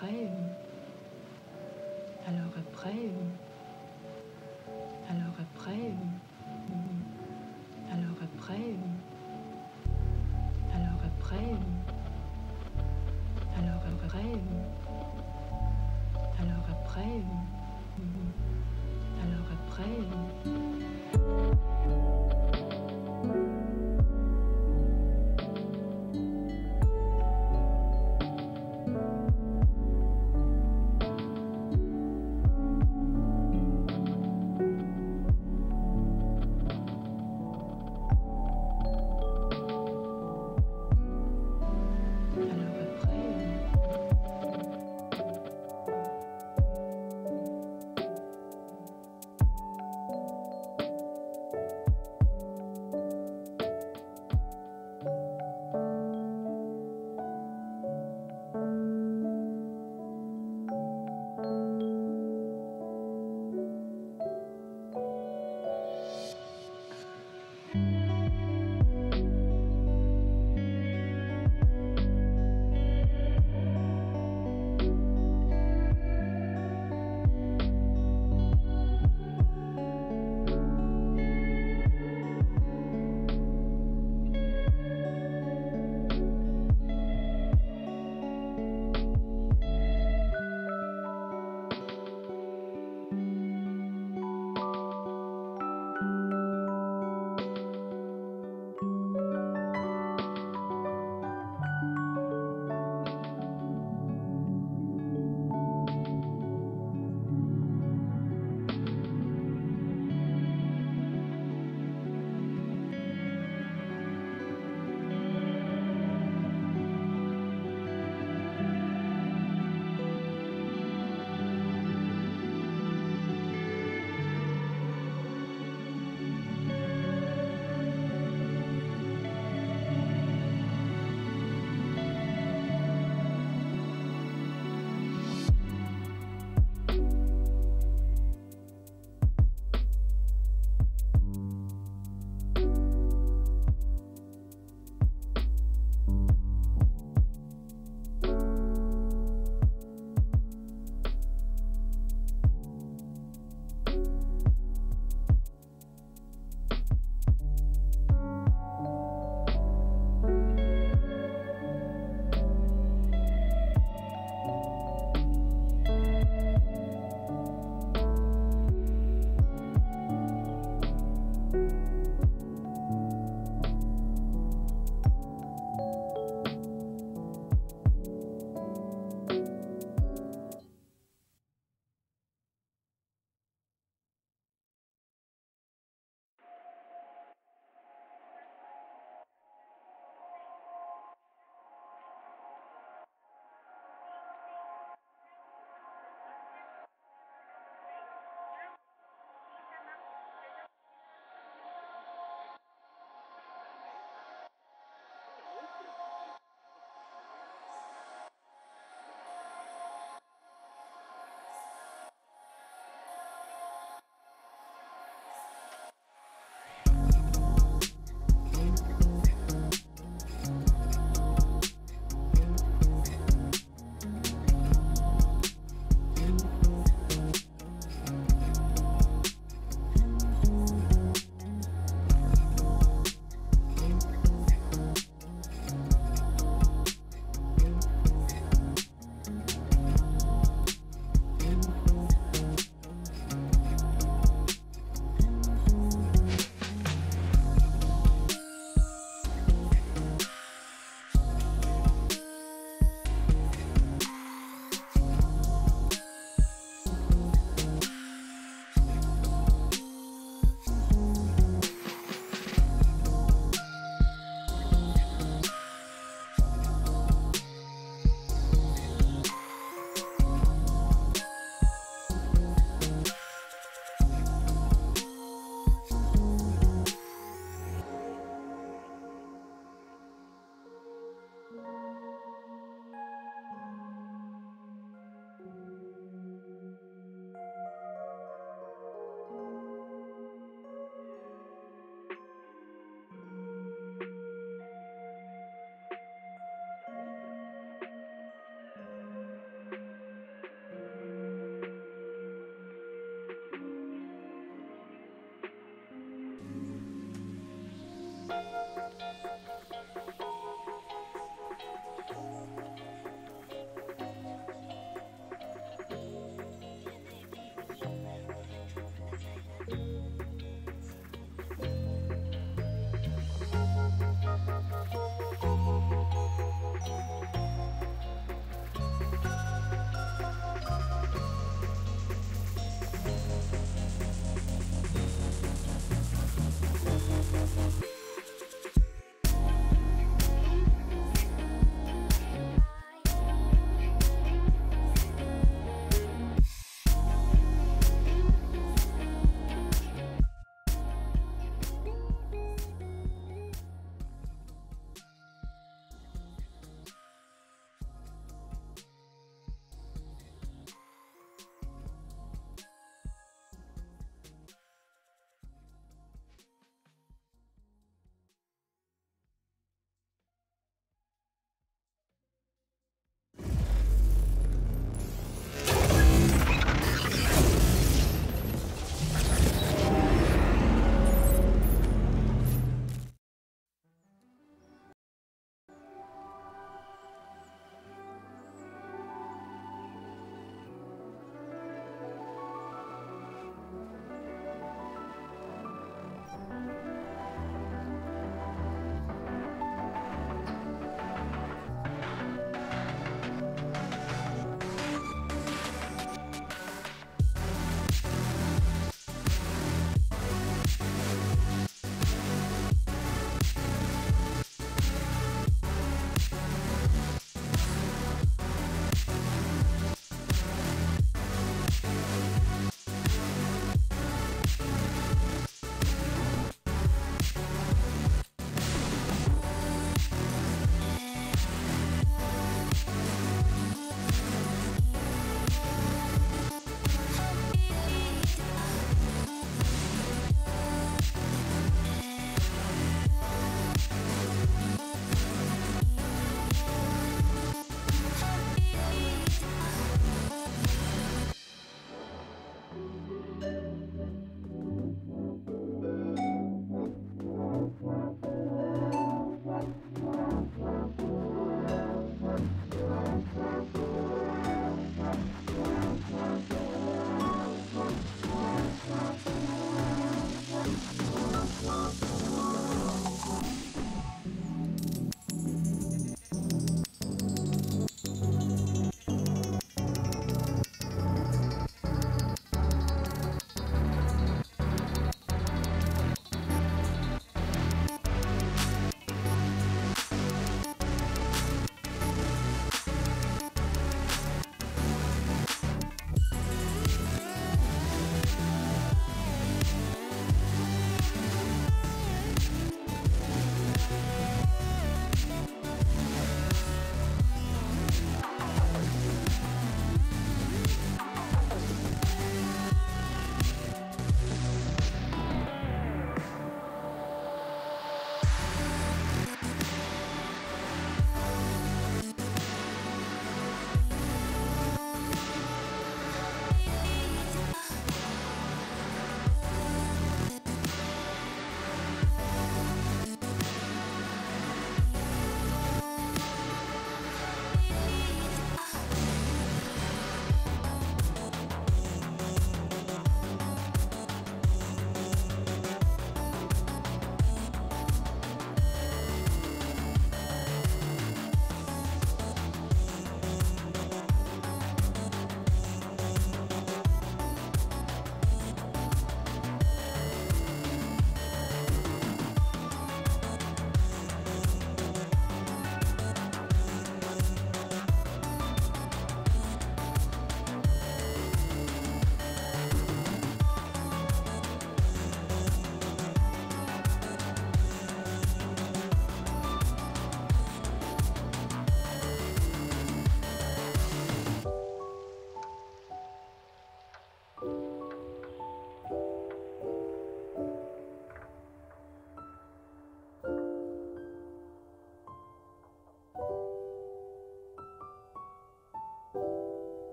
après, alors après,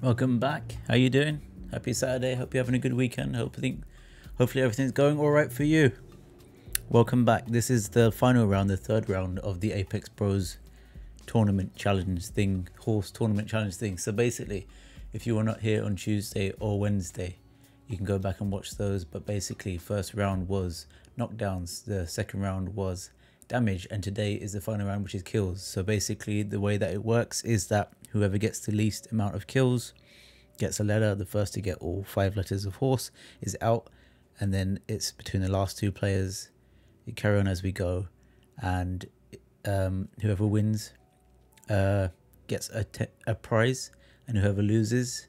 Welcome back. How you doing? Happy Saturday. Hope you're having a good weekend. Hopefully, hopefully everything's going all right for you. Welcome back. This is the final round, the third round of the Apex Bros tournament challenge thing, horse tournament challenge thing. So basically, if you were not here on Tuesday or Wednesday, you can go back and watch those. But basically, first round was knockdowns. The second round was damage, and today is the final round, which is kills. So basically, the way that it works is that Whoever gets the least amount of kills gets a letter. The first to get all five letters of horse is out, and then it's between the last two players. You carry on as we go, and um, whoever wins uh, gets a, a prize, and whoever loses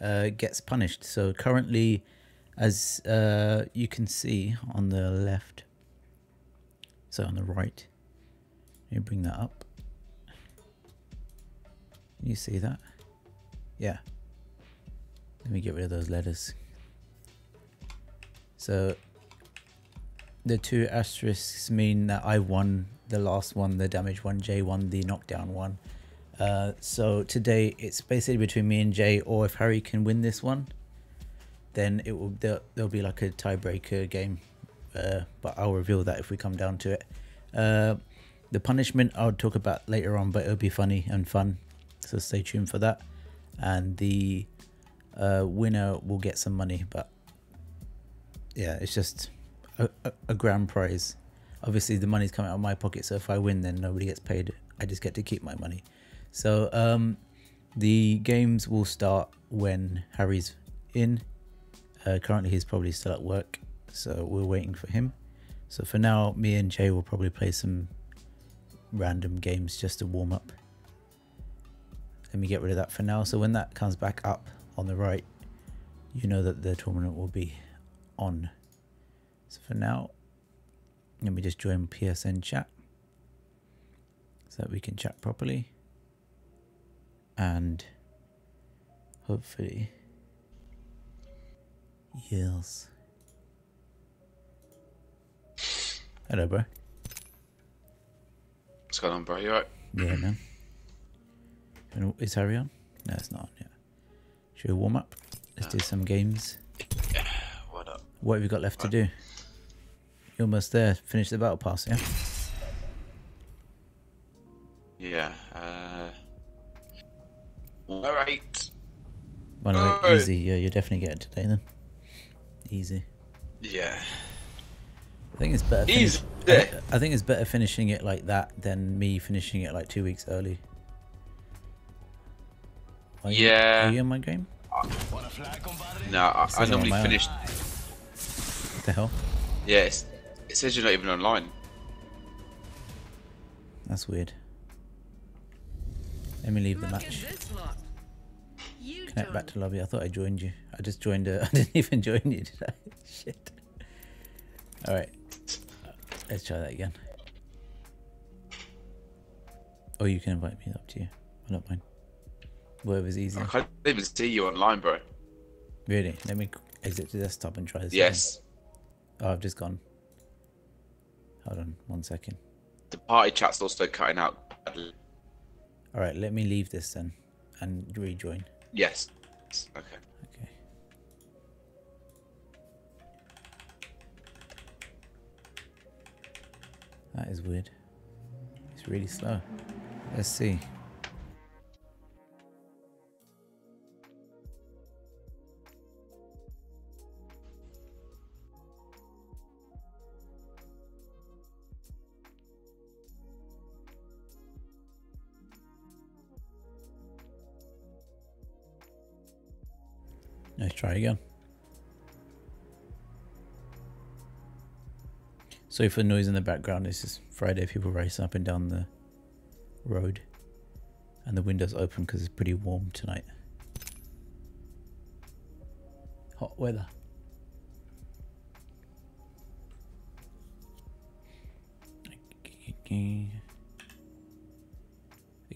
uh, gets punished. So currently, as uh, you can see on the left, so on the right, me bring that up. You see that? Yeah. Let me get rid of those letters. So the two asterisks mean that I won the last one, the damage one, Jay won the knockdown one. Uh, so today it's basically between me and Jay, or if Harry can win this one, then it will there, will be like a tiebreaker game. Uh, but I'll reveal that if we come down to it. Uh, the punishment I'll talk about later on, but it'll be funny and fun so stay tuned for that. And the uh, winner will get some money but yeah it's just a, a, a, grand prize. Obviously the money's coming out of my pocket so if I win then nobody gets paid. I just get to keep my money. So um, the games will start when Harry's in. Uh, currently he's probably still at work so we're waiting for him. So for now me and Jay will probably play some random games just to warm up let me get rid of that for now. So when that comes back up on the right, you know that the tournament will be on. So for now, let me just join PSN chat so that we can chat properly. And hopefully, yes. Hello, bro. What's going on, bro? You alright? Yeah, man. Is Harry on? No, it's not on yet. Should we warm up? Let's do some games. Yeah, what up? What have you got left what? to do? You're almost there. Finish the battle pass, yeah? Yeah. Uh, 108. 108, easy. Yeah, you're definitely getting today then. Easy. Yeah. I think it's better. Easy. Finish, I, I think it's better finishing it like that than me finishing it like two weeks early. Are you- Yeah. Are you in my game? No, I, I Says it on normally finish. What the hell? Yeah, it says you're not even online. That's weird. Let me leave the match. Connect back to lobby. I thought I joined you. I just joined. A, I didn't even join you, did I? Shit. All right. Let's try that again. Or you can invite me. Up to you. I don't mind. Whatever's easier. I can't even see you online, bro. Really? Let me exit the desktop and try this. again. Yes. Oh, I've just gone. Hold on one second. The party chat's also cutting out. All right, let me leave this then and rejoin. Yes. Okay. Okay. That is weird. It's really slow. Let's see. Let's try again. Sorry for noise in the background. This is Friday. People racing up and down the road, and the windows open because it's pretty warm tonight. Hot weather.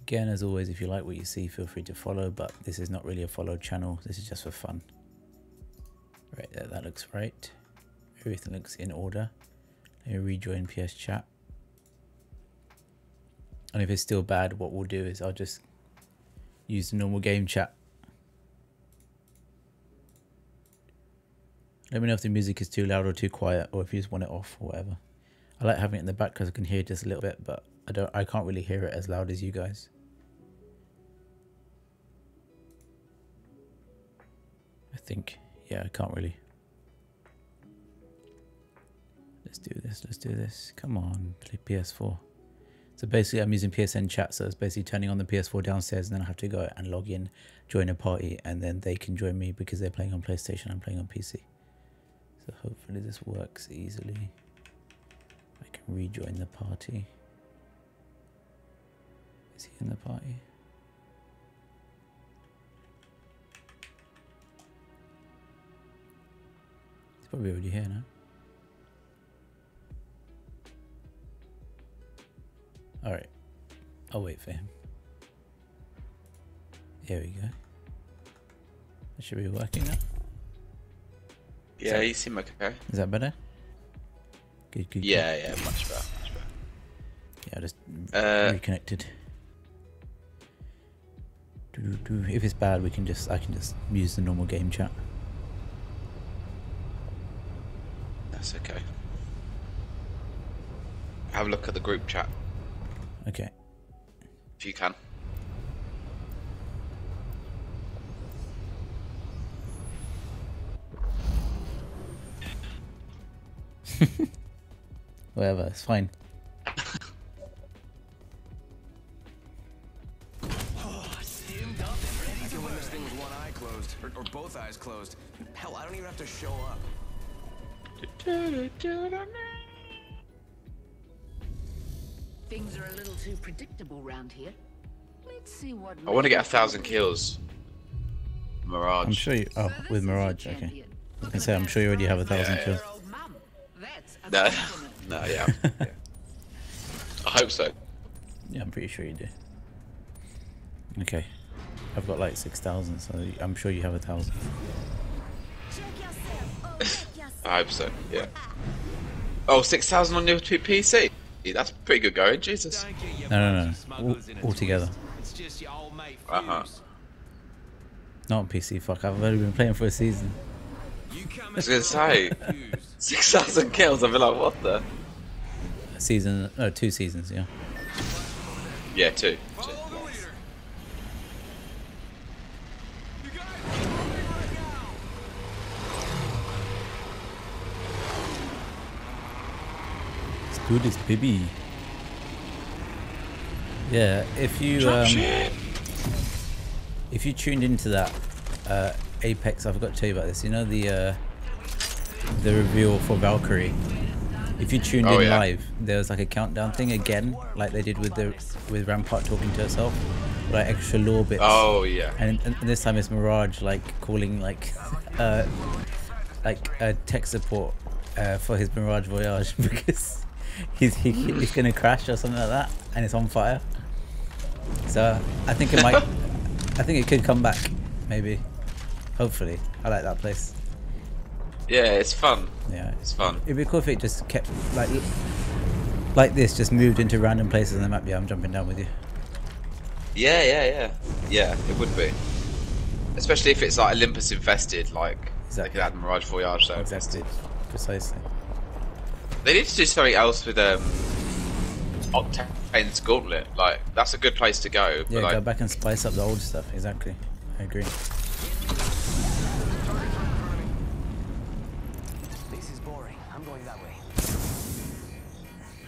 Again, as always, if you like what you see, feel free to follow. But this is not really a follow channel. This is just for fun. Right there, that looks right. Everything looks in order. Let me rejoin PS chat. And if it's still bad, what we'll do is I'll just use the normal game chat. Let me know if the music is too loud or too quiet, or if you just want it off or whatever. I like having it in the back because I can hear just a little bit, but I don't. I can't really hear it as loud as you guys. I think. Yeah, I can't really. Let's do this. Let's do this. Come on, play PS4. So basically, I'm using PSN chat. So it's basically turning on the PS4 downstairs, and then I have to go and log in, join a party, and then they can join me because they're playing on PlayStation. I'm playing on PC. So hopefully this works easily. I can rejoin the party. Is he in the party? He's probably already here now. Alright. I'll wait for him. Here we go. That should be working now. Yeah, you seem okay. Is that better? Good, good. good. Yeah, yeah, much better, much better. Yeah, I just Uh, reconnected. If it's bad, we can just I can just use the normal game chat. That's okay. Have a look at the group chat Okay. if you can. Whatever, it's fine. Or, or both eyes closed. Hell, I don't even have to show up. Things are a little too predictable round here. Let's see what. I want to get a thousand kills. Mirage. I'm sure you. Oh, with Mirage. Okay. I can say I'm sure you already have a thousand Yeah. kills. Your old mum. That's a No, no, yeah. yeah. I hope so. Yeah, I'm pretty sure you do. Okay. I've got like six thousand, so I'm sure you have a thousand. I hope so. Yeah. Oh, 6,000 on your PC. That's pretty good going. Jesus. No, no, no. All, all together. It's just your old mate Uh-huh. Not on PC. Fuck. I've only been playing for a season. I was gonna say. 6,000 kills. I'd be like, what the? A season. No, two seasons. Yeah. Yeah, two. two. Follow the leader. You guys, what's moving right now? Do this, baby. Yeah, if you um, if you tuned into that uh, Apex, I forgot to tell you about this. You know the uh, the reveal for Valkyrie. If you tuned Oh, in yeah. live, there was like a countdown thing again, like they did with the with Rampart talking to herself, like extra lore bits. Oh yeah. And, and this time it's Mirage like calling like uh like a tech support uh, for his Mirage Voyage because he's he, he's gonna crash or something like that and it's on fire. So I think it might I think it could come back maybe. Hopefully. I like that place. Yeah, it's fun. Yeah. It's fun. It'd be cool if it just kept like like this, just moved into random places on the map. Yeah, I'm jumping down with you. Yeah, yeah, yeah. Yeah, it would be. Especially if it's like Olympus infested, like Exactly. could add Mirage Voyage there. Exactly. Precisely. They need to do something else with um Octane's Gauntlet. Like that's a good place to go. Yeah, like, go back and spice up the old stuff. Exactly. I agree. This is boring. I'm going that way.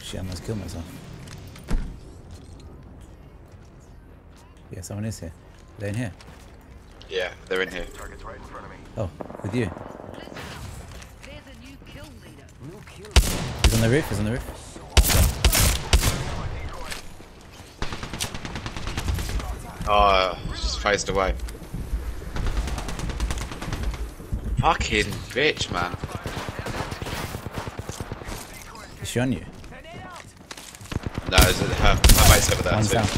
Shit, I almost killed myself. Yeah, someone is here. They're in here. Yeah, they're in here. Target's right in front of me. Oh, with you. There's a new kill leader. New kill. He's on the roof. He's on the roof. Oh, just phased away. Fucking bitch, man. Is she on you? No, is it her, her mate's over there One's too. down.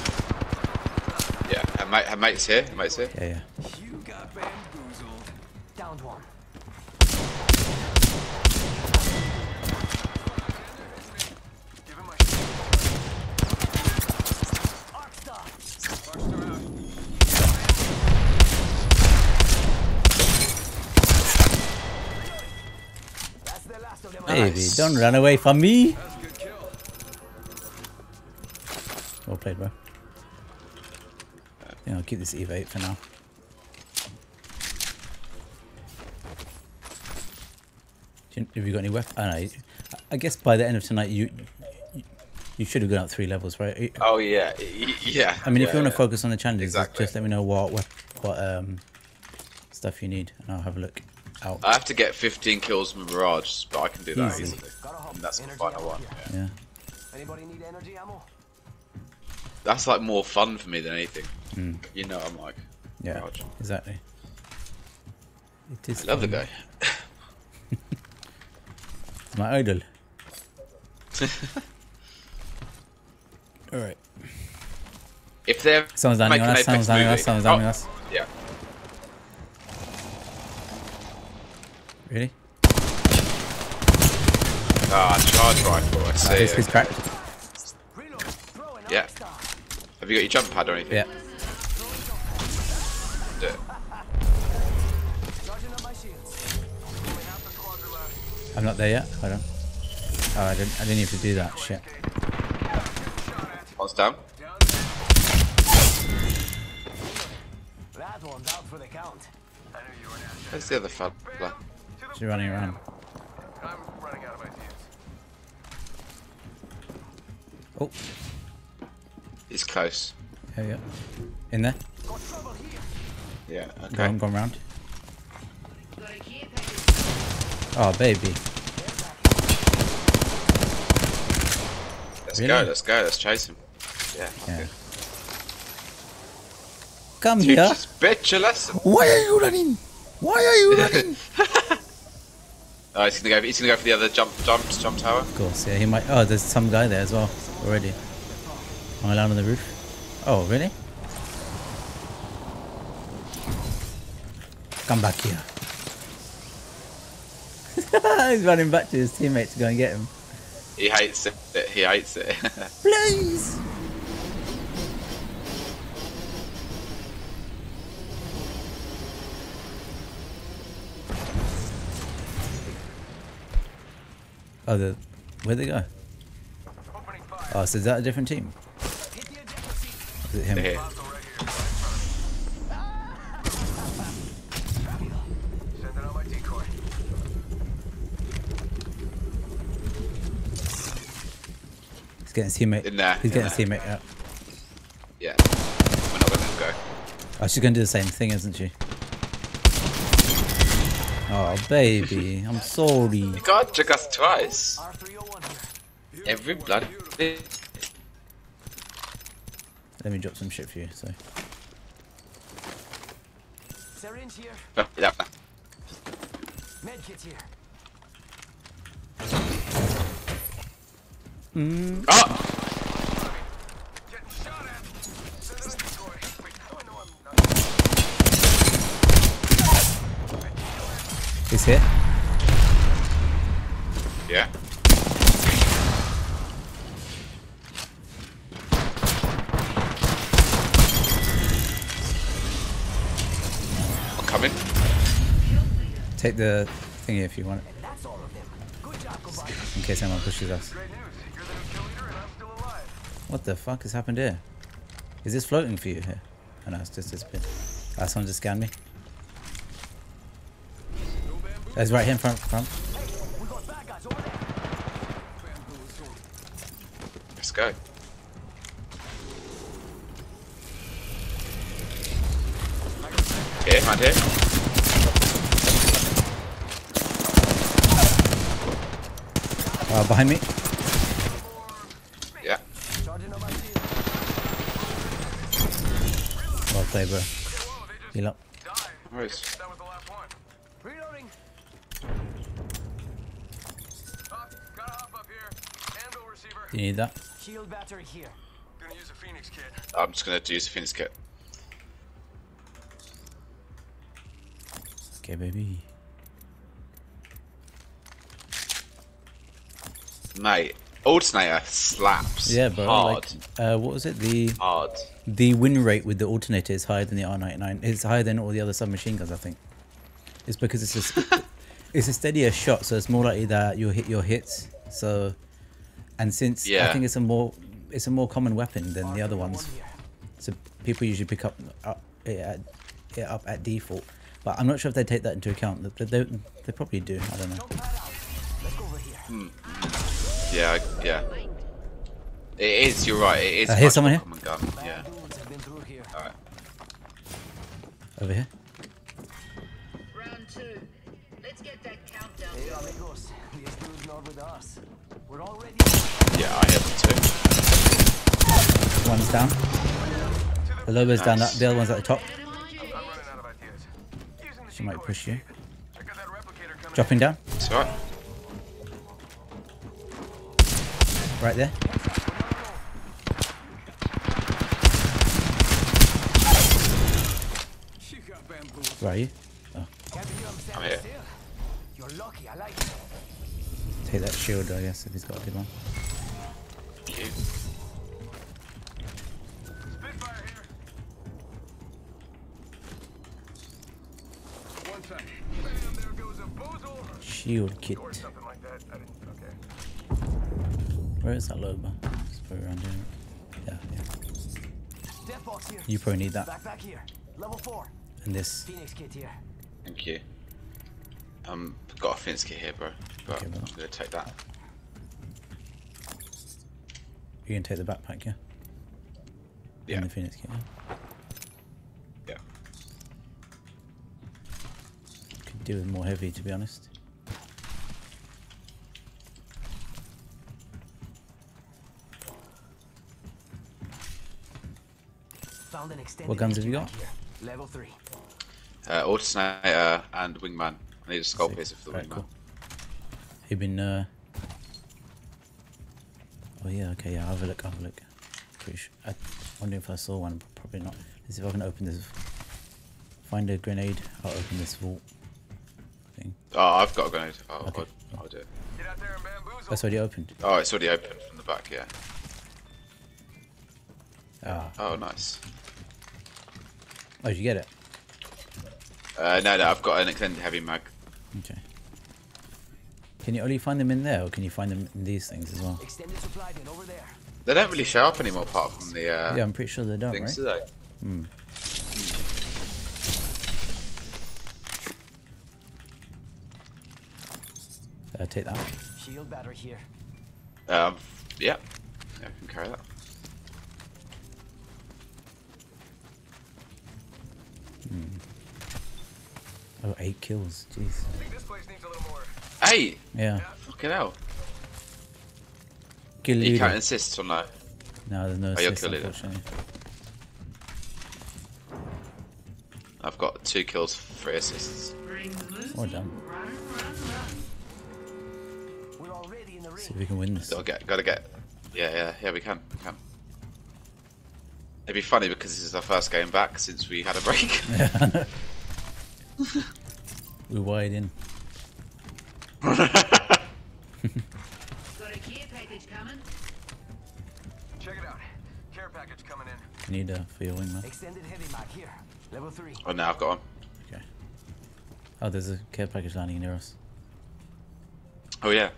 Yeah, her, mate, her mate's here. Her mate's here. Yeah, yeah. You got bamboozled. Downed one. Baby, Nice. don't run away from me. Well played, bro. Yeah, I'll keep this Eva 8 for now. You- Have you got any weapons? I know. I guess by the end of tonight, you you, you should have gone up three levels, right? Oh yeah, yeah. I mean, if you want to yeah. focus on the challenges, just- Exactly. just let me know what what, what um stuff you need, and I'll have a look out. I have to get 15 kills from Mirage, but I can do that Easy. easily. Got a hump. And that's the final one. Yeah. yeah. Anybody need energy ammo? That's like more fun for me than anything. Hmm. You know, I'm like, Yeah, Mirage. exactly. It is I love the guy. It's my idol. All right. If they're Someone's landing on us. Someone's landing on us. Someone's landing on us. Yeah. Really? Ah, charge rifle. I see. he's, he's okay. cracked. Reload. Throw an Yeah. arc star. Have you got your jump pad or anything? Yeah. Do it. Charging up my shields. Only half the squads are left. I'm not there yet. Hold on. Oh, I didn't. I didn't need to do that. Shit. One's down. That one's out for the count. I knew you were nasty. Where's the other fella? She's running around. I'm running out of ideas. Oh, He's close. yeah, yeah. In there. Got trouble here. Yeah. Okay. Go on, go on round. Got a care package. Oh, baby. Let's Really? go. Let's go. Let's chase him. Yeah. Yeah. Come Teach here. this bitch a lesson. Why are you running? Why are you running? Oh, he's gonna go. He's gonna go for the other jump, jump, jump tower. Of course, yeah. He might. Oh, there's some guy there as well already. Am I allowed on the roof? Oh, really? Come back here. He's running back to his teammate to go and get him. He hates it. He hates it. Please. Oh, the where'd they go? Oh, so is that a different team? Hit the ejector seat. Is it him? Here. Hostile right here. Sending out my decoy. getting teammate. There, He's in getting his teammate out. Yeah. We're not him go. Oh, she's gonna do the same thing, isn't she? Oh, baby, I'm sorry. You gotta trick us twice. Every bloody bit. Let me drop some shit for you. So, Syringe here. Oh, yeah. Med kit here. Oh! He's here. Yeah. I'm coming. Take the thingy if you want it, That's all of them. Good job, in case anyone pushes us. Great news. You're the new kill leader and I'm still alive. What the fuck has happened here? Is this floating for you here? Oh no, it's just disappeared. Ah, someone just scanned me. It's right here in front. front. We got bad guys over there. Let's go. Here, hand here. Uh, behind me. Yeah. Charging on my shield. Well played, bro. Heal up. Where you need that? Shield battery here. Gonna use a Phoenix kit. I'm just gonna use the Phoenix kit. Okay, baby. Mate, alternator slaps. Yeah, bro. Hard. Like, uh, what was it? The Hard. the win rate with the alternator is higher than the R99. It's higher than all the other submachine guns, I think. It's because it's a s- it's a steadier shot, so it's more likely that you'll hit your hits. So, and since I think it's a more it's a more common weapon than the other ones, so people usually pick up up it at, it up at default. But I'm not sure if they take that into account. They, they, they probably do. I don't know. Don't pad out. Let's go over here. Yeah, yeah. It is. You're right. It is. Uh, here's someone here. Common gun. Yeah. Bad dudes have been through here. All right. Over here. Round two. Let's get that countdown. Hey, amigos. These dudes not with us. We're already. Yeah, I them too. One's down. The down. That Nice. the other one's at the top. I'm running out of ideas. Using the She might push you. escape. I got that replicator coming Dropping down. It's all right. Right there. You got bamboozled. Where are you? Oh, Can't you understand I'm here. You're lucky. I like take that shield, I guess, if he's got a good one. Thank you. Spitfire here. One sec. Bam, there goes a boozle. Shield kit. Or something like that. I didn't. Okay. Where is that Loba? Just put it around here. Yeah, yeah. Death box here. You probably need that. Backpack here. Level four. And this. Phoenix kit here. Thank you. Um, got a Phoenix kit here, bro. But Okay, I'm gonna take that. You can take the backpack, yeah? Yeah. And the Phoenix kit, yeah? Yeah. Could do with more heavy, to be honest. Found an extended. guns have you got? Here. Level three. Uh, alternator and wingman. I need a skull Sick. piercer for the Alright, wingman. cool. You've been, uh... Oh yeah, okay, yeah, I'll have a look, I'll have a look. Pretty sure. I wonder if I saw one, but probably not. Let's see if I can open this. Find a grenade, I'll open this vault thing. Oh, I've got a grenade. Oh, Okay. I'll, I'll do it. Get out there and bamboozle. That's already opened. Oh, it's already open from the back. Yeah. Ah. Oh, nice. Oh, did you get it? Uh, no, no, I've got an extended heavy mag. Okay. Can you only find them in there, or can you find them in these things as well? Extended supply bin over there. They don't really show up anymore, apart from the uh, Yeah, I'm pretty sure they don't, things, right? do they? Uh, take that. Shield battery here. Um, yeah. Yeah, I can carry that. Oh, eight kills. Jeez. Hey! Yeah. Fucking hell. Kill You can't insist or no? No, there's no Oh, assist, unfortunately. I've got two kills, three assists. Well done. We're already in the ring. See if we can win this. Gotta get, gotta get. Yeah, yeah, yeah, we can, we can. It'd be funny because this is our first game back since we had a break. We're wide in. Got a care package coming. Check it out. Care package coming in. Need uh, for your man. Extended heavy mag here. Level 3. oh, now I've got one. Okay. Oh, there's a care package landing near us. Oh, yeah.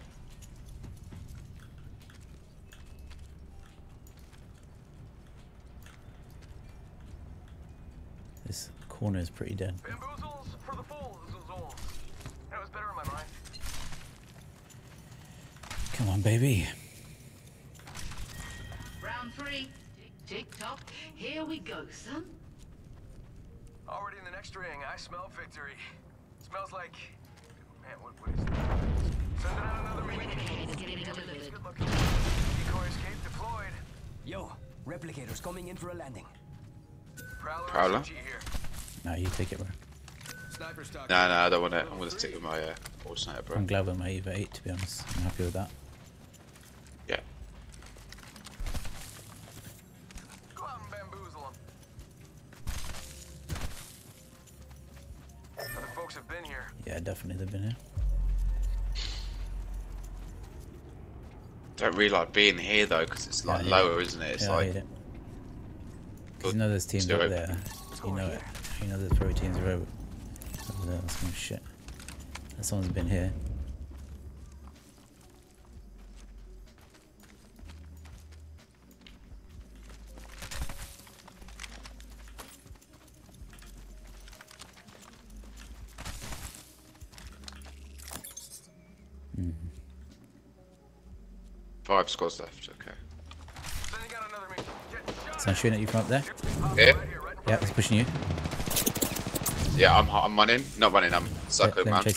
This corner is pretty dead. Bamboozles for the fools. That was better in my mind. Come on, baby. Round three. Tick, tick, tock. Here we go, son. Already in the next ring, I smell victory. smells like. Man, what, what is that? Sending out another ring. Replicator's getting delivered. Good looking. Decoy escape deployed. Yo, replicators coming in for a landing. Prowler, Prowler? SMG here. No, you take it, bro. Sniper stock. No, no, I don't want it. I'm gonna stick with my uh, alternator, bro. I'm glad with my Eva 8, to be honest. I'm happy with that. Yeah, definitely they've been here. Don't really like being here though, because it's like hate lower, isn't it? It's yeah, like it. you know there's teams up there. You know it. You know there's probably teams over, there. That's some shit. Someone's been here. Five squads left. Okay. Sending out another mission. Get shot. Someone shooting at you from up there. Here? Right here, right in Yeah, he's pushing you. Yeah, I'm I'm running. Not running. I'm Let, circling, man. Okay,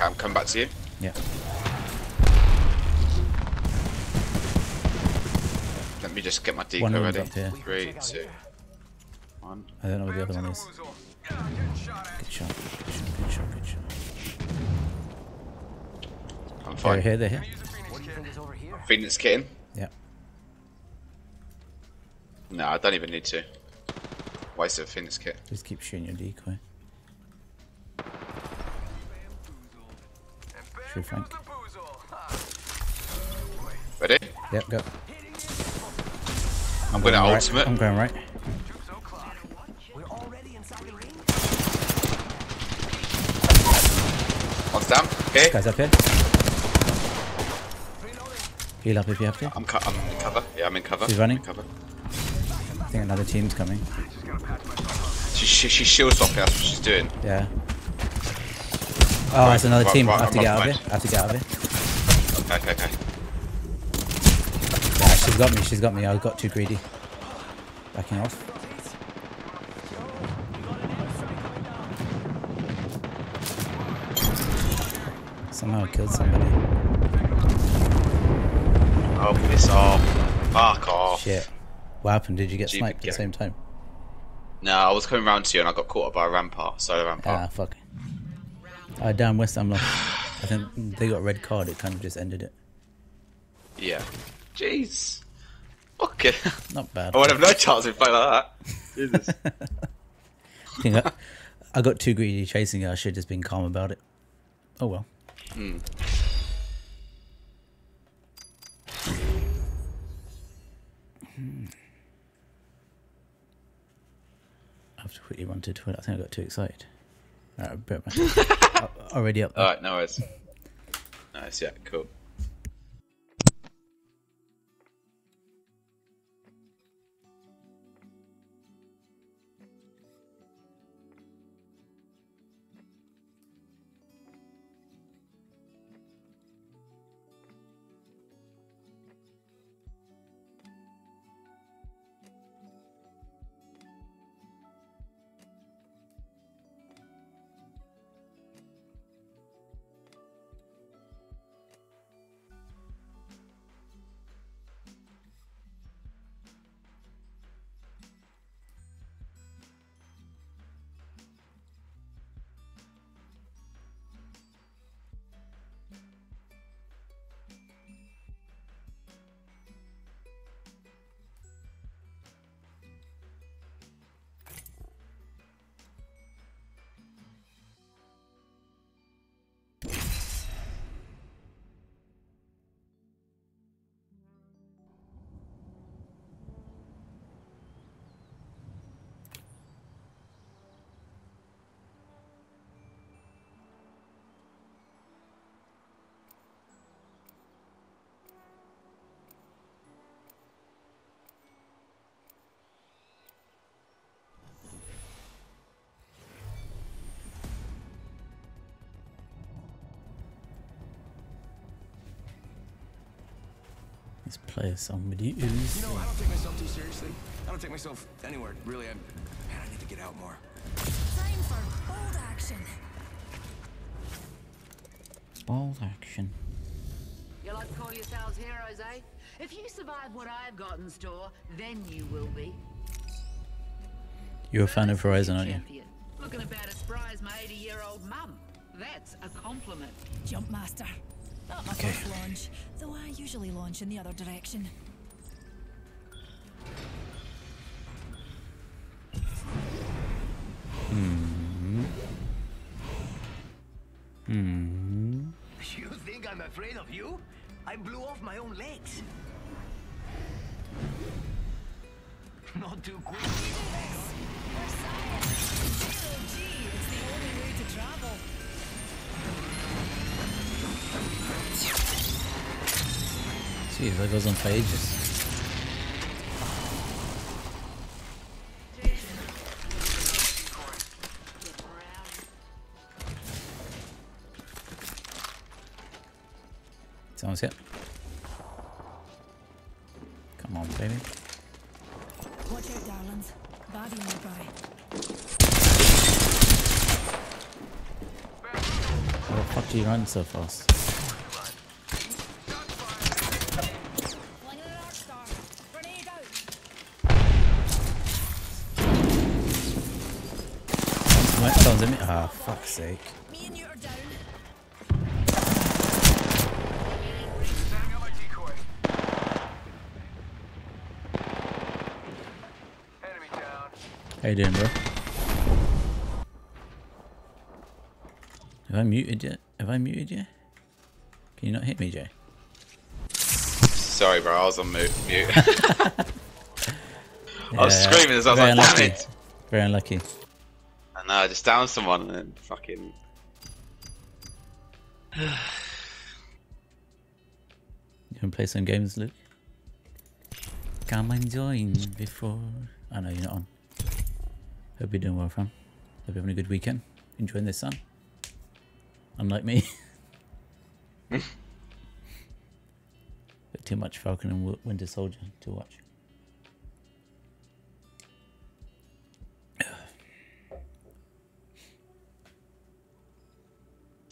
I'm coming back to you. Yeah. Me just get my decoy One of ready. them's up here. Three, two, one. I don't know what the other one is. Bamboozle. Yeah, getting shot at. Good shot. Good shot. Good shot. Good shot. I'm They're fine. here. They're here. Use Phoenix What do you kit. think is over here? Phoenix? Yeah. No, I don't even need to. Waste of a Phoenix kit. Just keep shooting your decoy. And Sure, Frank. Ready? Yep. Go. I'm going to Right. ultimate. I'm going right. Troops o'clock. We're already inside the ring. One's down. Here. Guys up here. Heal up if you have to. I'm, I'm in cover. Yeah, I'm in cover. She's running. Cover. I think another team's coming. She, she, she's shield swapping. That's what she's doing. Yeah. Oh, it's another right, team. right, I have to get out of here. I have to get out of here. Okay, okay, okay. Got me. She's got me. I got too greedy. Backing off. Somehow I killed somebody. Oh, piss off. Fuck off. Shit. What happened? Did you get Gee, sniped at the same time? No, I was coming round to you and I got caught up by a rampart. Solo Ah, rampart. fuck. Uh, down west, I'm lost. I think they got a red card. It kind of just ended it. Yeah. Jeez. Okay. Not bad. I would have no chance if play like that. Jesus. I think I, I got too greedy chasing it. I should have just been calm about it. Oh well. Hmm. I have to quickly run to Twitter. I think I got too excited. Alright, I'll be right back. Al- Already up. Alright, no worries. Nice, yeah, cool. Let's play a song with you. You know, I don't take myself too seriously. I don't take myself anywhere, really. I, man, I need to get out more. Time for bold action. Ball action. You like to call yourselves heroes, eh? If you survive what I've got in store, then you will be. You're a fan of Horizon, aren't you? Looking about as spry as my 80-year-old mum. That's a compliment. Jump master. Not my Okay. first launch, though I usually launch in the other direction. Hmm. Hmm. You think I'm afraid of you? I blew off my own legs. Not too quick. Zero G is the only way to travel. Jeez, that goes on for ages. Someone's hit. Come on, baby. Watch out, darlings. Baddie nearby. How the fuck do you run so fast? Flinging an arc star. Grenade out. What? Someone's in me? Ah, fuck's sake. Me and you are down. Setting up my decoy. Enemy down. How you doing, bro? Have I muted yet? Have I muted yet? Can you not hit me, Jay? Sorry, bro. I was on mute. mute. I was Yeah, screaming as I was like, unlucky. damn it. Very unlucky. Uh, I just down someone and then fucking. You wanna play some games, Luke? Come and join before. I know you're not on. Hope you're doing well, fam. Hope you're having a good weekend. Enjoying the sun. Unlike me. Bit too much Falcon and Winter Soldier to watch.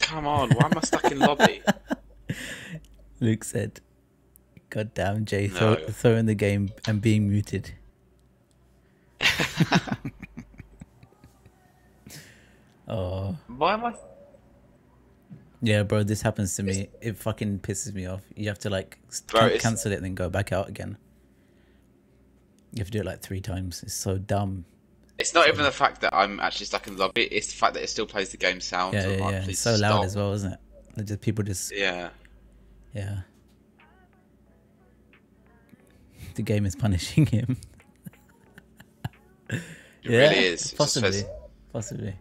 Come on, why am I stuck in lobby? Luke said, God damn, Jay, throw, No. throwing the game and being muted. oh. Why am I? Yeah, bro, this happens to me. It fucking pisses me off. You have to like Bro, can- cancel it and then go back out again. You have to do it like three times. It's so dumb. It's not even the fact that I'm actually stuck in the lobby. It's the fact that it still plays the game sound. Yeah, yeah, yeah. It's so loud as well, isn't it? Like, just people just Yeah. yeah. The game is punishing him. It really is. Possibly. Possibly.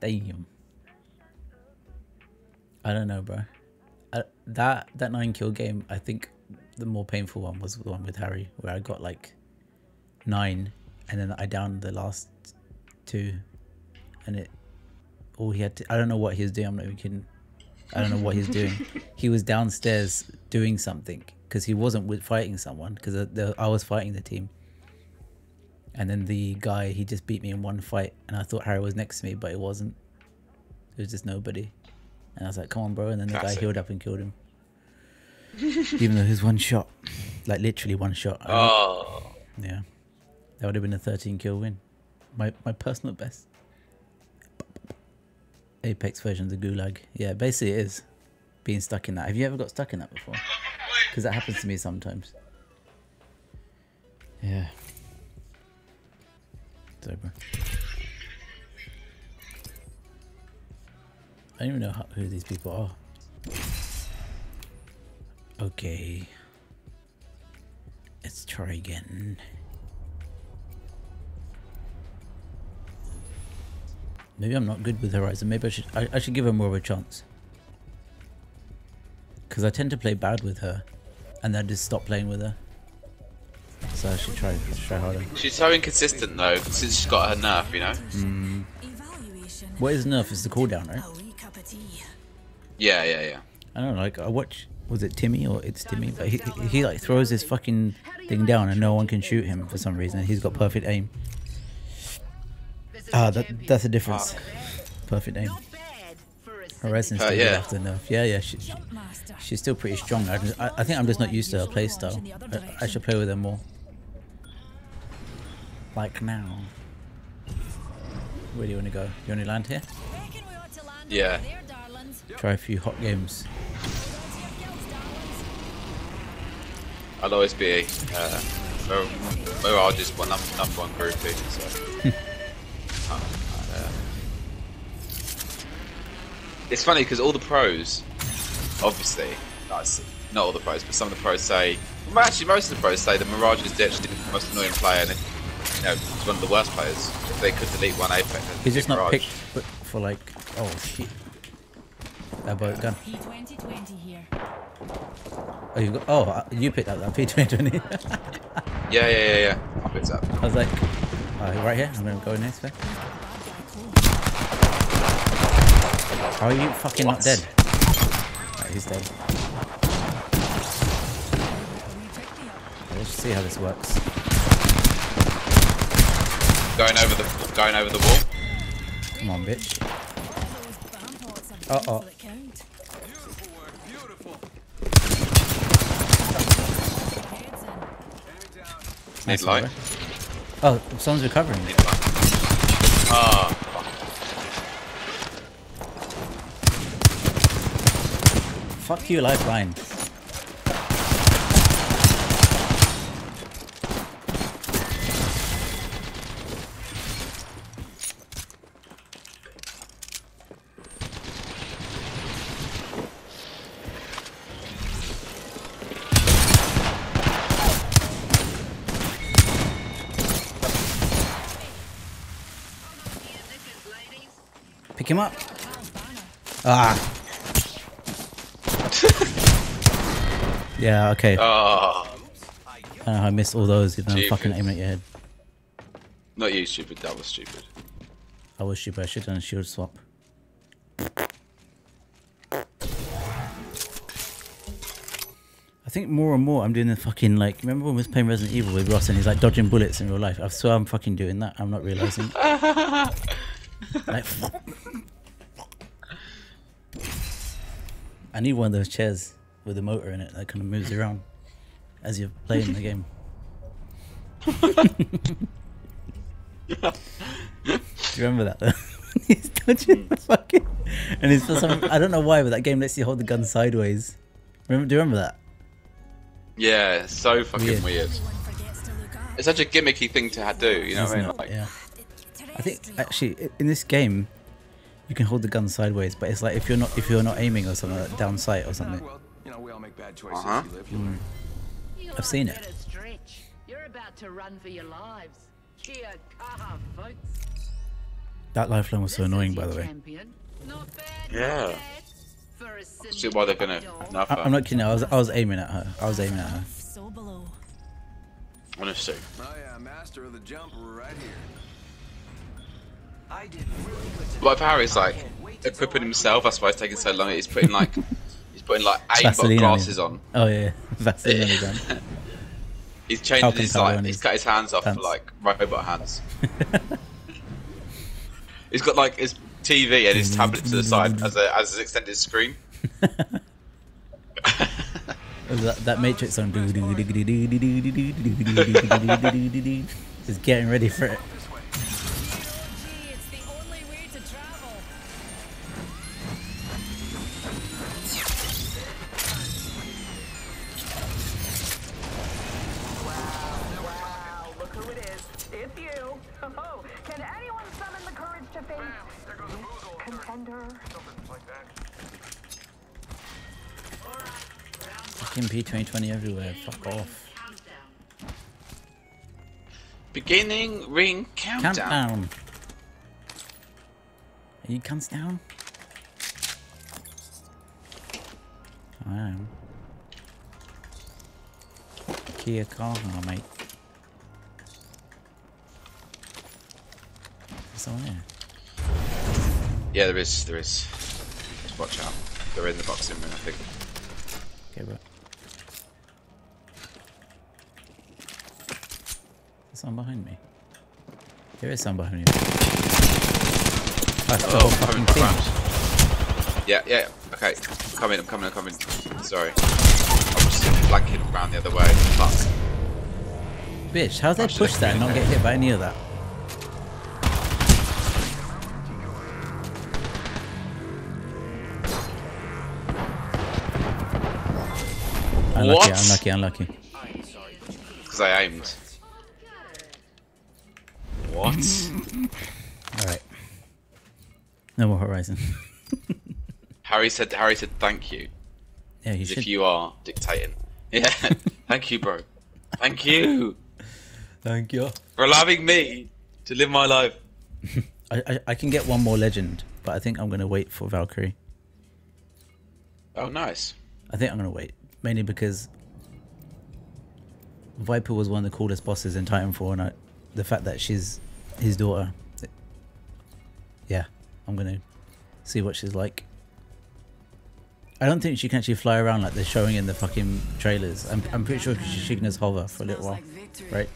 Damn. I don't know, bro. I, that that nine kill game, I think the more painful one was the one with Harry, where I got like nine, and then I downed the last two, and it all he had to. I don't know what he was doing. I'm not even kidding. I don't know what he's doing. he was downstairs doing something because he wasn't with fighting someone because I was fighting the team. And then the guy, he just beat me in one fight, and I thought Harry was next to me, but it wasn't. It was just nobody. And I was like, "Come on, bro!" And then the guy healed up and killed him, even though it was one shot, like literally one shot. Oh. yeah, that would have been a 13 kill win. My my personal best. Apex version of the Gulag. Yeah, basically it is being stuck in that. Have you ever got stuck in that before? Because that happens to me sometimes. Yeah. Sorry, bro. I don't even know who these people are. Okay. Let's try again. Maybe I'm not good with Horizon. Maybe I should I, I should give her more of a chance. Because I tend to play bad with her, and then I just stop playing with her. So I should try try harder. She's so inconsistent though, since she's got her nerf, you know. Mm. Evaluation. What is nerf? Is the cooldown, right? A wee cup of tea. Yeah, yeah, yeah. I don't know. Like I watch was it Timmy or it's Timmy? But he, he, he like throws his fucking thing down and no one can shoot him for some reason. He's got perfect aim. This is Ah, that that's a difference. Perfect name. Her bad for Uh, still yeah. good after nerf. Yeah, yeah. She, she- she's still pretty strong. I, just, I, I think I'm just not used to her playstyle. I, I should play with her more. Like now. Where do you want to go? Do You want to land here? Reckon we ought to land Yeah. over there, darlings. Try a few hot games. Hold on to your gills, darlings. I'll always be uh, Mir- Mirage is one num- number one groupie. So. it's funny because all the pros, obviously, not, not all the pros, but some of the pros say, well, actually, most of the pros say that Mirage is actually the most annoying player, and if, you know, he's one of the worst players. If they could delete one Apex, then He's just not Mirage. picked for, for like. Oh shit. That boat gun. P2020 here. Oh, you got. Oh, uh, you picked up that P2020. Yeah, yeah, yeah, yeah. I picked pick it up. I was like, uh, right here. I'm gonna go in next way. How are you fucking not dead? Right, he's dead. Let's see how this works. Going over the going over the wall. Come on, bitch. All those bam pots are Uh-oh. beautiful that count. Beautiful work, beautiful. Heads in. Enemy down. Need Nice light. Oh, someone's recovering. Ah, fuck. You, lifeline. Pick him up. Ah. Yeah, okay. Ah, I don't know how I missed all those, though I'm fucking aiming at your head. not you, stupid. That was stupid. I was stupid, I should have done a shield swap. I think more and more I'm doing the fucking like remember when we was playing Resident Evil with Ross and he's like dodging bullets in real life? I swear I'm fucking doing that. I'm not realizing. like I need one of those chairs with a motor in it that kind of moves around as you're playing the game. Do you remember that though? he's dodging the fucking and it's for some I don't know why, but that game lets you hold the gun sideways. Remember do you remember that? Yeah, so fucking Weird. weird. Everyone forgets to look up. It's such a gimmicky thing to ha- do. You know what I mean? it? Like, yeah. I think actually in this game you can hold the gun sideways, but it's like if you're not if you're not aiming or something like down sight or something. Bad choices. Uh-huh. You live, you learn. You I've seen it. Stretch. You're about to run for your lives. Kia kaha, folks. That lifeline was so This annoying by your the way. Not bad, Yeah. For a see why they're gonna dog. I, her. I'm not kidding. I was I was aiming at her. I was aiming at her. So below. Honestly. Oh yeah, master of the jump right here. I did really good today. Like Harry's like equipping himself. That's why it's taking so long. He's putting like he's putting like aimbot glasses on. Oh yeah, Vaseline on. He's changing Falcon his like he's cut his hands off for like robot hands. he's got like his TV and his tablet to the side as a as his extended screen. that, that Matrix song. Just getting ready for it. Fucking P2020 everywhere. Fuck off. Beginning ring countdown. Countdown. Are you cunts down? I am. Kia Kaha, mate. There's someone there. Yeah, there is. There is. Just watch out. They're in the boxing room, I think. care about. Someone behind me. There is someone behind me. The Oh, fucking team. Yeah, yeah. Okay, I'm coming. I'm coming. I'm coming. Sorry. I'm just flanking around the other way. Fuck. Bitch, how'd they I push that and not get hit by any of that? Unlucky, What? unlucky, unlucky. Because I aimed. What? Alright. No more Horizon. Harry said. Harry said thank you. yeah, you As should. if you are dictating. Yeah. thank you, bro. Thank you Thank you. for allowing me to live my life. I, I, I can get one more legend, but I think I'm going to wait for Valkyrie. Oh, nice. I think I'm going to wait. Mainly because Viper was one of the coolest bosses in Titanfall, and I, the fact that she's his daughter. yeah, I'm going to see what she's like. I don't think she can actually fly around like they're showing in the fucking trailers. I'm, I'm pretty sure she, she can just hover for a little while. Right?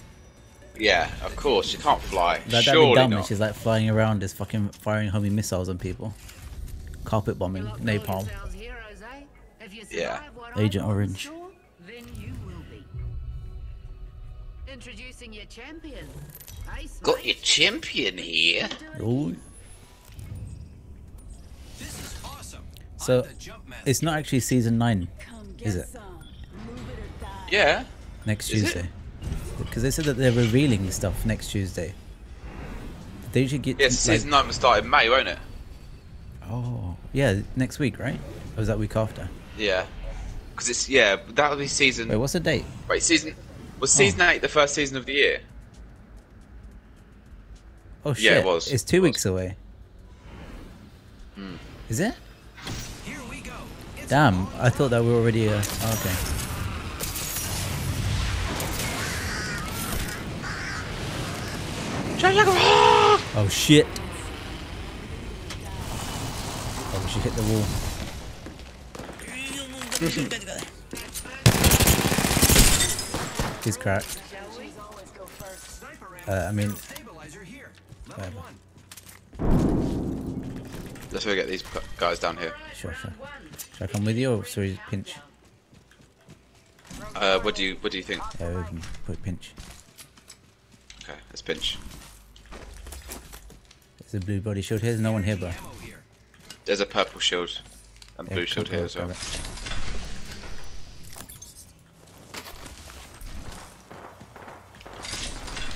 Yeah, of course. You can't fly. That, that'd Surely be dumb not. she's like flying around just fucking firing homing missiles on people. Carpet bombing, You lot call napalm. yourselves heroes, eh? If you Yeah. Agent I've got in Orange. store, Then you will be. Introducing your champion. Ace, Got your champion here. Ooh. This is awesome. So, I'm the jump master. it's not actually season 9, is it? Yeah. Next Is? Tuesday. Because they said that they're revealing stuff next Tuesday. They usually get. Yes, like- season nine will start in May, won't it? Oh, yeah, next week, right? Or is that week after? Yeah. Because it's yeah, that'll be season. Wait, what's the date? Wait, season was season eight the first season of the year? Oh shit! Yeah, it was. It's two It was. weeks away. Hmm. Is it? Here we go. It's Damn! I thought that we were already. Uh, oh, okay. Oh shit! Oh, she hit the wall. He's cracked. Uh, I mean, stabilizer here. Level Whatever. Let's go get these guys down here. sure, sure. Should I come with you or sorry, pinch? Uh, what do you what do you think? Yeah, we can put pinch. Okay, let's pinch. There's a blue body shield here. There's no one here, bro. There's a purple shield and Yeah, blue shield here as well. grab it.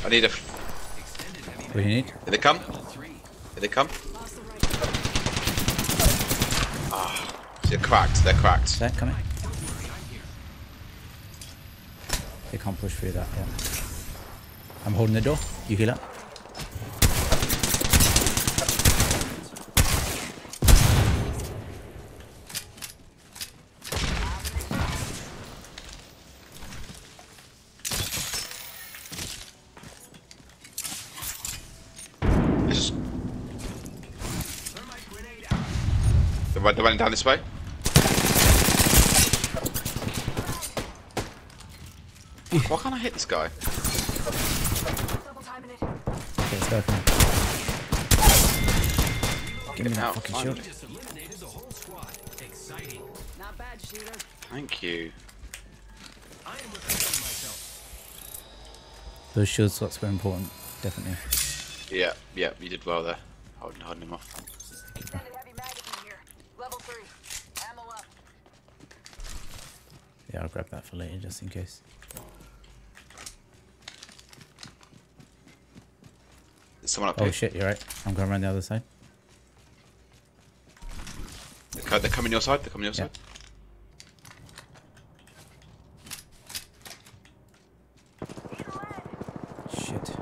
I need a. What do you need? Here they come. Here they come. Ah, they're cracked. They're cracked. That coming? Don't worry, I'm here. They can't push through that. Yeah. I'm holding the door. You heal up. They're running down this way. Why can't I hit this guy? Double timing it. Okay. Come on. Give me that fucking shield. Just eliminated the whole squad. Exciting. Not bad, shooter. Thank you. I am myself. Those shield slots were important. Definitely. Yeah, yeah, you did well there. Holding, holding him off. Extended heavy magazine here. Level three. Ammo up. Yeah, I'll grab that for later just in case. There's someone up Oh here. shit, you're right. I'm going around the other side. They're They're coming your side. They're coming your Yeah. side. Shit.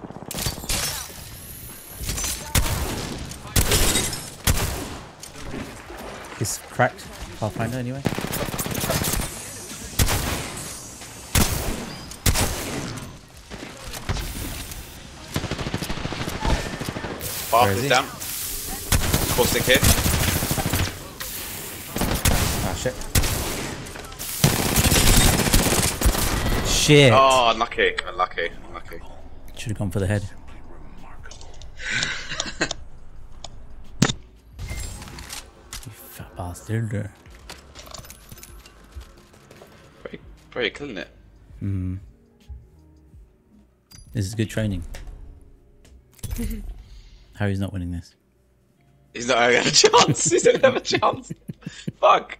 He's cracked. Pathfinder anyway. Bath is is he? down. Caustic hit. Ah shit. shit. Oh, unlucky, unlucky, unlucky. Should have gone for the head. you fat bastard. Very, very killing it. Hmm. This is good training. Harry's not winning this. He's not gonna have a chance. He's not gonna have a chance. Fuck.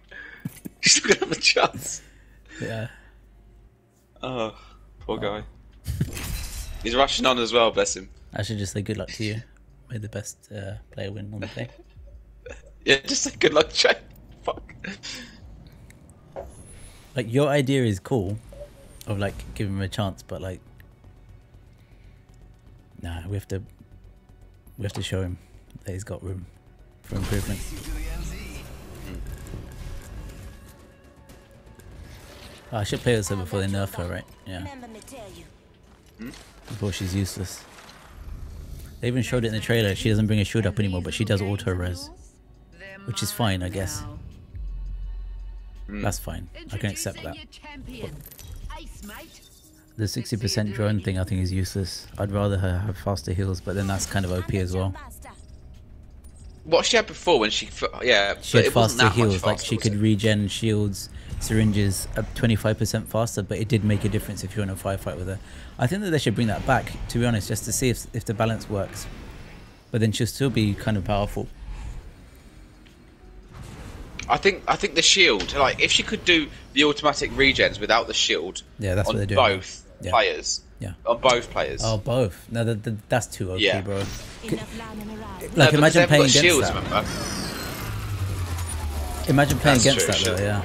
He's not gonna have a chance. Yeah. Oh, poor guy. He's rushing on as well, bless him. I should just say good luck to you. May the best uh, player win on the day. Yeah, just say good luck, Jay. Fuck. Like your idea is cool, of like giving him a chance, but like, nah, we have to, we have to show him that he's got room for improvement. Oh, I should play with her before they nerf her, right? Yeah. Remember me tell you. Hmm? Before she's useless. They even showed it in the trailer. She doesn't bring a shield up anymore, but she does auto res, which is fine, I guess. Hmm. That's fine. I can accept that. The 60% drone thing I think is useless. I'd rather her have faster heals, but then that's kind of OP as well. What she had before when she, yeah, She had faster heals, like she could it? regen shields, syringes up 25% faster, but it did make a difference if you're in a firefight with her. I think that they should bring that back, to be honest, just to see if, if the balance works. But then she'll still be kind of powerful. I think I think the shield, like if she could do the automatic regens without the shield, Yeah, that's on what they're doing. both Yeah. players, Yeah. on both players. Oh, both. No, that, that, that's too OP, Yeah. bro. Enough. Like, No, imagine playing against shields, that. remember? Imagine playing That's against true, that, though, yeah.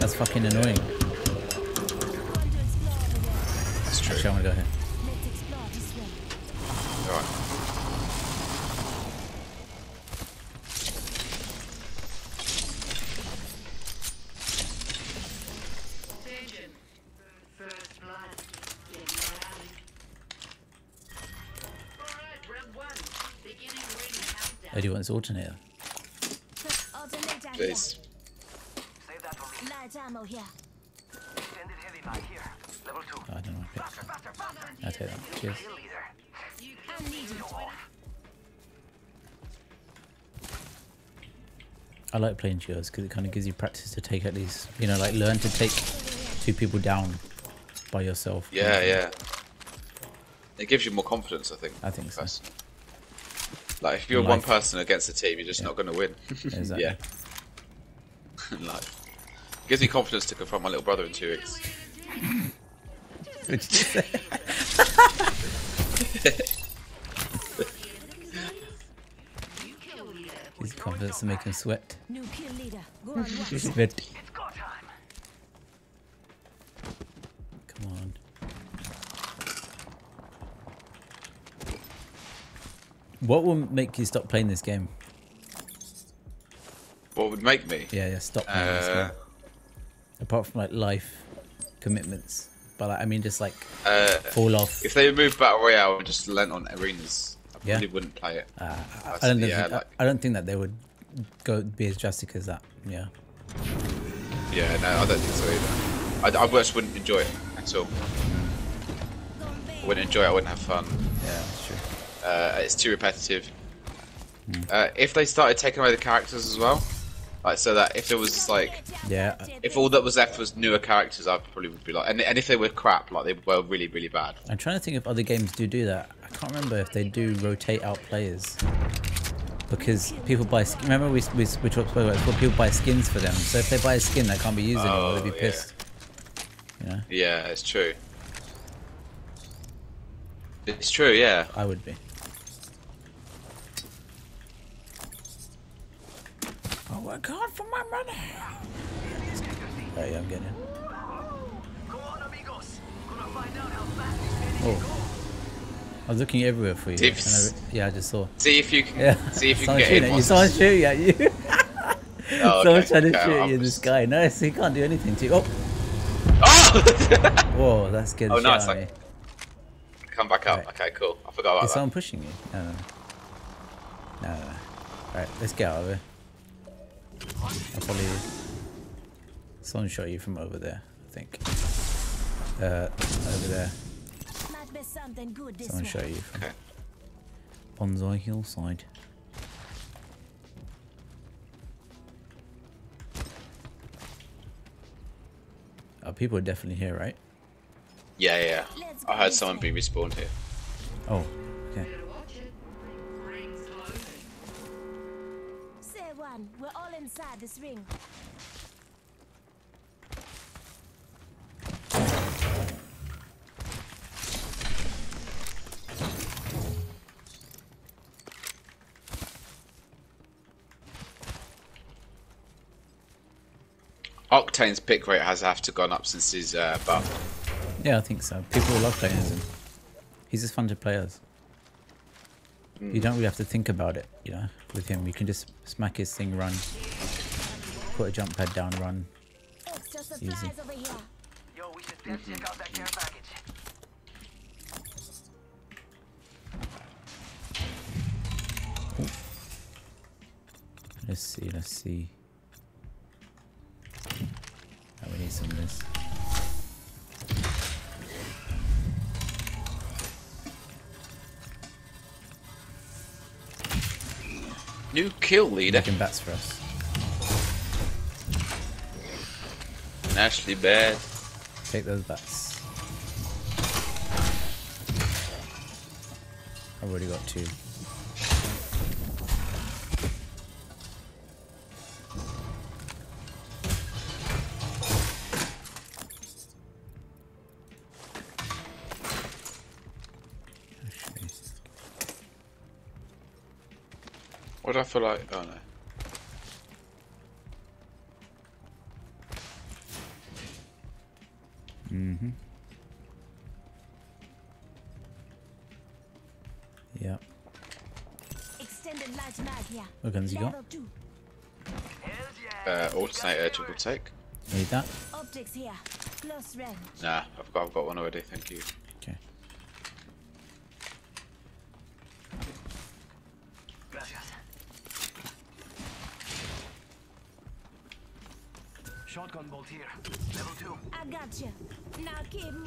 That's fucking annoying. Want to explore the world. That's true. Actually, I'm gonna go here. Let's explore this way. Alright. Attention. First blood. Get ready. Alright, round one. Beginning ring countdown. Do you want this alternator? Here. Please. Save that for me. Light ammo here. Extended heavy mag here. Level two. Oh, I don't know. Faster, faster. I'll take that. Cheers. I need you. I like playing duos because it kind of gives you practice to take at least, you know, like learn to take two people down by yourself. Yeah, yeah. It gives you more confidence, I think. I think so. Personally. Like if you're In one person against a team, you're just Yeah. not going to win. Exactly. yeah. In life. Gives me confidence to confront my little brother in two weeks. What did? His confidence to make him sweat. New kill leader. Go on. Sweat. It's go time. Come on. What will make you stop playing this game? What would make me? Yeah, yeah, stop playing this Uh, game. Apart from like life commitments, but like, I mean, just like uh, fall off. if they removed Battle Royale and just lent on arenas, I Yeah. probably wouldn't play it. Uh, I, I don't think, yeah, I- like- I don't think that they would go be as drastic as that. Yeah. Yeah, no, I don't think so either. I, I just wouldn't enjoy it at all. I wouldn't enjoy it, I wouldn't have fun. Yeah, that's true. Uh, it's too repetitive. Hmm. Uh, if they started taking away the characters as well, like so that if there was like Yeah. if all that was left was newer characters, I probably would be like, and, and if they were crap, like they were really really bad. I'm trying to think if other games do do that. I can't remember if they do rotate out players. Because people buy. sk- Remember we we we talked about it, people buy skins for them. So if they buy a skin that can't be used anymore, they'd be Oh, yeah. pissed. You know, Yeah, it's true. It's true, yeah. I would be. Oh, I work hard for my money. Oh yeah, I'm getting it. Come on, amigos. Gonna find out how fast this thing Oh. I was looking everywhere for you. and I yeah, I just saw. See if you can. Yeah. See if you can get shooting you. once Someone's it's- shooting at you. Oh, Someone's okay, trying to okay, shoot I'm you in the just- sky. No, so he can't do anything to you. Oh, Oh! whoa, that's good. Oh, nice, like- Come back up. Right. Okay, cool. I forgot about Is that. someone pushing you? No, no, no. No, no, no. Alright, let's get out of here. I'll follow you. Someone shot you from over there, I think. uh, over there. Might be something good this Someone way. show you from Bonsai Hillside. Oh, people are definitely here, right? Yeah, yeah. I heard someone be respawned here. Oh, okay. Say one, we're all inside this ring. Octane's pick rate has have to gone up since his uh, buff. Yeah, I think so. People love playing him. He's just fun to play as. You don't really have to think about it, you know, with him. You can just smack his thing, run. Put a jump pad down, run. Easy. over here. Yo, we should definitely check out that care package. Let's see, let's see. Oh, we need some of this. New kill leader. Making bats for us. Ashley Bad. Take those bats. I've already got two. What do I feel like? Oh no. Mm-hmm. Yep. Extended large mag here. What guns you got? Level two. Uh, alternator triple take. Need that? Optics here. Close range. Nah, I've got I've got one already. Thank you.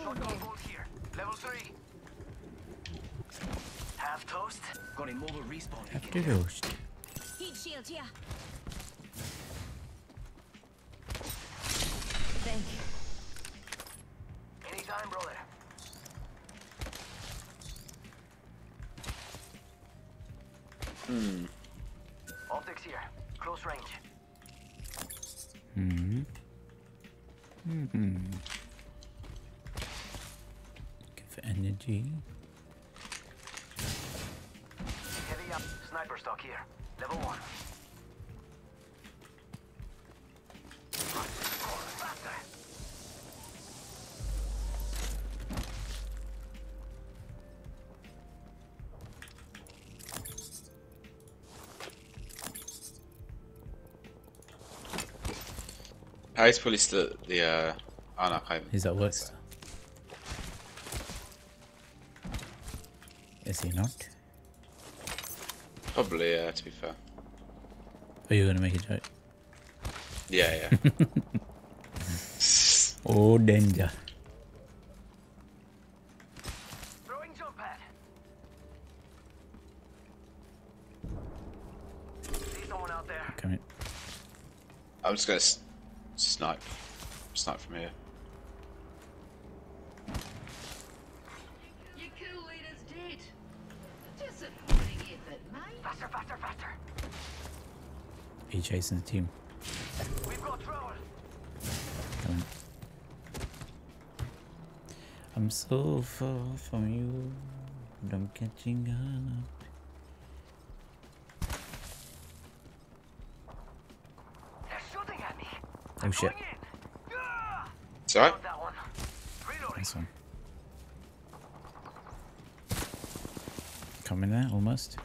Shotgun moving. bolt here. Level 3. Half toast. Got a mobile respawn. Have beacon to here. Heat shield here. For. Heavy up. Sniper stock here. Level 1. Faster. Oh, he's probably still at the. Uh... Oh no, I can't. Is he not? Probably, uh, to be fair. Are you gonna make a joke? Yeah, yeah. Oh, danger. Throwing jump pad. See someone out there. Coming. I'm just gonna s- snipe. Snipe from here. Your kill leader's dead. Disappointing effort, mate. Faster, faster, faster. He chasing the team. We've got trouble. Come. I'm so far from you, but I'm catching up. They're shooting at me. Oh shit, Going in. It's alright. Got that one. Reloading. this one. Coming there, almost.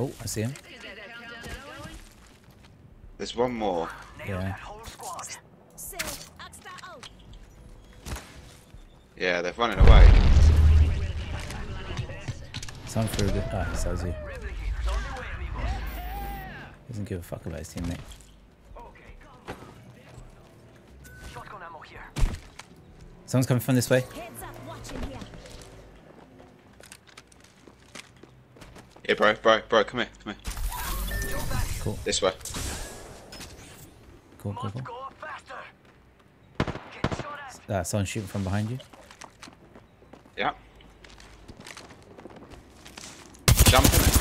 Oh, I see him. There's one more. Yeah. that whole squad. Say, Axta out. Yeah, they're running away. Someone threw a good. Ah, so he. Replicators on the way, amigos. Doesn't give a fuck about his teammate. Someone's coming from this way. Heads up, watching here. Yeah, bro, bro, bro, come here, come here. Cool. This way. Cool, cool, cool. Go up faster. Get shot at. Uh, someone shooting from behind you. Yeah. Jump in it.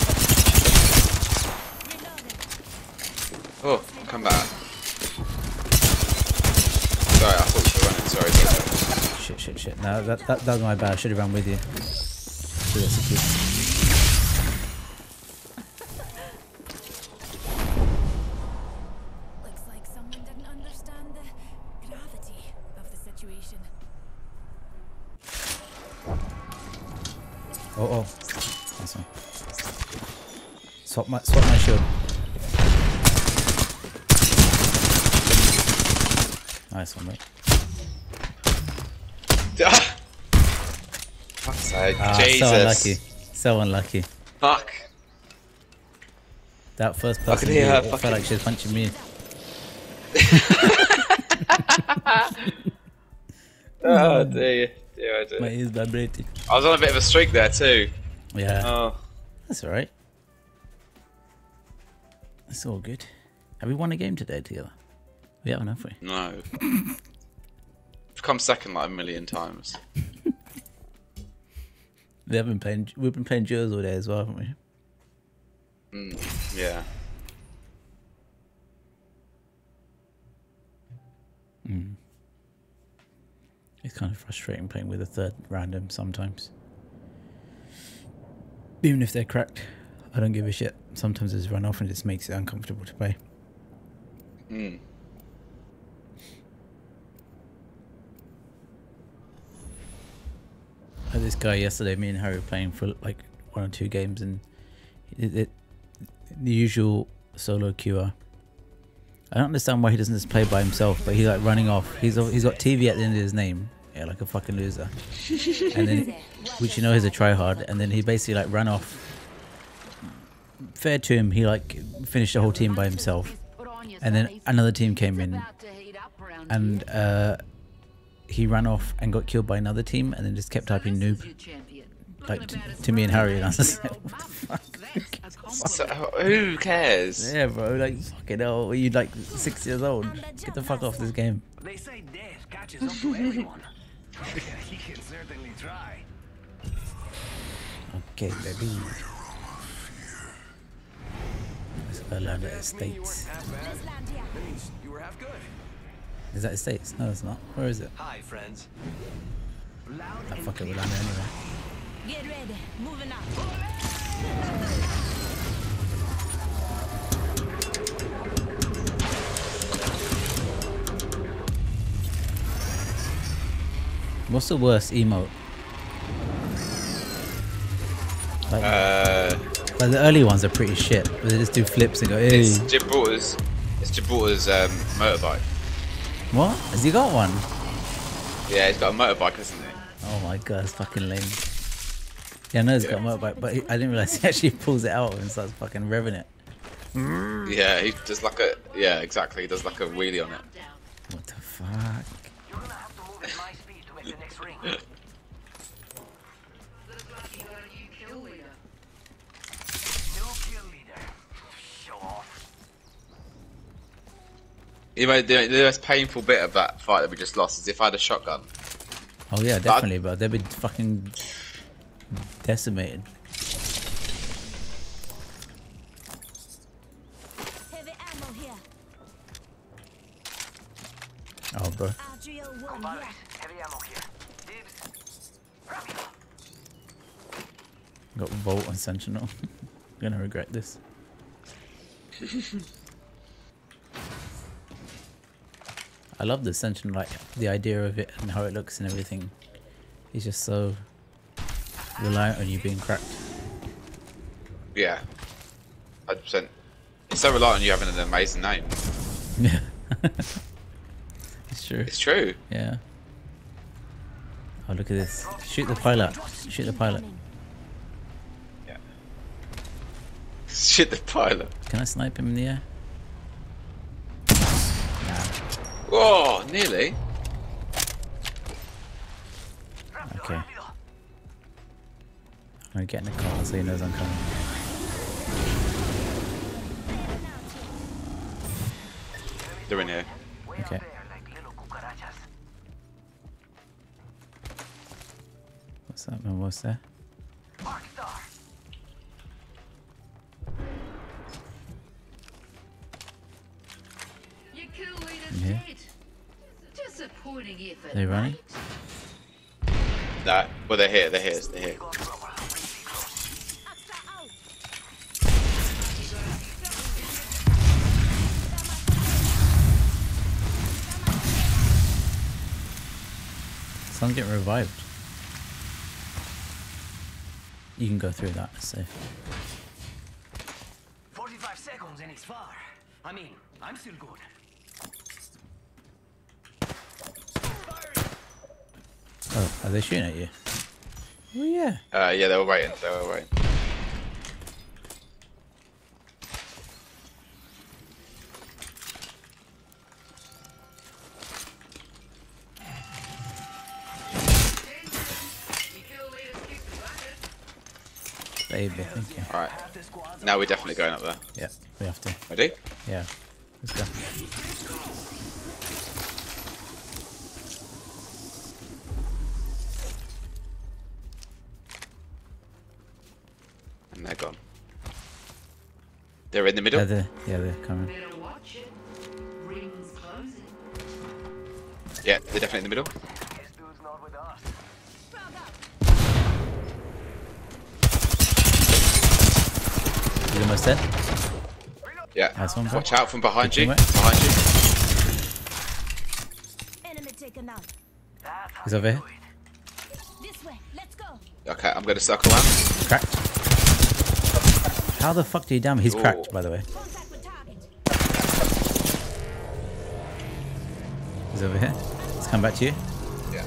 Oh, come back. Sorry, I thought you were running. Sorry, sorry. sorry. Shit, shit, shit. No, that, that, that was my bad. I should have run with you. Jesus. so unlucky. So unlucky. Fuck. That first I person can hear her it felt like she was punching me. Oh dear. Dear, oh, dear. My ears vibrating. I was on a bit of a streak there too. Yeah, Oh. that's alright. It's all good. Have we won a game today together? We haven't, have we? No. We've come second like a million times. We have been playing. We've been playing duos all day as well, haven't we? Mm, yeah. It's kind of frustrating playing with a third random sometimes. Even if they're cracked, I don't give a shit. Sometimes it's run off and it just makes it uncomfortable to play. Mm. I had this guy yesterday, me and Harry were playing for like one or two games, and it, it, the usual solo queuer. I don't understand why he doesn't just play by himself, but he's like running off. He's he's got TV at the end of his name, yeah, like a fucking loser. and then, which you know is a tryhard, and then he basically like ran off. Fair to him, he like finished the whole team by himself, and then another team came in, and uh, he ran off and got killed by another team, and then just kept typing noob, like to, to me and Harry, and I was just like, what the fuck? So, who cares? Yeah, bro, like fucking hell, you like six years old? Get the fuck off this game. They say death catches up to everyone. he can certainly try. Okay, baby. Let's go land at Ask you weren't Estates. Half bad. Let's land here. That means you were half good. Is that Estates? No, it's not. Where is it? Hi, friends. Loud and fuck it, clear. we'll land there anyway. Get ready. Moving up. What's the worst emote? Like, Uh, like the early ones are pretty shit. Where they just do flips and go, hey. it's Gibraltar's. It's Gibraltar's um, motorbike. What? Has he got one? Yeah, he's got a motorbike, hasn't he? Oh my god, it's fucking lame. Yeah, I know he's got a motorbike, but he, I didn't realize he actually pulls it out and starts fucking revving it. Yeah, he does like a. Yeah, exactly. He does like a wheelie on it. What the fuck? You're gonna have to move at my speed to make the next ring. No kill leader. Show off. You know, the, the most painful bit of that fight that we just lost is if I had a shotgun. Oh yeah, definitely, bro. they'd be fucking decimated. Heavy ammo here. Oh, bro. Adriel one Compadre, heavy ammo here. Dibs. Rápido. Got Volt and Sentinel. gonna regret this. I love the Sentinel, like the idea of it and how it looks and everything. He's just so reliant on you being cracked. Yeah. 100%. It's so reliant on you having an amazing name. Yeah. it's true. It's true. Yeah. Oh, look at this. Shoot the pilot. Shoot the pilot. Yeah. Shit, the pilot. Can I snipe him in the air? Whoa, nearly. Okay. I'm gonna get in the car so he knows I'm coming. They're in here. Okay. out there, like little cucarachas. What's that? man? What's there? Arc Star. They running? mate. That. Well, they're here. They're here. They're here. Got rubber. Really. Someone's getting revived. You can go through that, it's safe. 45 seconds and it's far. I mean, I'm still good. Oh, are they shooting at you? Oh yeah. Uh, yeah, they were waiting. They were waiting. Your kill leader's kicked the bucket. Baby, thank you. All right. Now we're definitely going up there. Yeah, we have to. Ready? Yeah. Let's go. And they're gone. They're in the middle. They're. Yeah, they're coming. Better watch it. Rings closing. Yeah, they're definitely in the middle. This dude's not. He's almost dead. Yeah. Nice one. Watch out from behind Good you. teamwork. Behind you. Enemy taken out. He's over here. This way. Let's go. Okay, I'm going to circle around. Cracked. How the fuck do you damn? He's cracked, by the way. Contact with target. He's over here. Let's come back to you. Yeah.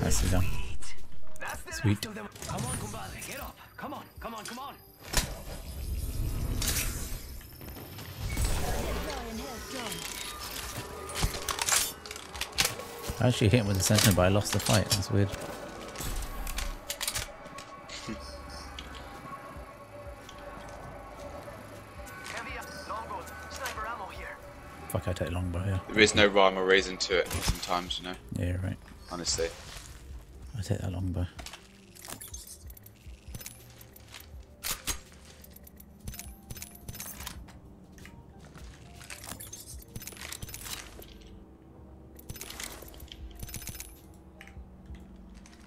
That's it done. Sweet. last of them. Come on, compadre, get up. Come on, come on, come on. Deploying health drone. I actually hit him with the sentinel, but I lost the fight. That's weird. Fuck, I take longbow here. There is no rhyme or reason to it sometimes, you know, Yeah, right. honestly. I take that longbow.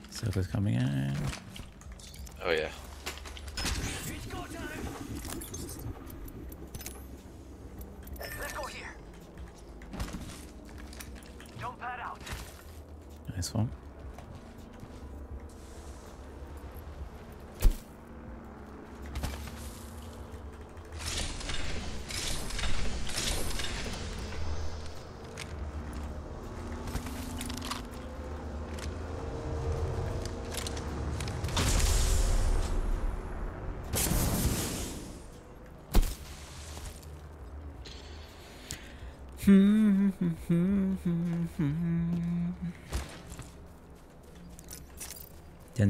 Circle's coming in. Oh, yeah. It's go time. Let's go here. Jump pad out. Nice one.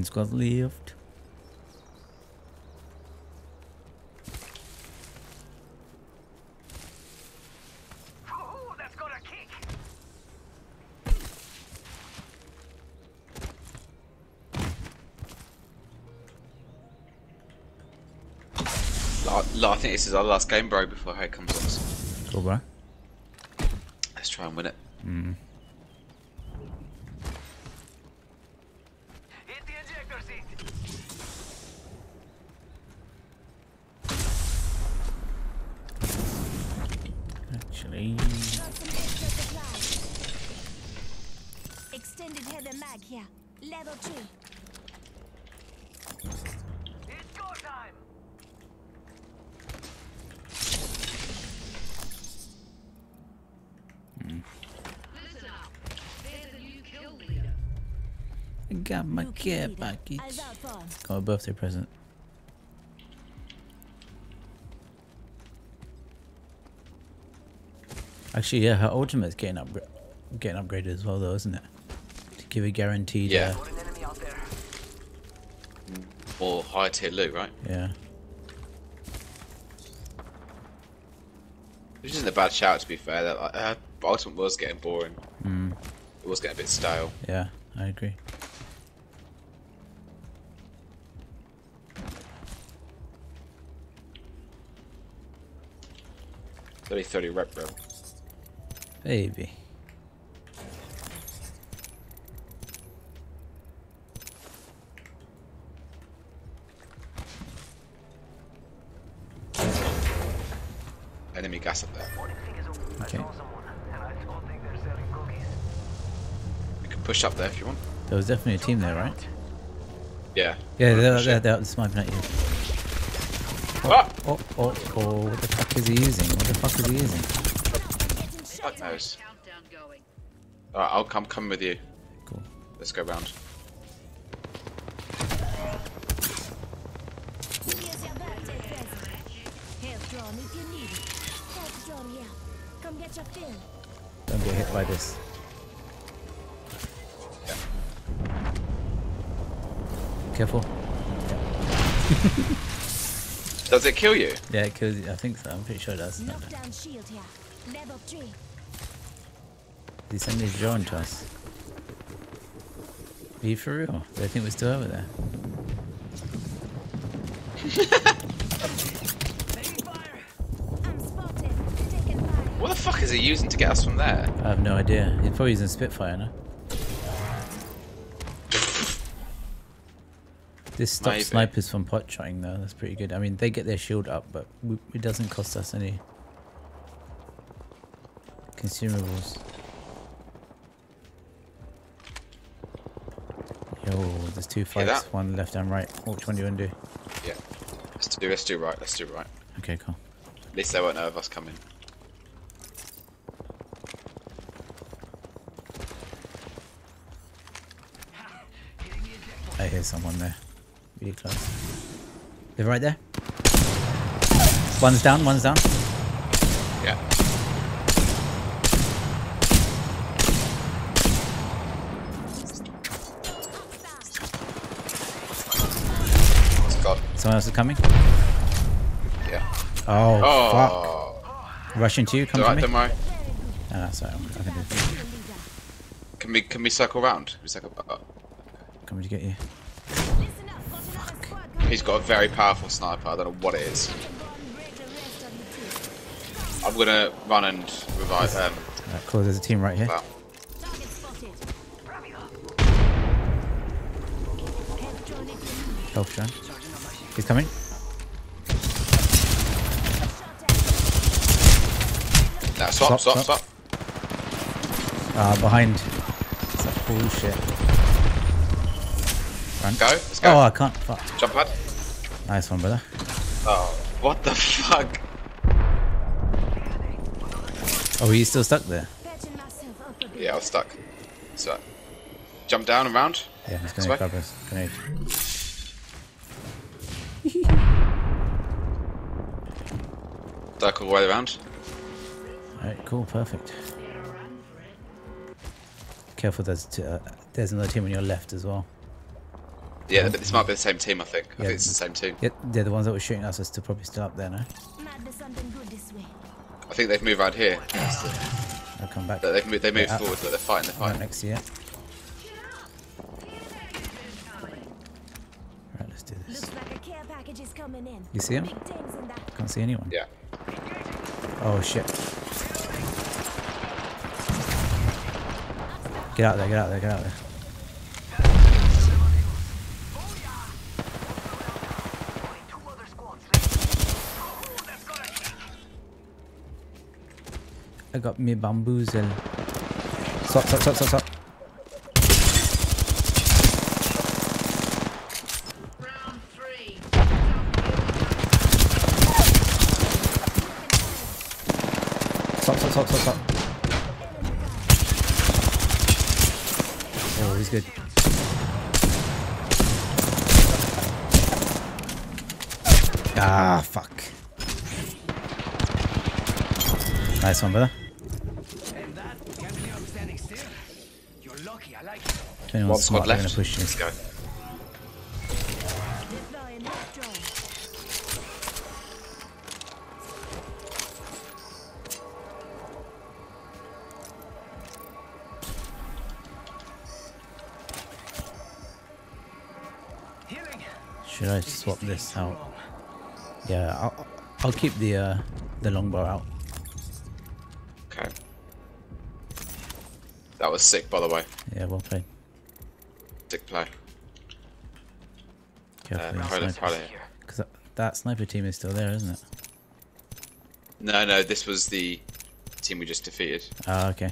Ten squad left. Ooh, that's got a kick. La- la- I think this is our last game, bro, before Hay comes on. Cool, bro. Let's try and win it. Hit the ejector seat. Actually, Got some extra supplies. Extended heavy mag here. Level two. It's go time. Listen up. There's a new kill leader. I got my New care leader. Package. Eyes out. Got a birthday present. Actually, yeah, her ultimate's getting up, getting upgraded as well, though, isn't it? To give a guaranteed. Yeah. Uh, Got an enemy out there. More high tier loot, right? yeah. Which isn't a bad shout, to be fair. That uh, Ultimate was getting boring. Mm, It was getting a bit stale. yeah, I agree. Thirty thirty rep bro. Baby. Enemy gas up there. Morning thing is open. I Okay. saw someone, and I don't think they're selling cookies. You can push up there if you want. There was definitely a team there, right? Yeah. Yeah, they're, they're, they're sniping at you. Ah! Oh, oh, oh, what the fuck is he using? What the fuck is he using? Fuck knows. Countdown going. Alright, I'll come come with you. Cool. Let's go round. Does it kill you? Yeah, it kills you. I think so. I'm pretty sure it does. No, no. Knockdown shield here. Level 3. He sent his drone to us. Are you for real? Do they think we're still over there? I'm spotted. Taking fire. What the fuck is he using to get us from there? I have no idea. He's probably using Spitfire, no? This stops Maybe. snipers from pot shotting though. That's pretty good. I mean, they get their shield up, but we, it doesn't cost us any consumables. Yo, there's two fights, one left and right. Which one do you want to do? Yeah. Let's do let's do right, let's do right. Okay, cool. At least they won't know of us coming. I hear someone there. Really close. They're right there. One's down, one's down. Yeah. God. Someone else is coming. Yeah. Oh, fuck. Oh. Rushing to you, come to don't me. worry. Ah, sorry, I can do it. Can we can we circle round? Can we circle uh, Coming to get you. He's got a very powerful sniper, I don't know what it is. Bomb break the rest of the team. I'm gonna run and revive um Alright, cool, there's a team right here. well, Target spotted. Wrap me up. Help drawn if you need Health drone. He's coming. no, swap, Swap, swap, swap. Ah, behind. It's that bullshit. Run. Go, let's go. Oh, I can't. Fuck. Jump pad. Nice one, brother. Oh, what the fuck? Oh, are you still stuck there? Patching myself up a bit. Yeah, I was stuck. So, jump down and round. Yeah, he's gonna grab us. Grenade. Circle all the way around. Alright, cool, perfect. Careful, there's uh, there's another team on your left as well. Yeah, but this might be the same team. I think. I Yeah. think it's the same team. Yeah, they're the ones that were shooting us are still probably still up there now. Might be something good this way. I think they've moved around here. They'll come back. They've moved. They moved Yeah, uh, forward, but they're fighting. They're Right fighting. next to you. Right, let's do this. Looks like a care package is coming in. You see him? Big things in that. Can't see anyone. Yeah. Oh shit. Get out there, get out there, get out there. Two other squads. Let's go. I got me bamboozle. Stop, stop, stop, stop, stop. Stop, stop, stop, stop, stop. Oh, he's good. Ah, fuck. Nice one, brother. And that can be outstanding lucky, I If One squad they're left. push Let's go. Deploying left drone. Healing. Should I swap this out? Yeah, I'll, I'll keep the uh, the longbow out. Okay. That was sick, by the way. Yeah, well played. Sick play. Careful, Uh, Prowler, Prowler. because that, that sniper team is still there, isn't it? No, no, this was the team we just defeated. Ah, okay.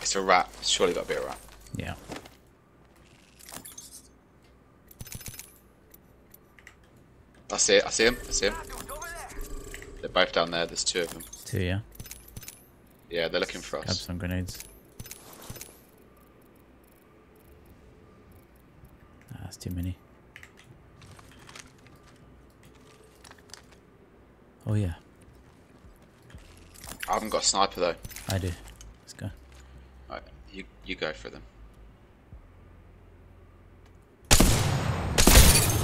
It's a rat. It's surely got to be a rat. Yeah. I see it. I see him. I see him. They're both down there. There's two of them. Two, yeah. Yeah, they're looking for Have us. some grenades. Ah, that's too many. Oh yeah, I haven't got a sniper though. I do. Let's go. Right, you you go for them.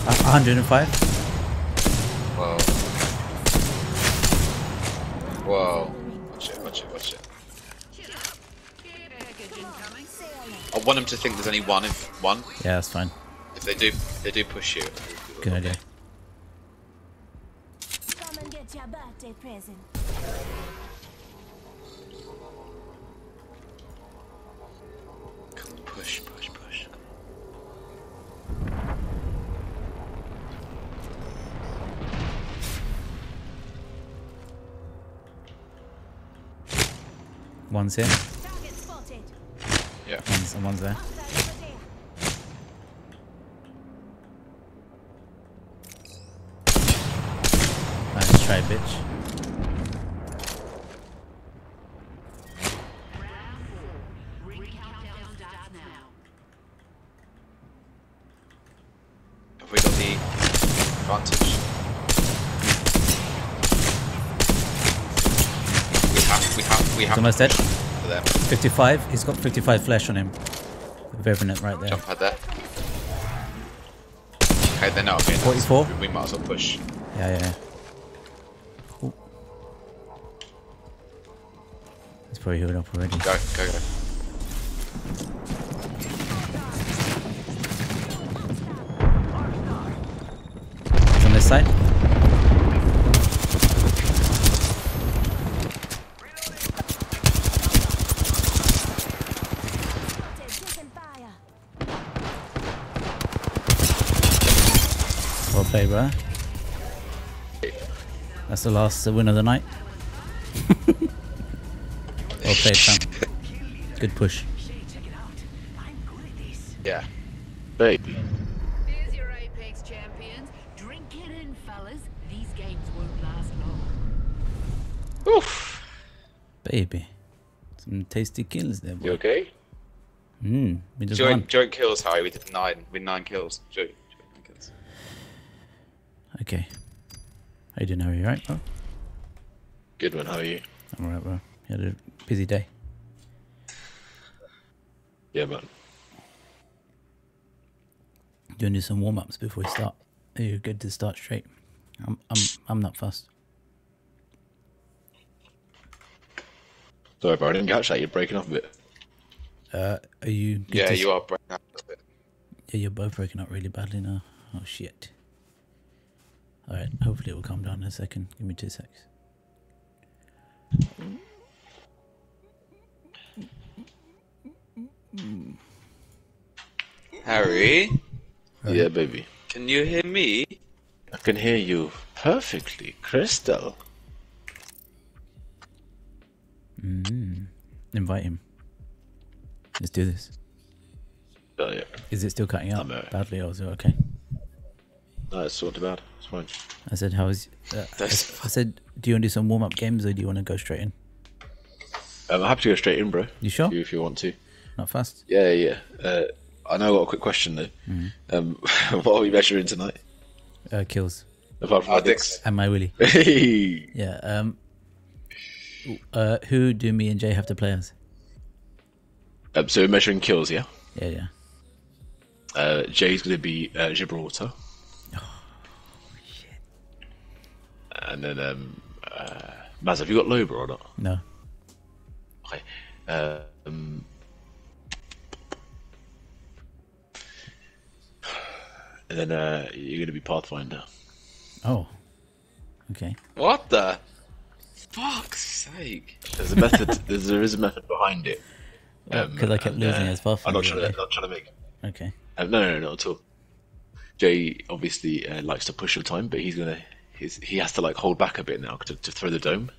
Uh, 105. Whoa. Whoa. Watch it. Watch it. Watch it. I want them to think there's only one. If one, Yeah, that's fine. if they do, if they do push you. Good idea. Come and get your birthday present. One's here. Yeah. One's, someone's there. Nice try, bitch. Ring countdown starts now. Have we got the advantage? We have. We have. We have. He's almost dead. For them. 55. He's got 55 flesh on him. Revenant right there. Jump pad there. Okay, they're not being 44. We might as well push. Yeah, yeah. yeah. He's probably healed up already. Go, go, go. He's on this side. Spotted. Taking fire. Well played, bro. That's the last uh, win of the night. well played, Sam. Good push. Yeah. Baby. Here's your Apex champions. Drink it in, fellas. These games won't last long. Oof. Baby. Some tasty kills there, boy. You boy. okay? Mmm. We just Joint, won. joint kills, Harry. We did nine. We nine kills. Joint, joint nine kills. Okay. How you doing, Harry? You alright, bro? Good one, how are you? I'm alright, bro. You had a busy day. Yeah, man. Doing do some warm ups before we start. Are you good to start straight? I'm I'm I'm not fast. Sorry, bro, I didn't catch that. You're breaking off a bit. Uh, are you? Good Yeah, you are breaking up a bit. Yeah, you're both breaking up really badly now. Oh shit. Alright, hopefully it will calm down in a second. Give me two secs. Harry, Yeah, baby. can you hear me? I can hear you perfectly, Crystal. Mm. Invite him. Let's do this. Oh, yeah. Is it still cutting out badly or is it okay? No, it's sorted bad. It's fine. I said, how is. Uh, I, I said, do you want to do some warm up games or do you want to go straight in? Um, I'm happy to go straight in, bro. You sure? If you, if you want to. Not fast. Yeah, yeah. Uh, I know I've got a quick question, though. Um, what are we measuring tonight? Uh, kills. Apart from Oh, dicks. And my willy. Yeah. Um. Uh, who do me and Jay have to play as? um, so we're measuring kills, yeah? Yeah, yeah. Uh, Jay's going to be uh, Gibraltar. And then, um, uh, Maz, have you got Loba or not? No. Okay. Uh, um, and then uh, you're going to be Pathfinder. Oh. Okay. What the? Fuck's sake. There's a method. there's, there is a method behind it. Because I kept and, losing uh, as Pathfinder. I'm not trying, right? to, not trying to make. Okay. Um, no, no, no, not at all. Jay obviously uh, likes to push your time, but he's gonna. He's, he has to like hold back a bit now to, to throw the dome.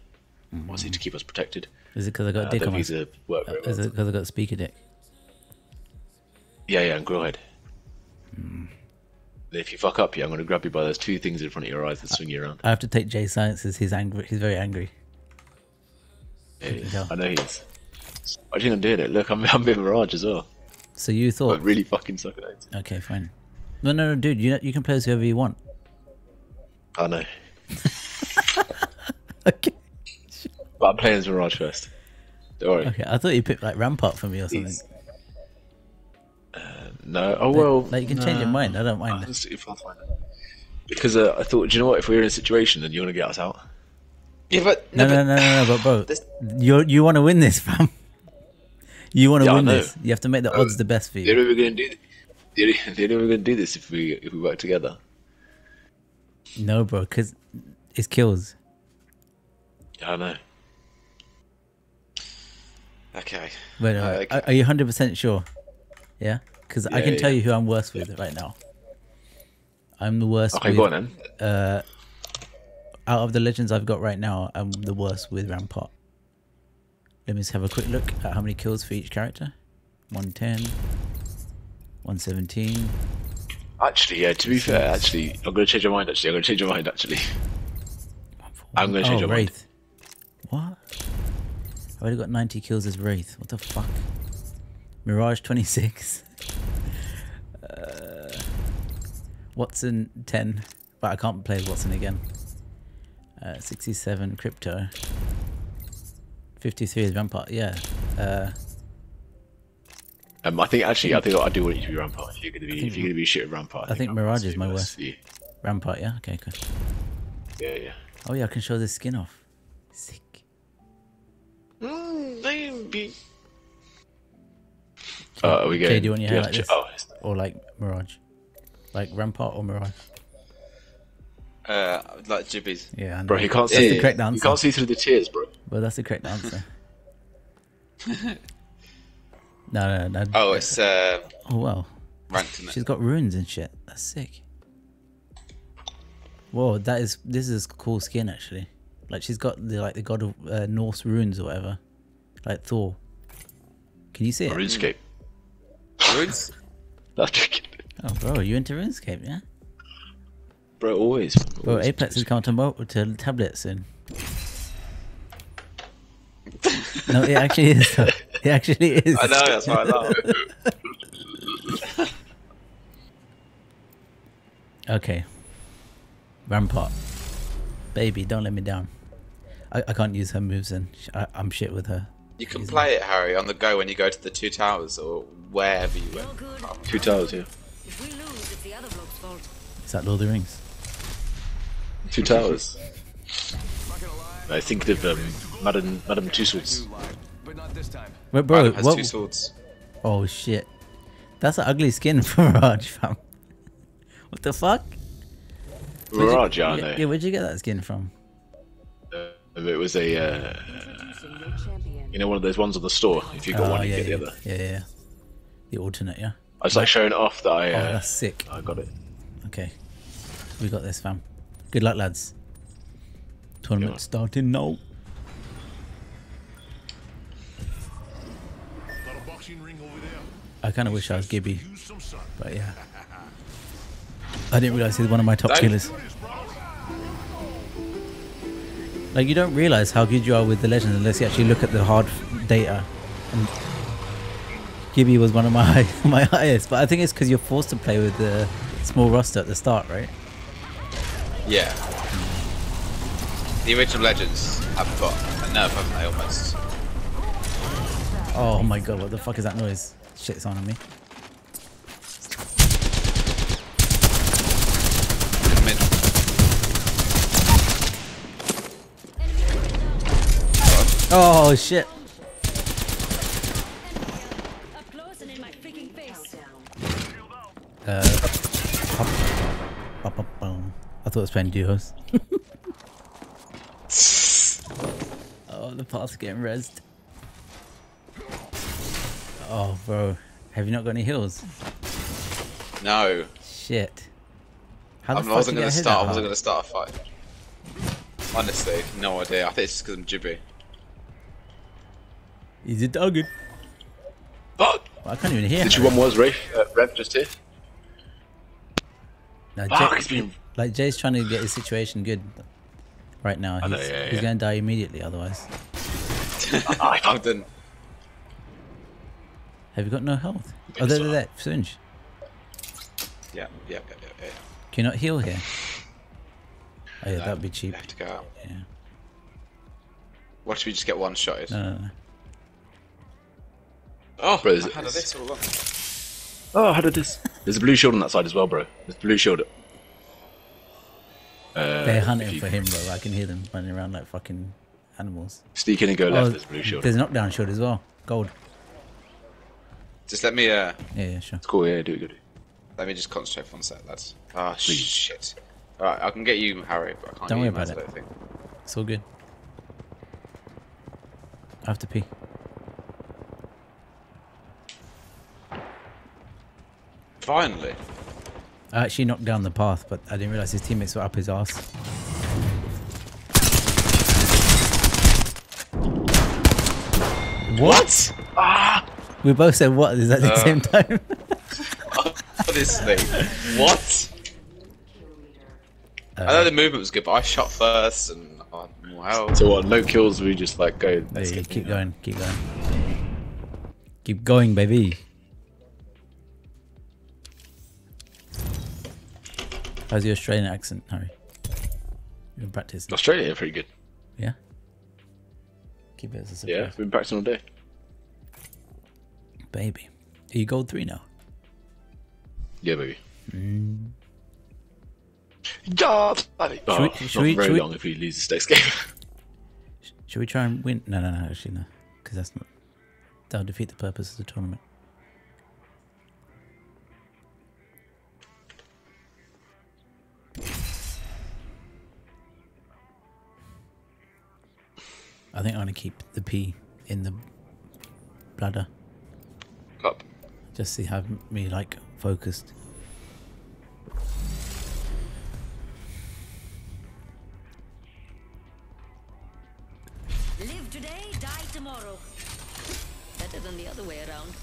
Obviously, to keep us protected. Is it because I got Uh, a dick on my? think he's a work very Is it because I got speaker dick? Yeah, yeah, and grill head. If you fuck up, yeah, I'm gonna grab you by those two things in front of your eyes and swing you around. I have to take Jay Sciences. He's angry. He's very angry. Yeah. I know he is. I think I'm doing it. Look, I'm I'm with Mirage as well. So you I thought? really fucking suck at it. Okay, fine. No, no, no, dude. You you can play as whoever you want. I know, Okay. but I'm playing as Mirage first. Don't worry. Okay. I thought you picked like Rampart for me or something. He's- No, oh well. like you can change your mind. I don't mind. I'll just do Pathfinder. Because uh, I thought, do you know what? If we're in a situation and you want to get us out, Yeah, but No, no, no, no, no, but bro, you you want to win this, fam. You want to Yeah, win this. You have to make the odds the best for you. the only we're going to do, the only, the only we're going to do this if we if we work together. No, bro, because it's kills. I know. okay. Wait, Uh, okay. are, are you hundred percent sure? Yeah, because I Yeah, can tell yeah. you who I'm worst with right now. I'm the worst. Okay, with, go on then. Uh, out of the legends I've got right now, I'm the worst with Rampart. Let me just have a quick look at how many kills for each character. 110, 117. Actually, yeah. To be fair, actually, I'm going to change your mind. Actually, I'm going to change your mind. Actually, I'm going to change oh, your mind. Wraith. What? I've already got 90 kills as Wraith. What the fuck? Mirage 26. uh, Wattson 10. But I can't play Wattson again. Uh, 67 Crypto. 53 is Rampart. Yeah. Uh, Um, I think actually, I think I do want you to be Rampart. If you're going to be, think- if you're going to be shit at Rampart, I think Rampart's Mirage is my worst worst. for you. Rampart, yeah? Okay, good. Yeah, yeah. Oh, yeah, I can show this skin off. Sick. Mm, maybe. Uh, are we Jay, going? do you want your we hair have like this? Oh, it's- Or like Mirage? Like Rampart or Mirage? Uh, like Gibby's. Yeah, bro, he can't That's see. the correct You answer. can't see through the tears, bro. Well, that's the correct answer. no, no, no. Oh, it's uh, Oh, well. ranked in She's it. got runes and shit. That's sick. Whoa, that is this is cool skin actually. Like she's got the like the god of uh, Norse runes or whatever, like Thor. Can you see it? RuneScape. Runes? That's tricky. Oh, bro, you into RuneScape? Yeah. Bro, always. Bro, always. Apex is coming to, mo- to tablet soon. no, it actually is. though. It actually is. I know, that's why I laugh. Okay. Rampart. Baby, don't let me down. I, I can't use her moves and sh- I, I'm shit with her. You can play it, Harry, on the go when you go to the two towers or wherever you went. Two towers, yeah. If we lose, it's the other bloke's fault. Is that Lord of the Rings? Two towers. I think of um, Madam Madam Two Swords. But not this time. Wait, bro, Adam has what? two swords. Oh shit. That's an ugly skin for Raj, fam. What the fuck? Where'd you- Mirage, yeah, Yeah, where'd you get that skin from? Um, It was a, uh, Introducing your champion. you know, one of those ones on the store. If you got Oh, one, you yeah, get the yeah. other. yeah, yeah, yeah. The alternate, yeah. I was like showing it off that I, Oh, uh, that's sick. I got it. Okay. We got this, fam. Good luck, lads. Tournament starting now. I kind of wish I was Gibby, but yeah. I didn't realize he's one of my top Don't- killers. Like you don't realize how good you are with the legends unless you actually look at the hard data. And Gibby was one of my my highest, but I think it's because you're forced to play with the small roster at the start, right? Yeah. The original Legends have got a nerf, haven't they, almost? Oh my god, what the fuck is that noise? Shit's on me. Oh shit. Uh. I thought it was playing duos. oh, the path's getting rezzed. Oh, bro. Have you not got any heals? No. Shit. How I the fuck wasn't going to start. I that wasn't going to start a fight. Honestly, no idea. I think it's just because I'm Gibby. He's a doggy. Fuck! I can't even hear. Literally her. one was Rafe, uh, Rev just here. No, Fuck, Jay- it's been- Like Jay's trying to get his situation good right now. I know, He's, yeah, he's yeah. gonna die immediately otherwise. I didn't. Have you got no health? Oh, there, there, there. Syringe. Yeah, yeah, yeah, yeah, yeah. Can you not heal here? Oh yeah, No, that'd be cheap. Have to go out. Yeah. What should we just get one shotted? No, no, no. Oh, Bro, is I had a this all along. Oh, how did this? There's a blue shield on that side as well, bro. There's a blue shield. Uh, They're hunting you for him, bro. I can hear them running around like fucking animals. Sneak in and go left. Oh, there's a blue shield. there's knockdown shield as well. Gold. Just let me, uh, Yeah, yeah, sure. It's cool. Yeah, do it good. let me just concentrate for one sec, lads. Ah, shit. Alright, I can get you, Harry, but I can't Don't get worry you, Matt, about I it. don't think. It's all good. I have to pee. Finally. I actually knocked down the path, but I didn't realize his teammates were up his ass. What? Ah! We both said what is at the Uh. same time. Honestly. what? I know the movement was good, but I shot first and I had more. So what? No kills. We just like go. Yeah, Let's yeah, keep going, keep going. Keep going, baby. How's your Australian accent, Harry? You've been practicing. Australia, pretty good. Yeah? Keep it as a Yeah, surprise. we've been practicing all day. Baby. Are you gold three now? Yeah, baby. Mm. Yeah, bloody- Oh, we- not should we- very should we- if we lose this next game. Should we try and win? No, no, no, actually, no. Because that's not. That'll defeat the purpose of the tournament. I think I'm going to keep the P in the bladder. Cup. Just to have me, like, focused. Live today, die tomorrow. Better than the other way around.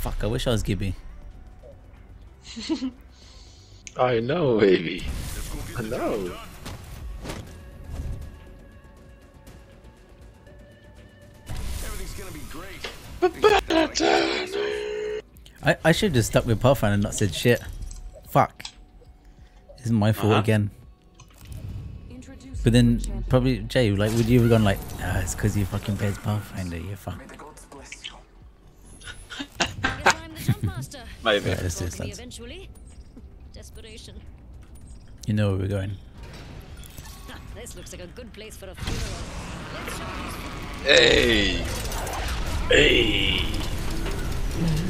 Fuck, I wish I was Gibby. I know, baby. I know. Everything's gonna be great. I, I should have just stuck with Pathfinder and not said shit. Fuck. This is my fault Uh-huh. again. But then probably Jay, like, would you have gone like, ah, it's because you fucking played Pathfinder, you fuck. Guess I'm the jump master. Maybe. Yeah, let's do this, lads. Desperation. You know where we're going. This looks like a good place for a funeral. Let's show Hey! Hey.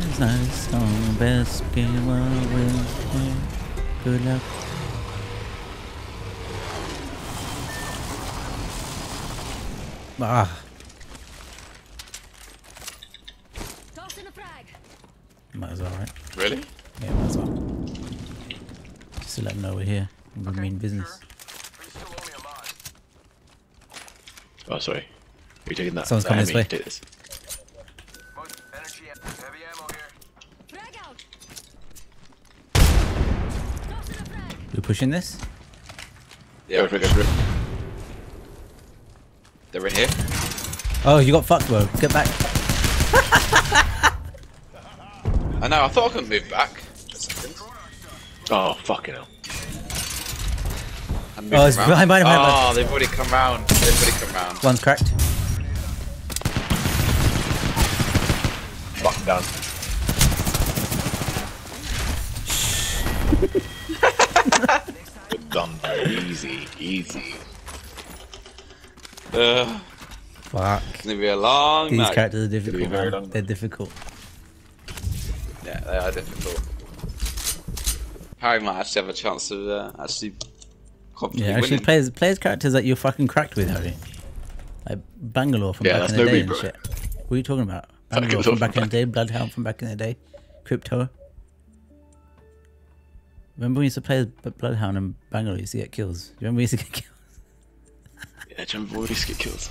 It's nice on best game of winter. Good luck. Ah, Toss in a frag. might as well, right? Really? Yeah, might as well. Just to let them know we're here. We mean business. Oh, sorry. Are you taking that? Someone's coming this heavy? way. Take this. Most energy, heavy ammo We pushing this? Yeah, Go for it, go for it. they're in here. Oh, you got fucked, bro. Get back. I know. I thought I couldn't move back. Just a second. Oh, fucking hell. I'm Oh, it's moving behind, behind, behind, Oh, behind. they've already come round. They've already come round. One's cracked. Fucking down. Good done, bro. Easy, easy. Ugh, Fuck. it's gonna be a long These night. characters are difficult, man. They're difficult. Yeah, they are difficult. Harry might actually have a chance of uh, actually confidently Yeah, actually, winning. players players characters that you're fucking cracked with, Harry. Like Bangalore from Yeah, back in the no day me, and shit. What are you talking about? Bangalore Bangalore from from back in the day, Bloodhound from back in the day, Crypto. Remember when we used to play Bloodhound and Bangalore used to get kills? Do you remember we used to get kills? Yeah, jump already get kills.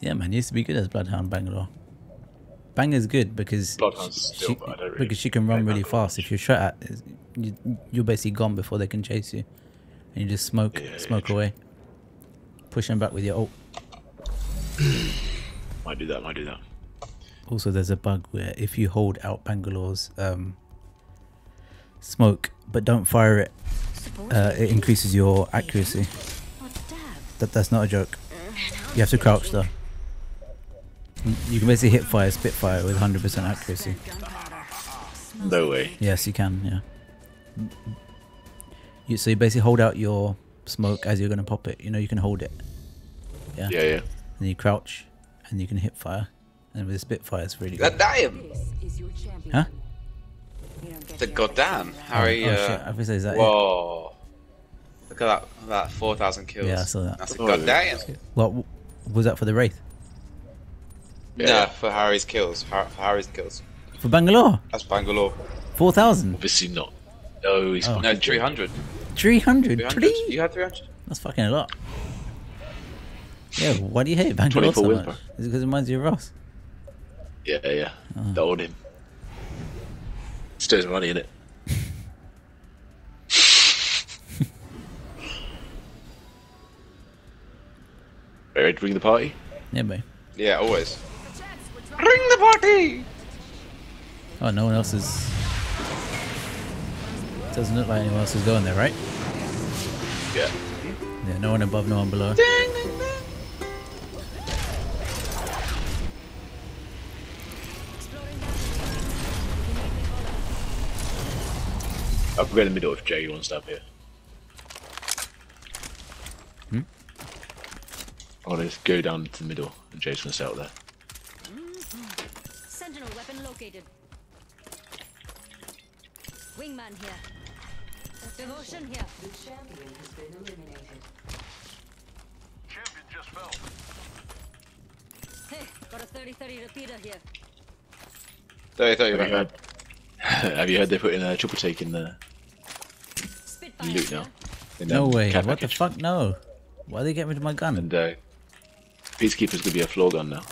Yeah, man, used to be good as Bloodhound Bangalore. Banger's good because Bloodhound's she, still, but really because she can run really Bangalore. fast. If you're shot at, you, you're basically gone before they can chase you, and you just smoke Yeah, yeah, smoke true. away, push them back with your ult. Might do that, might do that. Also, there's a bug where if you hold out Bangalore's um, smoke but don't fire it, uh, it increases your accuracy. That that's not a joke. You have to crouch though. You can basically hip fire Spitfire with 100% accuracy. No way. Yes, you can. Yeah. You so you basically hold out your smoke as you're gonna pop it. You know you can hold it. Yeah. Yeah, yeah. And you crouch, and you can hip fire. And with Spitfire, it's really God good. damn! Huh? The goddamn Harry. oh, uh, shit, I was is that it? Whoa! Look at that, that four thousand kills. Yeah, I saw that. That's a Oh, goddamn. What was that for the wraith? No, Yeah. for Harry's kills. For Harry's kills. For Bangalore, That's Bangalore. four thousand. Obviously not. No, he's Oh. No, joking. 300. 300. 300. You had 300? That's fucking a lot. Yeah, why do you hate Bangalore so much? Is it because it reminds you of Ross? Yeah, yeah. Oh. That on him. Still his money in it. Ready to bring the party? Yeah, mate. Yeah, always. Ring the party! Oh, no one else is. Doesn't look like anyone else is going there, right? Yeah. Yeah, no one above, no one below. I'll go in the middle if Jay wants to have here. Hmm? I'm gonna just go down to the middle and Jay's gonna stay out there. Sentinel weapon located. Wingman here. Devotion here. Champion has been eliminated. Champion just fell. Hey, got a 30-30 repeater here. 30, 30, Have you right. heard? have you heard they put in a triple take in the Spitfire loot now? In, No um, way. care What the fuck? No. Why are they getting rid of my gun? And uh, Peacekeeper's gonna be a floor gun now.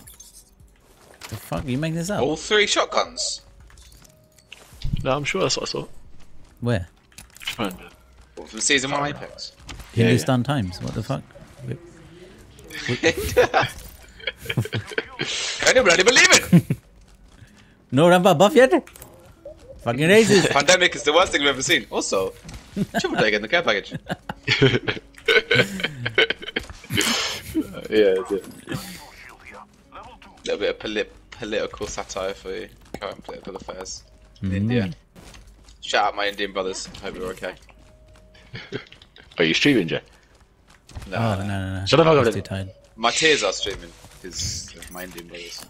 the fuck? Are you making this up? All three shotguns. No, I'm sure that's what I saw. Where? Japan. From season 1 Apex. Yeah, yeah. Hindustan Times. What the fuck? I don't bloody believe it! No Rampa buff yet? Fucking racist. Pandemic is the worst thing we've ever seen. Also, triple take in the care package. yeah, that's it. little bit of polit- political satire for you. Current political affairs mm-hmm. in India. Shout out my Indian brothers. Hope you're okay. Are you streaming, Jay? No, Oh, no. no, no, no. Shut the fuck I up was too tired. My tears are streaming because of my Indian brothers.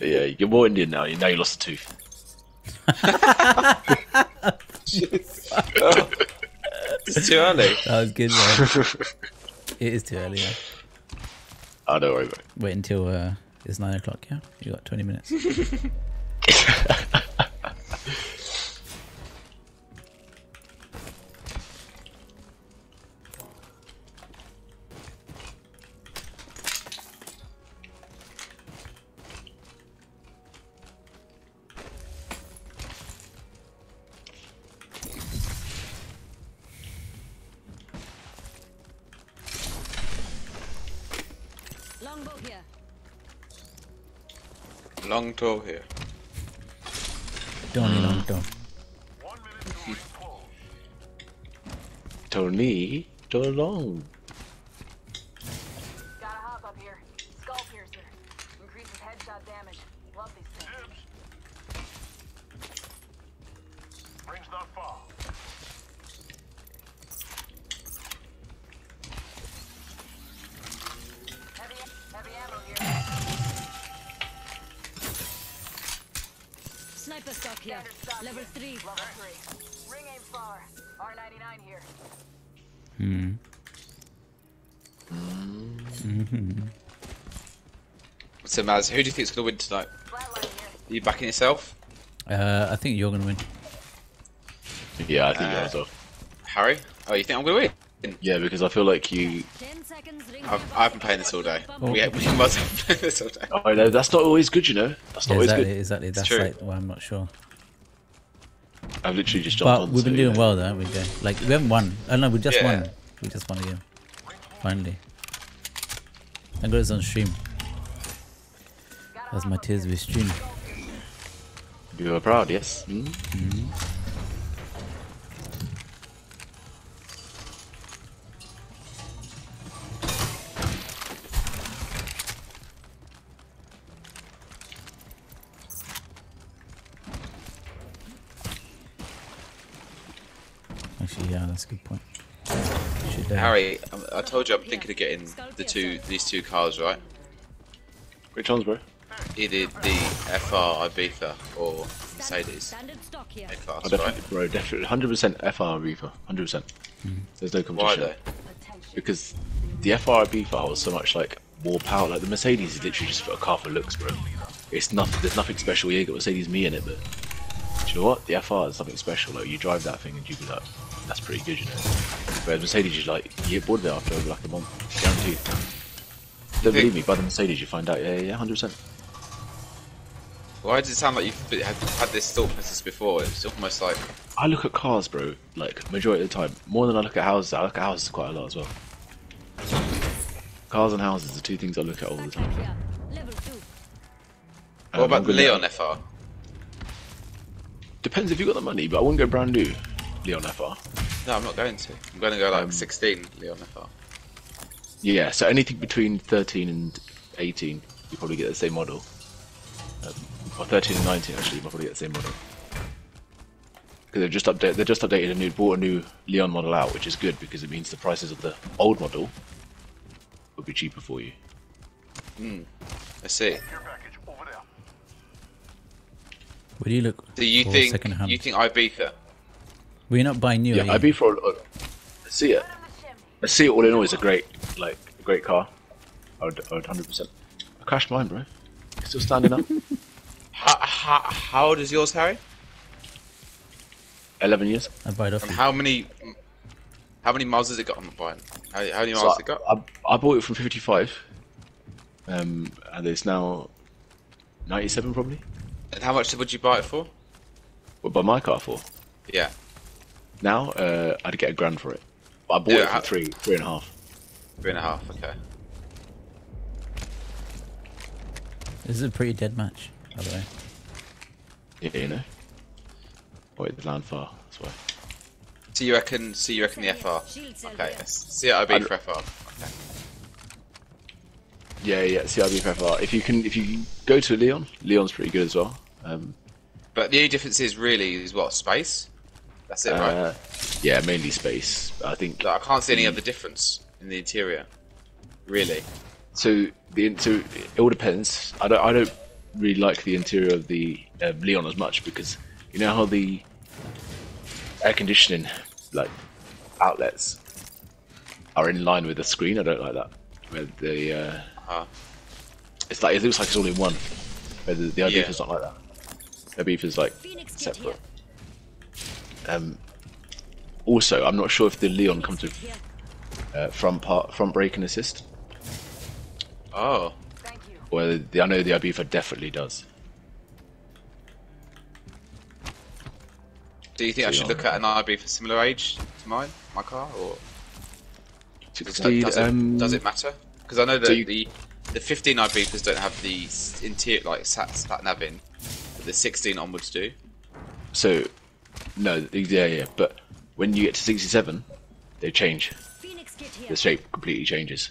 Yeah, you're more Indian now. You now you lost a tooth. Oh, it's too early. That was good, man. it is too early, yeah. Oh, don't worry about it. Wait until uh, it's 9 o'clock, yeah? You got 20 minutes. Long toe here. Tony long Toe. Tony Dolong. Here. Level 3. Level three. Ring aim far. R99 here. Hmm. So Maz, who do you think's gonna win tonight? Are you backing yourself? Uh, I think you're gonna win. Yeah, I think Uh, that as well. Harry? Oh, you think I'm gonna win? Yeah, because I feel like you. 10 seconds. Ring I've, I've been playing this all day. Oh. We, we must have played this all day. Oh no, that's not always good, you know. That's not Yeah, always exactly, good. exactly. That's true. like why I'm not sure. I've literally just jumped But on. we've been so, doing yeah. well though, haven't we? Like we haven't won. Oh no, we just Yeah. won. We just won a game. Finally. I got this on stream. That was my tears with stream. You are proud, yes. Mm? Actually, yeah, that's a good point. Should, uh, Harry, um, I told you I'm thinking of getting the two these two cars, right? Which ones, bro? Either the FR Ibiza or Mercedes Standard stock here. A I class, right? bro, definitely, hundred percent FR Ibiza, hundred percent. There's no Why competition though? because the FR Reaper was so much like more power. Like the Mercedes is literally just a car for looks, bro. It's nothing. There's nothing special. Yeah, you got Mercedes me in it, but do you know what? The FR is something special. Like you drive that thing and you be like, that's pretty good, you know. Whereas Mercedes, you like you get bored of it after like a month, guaranteed. Don't believe me? By the Mercedes, you find out. Yeah, yeah, hundred percent. Why does it sound like you've had, had this thought process before? It's almost like I look at cars, bro. Like majority of the time, more than I look at houses. I look at houses quite a lot as well. Cars and houses are two things I look at all the time. Here. Level 2. Um, what about the Leon FR? Depends if you got the money, but I wouldn't go brand new. Leon FR. No, I'm not going to. I'm going to go like Um, 16 Leon FR. Yeah, so anything between 13 and 18, you probably get the same model. Um, or 13 and 19, actually, you probably get the same model. Because they've just updated, they just updated a new, bought a new Leon model out, which is good because it means the prices of the old model will be cheaper for you. Hmm. I see. Care package over there. Where do you look Do you for think second hand? you think Ibiza? We're not buying new. Yeah, are I'd be for a see it. I see it all in all is a great, like, a great car. I would, I would 100%. I crashed mine, bro. It's still standing up. How, how, how old is yours, Harry? 11 years. I buy it off And you. how many how many miles has it got on the bike? How, how many miles I, has it got? I, I bought it from 55, um, and it's now 97 probably. And how much would you buy it for? What buy my car for? Yeah. Now, uh, I'd get a grand for it. But I bought Yeah, it for how- three, three and a half. Three and a half, okay. This is a pretty dead match, by the way. Yeah, you know. Wait, the land far. That's why. So you reckon so you reckon the FR? Okay, here. yes. See it IB I'd- for FR. Okay. Yeah, yeah. CRB FR. If you can, if you go to Leon, Leon's pretty good as well. Um, But the only difference is really is what, space? That's it, right? uh, yeah, mainly space. I think. Like, I can't see any other difference in the interior. Really. So the so it all depends. I don't I don't really like the interior of the um, Leon as much because you know how the air conditioning like outlets are in line with the screen. I don't like that. Where the uh, Uh, it's like it looks like it's all in one. Where the, the Yeah. Ibiza's not like that. The Ibiza's like Phoenix separate. Um, also, I'm not sure if the Leon comes with uh, front part front brake and assist. oh. Thank you. Well, the, I know the Ibiza definitely does. Do you think I should look at an Ibiza similar age to mine, my car, or does, does, it, um, does it matter? Because I know that so you- the the 15 I beefers don't have the interior like sat, sat nav in. but The 16 onwards do. So, no, yeah, yeah. But when you get to 67, they change. Phoenix kit here. The shape completely changes.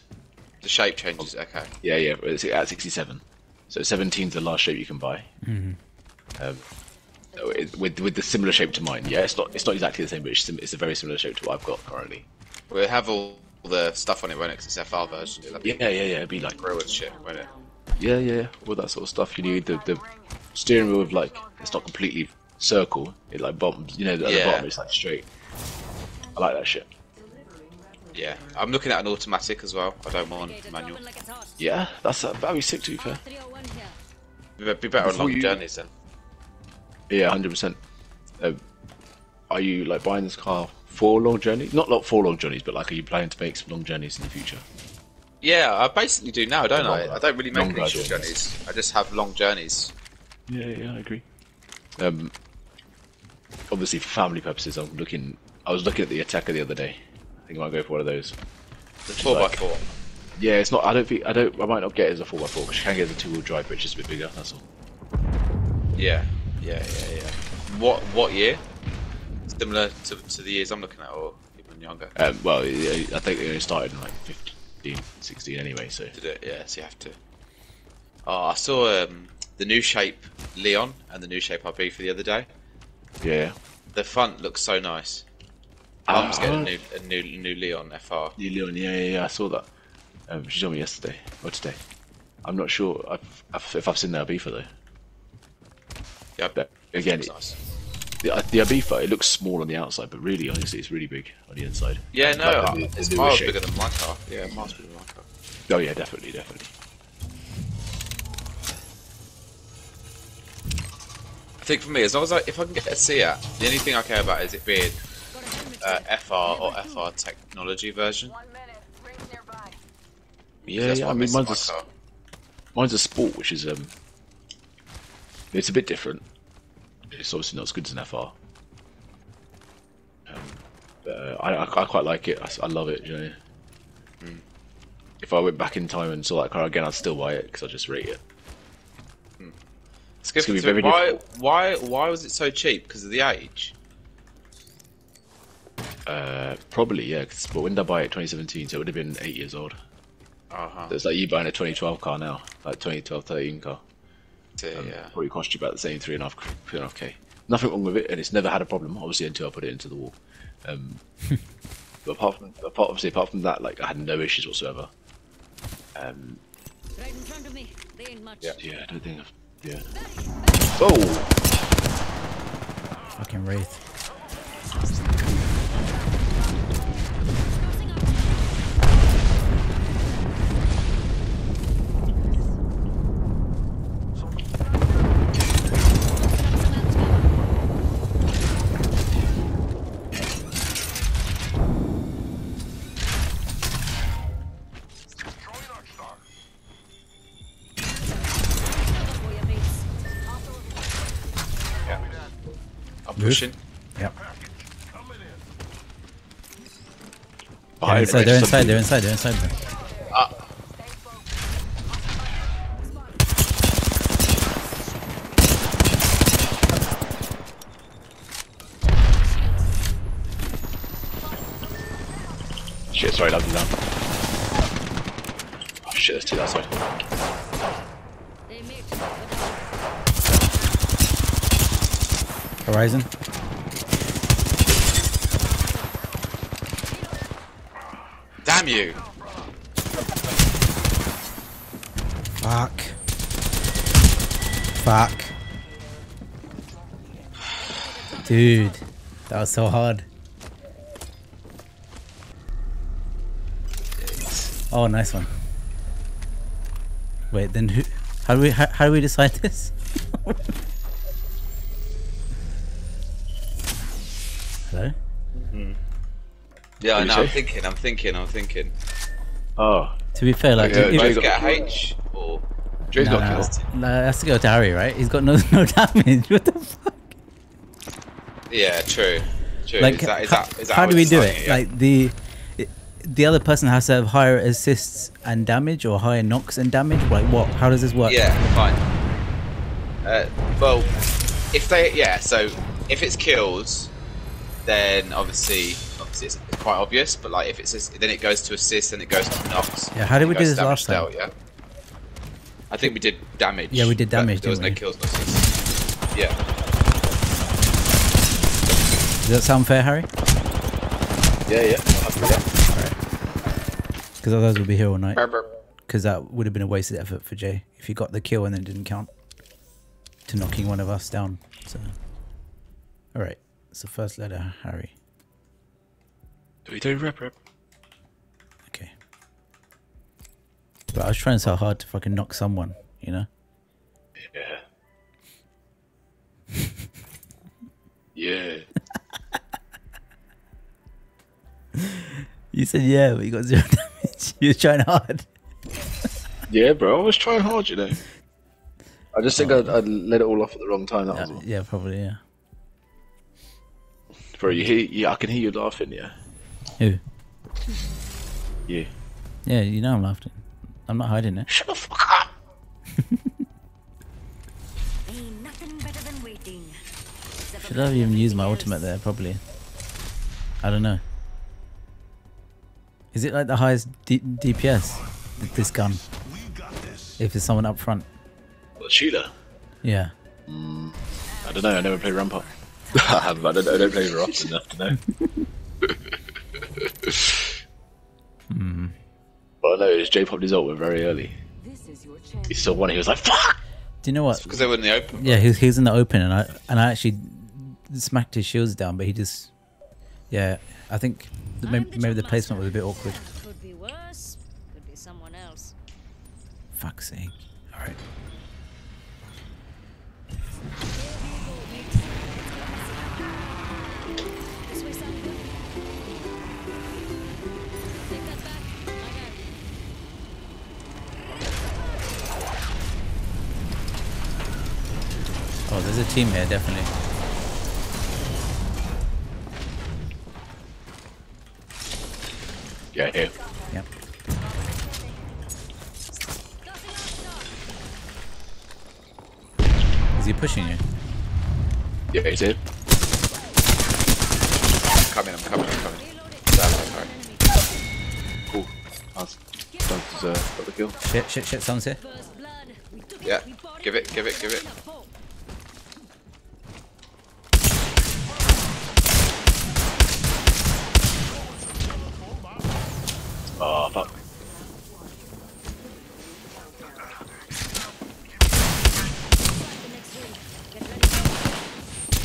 The shape changes. Okay. Yeah, yeah. It's at 67. So 17 is the last shape you can buy. Mhm. Um, with with the similar shape to mine. Yeah, it's not it's not exactly the same, but it's, sim- it's a very similar shape to what I've got currently. We'll have all the stuff on it, won't it? 'Cause it's FR version. Yeah, yeah, yeah. It'd be like grill and shit, won't it? yeah, yeah, yeah. All that sort of stuff. You need the the steering wheel with like it's not completely circle. It like bottoms. You know, at the bottom it's like straight. I like that shit. Yeah. I'm looking at an automatic as well. I don't want manual. Yeah, that's uh, that'd be sick to be fair. Be, be better on Before long you- journeys then. Yeah, hundred percent. Um, are you like buying this car for long journeys? Not like for long journeys, but like are you planning to make some long journeys in the future? Yeah, I basically do now, don't I? I don't really make long journeys. journeys. I just have long journeys. Yeah, yeah, I agree. Um, obviously for family purposes, I'm looking. I was looking at the Ateca the other day. I think I might go for one of those. The four Like- by four. Yeah, it's not. I don't think. I don't. I might not get it as a four x four because you can get it as a two wheel drive, but it's just a bit bigger. That's all. Yeah, yeah, yeah, yeah. What what year? Similar to, to the years I'm looking at, or even younger. Um, well, yeah, I think it only started in like 15, 16 anyway. So Did it? Yeah, so you have to. Oh, I saw um, the new shape Leon and the new shape RB for the other day. Yeah, The front looks so nice. Ah. Mum's getting a new, a new new Leon FR. New Leon. Yeah, yeah, yeah. I saw that. Um, she told me yesterday or today. I'm not sure I've, I've, if I've seen the Ibiza though. Yeah, But again, it- nice. the, the Ibiza it looks small on the outside, but really, honestly, it's really big on the inside. Yeah, no, Like uh, the- the it's miles shape. bigger than my car. Yeah, miles bigger than my car. Oh yeah, definitely, definitely. I think for me, as long as I, if I can get a Seat, the only thing I care about is it being uh, FR or FR technology version. Yeah, That's yeah. what I mean, mine's my a, s- car. mine's a sport, which is um, it's a bit different. It's obviously not as good as an FR. Um, but uh, I, I I quite like it. I love it. You know. Hmm. If I went back in time and saw that car again, I'd still buy it because I just rate it. It's, good gonna be very why, difficult. why, why was it so cheap? Because of the age. Uh, probably yeah. 'cause- but when did I buy it? 2017, so it would have been eight years old. Uh-huh. So it's like you buying a 2012 car now, like 2012, 13 car. So, Um, yeah. Probably cost you about the same three and a half, three and a half k. Nothing wrong with it, and it's never had a problem. Obviously, until I put it into the wall. Um, but apart from, apart, obviously, apart from that, like I had no issues whatsoever. Um, Right in front of me. They ain't much. yeah, I don't think I've. Yeah. Oh, Fucking Wraith. Pushing. Yep. They're behind inside, they're some inside, they're inside, they're inside. Bro. Ah, Shit, sorry, love you down. Oh shit, there's two that side. They mate. Horizon. damn you! Fuck. Fuck. Dude, that was so hard. Oh, nice one. Wait, then who? How do we? How, how do we decide this? Hello. Yeah, What do no, I'm thinking, I'm thinking, I'm thinking. Oh, To be fair, like, Okay, if- Jay Both got get a. H or Jay's no, got no, killed. no, it has to go to Harry, right? He's got no no damage. What the fuck? yeah, true, true. Like, is that, is how, that, is that how do we do deciding it? yeah? Like the, the other person has to have higher assists and damage or higher knocks and damage? Like what? How does this work? Yeah, fine. Uh, well, if they yeah, so if it's kills, then obviously obviously it's quite obvious. But like if it's ass- then it goes to assist, then it goes to knocks. Yeah, how did we do goes this last time? dealt, yeah. I think we did damage. Yeah, we did but damage, There was no we? kills, no assists. Yeah. Does that sound fair, Harry? Yeah, yeah. I'm happy with that. Because otherwise we'll be here all night. Burp, burp. Because that would have been a wasted effort for Jay if he got the kill and then didn't count to knocking one of us down. So, all right. So first letter, Harry. Do we do rep rep? Okay. But I was trying so hard to fucking knock someone, you know. Yeah. yeah. You said yeah, but you got zero damage. You're trying hard. Yeah, bro. I was trying hard, you know. I just think oh. I'd, I'd let it all off at the wrong time. That was uh, all. Yeah, probably yeah. Bro, you hear? Yeah, I can hear you laughing. Yeah. Who? Yeah. Yeah, you know I'm laughing. I'm not hiding it. Shut the fuck up. Ain't nothing better than waiting. Should I have even used my ultimate there? Probably. I don't know. Is it like the highest D- DPS? th- This gun. If there's someone up front. What, shooter? Yeah. I don't know. I never played Rampart. I have. I don't, I don't play very often enough to know. Hmm. But I know his J pop result were very early. He saw one. He was like, "Fuck!" Do you know what? Because they were in the open. Yeah, he was, he was in the open, and I and I actually smacked his shields down, but he just, yeah, I think the, may- maybe the placement was a bit awkward. Could be worse. Could be someone else. Fuck's sake! Oh, there's a team here, definitely. Yeah, here. Yep. Is he pushing you? Yeah, he's here. I'm coming, I'm coming, I'm coming. Cool. Nice. Don't uh, got the kill. Shit, shit, shit! Someone's here. Yeah, give it, give it, give it. Oh fuck.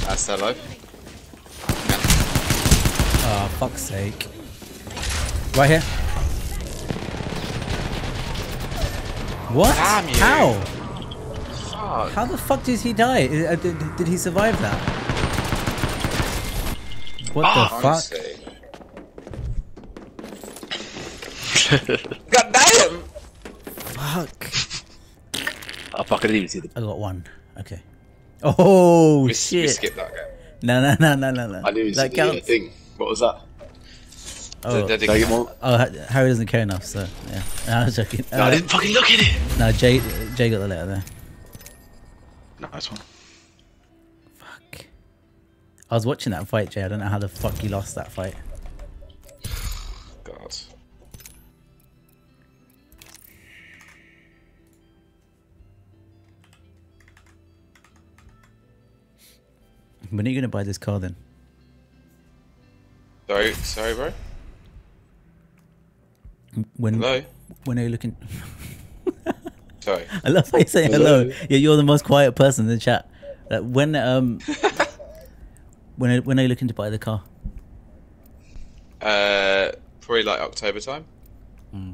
That's hello. Oh, fuck's sake! Right here. What? Damn you. How? Fuck. How the fuck did he die? I- uh, Did, did he survive that? What the fuck? God damn! Fuck. I fucking didn't even see the. I got one. Okay. Oh We, we skipped that game. No, no, no, no, no, no. I didn't even that see the uh, thing. What was that? Oh, Did- did Can I it get count? more? oh, Harry doesn't care enough, so yeah. No, I was joking. No, I Uh, didn't fucking look at it. no, Jay, Jay got the letter there. Nice one. Fuck. I was watching that fight, Jay. I don't know how the fuck you lost that fight. When are you gonna buy this car then? Sorry, sorry, bro. When? Hello. When are you looking? Sorry. I love how you say hello. Hello. Yeah, you're the most quiet person in the chat. Like, when um, when are, when are you looking to buy the car? Uh, probably like October time. Hmm.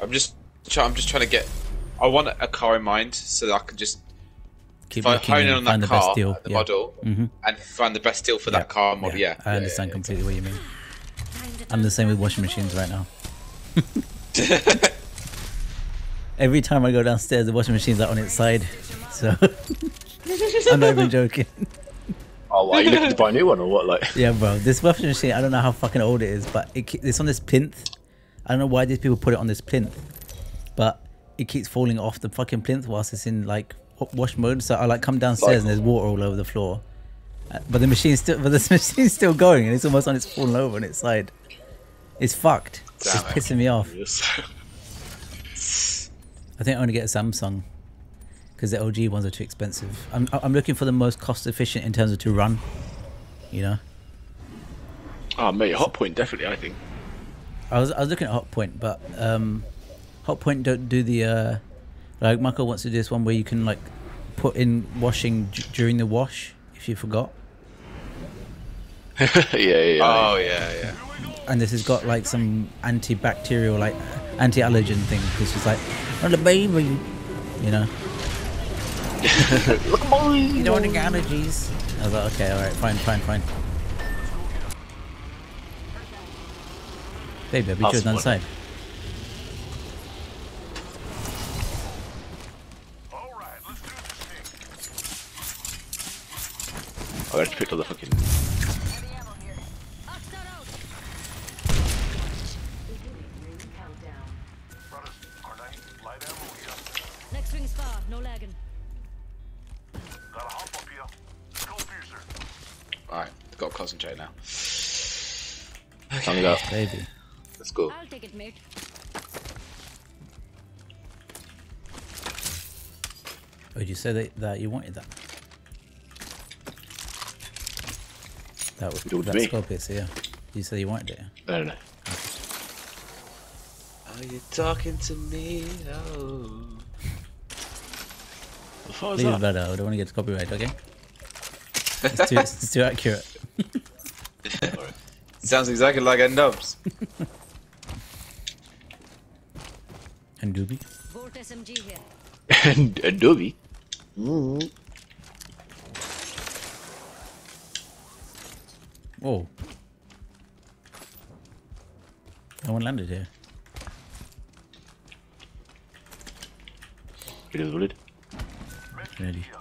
I'm just, I'm just trying to get. I want a car in mind so that I can just Keep fi- looking hone in and on find that the best car, deal. the yeah. model, Mhm. and find the best deal for that car model. Yeah, I yeah, understand yeah, completely what you mean. I'm the same with washing machines right now. Every time I go downstairs, the washing machine's like on its side. So I'm not even joking. Oh, are you looking to buy a new one or what? Like, Yeah, bro. This washing machine, I don't know how fucking old it is, but it, it's on this plinth. I don't know why these people put it on this plinth, but it keeps falling off the fucking plinth whilst it's in like hot wash mode. So I like come downstairs and there's water all over the floor. Uh, But the machine's still, but this machine's still going, and it's almost on its falling over on its side. It's fucked. Damn it's it. pissing me off. I think I want to get a Samsung because the LG ones are too expensive. I'm I'm looking for the most cost efficient in terms of to run. You know. oh, mate, hot point definitely. I think. I was I was looking at Hotpoint, but um, Hotpoint don't do the uh, like Michael wants to do this one where you can like put in washing d- during the wash if you forgot, yeah, yeah, yeah. Oh yeah, yeah. and this has got like some antibacterial like anti-allergen thing because it's like oh the baby, you know. you don't want to get allergies. I was like okay, all right, fine, fine, fine. Baby, I'll be Awesome good on the one. side. Thing. I just picked up the fucking. Brothers, R9, light ammo here. Next ring's far, no lagging. Got a hop up here. Skull piercer. Alright, got to concentrate now. Time to go. Baby. Let's go. I'll take it, mate. Oh, did you say that, that you wanted that? That was You talking to that me? Scorpius, yeah. You said you wanted it. yeah? No, no, no. Are you talking to me? Oh. The fuck is Leave it that? better. I don't want to get copyright. Okay. It's too, it's too accurate. Sounds exactly like a nubs. And Doobie. Volt SMG here. and Adobe. Whoa. No one landed here. It is what it. Medkit Ready. here.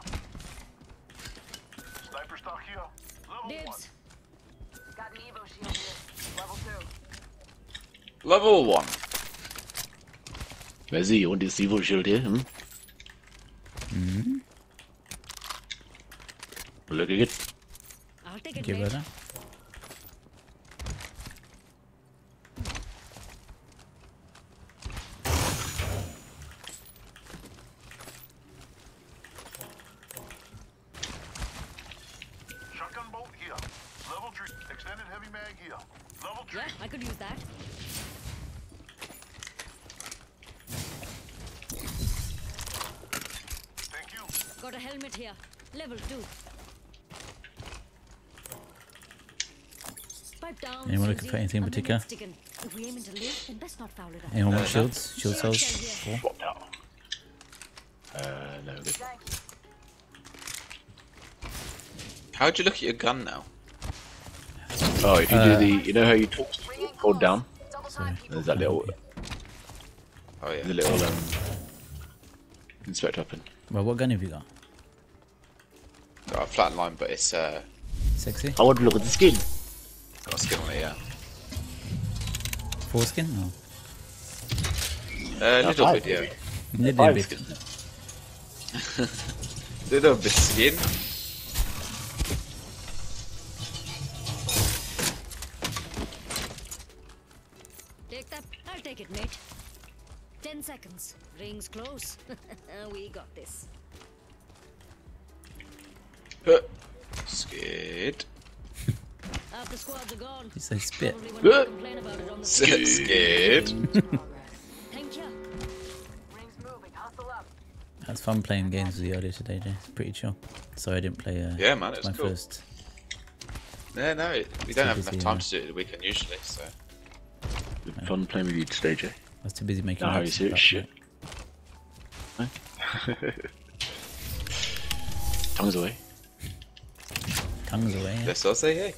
Sniper stock here. Level one. Dibs. Got an Evo shield here. Level two. Level one. Mezzy, you want this Evo shield here? Hmm? Mm-hmm. Look at it. I'll take it, Give her mate. that. Shotgun bolt here. Level three. Extended heavy mag here. Level three. Yeah, I could use that. Thank you. Got a helmet here. Level 2. Pipe down. Anyone looking Susie. for anything in A minute's particular? ticking. If we aim into live, then best not foul it particular. Anyone want shields? Shield cells? Four. Swap. Uh, no, good. How'd you look at your gun now? Oh, if you Uh, do the, you know how you talk, hold down. Double time, people. There's that little, Oh yeah. the little um, inspect weapon. Well, what gun have you got? Got a Flatline, but it's uh, Sexy? I want to look at the skin. Foreskin? No. A little bit, yeah. maybe. Little Five bit. skin. Little bit skin. Take that. I'll take it, mate. 10 seconds. Rings close. we got this. Huh. Scared. Half the squads are gone. You say spit. That's fun playing games with you earlier today, Jay. It's pretty chill. Sorry I didn't play. Uh, Yeah, man, it's it's my cool. first. No, no, it- we don't have busy, enough time yeah. to do it the weekend usually, so. Fun playing with you today, Jay. I was too busy making. Know how you notes see it? about Shit. it. Tongues away. Tongues away. Yeah. Yes, I'll say hey.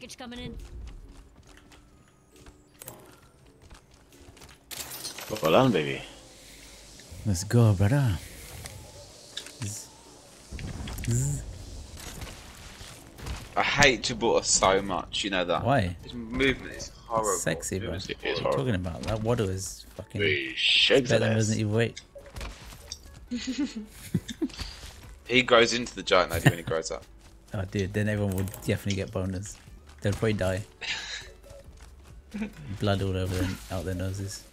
Package coming in. On, baby. Let's go, brother. Zzz. Zzz. I hate Jabota so much, you know that. Why? His movement is horrible. It's sexy, bro. What are you talking about? That water is fucking better than doesn't even wait. he grows into the giant lady when he grows up. Oh, dude, then everyone will definitely get bonuses. They'll probably die. Blood all over them, out their noses.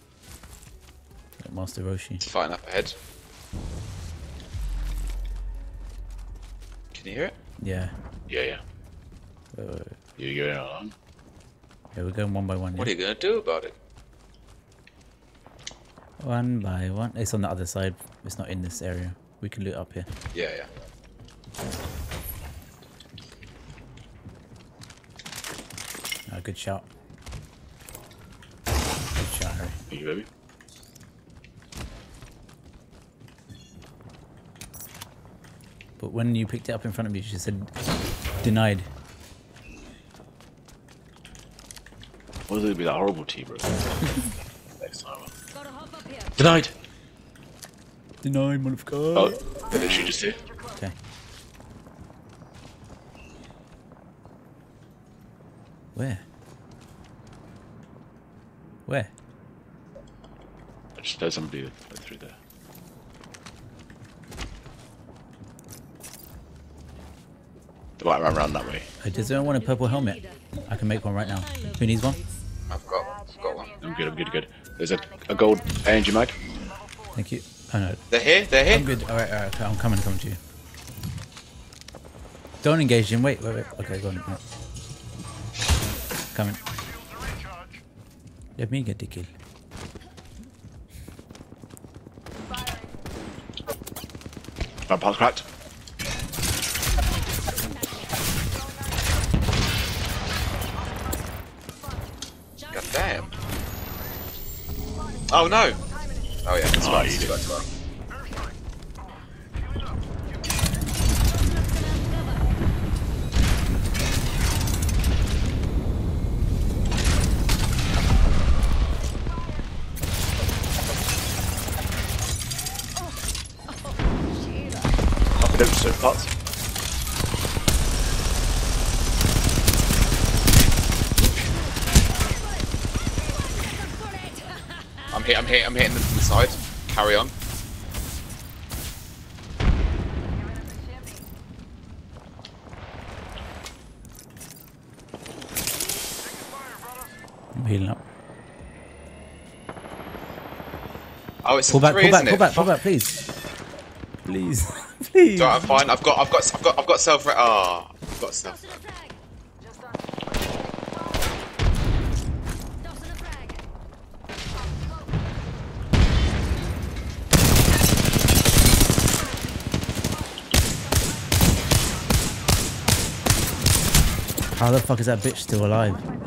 Like Master Roshi. Fighting up ahead. Can you hear it? Yeah. Yeah, yeah. Wait, wait, wait. You going along. Yeah, we're going one by one. What are you gonna do about it? One by one. It's on the other side. It's not in this area. We can loot up here. Yeah, yeah. Ah, good shot. Good shot, Harry. Thank you, baby. But when you picked it up in front of me, she said denied. What is it gonna be that horrible to you, bro? Next time. Gotta hop up here. Denied! Denied, motherfucker. Oh, they're literally just here. Okay. Where? Where? I just heard somebody went through there. They might run around that way. Uh, does anyone want a purple helmet? I can make one right now. Who needs one? I've got, I've got one. I'm good, I'm good, good. There's a, a gold energy mag. Thank you. Oh no. They're here. They're here. I'm good. Alright, alright, okay, I'm coming, coming to you. Don't engage him. Wait, wait, wait. Okay, go on. Right. Coming. Let me get the kill. Path cracked. God damn. Oh no. Oh yeah. Oh. It's did. well. Oh, it's Pull a back, three, pull back, isn't pull it? back, pull back, please. Please. please. So I'm fine. I've got. I've got. I've got. I've got self. Ah. I've got self. Tossing a frag. Just on. Tossing a frag. How the fuck is that bitch still alive?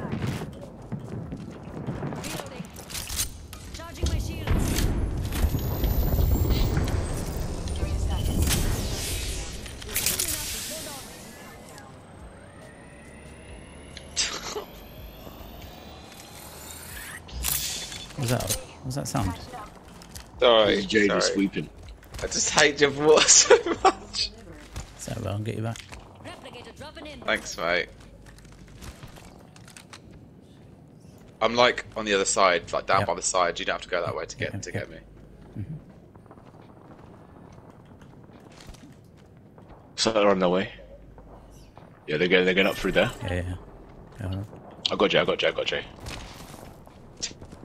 Sorry. This is sorry. sweeping. I just hate your voice so much. So I'll get you back. Replicator dropping in. Thanks, mate. I'm like on the other side, like down Yep. by the side. You don't have to go that way to get Yep, to get me. Mm-hmm. So they're on their way. Yeah, they're going, they're going up through there. Yeah, yeah. yeah. hold on. I got you. I got you. I got Jay.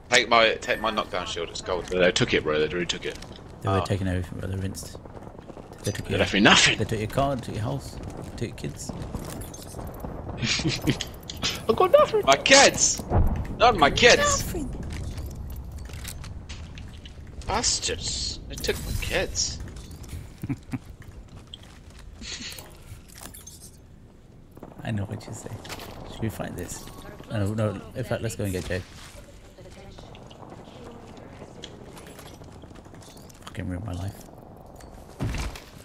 Take my take my knockdown shield. It's gold. They took it, bro. They really took it. They were Ah. taking everything, but they rinsed. They took They your, left me nothing. they took your card, took your house, took your kids. I got nothing. My kids, not my kids. Nothing. Bastards! They took my kids. I know what you say. Should we find this? No, no. In fact, let's go and get Jay. Fucking ruin my life.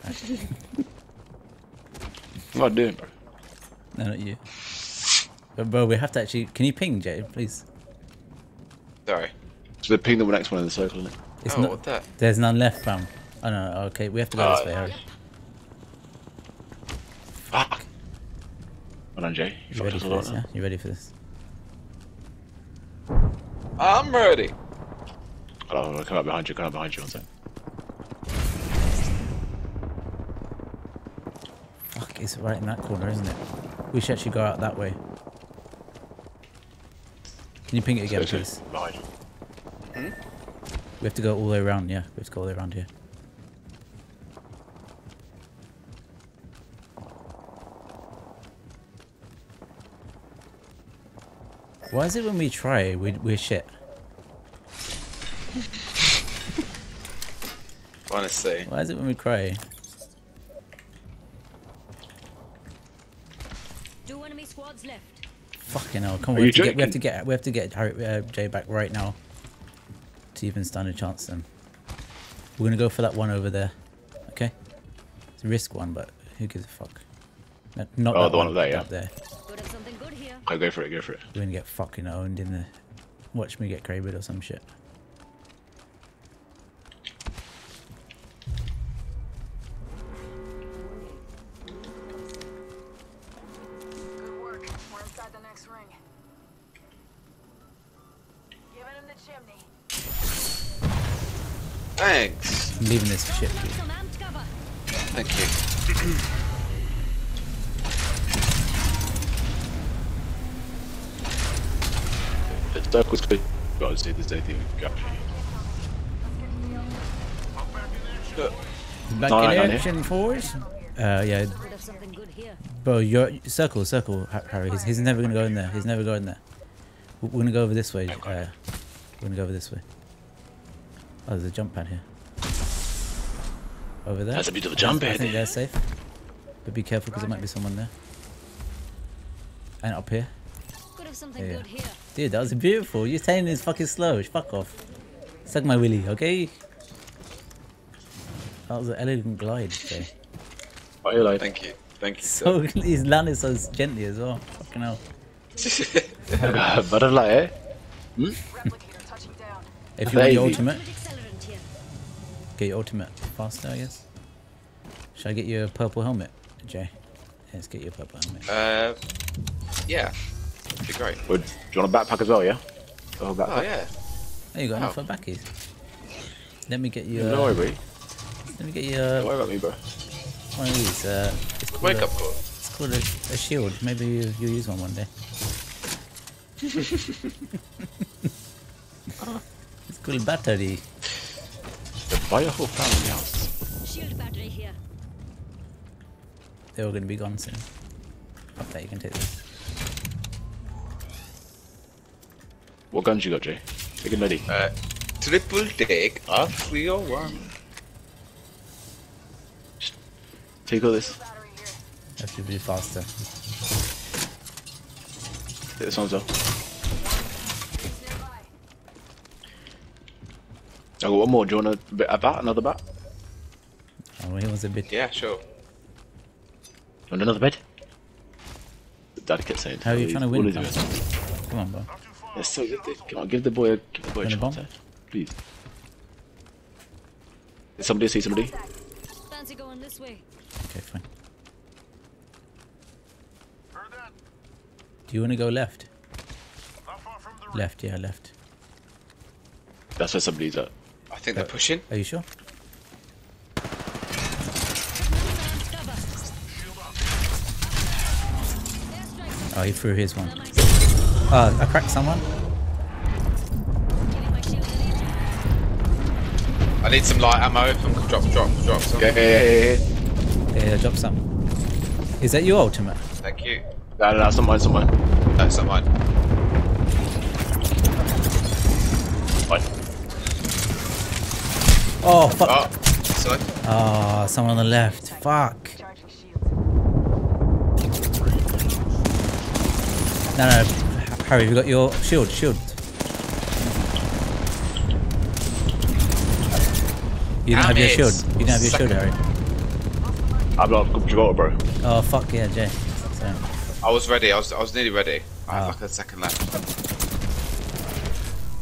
What am I doing. No, not you. But bro, we have to actually. Can you ping Jay, please? Sorry. So they ping the next one in the circle, innit? It's Oh, not. what that? There's none left, fam. Oh no. Okay, we have to go this Uh, way. Hurry. Fuck. Well done, Jay. You You fucked ready us for all this? Yeah. now. You ready for this? I'm ready. Hold on, come up behind you, come up behind you one second. Fuck, it's right in that corner, isn't it? We should actually go out that way. Can you ping it again, So, please? so, Behind. Hmm? We have to go all the way around. Yeah, we have to go all the way around here. Why is it when we try, we, we're shit? Honestly. Why is it when we cry? Two left. Fucking hell! Come on, we have, to get, we have to get we have to get Harry, uh, Jay back right now to even stand a chance. Then we're gonna go for that one over there. Okay, it's a risk one, but who gives a fuck? No, not Oh, the one up there, yeah. Up there. Could have something good here. Okay, go for it, go for it. We're gonna get fucking owned in the. Watch me get Kraber or some shit. Thanks. I'm leaving this shit. Need some amped cover. Thank you. The circle's clear. Gotta see if there's anything we can capture. Back No, no, in no, no. action, force. Uh, yeah, Could have something good here. bro, you're circle, circle, Harry. He's, he's never gonna go in there. He's never going there. We're we're gonna go over this way. Uh, we're gonna go over this way. Oh, there's a jump pad here. Over there. That's a bit of a jump I think they're safe. But be careful because there might be someone there. And up here. Could have something Yeah. good here. Dude, that was beautiful. You're saying this fucking slow. Fuck off. Suck my willy, okay? That was an elegant glide, Jay. Oh, you like? Thank you. Thank you. So he's landed so gently as well. Fucking hell. Butterfly, eh? Replicator touching down. If you want your Baby. ultimate, Good accelerant here. Get your ultimate faster, I guess. Should I get you a purple helmet, Jay? Let's get you a purple helmet. uh, yeah. That'd be great. Would, do you want a backpack as well, yeah? The whole backpack? Oh yeah. There you go, enough Oh. for backies. Let me get you. No worry, buddy. let me get you Don't uh, worry about me, bro. one of these. Uh, it's Wake a, up call. It's called a, a shield. Maybe you, you'll use one one day. it's called battery. Buy your whole family house. Shield battery here. They're all going to be gone soon. Fuck that, you can take this. What guns you got, Jay? Big and ready. Uh, triple take a three or one. Take all this. Battery here. Have to be faster. Take this one as well. It's nearby. I got one more. Do you want a, bit, a bat? Another bat? Oh, he was a bit. Yeah, sure. Do you want another bed? Daddy kept saying. How are you trying to win? All he's fam? doing. Come on, bro. Yes, so, come on, give the boy a, give the boy a Want a chance, bomb? eh? Please. Did somebody see somebody? Fancy going this way. Okay, fine. Do you want to go left? How far from the Left, yeah, left. That's where somebody's at. I think they're uh, pushing. Are you sure? Amped cover. Airstrike. Oh, he threw his one. Am I cracked someone. giving my shield a lead? I need some light ammo. If I'm drop, drop, drop some. Yeah, yeah, yeah, yeah, yeah. Yeah, drop some. Is that your ultimate? Thank you. No, no, no, it's not mine, it's not mine. No, it's not mine. Fine. Oh, fuck. Oh, sorry. Oh, someone on the left. Fuck. No, no. Harry, you got your shield, shield. You don't have your shield. it. You don't have your shield, Second. Harry. I'm not from Gibraltar, bro. Oh, fuck yeah, Jay. So, I was ready. I was, I was nearly ready. I had Ah. like a second left.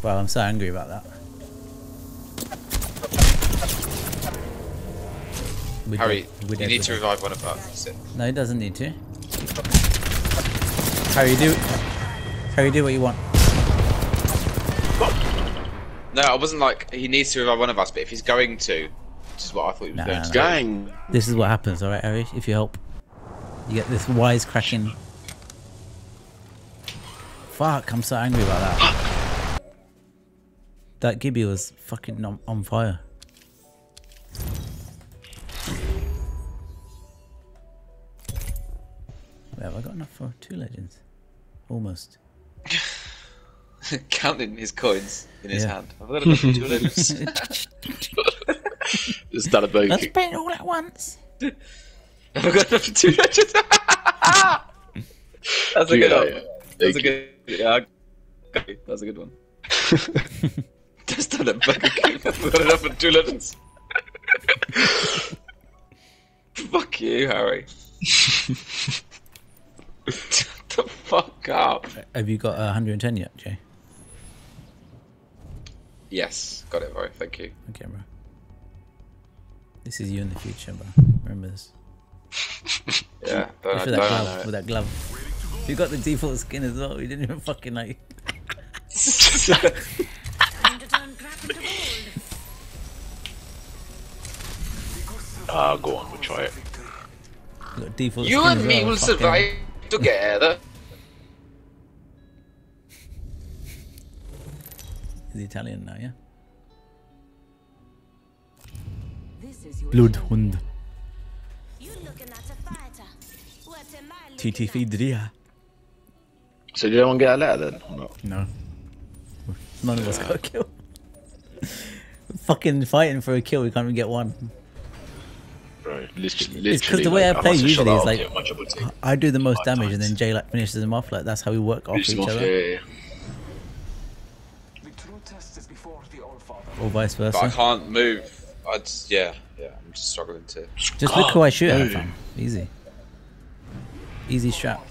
Well, I'm so angry about that. We're Harry, dead. We're you need to dead. revive one of us. No, he doesn't need to. Harry, you do. Harry, do what you want. No, I wasn't like he needs to revive one of us, but if he's going to, which is what I thought he was Nah, going nah, to. nah. do. This is what happens, alright, Harry? If you help. You get this wise cracking. Fuck, I'm so angry about that. that Gibby was fucking on, on fire. Have I got enough for two legends? Almost. Counting his coins in his Yeah. hand. I've got enough for two legends. Just done a Burger Let's pay it all at once. I've got enough for two legends. That's a good Yeah, one. That's a good. Yeah, okay. that's a good one. Just done it Burger King. I've got enough for two legends. Fuck you, Harry. Shut the fuck up. Have you got uh, 110 yet, Jay? Yes, got it, bro. Thank you. Okay, bro. This is you in the future, bro. Remember this. Yeah, don't, With don't, that glove, know with that glove. You got the default skin as well. We didn't even fucking like. Time to turn crap into gold. Ah, go on, we'll try it. You got default You skin and as me well, will fucking- survive together. He's Italian now, yeah. This is your Bloodhound. You looking at a fighter. What am I looking TT? Fidria. So did anyone get a letter then? Or not? No. None of us got a kill. fucking fighting for a kill, we can't even get one. Bro, literally, It's 'cause the way I play must have shot usually is like- him, my double team. I do the most Five damage and then Jay like finishes him off. Like that's how we work off Finish each off, other, yeah, yeah. The true test is before the All-Father. or vice But I can't move. I just, yeah, yeah. I'm just struggling to. Just look who I shoot at, fam. Easy. Easy strap.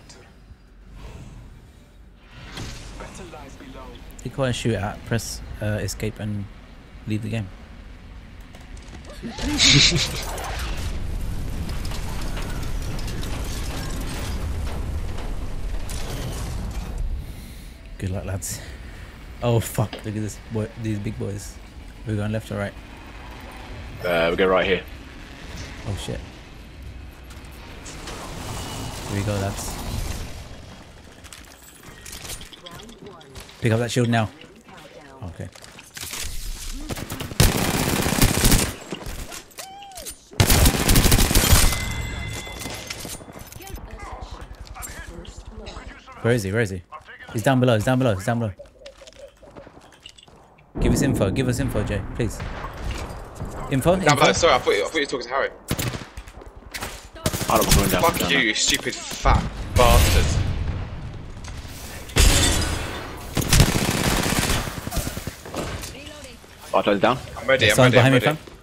Better lies below. Look who I shoot at. Press uh, escape and leave the game. Good luck, lads. Oh fuck! Look at this. Boy, these big boys. We're going left or right? Uh, we go right here. Oh shit. Here we go, lads. Pick up that shield now. Okay. Where is he? Where is he? He's down below. He's down below. He's down below. Give us info. Give us info, Jay. Please. Info? No, info? no, sorry, I thought, you, I thought you were talking to Harry. I don't going down. Fuck down you, there. you stupid fat bastard. Our time's down. I'm ready, I'm Someone ready, I'm behind me, ready. fam.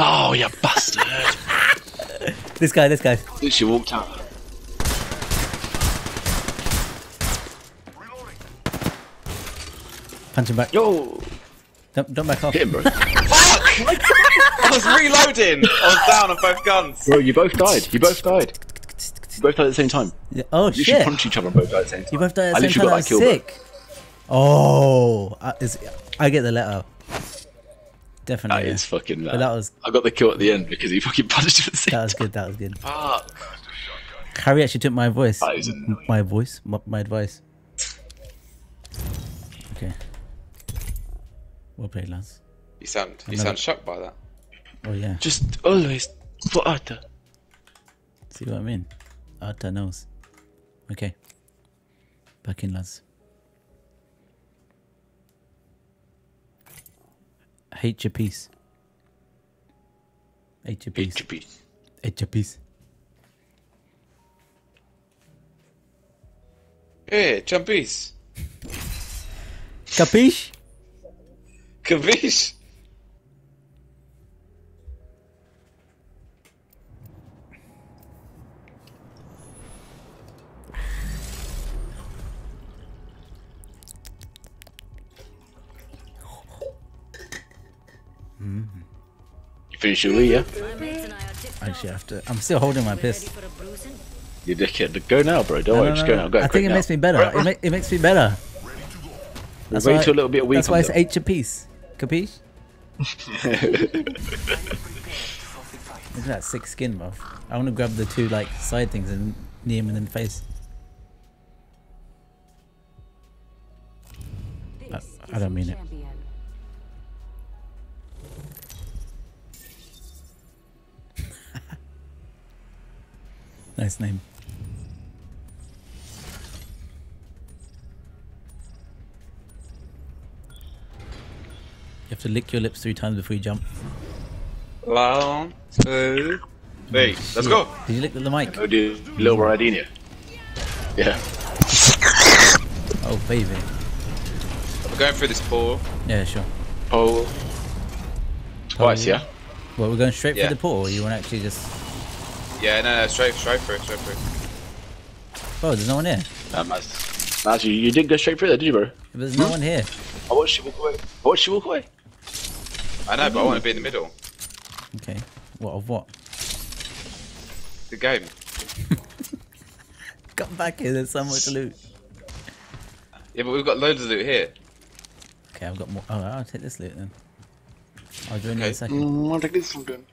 Oh, you bastard! This guy, this guy. Literally walked out. Punch him back. Yo! Don't, don't back off. Hit him, bro. I was reloading! I was down on both guns. bro, you both died. You both died. You both died at the same time. Yeah, Oh You should punch each other and both died at the same time. You both died at the same literally time. got that kill, bro. Oh, I, is, I get the letter. That Definitely. is fucking mad. But that was I got the kill at the end because he fucking punched him at the same that was good. That was good. Fuck. Harry actually took my voice. That is. My voice. My, my advice. Okay. Well played, lads. You sound, you Another- sound shocked by that. Oh yeah. Just always for Arthur. See what I mean? Arta knows. Okay. Back in, lads. Hate your piece. Hate your piece. HP. Hate your piece. Hey, jumpies. Capiche? Kavish! You finish your Leah? Actually, have to. I'm still holding my piss. You dickhead. Go now, bro. Don't no, worry. No, no, just go now. Go I think it now. makes me better. It, ma it makes me better. That's wait till a little bit of weed. That's why it's up. eight apiece. Capiche? Look at that sick skin, bro. I want to grab the two like side things and knee him in the face. I, I don't mean it. nice name. Have to lick your lips three times before you jump. One, two, three. Let's go. Did you lick the mic? Oh, dude. Little Ronaldinho. Yeah. Oh, baby. We're going through this pool. Yeah, sure. Oh. Twice, Oh, yeah? Well, we're going straight Yeah. for the portal, or you want to actually just. Yeah, no, no, straight, straight through, straight through. It. Oh, there's no one here. That's, that's you, you did go straight through there, did you, bro? There's no one here. I watched you walk away. I watched you walk away. I know, but I want to be in the middle. Okay. What of what? The game. Come back here, there's so much loot. Yeah, but we've got loads of loot here. Okay, I've got more. Oh, I'll take this loot then. I'll join you in Okay. a second. Mm, I'll take this one then.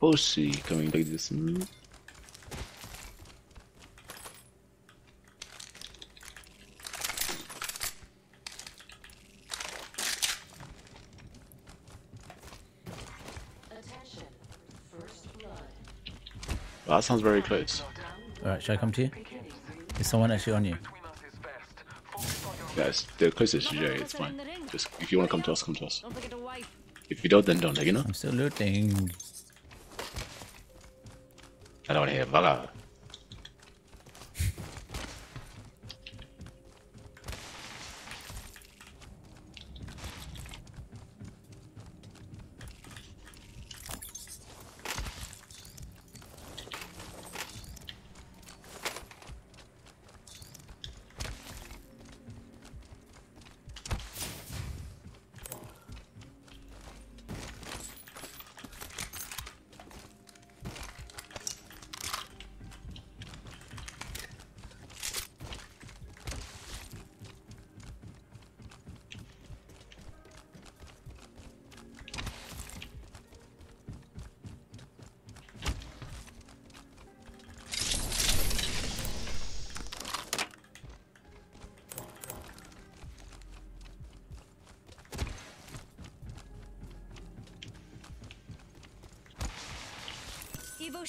Pussy, coming like this. Mm. Well, that sounds very close. Alright, should I come to you? Is someone actually on you? Guys, the closest to Jay, it's fine. Just if you want to come to us, come to us. If you don't, then don't. Like, you know. I'm still looting. I don't want to hear Vala.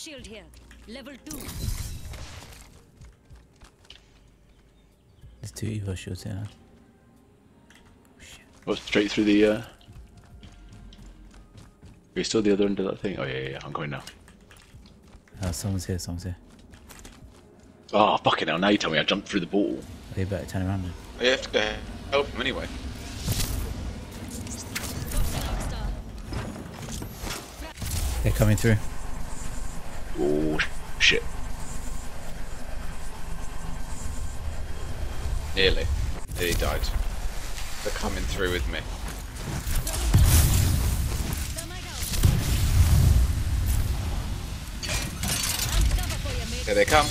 Shield here. Level 2. There's two Evo shields here. What, straight through the, uh... You're still the other end of that thing? Oh, yeah, yeah, yeah. I'm going now. Oh, someone's here, someone's here. Oh, fucking hell. Now you tell me I jumped through the ball. Oh, you better turn around then. Oh, you have to go help him anyway. They're coming through. Oh, shit. Nearly. Nearly died. They're coming through with me. Here they come.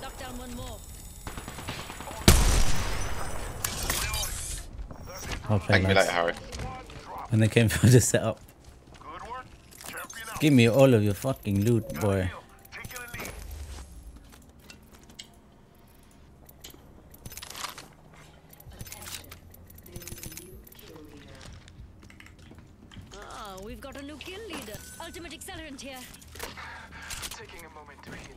Knock down one more. I'll play Thank me later, Harry. When they came for the setup. Give me all of your fucking loot, boy. Oh, we've got a new kill leader. Ultimate accelerant here. Taking a moment to heal.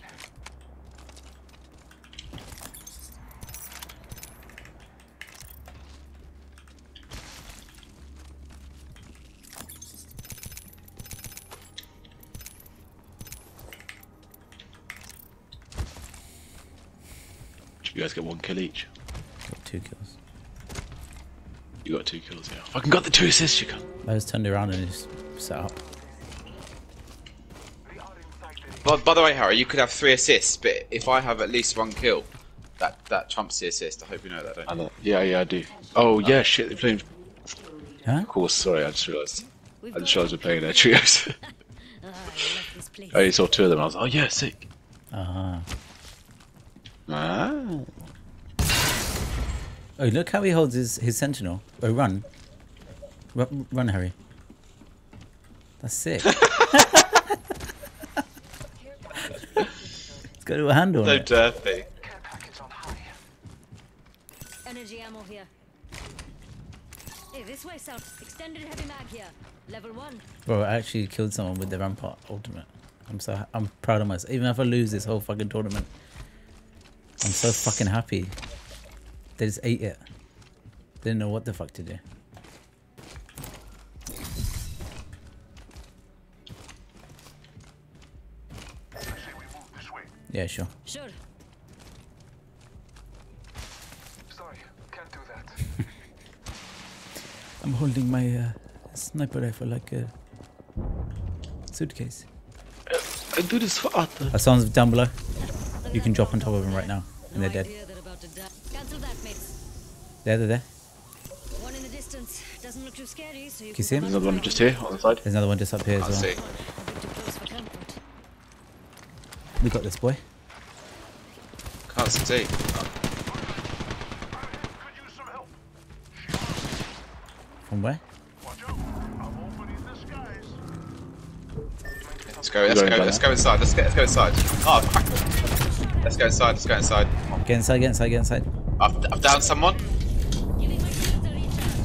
You guys get one kill each. Got two kills. You got two kills, yeah. Fucking got the two you can. I just turned around and just set up. By, by the way, Harry, you could have three assists, but if I have at least one kill, That that trumps the assist. I hope you know that, don't I you? know. Yeah, yeah, I do. Oh yeah, shit, they're playing. Huh? Of course, sorry, I just realised. I just realised we're playing uh, trios. Ah, I love this place. I only saw two of them. I was like, oh yeah, sick. Ah. Ah. Oh, look how he holds his, his sentinel. Oh, run. Run, run Harry. That's sick. it's got to a little handle on So it. dirty. Energy ammo here. Hey, this way, son. Extended heavy mag here. Level one. Bro, I actually killed someone with the Rampart ultimate. I'm so I'm proud of myself. Even if I lose this whole fucking tournament, I'm so fucking happy. They just ate it. Didn't know what the fuck to do. Yeah, sure. Sure. Sorry, can't do that. I'm holding my uh, sniper rifle like a suitcase. I do this for Arthur. Uh, someone's down below. You can drop on top of them right now, and they're dead. They're about. Cancel that, mates. There, they're there. One in the distance. Doesn't look too scary, so you Can you see him? There's another one just here on the side. There's another one just up here as well. see. A bit too close for comfort. We got this boy. Can't see. From where? Let's go. Let's go. Let's go inside. Let's get. Let's go inside. Oh, crack. Let's go inside. Let's go inside. Get inside, get inside, get inside. I've, I've downed someone. Giving my shields a recharge.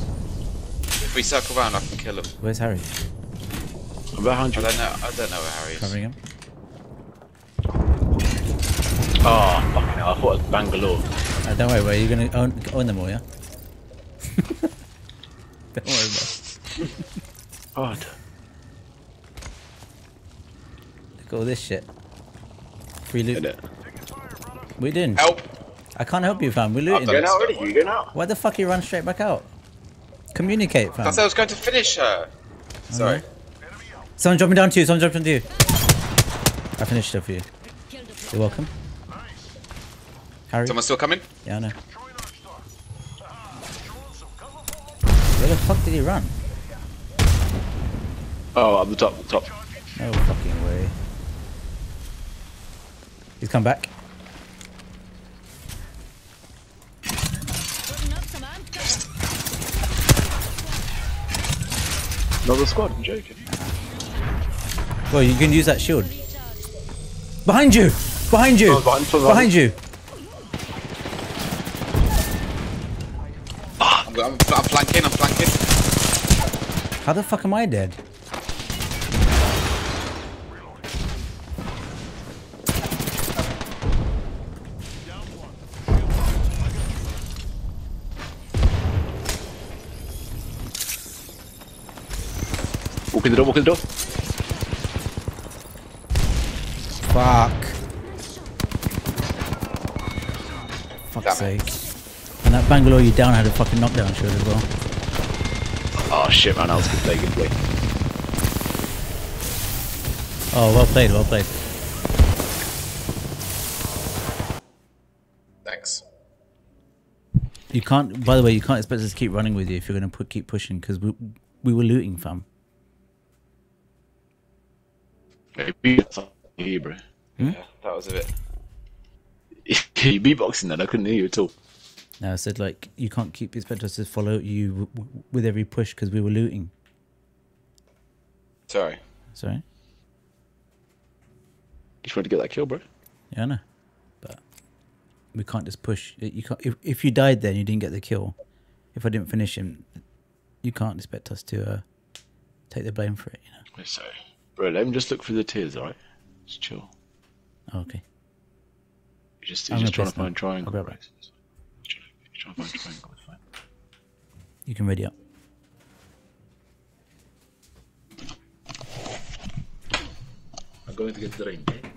If we circle round, I can kill him. Where's Harry? I'm behind I don't know. I don't know where Harry is. Covering him. Oh, fucking hell. I thought it was Bangalore. Uh, don't worry, bro. You're gonna own, own them all, yeah? don't worry, bro. God. Look at all this shit. Free loot. Hit it. What are you doing? Help! I can't help you, fam. We're I've looting. done it. already? You going out? Why the fuck you run straight back out? Communicate, fam. I thought I was going to finish her. Sorry. Someone dropping down to you. Someone dropping to you. I finished her for you. You're welcome. Harry? Someone still coming? Yeah, I know. Where the fuck did he run? Oh, up the top, the top. No fucking way. He's come back. Putting up some amp cover. Another squad, I'm joking. Well, you can use that shield. Behind you! Behind you! Someone's behind, someone's Behind you! I'm, I'm, I'm flanking. I'm flanking. How the fuck am I dead? Walk in the door, walk in the door. Fuck. Fuck's sake. And that Bangalore you down had a fucking knockdown shield as well. Oh shit, man, that was good play, good play. Oh, well played, well played. Thanks. You can't, by the way, you can't expect us to keep running with you if you're going to put, keep pushing because we, we were looting, fam. Maybe that's not you, bro. Hmm? Yeah, that was a bit. you beatboxing then, I couldn't hear you at all. No, I said, like, you can't keep expect us to follow you w- w- with every push because we were looting. Sorry. Sorry? You tried to get that kill, bro. Yeah, I know. But we can't just push. You can't, if, if you died then, you didn't get the kill. If I didn't finish him, you can't expect us to uh, take the blame for it, you know? So, bro, let him just look through the tears, alright? Just chill. Oh, okay. He's just, I'm just trying to find now. I'll triangle. Grab bro. it. He's trying to find triangle. it's fine. You can ready up. I'm going to get the ring. eh?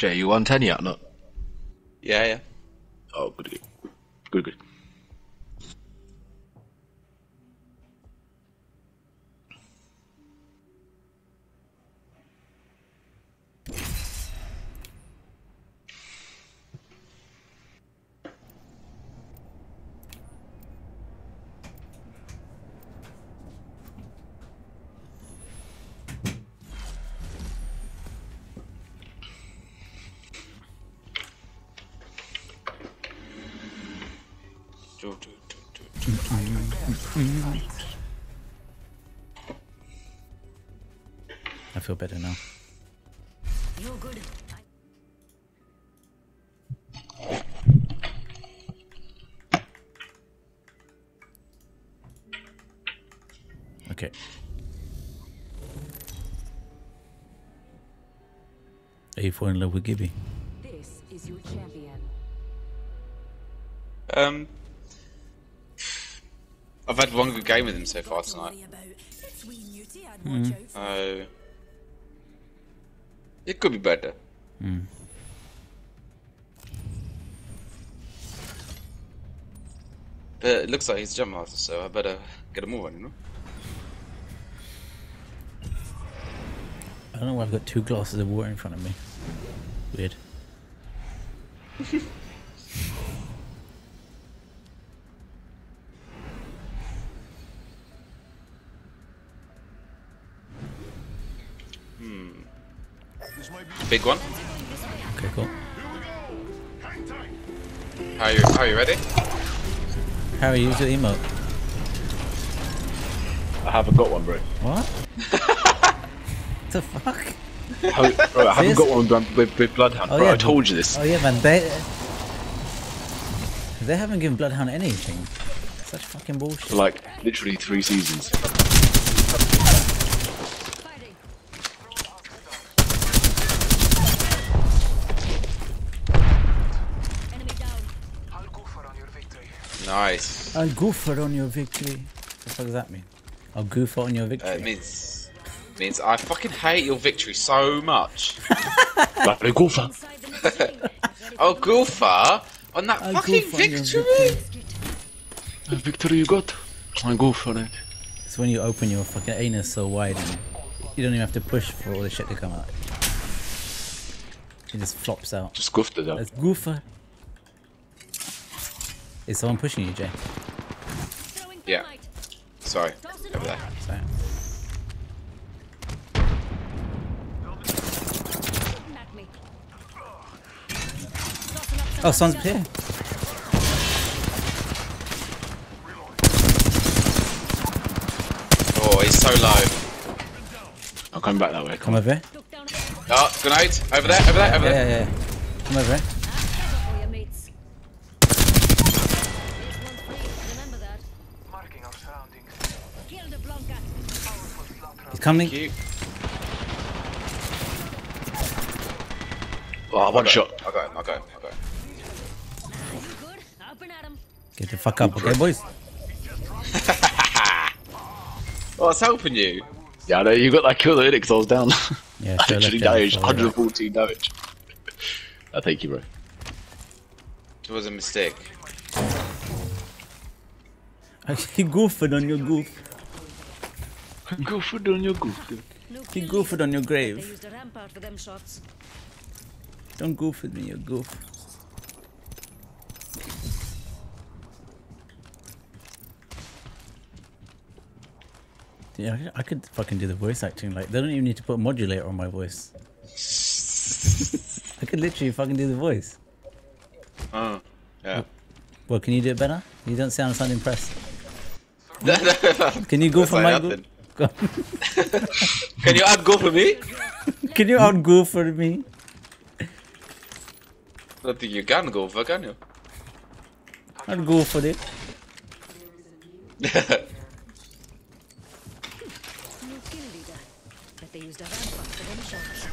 Jay, you ten yet? or Not. Yeah, yeah. Feel better now. You're good. Okay. Are you falling in love with Gibby? This is your champion. Um, I've had one good game with him so far tonight. Mm. Uh, it could be better. Mm. But it looks like he's a jump master, so I better get a move on, you know? I don't know why I've got two glasses of water in front of me. Weird. Big one. Okay, cool. Are you, are you ready? Harry, use your emote. I haven't got one, bro. What? the fuck? How- bro, I haven't got one with, with, with Bloodhound, Oh, bro. yeah, I told you this. Oh yeah, man. They they haven't given Bloodhound anything. Such fucking bullshit. For like literally three seasons. Nice. I'll goofer on your victory. What the fuck does that mean? I'll goofer on your Uh, victory. it means means I fucking hate your victory so much. Like a golfer. oh, Goofer on that I'll fucking goof on your victory. The victory you got. I go for it. It's when you open your fucking anus so wide and you don't even have to push for all the shit to come out. It just flops out. Just goofed it out. That's goofer. Is someone pushing you, Jay? Yeah. Sorry. Over there. Sorry. Oh, someone's here. Oh, he's so low. I'm coming back that way. Come over here. Oh, grenade. Over there, over there, over Yeah, there. yeah, yeah. Come over here. Coming. Thank you. Oh, one shot. I got him, I got him, I got him. Get the fuck up, okay, boys? Oh, it's helping you. Yeah, I know, you got that kill though, innit? Because I was down. Yeah, I sure, literally left damaged, hand, sorry, 114 damage. I uh, thank you, bro. It was a mistake. He goofed on your goof. Go for on your goof. He goofed on your grave. used a rampart for them shots. Don't goof with me, you goof. Yeah, I could- fucking do the voice acting. Like, they don't even need to put a modulator on my voice. I could literally fucking do the voice. Oh, yeah. Well, can you do it better? You don't sound sound impressed. Can you go for my nothing. Go? Can you add go for me? Can you out go for me? I don't think you can go for, can you? I'll go for it. New kill leader. But they used a rampart for them shots.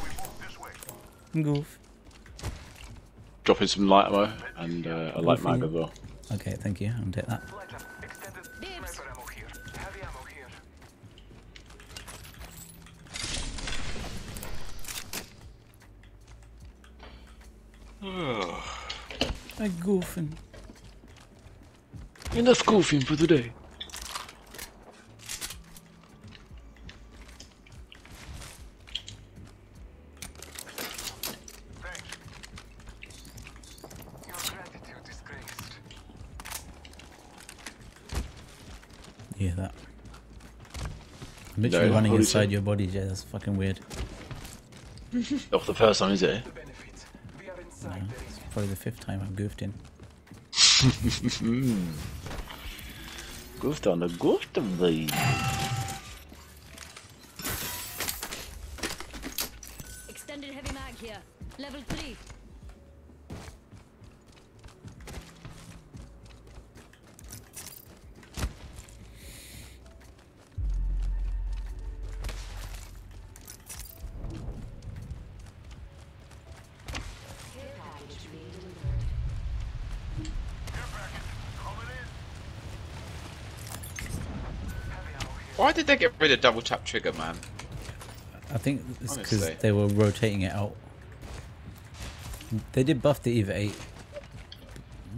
Goof. Dropping some light ammo and uh, a light mag as well. Okay, thank you. I'll take that. I goofing. In the school theme for today. Your gratitude is graced. You hear that? I'm literally No, running what do you inside say? your body, Jay. That's fucking weird. Not the first time, is it? The benefits. We are It's probably the fifth time I've goofed in. Goofed on the goofed of the. Did they get rid of double tap trigger, man? I think it's because they were rotating it out. They did buff the EVA 8.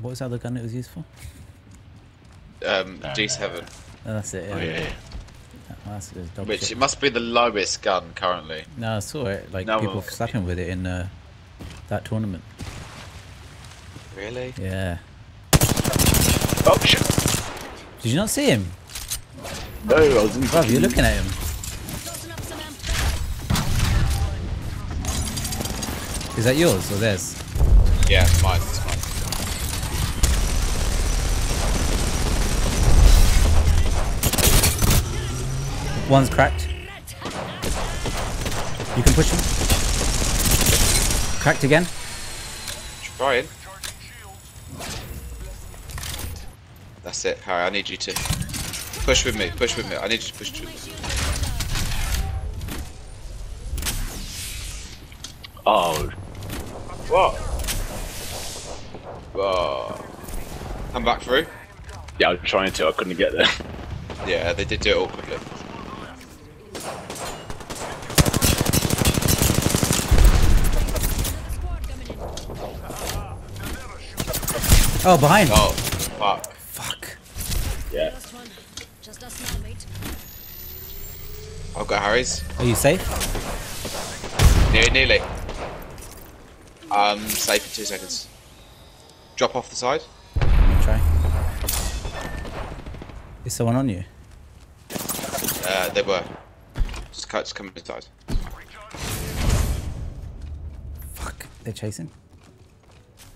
What was the other gun it was used for? Um, G7, Oh, that's it, yeah. Oh, yeah, yeah. Oh, that's just dog which shit. it must be the lowest gun currently. No, I saw it. Like No people one can slapping with it in uh, that tournament. Really? Yeah. Oh shit! Did you not see him? No, I was in. Bruv, you're looking at him. Tossing up some amp. Is that yours or theirs? Yeah, it's mine. It's mine. One's cracked. You can push him. Cracked again. Trying. That's it, Harry. I need you to push with me. Push with me. I need you to push with me. Oh, What? Whoa. Come back through. yeah, I was trying to. I couldn't get there. Yeah, they did do it awkwardly. Squad. Oh, behind. Oh, fuck. Fuck. Yeah. Last one. Just us now, mate. I've got Harry's. Are you safe? Nearly, nearly. Um, safe in two seconds. Drop off the side. Let me try. Is someone on you? Uh, they were. Just, cut, just come inside. Fuck. They're chasing.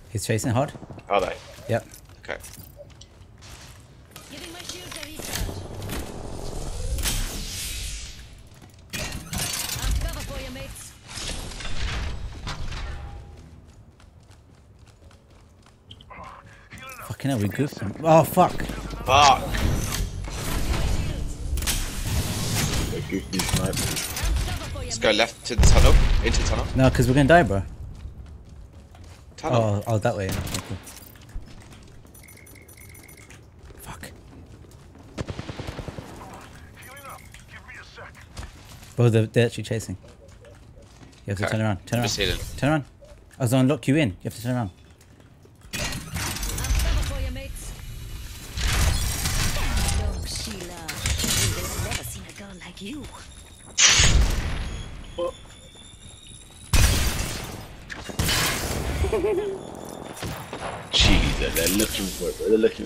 He's chasing hard. Are they? Yep. Okay. Giving my shields a restart. I'm cover for you, mates. Fucking hell, we goofed him. Oh, fuck. Fuck. They goofed me sniper. Cover for you, Let's go left to the tunnel. Into the tunnel. No, because we're going to die, bro. Tunnel. Oh, oh, that way. Okay. Fuck. Healing up. Give me a sec. Bro, they're, they're actually chasing. You have to Okay. turn around. Turn around. Turn around. I was going to lock you in. You have to turn around.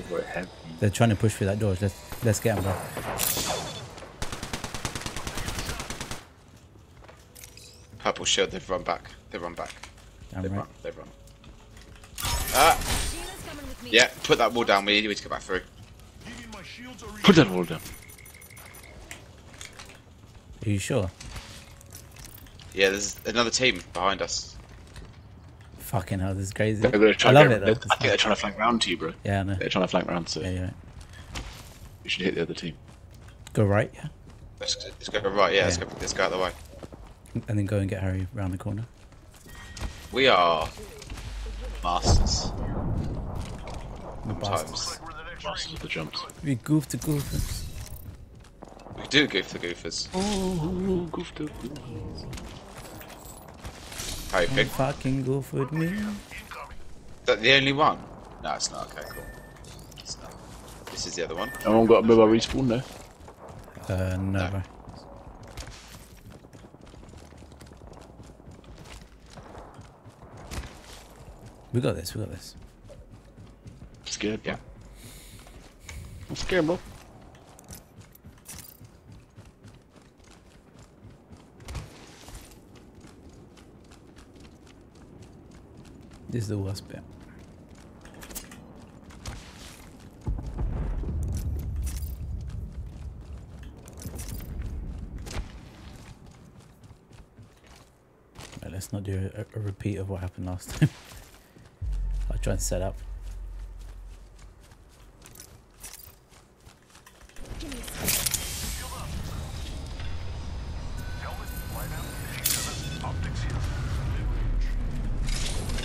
It. bro. They're looking for it heavy. They're trying to push through that door. Let's let's get them, bro. Purple shield. They've run back. They've run back. Damn They've right. run. They've run. Ah. Sheila's coming with me. Yeah. Put that wall down. We need to go back through. Giving my shields a Put that wall down. Are you sure? Yeah. There's another team behind us. Fucking hell, this is crazy. They're gonna try I love to it though. I think they're trying to flank round to you, bro. Yeah, I know. They're trying to flank round, so Yeah, you're right. you should hit the other team. Go right, yeah, Let's, let's go right. Yeah, Let's go. Let's go out the way. and then go and get Harry around the corner. We are masters. The bastards. Sometimes We're the next Masters of the jumps. We goofed the goofers. we do goof the goofers. Oh, goofed up. Harry Don't pick. fucking goof with me. incoming. that the only one? No, it's not. Okay, cool. It's not. This is the other one. Everyone got a mobile respawn there? Uh, no, bro. We got this, we got this. Scared, bro. Yeah. I'm scared, bro. This is the worst bit. Right, let's not do a, a repeat of what happened last time. I'll try and set up.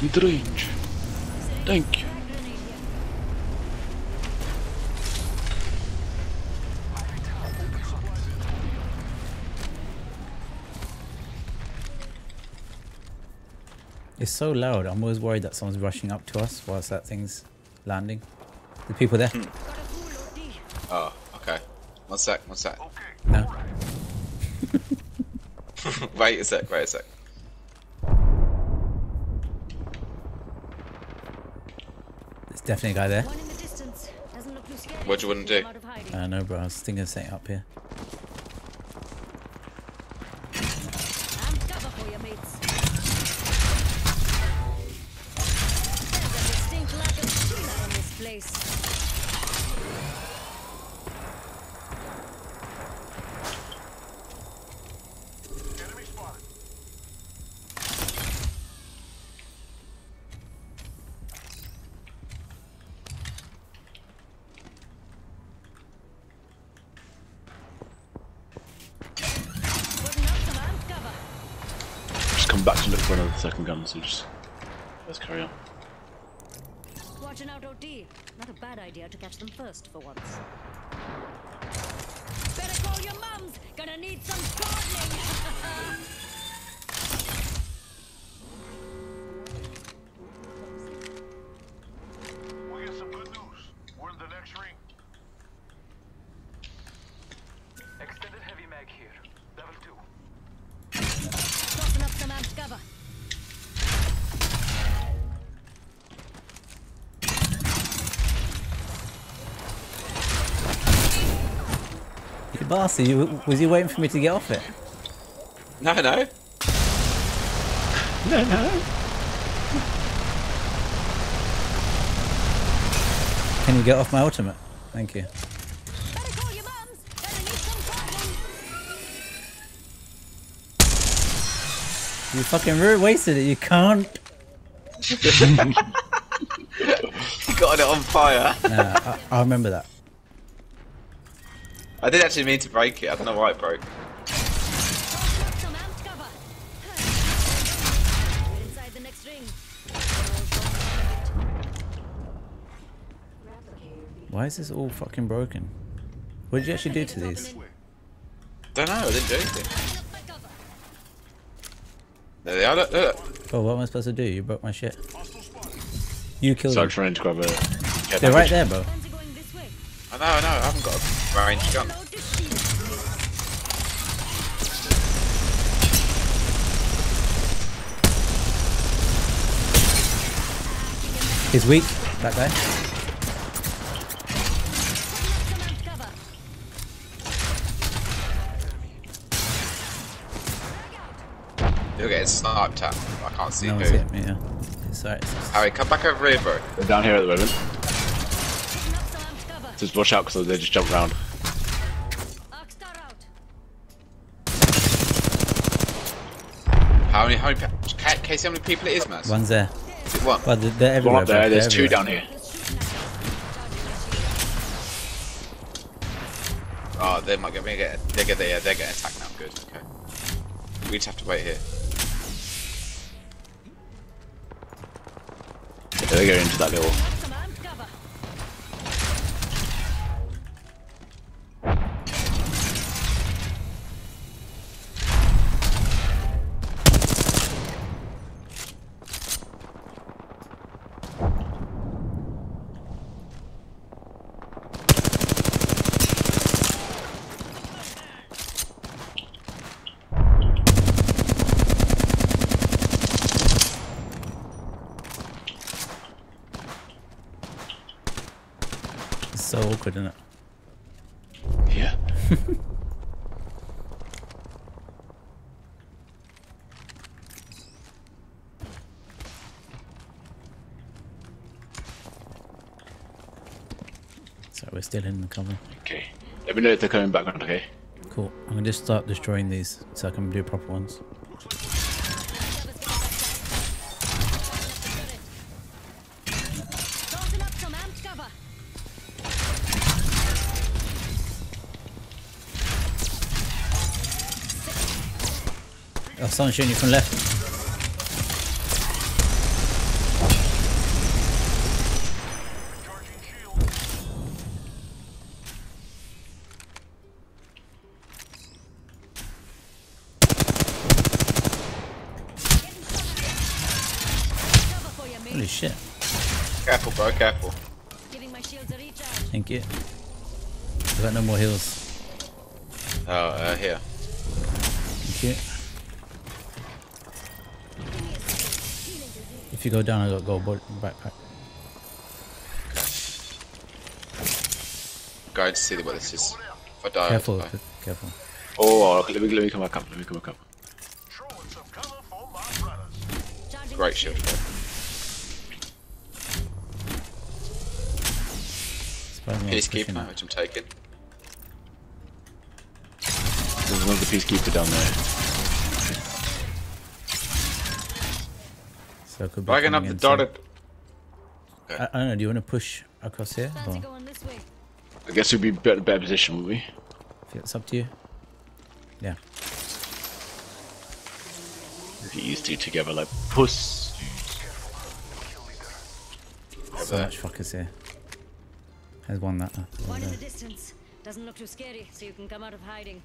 Mid-range. Thank you. It's so loud. I'm always worried that someone's rushing up to us whilst that thing's landing. The people there? Hmm. Oh, okay. One sec, one sec. No. wait a sec, wait a sec. There's definitely a guy there. One in the distance. Doesn't look too scary. What do you want to do? Out of hiding. Uh, I know, bro. I was thinking of setting up here. I'm cover for you, mates. There's a distinct lack of Sheila in this place. Enemy spotted. Putting up some amp cover. Just come back to look for second so just let's carry on. Watching out, OD. Not a bad idea to catch them first for once. You bastard. You, was you waiting for me to get off it? No, no. No, no. Can you get off my ultimate? Thank you. Better call your mums. Better need some gardening. You fucking ru- wasted it. You can't. You got it on fire. Nah, I, I remember that. I did actually mean to break it. I don't know why it broke. Tossing up some amp cover. We're inside the next ring. Why is this all fucking broken? What did you actually do to these? Don't know. I didn't do anything. There they are. Look, look. Bro, oh, what am I supposed to do? You broke my shit. You killed So I'm them. trying to grab a. care They're right there, bro. Way. no. I haven't got a range gun. Load. He's weak. That guy. Some amp cover. You're getting sniped at. I can't see No one's who. hit me. Yeah. It's alright. Harry, come back over here, bro. They're down here at the moment. Just watch out because they just jump round. Arcstar out. How many? How many? pe- Ca- Casey, how many people it is, man? One's there. Is it one? But they're, they're One everywhere. up there. There's They're two down here. Oh, they might get me get. They get. Yeah, uh, they're getting attacked now. Good. Okay. We just have to wait here. Yeah, they go into that little. Some amp cover. So awkward, isn't it? Yeah. So we're still in the cover. Okay. Let me know if they're coming back around, okay? Cool. I'm gonna just start destroying these so I can do proper ones. Tossing up some amped cover. Oh, someone's shooting you from left. Go down, I got gold bo- backpack. Going to see what this is. If I die, I'll Careful, die. careful. Oh, let me, let me come back up. Let me come back up. Great shield. Surprised me I was pushing Peacekeeper, which I'm taking. There's another peacekeeper down there. So I could be Dragging up the in soon. dotted. I, I don't know. Do you want to push across here? Or going this way. I guess we'd be better, better position, would we? if it's up to you. Yeah. These two together like puss. So much fuckers here. There's one that. Uh, One in the distance. Doesn't look too scary, so you can come out of hiding.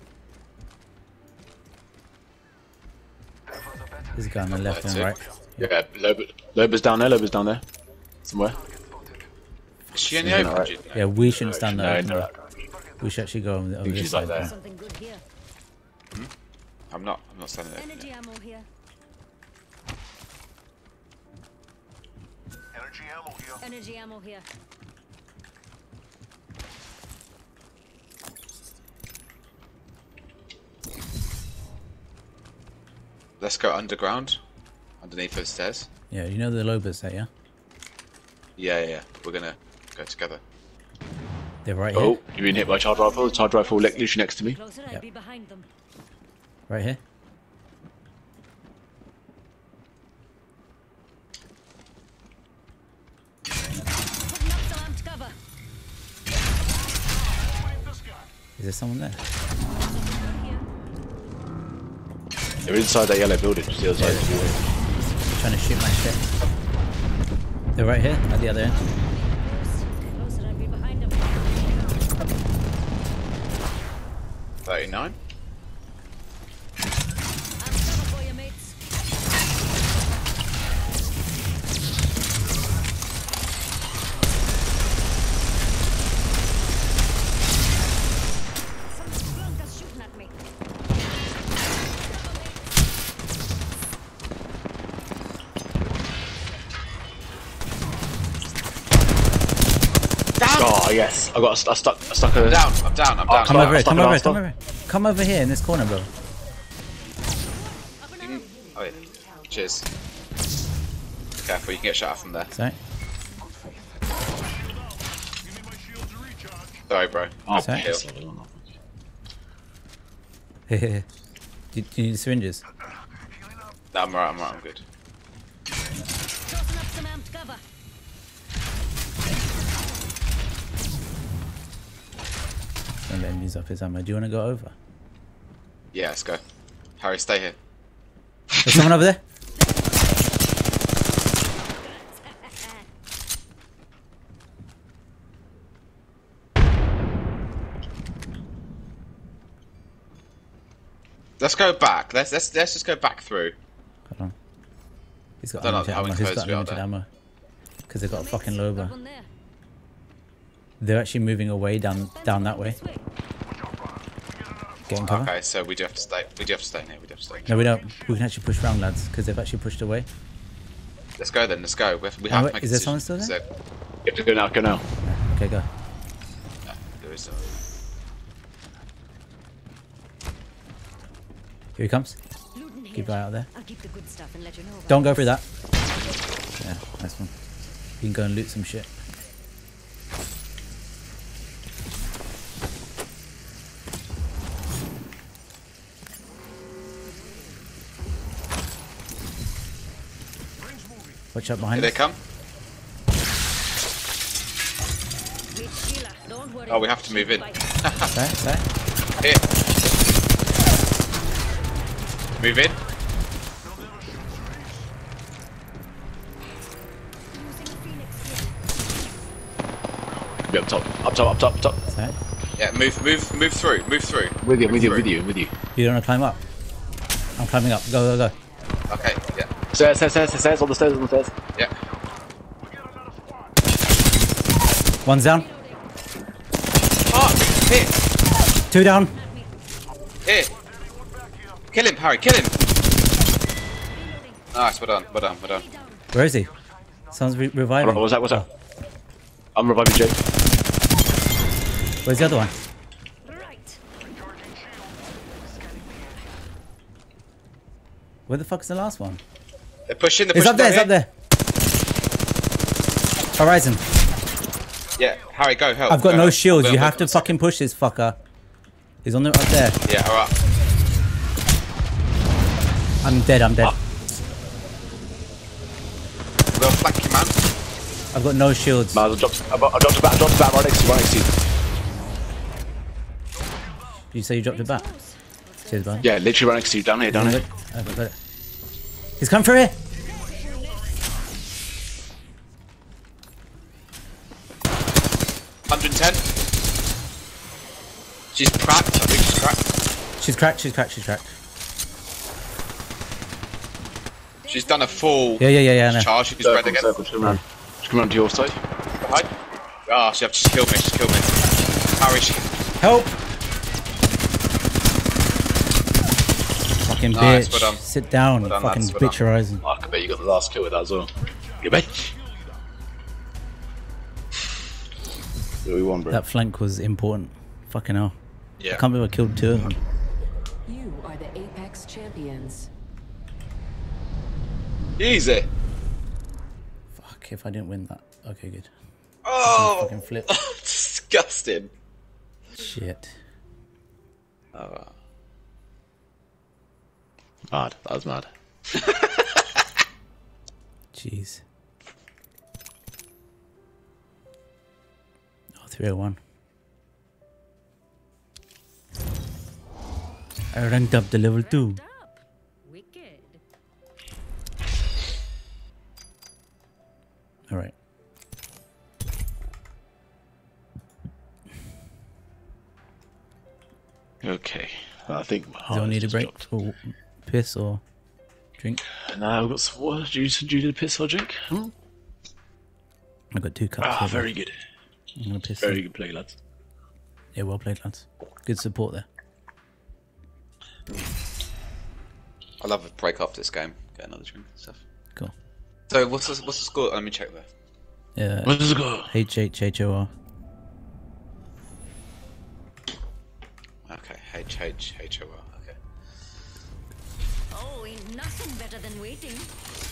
There's a guy on the left and That's right. Yeah, Lob Loba's down there. Loba's down there. Somewhere. Is she in the Yeah, open? alright. do you know? Yeah, we shouldn't stand there. No, no. We should actually go on over think this she's like side. there. there. Something good here. Hmm? I'm not. I'm not standing there. Energy ammo here. Energy ammo here. Energy ammo here. Let's go underground. Underneath those stairs. Yeah, you know the Lobas there, yeah? Yeah, yeah, yeah. We're gonna go together. They're right Oh, here. Oh, you've been hit by a charge rifle. The Charge rifle li- literally next to me. Closer, Yep. be behind them. Right here. Putting up some amped cover. Is there someone there? They're inside that yellow building. Just the other side of the wall. trying to shoot my shit. They're right here at the other end. Close. Closer, I'd be behind them. Thirty-nine. I got. I stuck. I stuck a. I'm down. I'm down. I'm oh, down. Come over here, come over here, come over here. Come over here in this corner, bro. Oh, yeah. Cheers. Careful, you can get shot from there. Sorry. Sorry, bro. Oh, Sorry. do, do you need syringes? No, I'm alright. I'm alright. I'm good. Don't let use up his ammo. Do you want to go over? Yeah, let's go. Harry, stay here. There's someone over there. Let's go back. Let's let's let's just go back through. Hold on. He's got I don't know unlimited ammo. He's got unlimited ammo. Because they've got a fucking Loba. One there. They're actually moving away down down that way. Getting cover. Okay, so we do have to stay. We do have to stay here. We do have to stay. No, we don't. We can actually push round, lads, because they've actually pushed away. Let's go then. Let's go. We have, we Oh, have wait, to make is a there someone decision. still there? So- You have to go now. Go now. Okay, go. prison. Here he comes. Keep an eye out there. I'll keep the good stuff and let you know. Don't go through that. Yeah, nice one. You can go and loot some shit. Watch out Here behind they come. Wait, Sheila, don't worry. Oh, we have to move in. Sorry, sorry. Here. Move in. Be up top, up top, up top, up top. Sorry. Yeah, move, move, move through, move through. With you, with you, Move with you, with you. You don't want to climb up? I'm climbing up. Go, go, go. Okay, yeah, Stairs, stairs, stairs, stairs, on the stairs, on the stairs. yeah. One's down. Fuck! Here, Two down. here. Kill him, Harry, kill him. Nice, well done, well done, well done. Where is he? Sounds re- reviving. Hold on, what's that, what's that? I'm reviving Jake. Where's the other one? Where the fuck's the last one? They're pushing, they're It's pushing up there, it's up there. Horizon. Yeah, Harry, go, help. I've got go, no help. shields. We'll- You have to come fucking push this fucker. He's on the up there. Yeah, alright. I'm dead, I'm dead. We'll flank you, man. I've got no shields. Man, I dropped, I dropped a bat, I dropped a bat right next to you, right next to you. Did you say you dropped it back? Cheers, buddy. Yeah, literally right next to you, down here, down here. I've got it. He's come through here. Hundred and ten. She's cracked. I think she's cracked. She's cracked, she's cracked, she's cracked. She's done a full Yeah, yeah, yeah, yeah, I charge. She's Circle, red again. circle, come around. Just come around to your side. Behind. Ah, she just killed me. She's killed me. Harry, she. Help! Fucking Nice, bitch. well done. Um, Sit down, Well done, um, fucking lads, well bitch horizon. Um, I can bet you got the last kill with that as well. You bitch. What we won, bro? That flank was important. Fucking hell. Yeah. I can't believe I killed two of them. You are the Apex champions. Easy. Fuck, if I didn't win that. Okay, good. Oh, Fucking flip. disgusting. Shit. Oh, Mad. That was mad. Jeez. Oh, 301. I ranked up to level 2. Alright. Okay. I think. Do I need a break? Or piss or drink? Now I've got some water. Do you, do you need a piss or drink? Hmm? I've got two cups. Ah, here, very good. I'm gonna piss. Very some. good play, lads. Yeah, well played, lads. Good support there. I love a break after this game. Get another drink and stuff. Cool. So what's the, what's the score? Let me check there. Yeah. What's the score? H H H O R. Okay, H H H O R. better than waiting.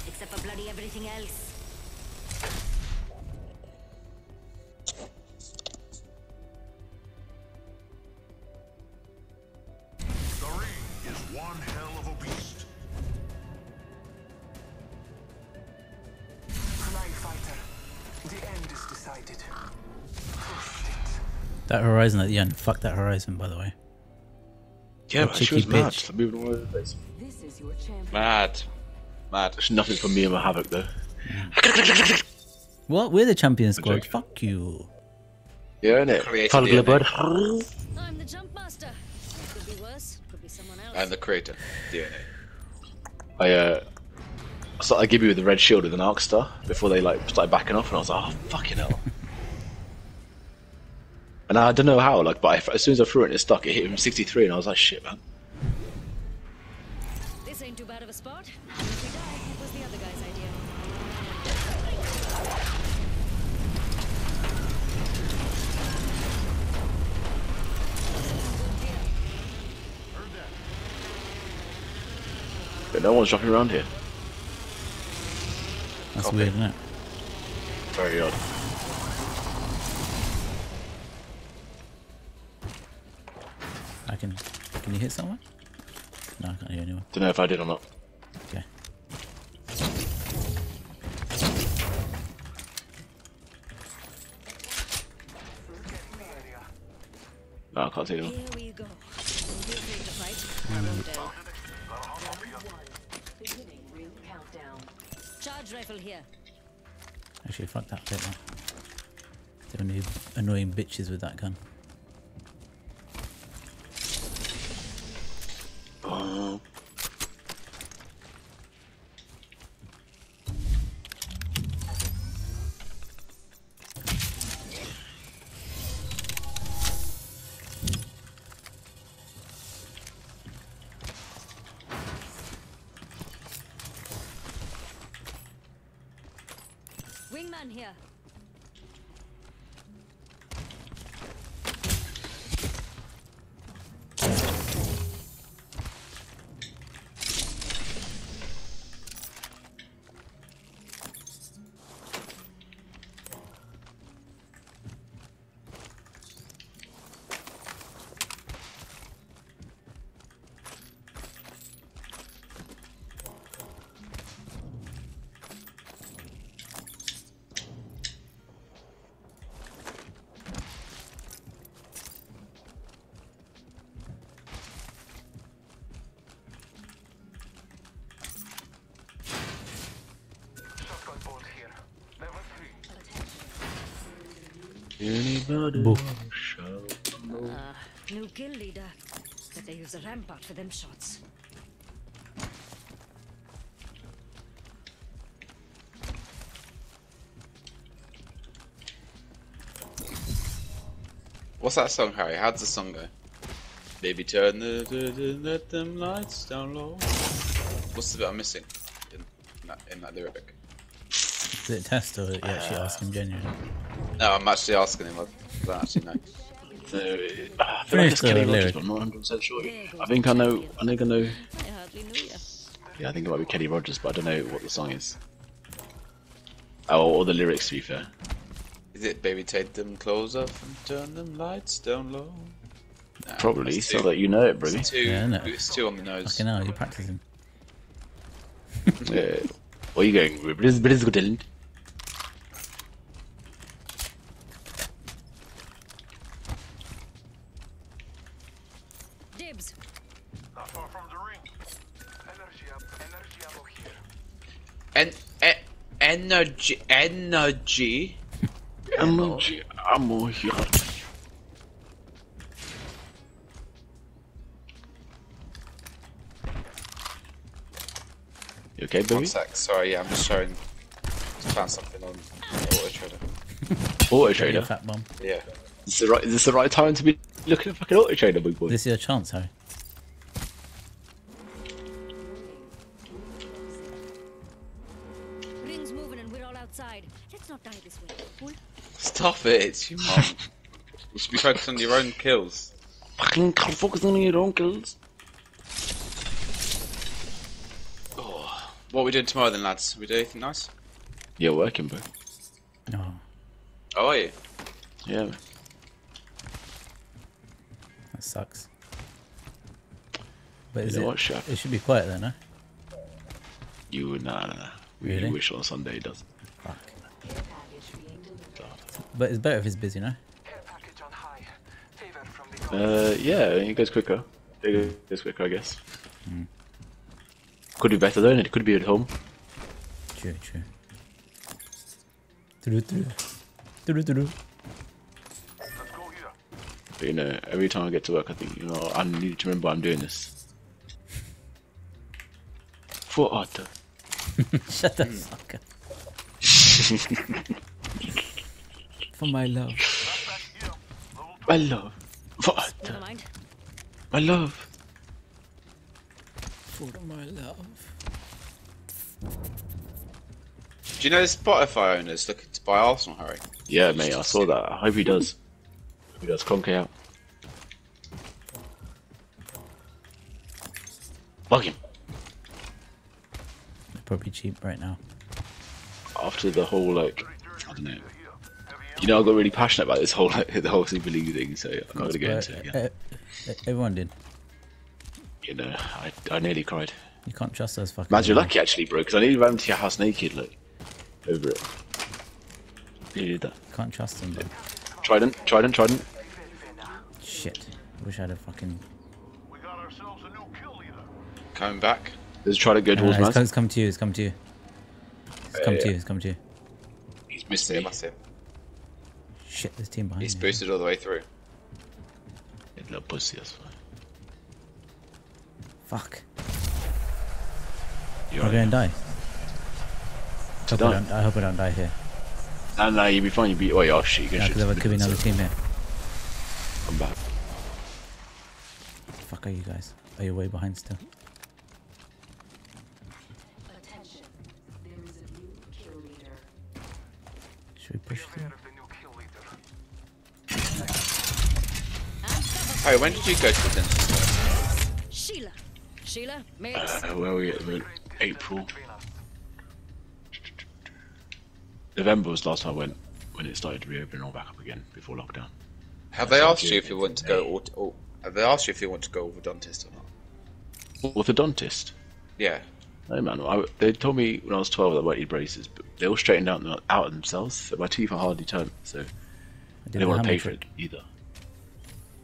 Except for bloody everything else. The ring is one hell of a beast. Fly fighter. The end is decided. Pushed it. That horizon at the end. Fuck that horizon, by the way. Yeah, That man, she was cheeky mad. moving all over the place. This is your. Mad. Mad. There's nothing from me and my havoc though. What? We're the champion squad. joking. Fuck you. Yeah, innit? Created Follow the the bud. I'm the jump master. Could be worse. Could be someone else. I'm the creator. DNA. I uh, I started Gibby with the red shield with an arc star before they like started backing off, and I was like, oh fucking hell. And I don't know how, like, but I, as soon as I threw it, it stuck. It hit him 63, and I was like, shit, man. This ain't too bad of a spot. But no one's dropping around here. That's Copy. weird, isn't it? Very odd. I can. Can you hit someone? No, I can't hear anyone. Don't know if I did or not. Okay. No, I can't see anyone. Here we go. Don't be afraid to fight. I won't dare. Beginning ring countdown. Charge rifle here. Actually, fuck that bit. Man. There are annoying bitches with that gun. Oh. 3. Anybody Boo. show? Ah, new kill leader. But they use a rampart for them shots. What's that song, Harry? How does the song go? Baby, turn the, the, the let them lights down low. What's the bit I'm missing in, in that in that lyric? Is it a test or you actually ask him genuinely? No, I'm actually asking him. I don't actually know. So, I feel like Finish it's Kenny Rogers, but I'm not 100 percent sure. I think I know. I think I know. I hardly knew you. Yeah, I think it might be Kenny Rogers, but I don't know what the song is. Oh, or the lyrics, to be fair. Is it baby take them clothes off and turn them lights down low? Nah, Probably, so too- that you know it, Brody. It's too, Yeah, innit? it's too on the nose. Fucking hell, you're practicing. yeah. Where are you going? British, British got talent. Dibs. Not far from the ring. Energy up. Energy ammo here. En- e- energy, energy. Energy ammo here. You okay, One baby? sec. Sorry, yeah, I'm just showing. Just found something on Auto Trader. Auto trader. fat bum. Yeah. Is this the right? Is this the right time to be looking at fucking auto trader, big boy? This is your chance, Harry. Stop it. It's your mum. you should be focused on your own kills. Fucking focus on your own kills. Oh. What are we doing tomorrow then, lads? We do anything nice? You're working, bro. No. Oh, are you? Yeah. That sucks. But You is know it, what, chef? it should be quiet then, huh? You would nah, nah, nah. Really? You wish on Sunday it does. But it's better if it's busy, no? Care package on high. Favor from the Uh, yeah, it goes quicker. It goes quicker, I guess. Could be better though, and it could be at home. True, true. True, true. True, true. Let's go here. But you know, every time I get to work, I think, you know, I need to remember I'm doing this. For Arthur. Shut the fuck up. For my love. My love. For Never Arthur. mind. My love. For my love. Do you know the Spotify owners looking to buy Arsenal, Harry? Yeah, mate, I saw that. I hope he does. Hope he does. Conke out. Bug him. probably cheap right now. After the whole like, I don't know. You know, I got really passionate about this whole like, the whole Super League thing, so I'm not gonna get into it. Uh, Again. uh, everyone did. You know, I, I nearly cried. You can't trust those fucking. Man, you're people. lucky actually, bro, because I nearly ran into your house naked, look, over it. You did that. Can't trust them, bro. Trident, Trident, Trident. Shit. Wish I had a fucking. Coming back. There's a Trident go Uh, towards it's, man. come, it's come to you. It's come to you. It's come Yeah, to you. yeah. It's come to you. He's missed it. Must have. Shit, there's team behind He's me. boosted all the way through. Little pussy, that's fine. Fuck. You're Am I gonna die? Hope I, don't, I hope I don't die here. No, no, you'll be fine. You'll be. Oh, yeah, oh shit, you can Yeah, because there could be another team here. Come back. Fuck are you guys? Are you way behind still? Hey, when did you go to the dentist? Sheila. Sheila, mates. Uh, where are we at the moment? April. November was the last time I went when it started reopening reopen all back up again before lockdown. Have they asked you if you want to go? Or, or have they asked you if you want to go orthodontist or not? Orthodontist? Yeah. No man, I, they told me when I was 12 that I won't need braces, but they all straightened out out themselves. So my teeth are hardly turned, so I did they the don't want to hammer pay for it either.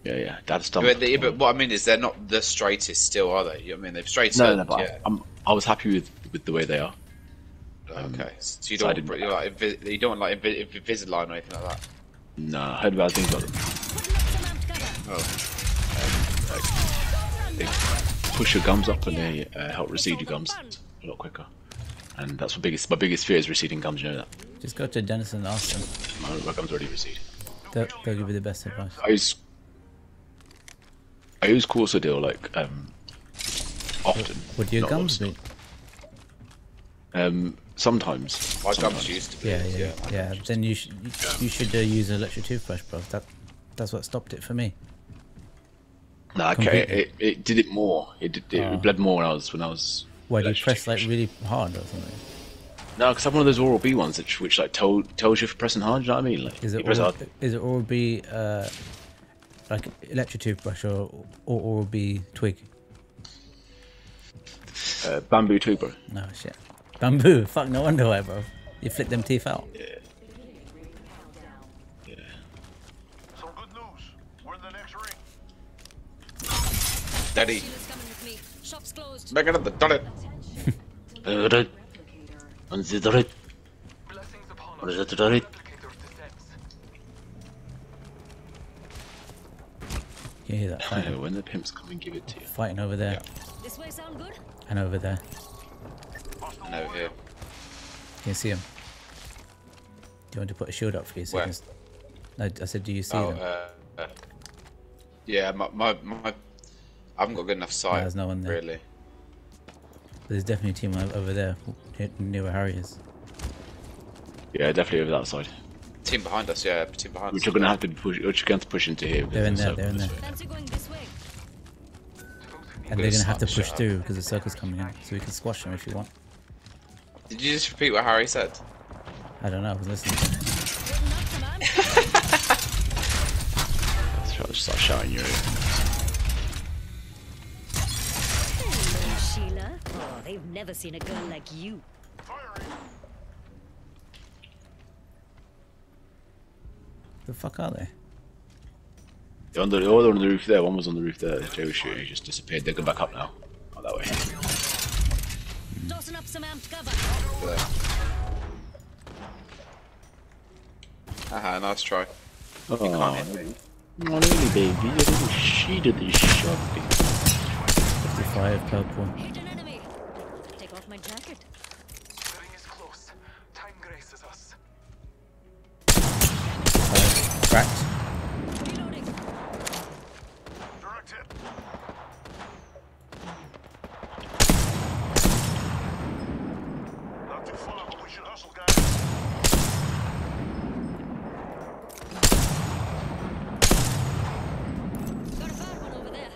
Yeah, yeah, dad's done. But, they, but what I mean is, they're not the straightest still, are they? You know what I mean, they've straightened. No, no, but yeah. I'm, I was happy with with the way they are. okay, so you don't, didn't- you like, Invi- you don't like Invi- Invisalign or anything like that. No, I heard bad things about them. Oh, They push your gums up and they uh, help recede your gums a lot quicker. And that's my biggest my biggest fear is receding gums. You know that Just go to Dennis and ask them. my, my gums already recede. They'll, they'll give you the best advice. I use I use Corsodyl like um often. What do your gums lots. do? Um, sometimes. my sometimes. gums used to be. Yeah, yeah, yeah. Then you should you, you should uh, use an electric toothbrush, bro. That that's what stopped it for me. No, okay, it, it did it more. It did, it Oh. bled more when I was when I was. Why do you electric press like really hard or something? No, because I'm one of those Oral B ones which, which like tell, tells you for pressing hard. You know what I mean? Like, Is you it Oral, is it Oral B uh, like electric toothbrush or or Oral B twig? Uh, bamboo twig, bro. No shit. Bamboo. Fuck. No wonder why, bro. You flick them teeth out. Some good news. We're in the next ring. Daddy, Sheila's coming with me. Shop's closed. make another done it. Consider it. Consider it. Consider. You hear that fighting, when the pimps come and give it to you. fighting over there This way sound good? and over there. No, here. Can you see them? Do you want to put a shield up for you? So you can No, I said, do you see Oh, them? uh, uh, yeah, my, my my I haven't got good enough sight. there's no one there. Really. There's definitely a team over there near- near where Harry is. Yeah, definitely over that side. Team behind us, yeah. Team behind Which us. you're gonna have to push. Which you're going to push into here. They're in there. They're in there. circle Fancy going this way. And they're gonna have to push up. through because the circle's coming in, so we can squash them if you want. Did you just repeat what Harry said? I don't know. I was listening. To him. Let's try to start shouting your ear. Hello, Sheila. Oh, they've never seen a girl like you. The fuck are they? They're on the, oh, they're on the roof there. One was on the roof there. Joe was shooting. He just disappeared. They're going back up now. Not that way. Tossing up some amped cover. Haha, nice try. Oh, can't hit me. oh, really, baby. You're a little shit of this shopping. 55 purple. Hit an enemy. Take off my jacket. The ring is close. Time graces us. Five. Cracked. Reloading. Direct hit. Not too far, but we should hustle, guys. Got a bad one over there.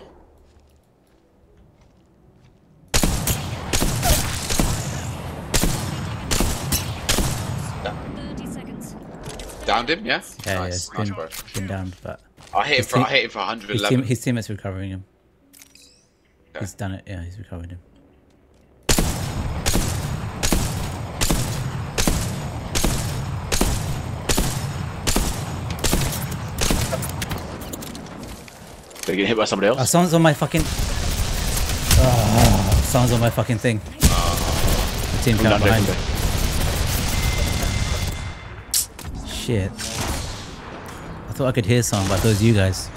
Downed him, yeah? Yeah, yeah, nice, it's nice, been, bro. been down, but I hit him his for, I team- hit him for 111. his, 111. team, his teammate's recovering him. Okay. He's done it. Yeah, he's recovered him. They get hit by somebody else. Oh, someone's on my fucking. Oh, someone's on my fucking thing. Uh, the team Come count behind. Jacob. Shit. I thought I could hear someone, but I thought it was you guys.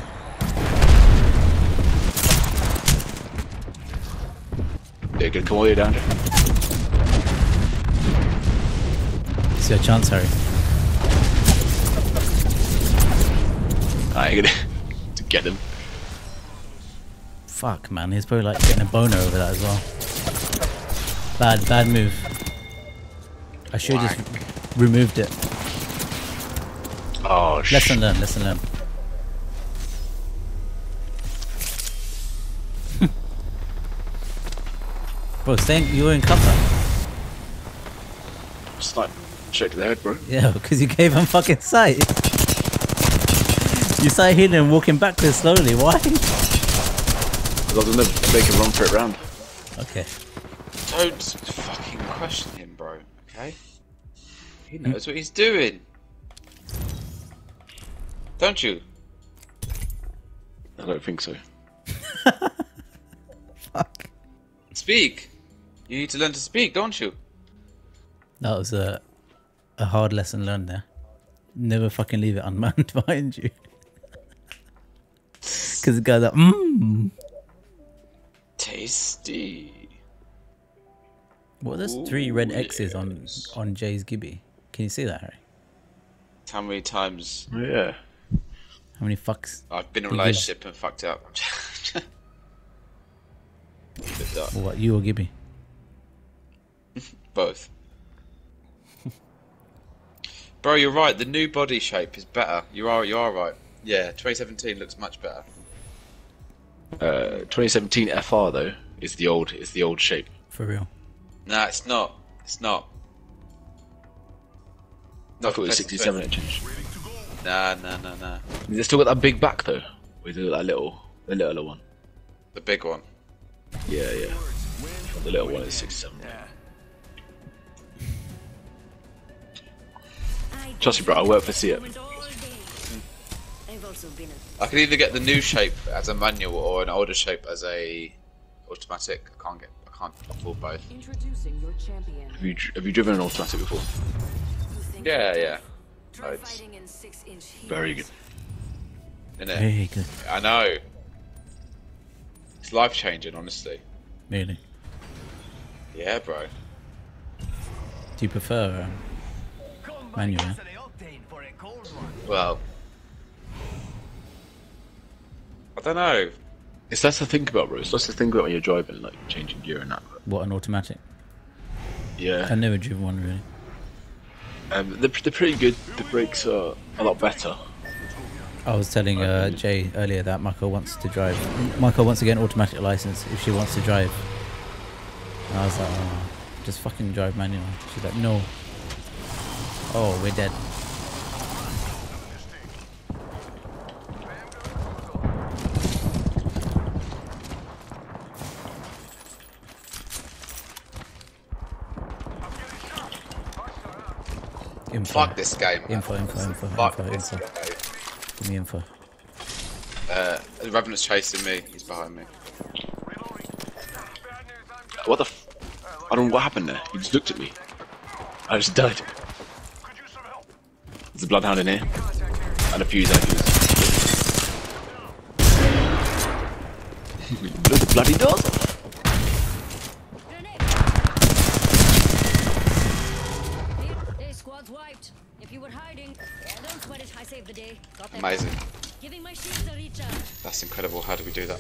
Yeah, good. Come all the way down. It's your chance, Harry. I ain't gonna to get him. Fuck, man. He's probably like getting a boner over that as well. Bad, bad move. I should have just removed it. Oh shit. Lesson learned, lesson learned. Bro, saying you were in cover. Just like shake the head, bro. Yeah, because you gave him fucking sight. You started hitting him walking backwards slowly. Why? Because I was gonna make him run for it round. Okay. Don't fucking question him, bro. Okay? He hmm. knows what he's doing. Don't you? I don't think so. Fuck. Speak. You need to learn to speak, don't you? That was a a hard lesson learned there. Never fucking leave it unmanned behind you. Because the guy's like, mmm. Tasty. What are those three red Ooh, X's on on Jay's Gibby? Can you see that, Harry? How many times oh, Yeah. How many fucks? I've been in a relationship and fucked up? Bit what, you or Gibby? Both. Bro, you're right. The new body shape is better. You are, you are right. Yeah, 2017 looks much better. Uh, 2017 FR though is the old is the old shape. For real. Nah, it's not. It's not. I thought it was 67 Smith. inches. Nah, nah, nah, nah. They still got that big back though. With that little, the littler one. The big one. Yeah, yeah. The little one is 67. Trust me, bro. I work for Seat. I've also been I could either get the new shape as a manual or an older shape as a automatic. I can't get. I can't afford both. Introducing your champion. Have you have you driven an automatic before? Yeah, yeah. Try Loads. fighting in six inch heels. Very good. Innit? Very good. I know. It's life changing, honestly. Really. Yeah, bro. Do you prefer um, manual? Well, I don't know. It's less to think about, bro. It's less to think about when you're driving, like changing gear and that. What, an automatic? Yeah. I've never driven one really. Um, they're, they're pretty good. The brakes are a lot better. I was telling uh, Jay earlier that Michael wants to drive. Michael wants to get an automatic license if she wants to drive. And I was like, oh, just fucking drive manual. She's like, no. Oh, we're dead. Info. Fuck this game. man. Info, info, info, Fuck info, this info. game. Give me info. Uh, the Revenant's chasing me. He's behind me. What the? F- I don't know what happened there. He just looked at me. I just died. There's a bloodhound in here, and a fuse and a fuse. Blow the bloody doors don't sweat it. I saved the day. Amazing. Giving my shields a recharge. That's incredible. How do we do that?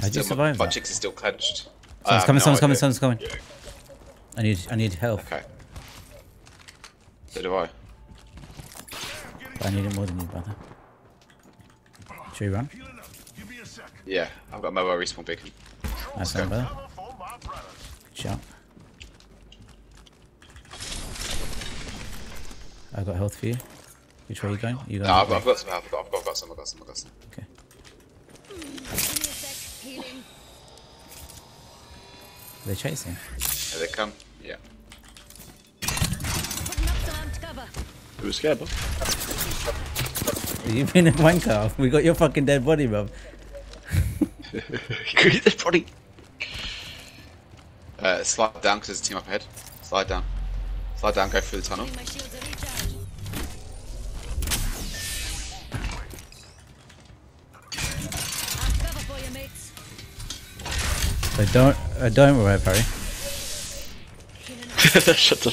I just you Still, my survive butt that? are still clenched. I Someone's coming, no someone's coming, someone's coming. I need, I need health. Okay. So do I. But I need it more than you, brother. Should we run? Yeah, I've got a mobile respawn beacon. Nice one, brother. Shot. I got health for you. Which way are you going? You No, going? I've, I've got some help. I've got, I've got, I've got some. I've got some. I've got some. Okay. Healing. They're chasing. Here they come. Yeah. Putting up some amped cover. It was scared, bro. You've been a wanker. We got your fucking dead body, bro. this body. Uh, slide down because there's a team up ahead. Slide down. Slide down. Go through the tunnel. So don't, uh, don't worry, Parry. Shut up.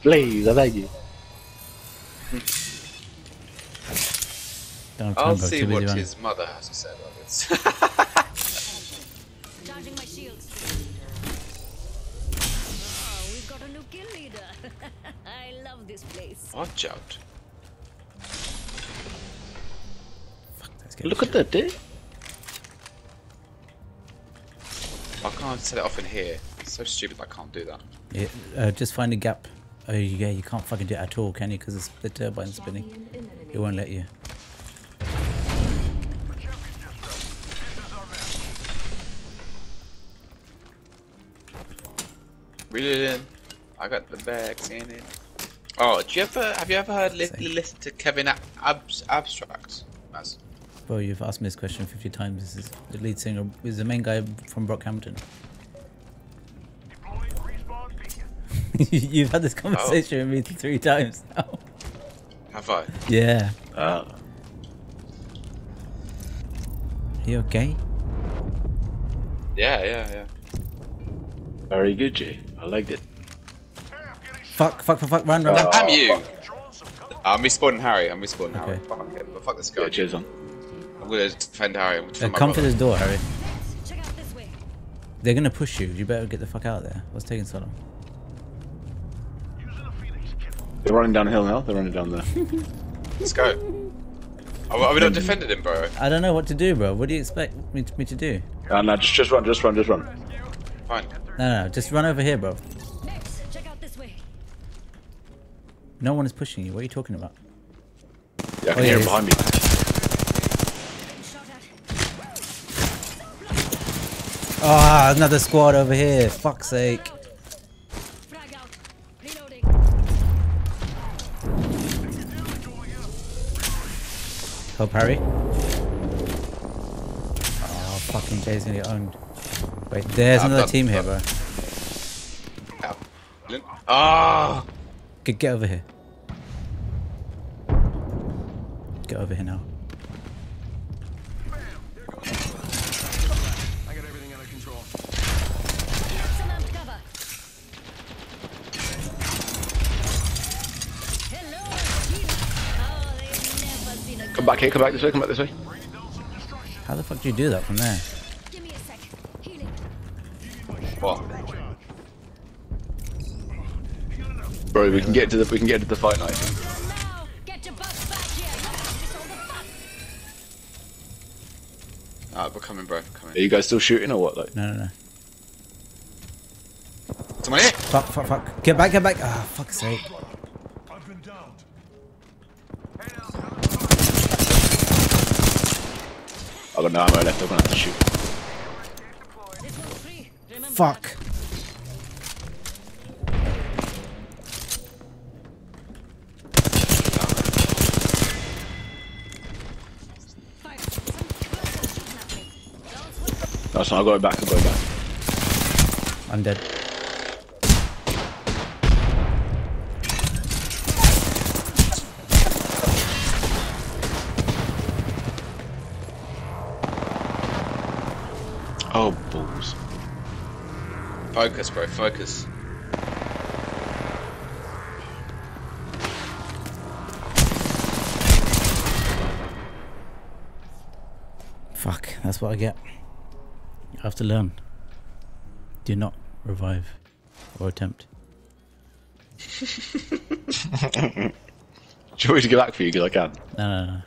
Please, I beg you. Don't I'll see what running. his mother has to say about this. Charging my shields. Oh, we've got a new kill leader. I love this place. Watch out. Let's Look this at that, dude. I can't set it off in here. It's so stupid I can't do that. Yeah, uh, just find a gap. Oh yeah, you can't fucking do it at all, can you? Because the turbine's spinning. It won't let you. Reel it in. I got the bags in it. Oh, do you ever have you ever heard li- listen to Kevin Ab- Abstract? Bro, you've asked me this question 50 times. This is the lead singer. Is the main guy from Brockhampton. Deploying respawn beacon. you've had this conversation with me three times now. Have I? Yeah. Uh, you okay? Yeah, yeah, yeah. very good, G. I liked it. Fuck, fuck, fuck, fuck, run, run, run. Damn you! Drawing some cover. I'm respawning Harry. I'm respawning Harry. Okay. Fuck it. But fuck this guy. Yeah, cheers on. I'm gonna defend Harry. I'm gonna Uh, defend come for this door, Harry. Check out this way. They're gonna push you. You better get the fuck out of there. What's taking so long? Using a Phoenix kit. They're running downhill now. They're running down there. Let's go. Are, are we not defending him, bro? I don't know what to do, bro. What do you expect me to, me to do? uh, no, just just run, just run, just run. Fine. No, no, no, just run over here, bro. Mates, check out this way. No one is pushing you. What are you talking about? Yeah, I can Oh, hear yeah, him behind me. Shot at. Ah, another squad over here. Fuck's sake. Frag out. Reloading. Help Harry. Oh, fucking Jay's gonna get owned. Wait, there's I've another team here, bro. Ah! Get, get over here. Get over here now. I got everything under control. Some amped cover. Hello, Gina. Oh, they've never seen a Come back here. Come back this way. Come back this way. How the fuck do you do that from there? Give me a sec. Healing. What? Bro, we can get to the we can get to the fight night. I think. Done now. Get your butts back here. It's all the fun. Ah, we're coming, bro. Are you guys still shooting or what? Like, No, no, no. Someone here! Fuck, fuck, fuck. Get back, get back. Ah, fuck's sake. I've been downed. I got no ammo left. I'm gonna have to shoot. This one's free. Remember Fuck. Fire. Some close shooting at me. Don't sweat. Nice one. I got it back. I got it back. I'm dead. Oh balls. Focus, bro. Focus. Fuck, that's what I get. I have to learn. Do not revive or attempt. Do you want me to get back for you? Because I can. No, no, no.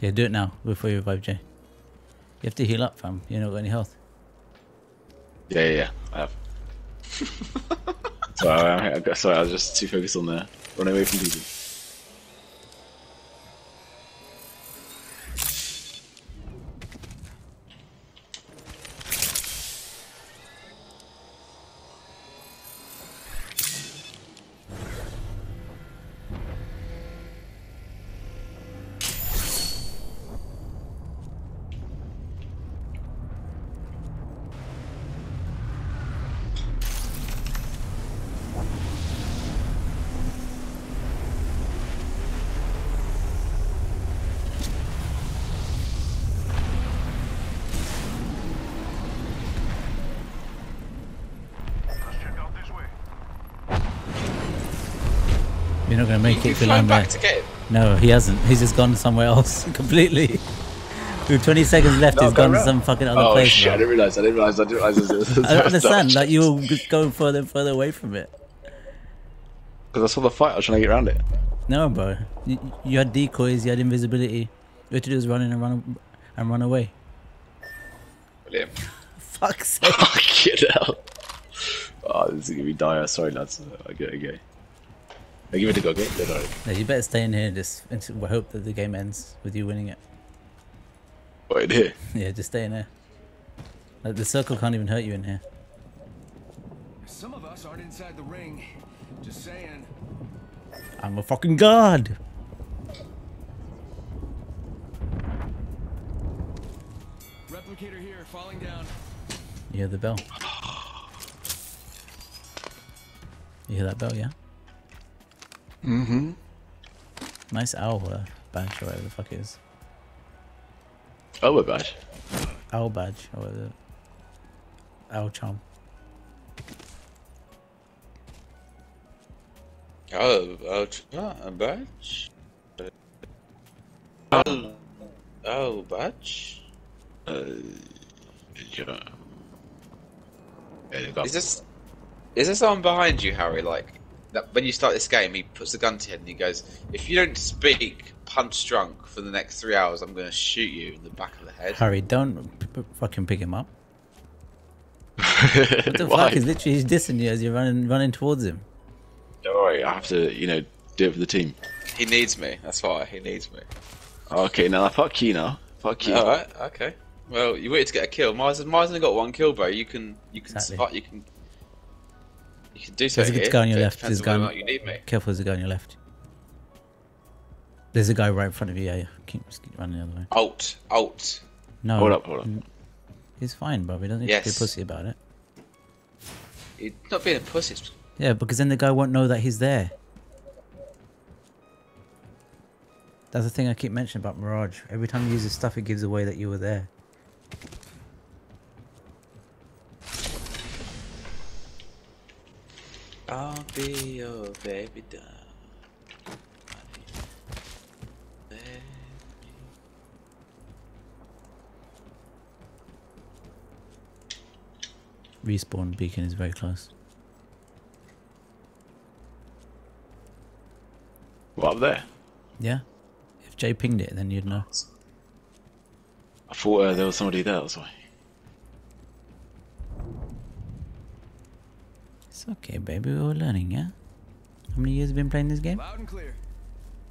Yeah, do it now before you revive Jay. You have to heal up, fam. You don't got any health. Yeah, yeah, yeah. I have. Sorry, I, I, got- sorry, I was just too focused on the running away from people. Gonna make You it if you flown land there. to get him. No, he hasn't. He's just gone somewhere else completely. With 20 seconds left, No, he's go gone to some fucking other oh place. shit! I didn't realize. I didn't realize. I didn't realize. It I don't understand. Like you were just going further and further away from it. Because I saw the fight. I was trying to get around it. No, bro. You, you had decoys. You had invisibility. All you had to do was run in and run and run away. Brilliant. Fuck's sake. Fucking hell. Oh, this is gonna be dire. Sorry, lads. Okay, okay. I give it a go. Okay, don't. No, you better stay in here. Just until hope that the game ends with you winning it. What in here? Yeah, just stay in here. Like the circle can't even hurt you in here. Some of us aren't inside the ring. Just saying. I'm a fucking god. Replicator here, falling down. You hear the bell? You hear that bell, yeah? Mm-hmm. Nice owl badge or whatever the fuck it is. Oh, we're. Owl badge or whatever. Owl charm. T- oh, a badge. Oh, oh, badge. Uh, yeah. Yeah, they got- Is this is there someone behind you, Harry? Like that when you start this game, he puts the gun to your head and he goes, "If you don't speak punch drunk for the next three hours, I'm going to shoot you in the back of the head." Harry, don't p- p- fucking pick him up. What the Why? fuck? He's literally he's dissing you as you're running running towards him. Don't worry. I have to, you know, do it for the team. He needs me. That's why he needs me. Okay, now fuck you now. Fuck you. All right. Okay. Well, you waited to get a kill. Mars, Mars only got one kill, bro. You can, you can, Exactly. survive, you can, you can do There's a here. guy on your but left. There's a guy. whether you need me. Careful, there's a guy on your left. There's a guy right in front of you. Yeah, yeah. Keep, just keep running the other way. Alt, alt. No. Hold up, hold up. Mm. He's fine, bro. He doesn't need to be a pussy about it. You're not being a pussy. Yeah, because then the guy won't know that he's there. That's the thing I keep mentioning about Mirage. Every time you use his stuff, it gives away that you were there. I'll be your baby doll. Respawn beacon is very close. What up there? Yeah? If Jay pinged it, then you'd know. I thought uh, there was somebody there. That's why. It's okay, baby. We're learning, yeah? How many years have you been playing this game? Loud and clear.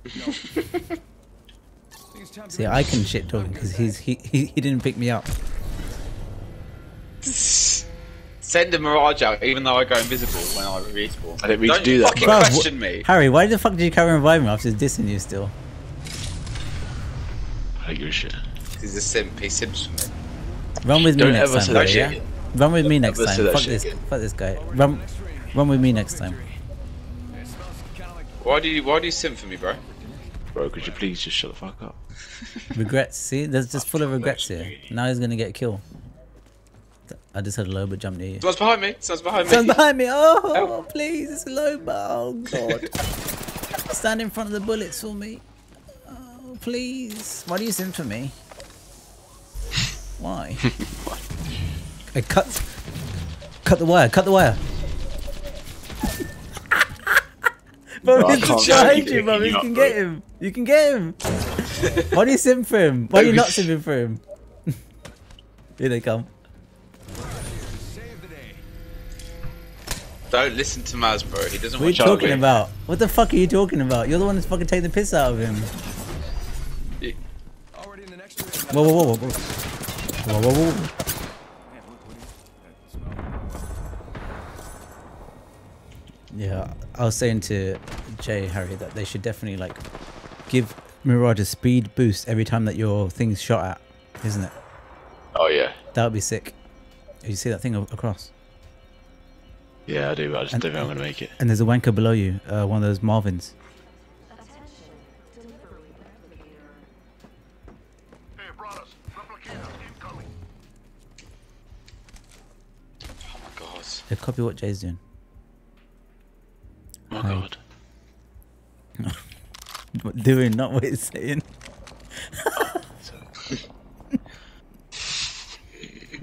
No. Think it's time to See, I can shit talk because he's he, he he didn't pick me up. Send a mirage out, even though I go invisible when I respawn. I didn't mean to Don't do that, Fucking bro. question me. Harry, why the fuck did you come and reviving me after dissing you still? I don't give a shit. He's a simp. He simps for me. Run with me Don't next time, say yeah? Run with me next time. Fuck this, again. fuck this guy. Run, run with me next time. Why do you Why do you simp for me, bro? Bro, could you please just shut the fuck up? Regrets. See, there's just full of regrets here. Now he's gonna get killed. I just had a low but jumped near you. Someone's behind me. Someone's behind me. Someone's behind me. Oh, please, it's a low oh god. Stand in front of the bullets for me. Oh, please. Why do you sim for me? Why? Hey, cut. Cut the wire. Cut the wire. Bro, Bro, I he's can't behind you, picking You can get him. You can get him. Why do you sim for him? Why are you not simming for him? Here they come. Don't listen to Maz, bro. He doesn't What are you talking about? What the fuck are you talking about? You're the one that's fucking taking the piss out of him. Already in the next ring. Whoa, whoa, whoa, whoa. Whoa, whoa, whoa. Yeah, I was saying to Jay Harry that they should definitely like give Mirage a speed boost every time that your thing's shot at, isn't it? Oh yeah, That would be sick. You see that thing across, yeah, I do. But I just And- don't think I'm gonna make it. and there's a wanker below you, uh, one of those Marvins. Hey, brothers, replicator incoming. Oh my god. They copy what Jay's doing. Oh Hi. god. What doing, not what he's saying.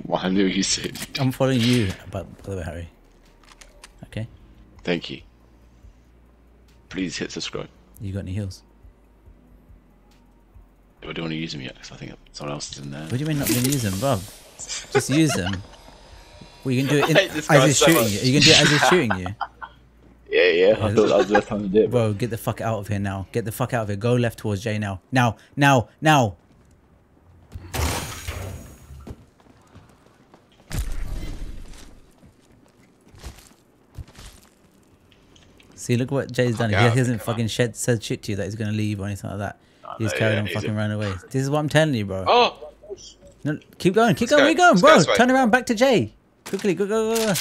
Well, I knew you said. I'm following you, but by the way, Harry. Okay, Thank you. Please hit subscribe. you got any heals? I don't want to use them yet because I think someone else is in there. What do you mean not gonna use them, Bob? Just use them. Well, you can do it in, I hate this as he's so shooting much. you. You can do it as he's shooting you. Yeah, yeah. I thought that was the best time to do it. Bro. Bro, get the fuck out of here now. Get the fuck out of here. Go left towards Jay now. Now, now, now. See, look what Jay's done. He out, hasn't fucking shed, said shit to you that he's gonna leave or anything like that. He's no, carried yeah, on he's fucking a- run away. This is what I'm telling you, bro. Oh, No, keep going, keep Let's going, go, keep going, let's go bro. this way. Turn around, back to Jay. Quickly, go, go, go, go.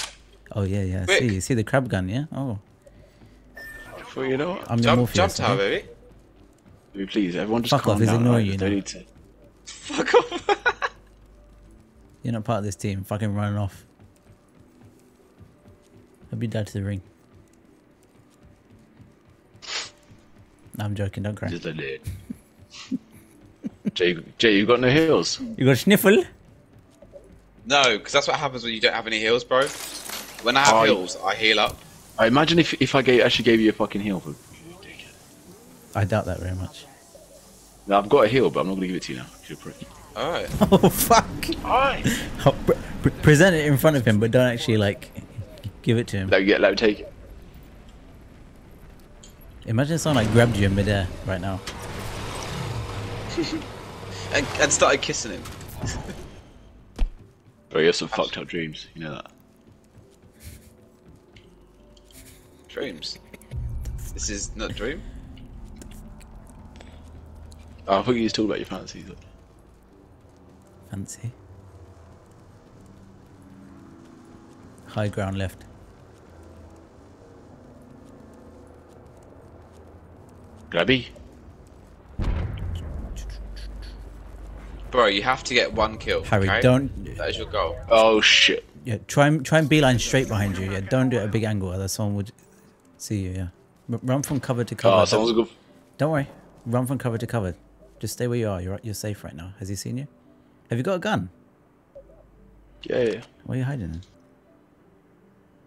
Oh yeah, yeah. Quick. See, you see the crab gun, yeah. Oh, Well, you know what? I'm the jump, Morpheus. jump tower, okay? baby. Will Please, everyone just Fuck calm off, he's down. ignoring alright? you Don't now. need to- Fuck off. You're not part of this team. Fucking running off. I'll be dead to the ring. No, I'm joking. Don't cry. Just let it. Jay, Jay, you got no heals. You got a sniffle? No, because that's what happens when you don't have any heals, bro. When I have Oh, heals, I heal up. I imagine if if I gave, actually gave you a fucking heal. For, I doubt that very much. no, I've got a heal, but I'm not gonna give it to you now. you're pretty. Alright. Oh fuck! Alright. Oh, pre- pre- present it in front of him, but don't actually like give it to him. Let me get, let me take it. Imagine someone like grabbed you in midair right now. And, and started kissing him. Bro, you have some fucked up dreams. You know that. Dreams. This is not a dream. Oh, I thought you was talking about your fantasies. Fancy. High ground left. Grabby. Bro, you have to get one kill. Harry, okay? don't- That is your goal. Oh shit. Yeah, try and try and beeline straight behind you. Yeah, don't do it at a big angle, otherwise someone would see you. Yeah, R- run from cover to cover. Oh, someone's good. Don't worry, run from cover to cover. Just stay where you are. You're you're safe right now. Has he seen you? Have you got a gun? Yeah, yeah. Why are you hiding?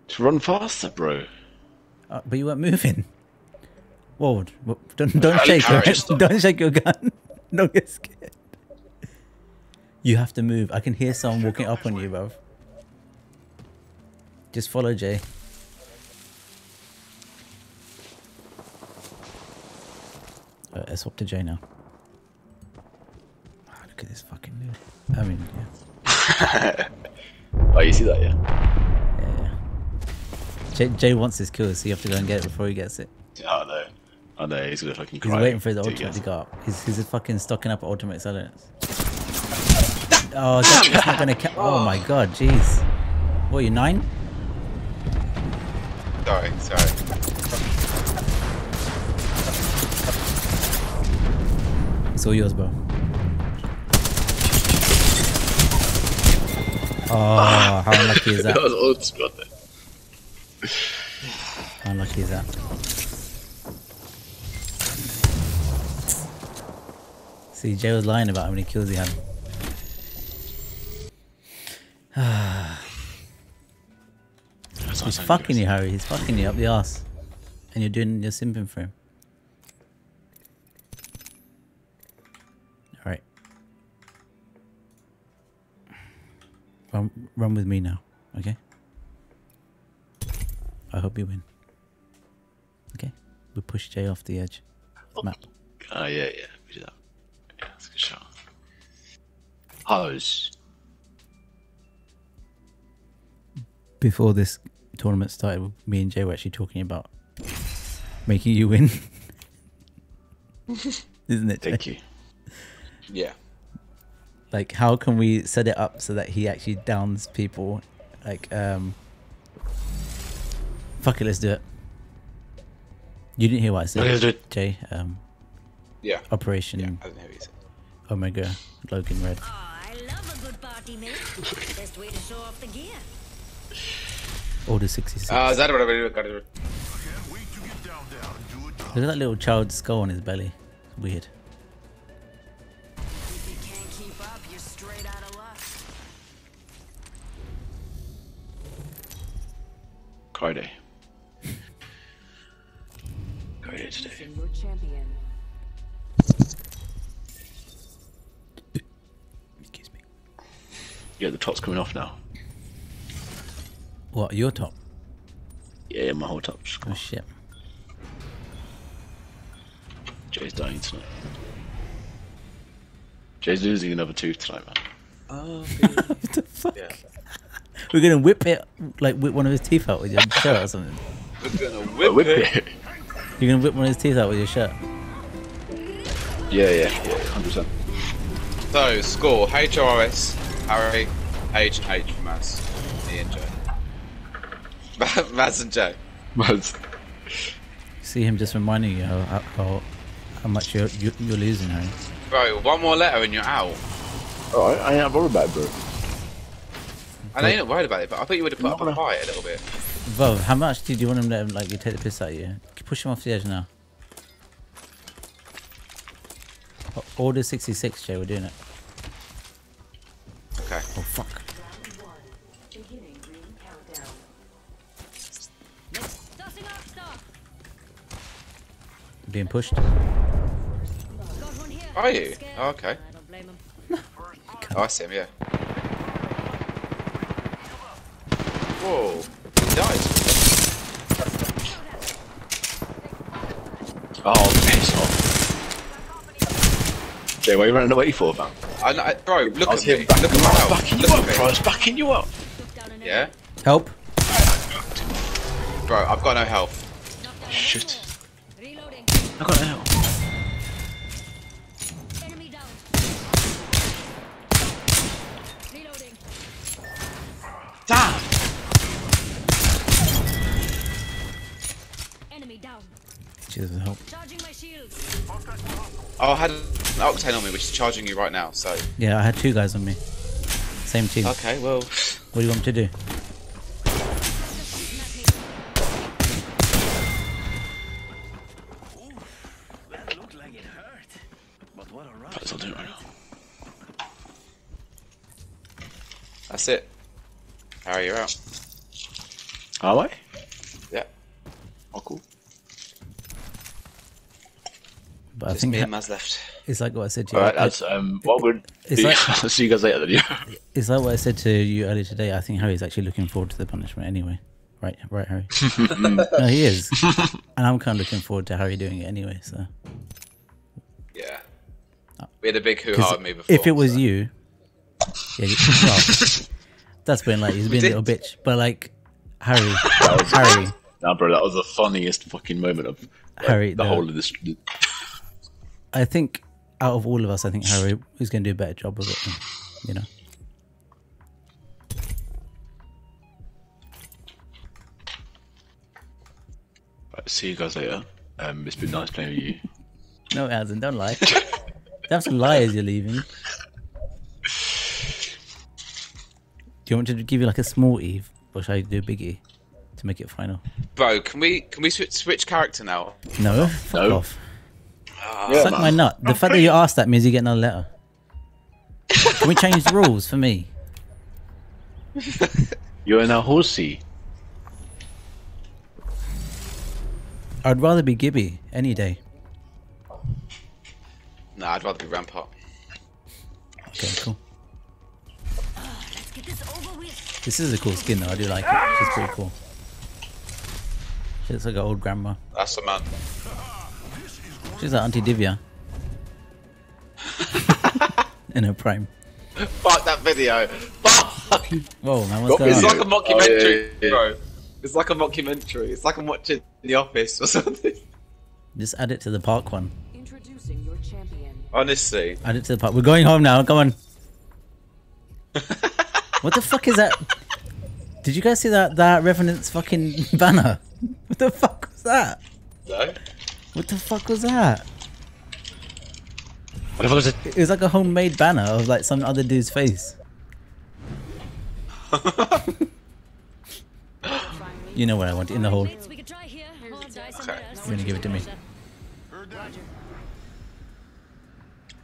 Just run faster, bro. Uh, but you weren't moving. Whoa! whoa, Don't don't shake. Your, don't shake your gun. don't get scared. You have to move. I can hear someone walking up on you, bruv. Just follow Jay. Uh, let's swap to Jay now. Ah, look at this fucking dude. I mean, yeah. Oh, you see that, yeah? yeah, yeah. Jay, Jay wants his kill, so you have to go and get it before he gets it. Yeah, I know. I know. He's gonna fucking He's cry. waiting for his ultimate to go up. He's, he's fucking stocking up ultimate silence. Oh, that, that's not gonna count. Oh my god, jeez. What, you nine? Sorry, sorry. It's all yours, bro. Oh, how unlucky is that that? was there. How unlucky is that? See, Jay was lying about how many kills he had. He's fucking you, Harry. He's fucking you up the ass. And you're doing you're simping for him. Alright. Run run with me now, okay? I hope you win. Okay, we push Jay off the edge. of the Map. Oh yeah, yeah, we do that. Yeah, that's a good shot. Hose. Before this tournament started, me and Jay were actually talking about making you win. Isn't it? Thank you. Yeah. Like, how can we set it up so that he actually downs people? Like, um, fuck it, let's do it. You didn't hear what I said, let's do it. Jay. Um, Yeah. Operation Yeah, I didn't hear what you said. Omega Logan Red. Oh, I love a good party, mate. Best way to show off the gear. Order 66. Uh, is that what I got to Look at that little child's skull on his belly. Weird. Friday. Friday today. Your champion. Yeah, the top's coming off now. What, your top? Yeah, my whole top's Oh shit. Jay's dying tonight. Jay's losing another tooth tonight, man. Oh, what the fuck? We're gonna whip it, like whip one of his teeth out with your shirt or something. We're gonna whip, whip it. it. You're gonna whip one of his teeth out with your shirt. Yeah, yeah, yeah, hundred percent. So, score HRS, Harry, H and H for Maz, me and Joe. Maz and Joe. Maz. See him just reminding you how how, how, how much you're you, you're losing, Harry. Bro, one more letter and you're out. Oh, Alright, I ain't worried about it, bro. I know you're not worried about it, but I thought you would have put up a fight a little bit. Vo, how much did you want him to let him like you take the piss out of you? Push him off the edge now. Order 66, Jay, we're doing it. Okay. Oh fuck. Tossing up stuff. Being pushed. Are you? Oh, okay. I don't blame him. Oh, I see him, yeah. Whoa. He died. Oh, piss off. Jay, what are you running away for, man? I know, bro, look I at him. back- Look at my I was backing you Look up, at bro. I was backing you up. Yeah? Help! Bro, I've got no health. Shit. Reloading. I got no help. Enemy down. Reloading. Damn! Jesus, help. Charging my shields. Oh, I had an Octane on me, which is charging you right now, so... Yeah, I had two guys on me. Same team. Okay, well... What do you want me to do? That looked like it hurt. But what a rush. That's not doing it right now. That's it. Harry, you're out. Are I? Yeah. Oh, cool. But I think me ha- and Maz left. it's like what I said to you. Alright, that's, um, what would... It's like- See you guys later then, yeah. It's like what I said to you earlier today. I think Harry's actually looking forward to the punishment anyway. Right, right, Harry. no, he is, and I'm kind of looking forward to Harry doing it anyway. So, Yeah. We had a big 'Cause hoo-ha with me before. if it was so- you, yeah, well, that's been like he's We been a little bitch, but like Harry, That was- Harry, Nah, bro, that was the funniest fucking moment of like, Harry, the the- whole of this. I think out of all of us, I think Harry is going to do a better job of it. You know, Right, see you guys later. Um, it's been nice playing with you. no, it hasn't. Don't lie. Don't have to lie as you're leaving. Do you want me to give you like a small Eve, or should I do a big E to make it final? Bro, can we can we switch, switch character now? No, fuck No. off. Ah, Suck my nut. The fact that you asked that means you get another letter. Can we change the rules for me? You're now horsey. I'd rather be Gibby any day. Nah, I'd rather be Rampart. Okay, cool. Let's get this over with. This is a cool skin though. I do like it. It's pretty cool. She looks like an old grandma. That's a man. She's like Auntie Divya. In her prime. Fuck that video. Fuck. Whoa, man, what's going It's on? like a mockumentary, Oh, yeah, yeah, yeah. bro. It's like a mockumentary. It's like I'm watching The Office or something. Just add it to the park one. Introducing your champion. Honestly. Add it to the park. We're going home now. Come on. what the fuck is that? Did you guys see that that Revenant's fucking banner? What the fuck was that? No? What the fuck was that? What the fuck was it? It was like a homemade banner of like some other dude's face. you know what I want in the hole. Blitz, we could try here. Or die somewhere else. You're gonna give it to me. Roger.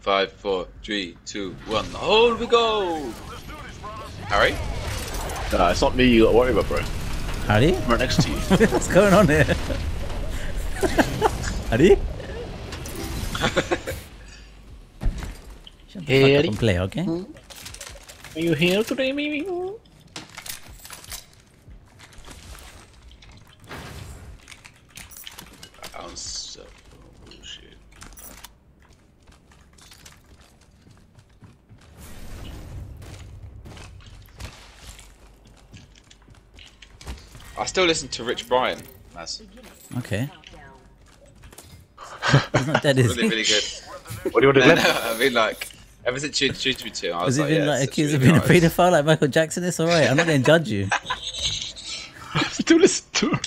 Five, four, three, two, one. Hold we go! Harry? Nah, it's not me you gotta worry about, bro. Howdy? I'm right next to you. What's going on here? Howdy? Shut the fuck up and play, okay? Hmm? Are you here today, maybe? I'm so bullshit. I still listen to Rich Brian. That's Okay. He's not dead, is really, he? really good. What do you want to No, do? no, I mean, like, ever since you introduced me to him, I was Has he like, been yeah, like accused it's of being really a paedophile like Michael Jackson? It's alright. I'm not gonna judge you. Still listen to.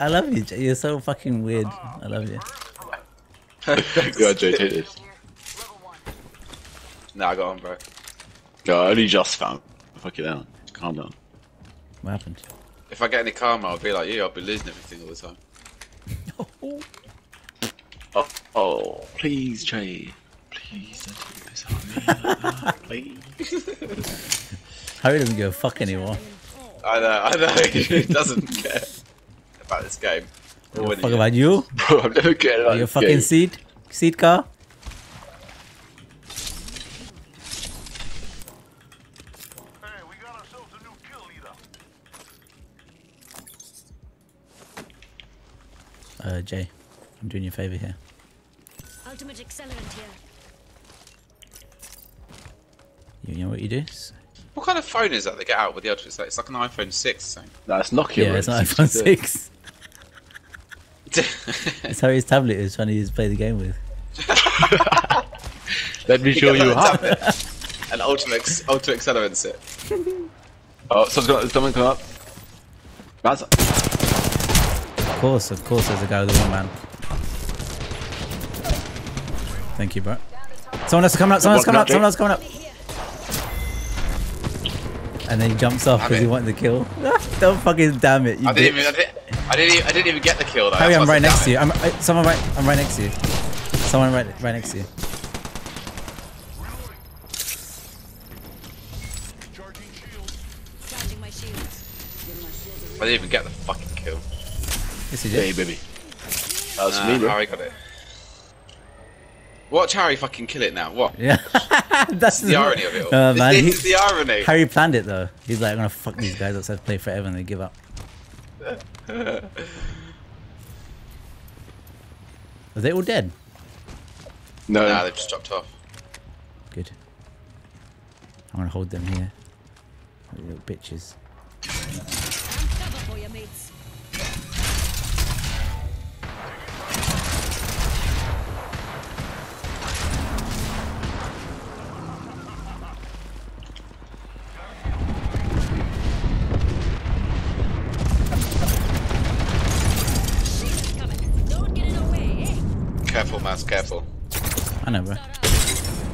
I love you. Jay. You're so fucking weird. I love you. yeah, Jay, take this. No, I got on, bro. No, I only just found. Fuck it down. Calm down. What happened? If I get any karma, I'll be like you. I'll be losing everything all the time. Oh, oh please, Jay. Please don't do this on me. please. Harry doesn't give a fuck anymore. I know, I know. he doesn't care about this game. Or Give fuck about you? Bro, I'm never getting Are out you a fucking game. seed? Seed car? Uh, Jay, I'm doing you a favor here. Ultimate accelerant here. You know what you do? What kind of phone is that they get out with the ultimate? It's like, it's like an iPhone 6 or something. Nah, it's Nokia. Yeah, it's not iPhone 6. It's his tablet is trying to play the game with. Let me show you how. An Ultra, Ex- Ultra Accelerant set. Oh, someone's got someone come up. That's Of course, of course, there's a guy with a wingman. Thank you, bro. Someone else coming up, someone else coming up, someone else coming up. And then he jumps off because he wanted the kill. Don't fucking damn it, you I didn't even. I didn't, I didn't, even, I didn't even get the kill though. Harry, I'm right next to you. I'm I, someone right. I'm right next to you. Someone right right next to you. Charging my shields. Give my shields a it." I didn't even get the fucking kill. Yes, you Hey, baby. That was Nah, me, bro. Harry got it. Watch Harry fucking kill it now. What? Yeah, that's the irony of it all. Uh, man, this he- is the irony. Harry planned it though. He's like, I'm gonna fuck these guys up, so play forever, and they give up. Are they all dead? No. Nah, they've just dropped off. Good. I'm gonna hold them here. Little bitches. Careful, Maz, careful. I know, bro.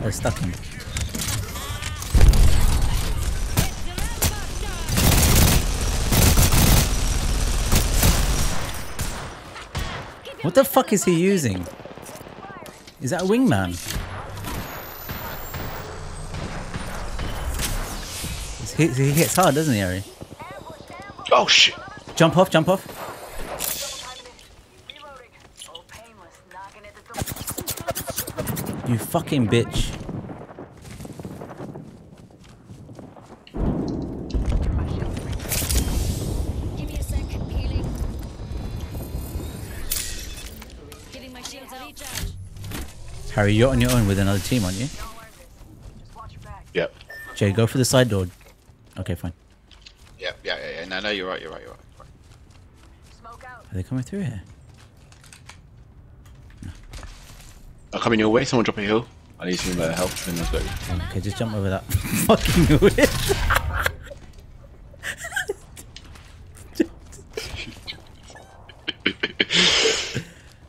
They're stuck in. What the fuck is he using? Is that a wingman? He, he hits hard, doesn't he, Harry? Oh shit. Jump off, jump off. You fucking bitch. Harry, you're on your own with another team, aren't you? Yep. Jay, go for the side door. Okay, fine. Yep, yeah, yeah, yeah. No, no, you're right, you're right, you're right. Smoke out. Are they coming through here? I'm coming your way. Someone drop a hill. I need some uh, help. And let's go. Okay, just jump over that fucking witch.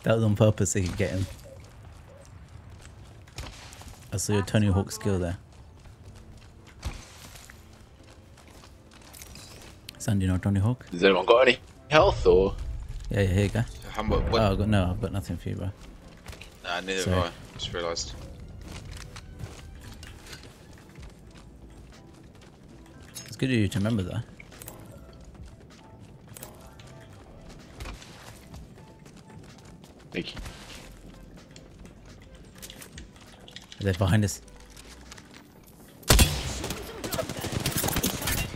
that was on purpose so you could get him. I saw your Tony Hawk skill there. Sandy, you Tony Hawk? Has anyone got any health or? Yeah, yeah, here you go. How mu- Oh, I've got, no, I've got nothing for you, bro. Nah, neither Sorry. have I. Just realised. It's good of you to remember that. Thank you. They're behind us.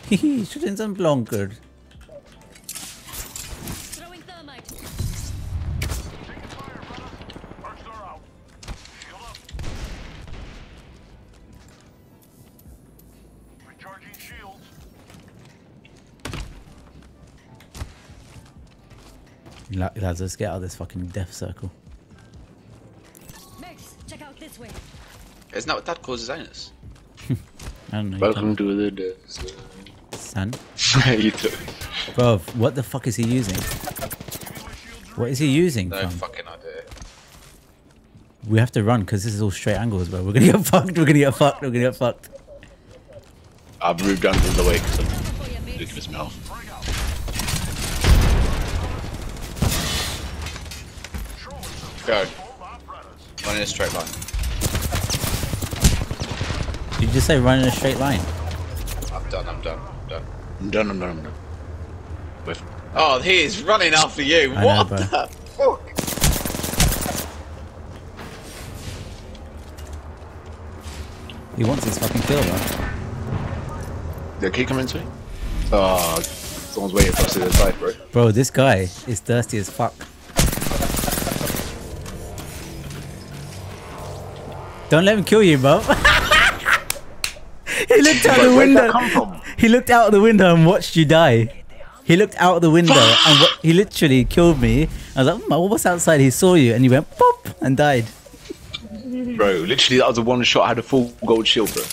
Hehe, shooting some blonker. Lads, let's get out of this fucking death circle. Max, check out this way. Isn't that what Dad causes his anus? I don't know. Welcome to the desert. Son. you took. Bro, what the fuck is he using? What is he using? No fam? fucking idea. We have to run because this is all straight angles, bro. We're gonna get fucked. We're gonna get fucked. We're gonna get fucked. I've moved down the way because Go. Run in a straight line. Did you just say run in a straight line? I'm done, I'm done, I'm done. I'm done, I'm done, I'm done. With Oh, he is running after you. I what bro. the fuck? He wants his fucking kill, bro. the key come into me? Oh, someone's waiting for us to the side, bro. Bro, this guy is thirsty as fuck. Don't let him kill you, bro. he looked out the window. that come from? He looked out the window and watched you die. He looked out the window and he literally killed me. I was like, "Hmm, what's outside? He saw you and he went pop and died. Bro, literally that was a one shot. I had a full gold shield, bro.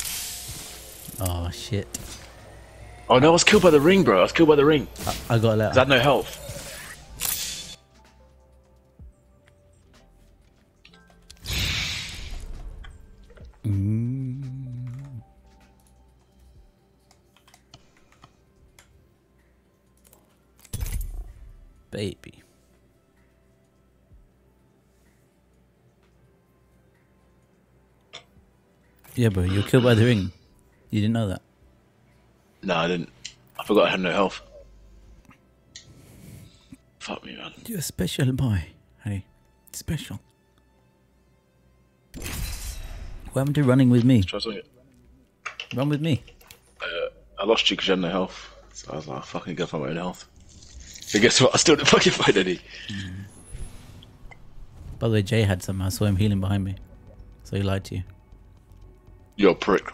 Oh shit! Oh no, I was killed by the ring, bro. I was killed by the ring. I, I got let. 'Cause I had no health. Mm. Baby. Yeah, bro, you're killed by the ring. You didn't know that. No, I didn't. I forgot I had no health. Fuck me, man. You're a special boy, honey. Special. What happened to running with me? Try something. Run with me. Uh, I lost you because you had no health. So I was like, I fucking go find my own health. But guess what? I still didn't fucking find any. By the way, Jay had some. I saw him healing behind me. So he lied to you. You're a prick.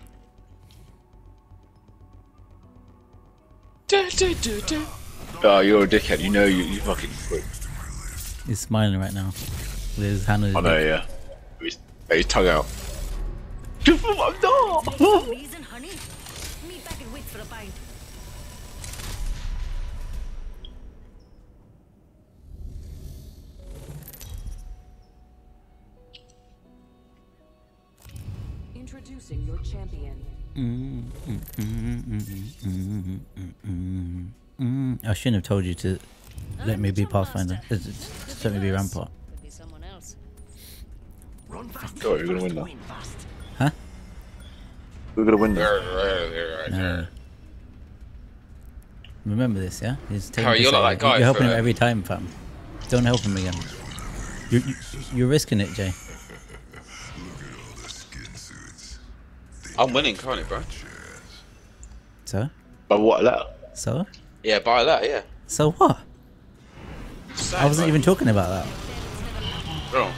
Oh, you're a dickhead. You know you, you fucking prick. He's smiling right now. With his hand on his I know, dick. yeah. He's, he's tongue out. For some reason, honey. Meet back at Wits for a pint. Introducing your champion. Mm, mm, mm, mm, mm, mm, mm, mm. I shouldn't have told you to let me be Pathfinder. Uh, Just let me be Rampart. Could be someone else. Don't worry, we're gonna win now. Huh? We're gonna win now. Remember this, yeah? He's taking Harry, you're piss like of that you. guy You're helping him uh, every time, fam. Don't help him again. You're, you- you're risking it, Jay. I'm winning currently, bro. So? By what letter? So? Yeah, by that, yeah. So what? I wasn't bro. even talking about that. Bro.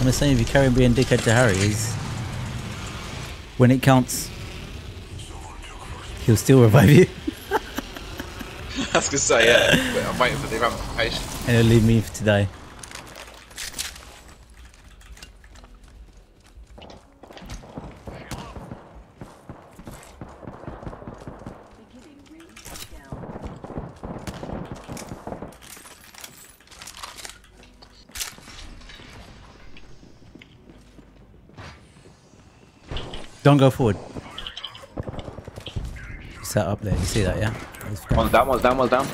I'm saying if you carry being dickhead to Harry, is when it counts, he'll still revive you I was gonna say yeah, but I'm waiting for the ramification. and he'll leave me to die. Don't go forward. Set up there. You see that, yeah? It's One's down, one's down, one's down.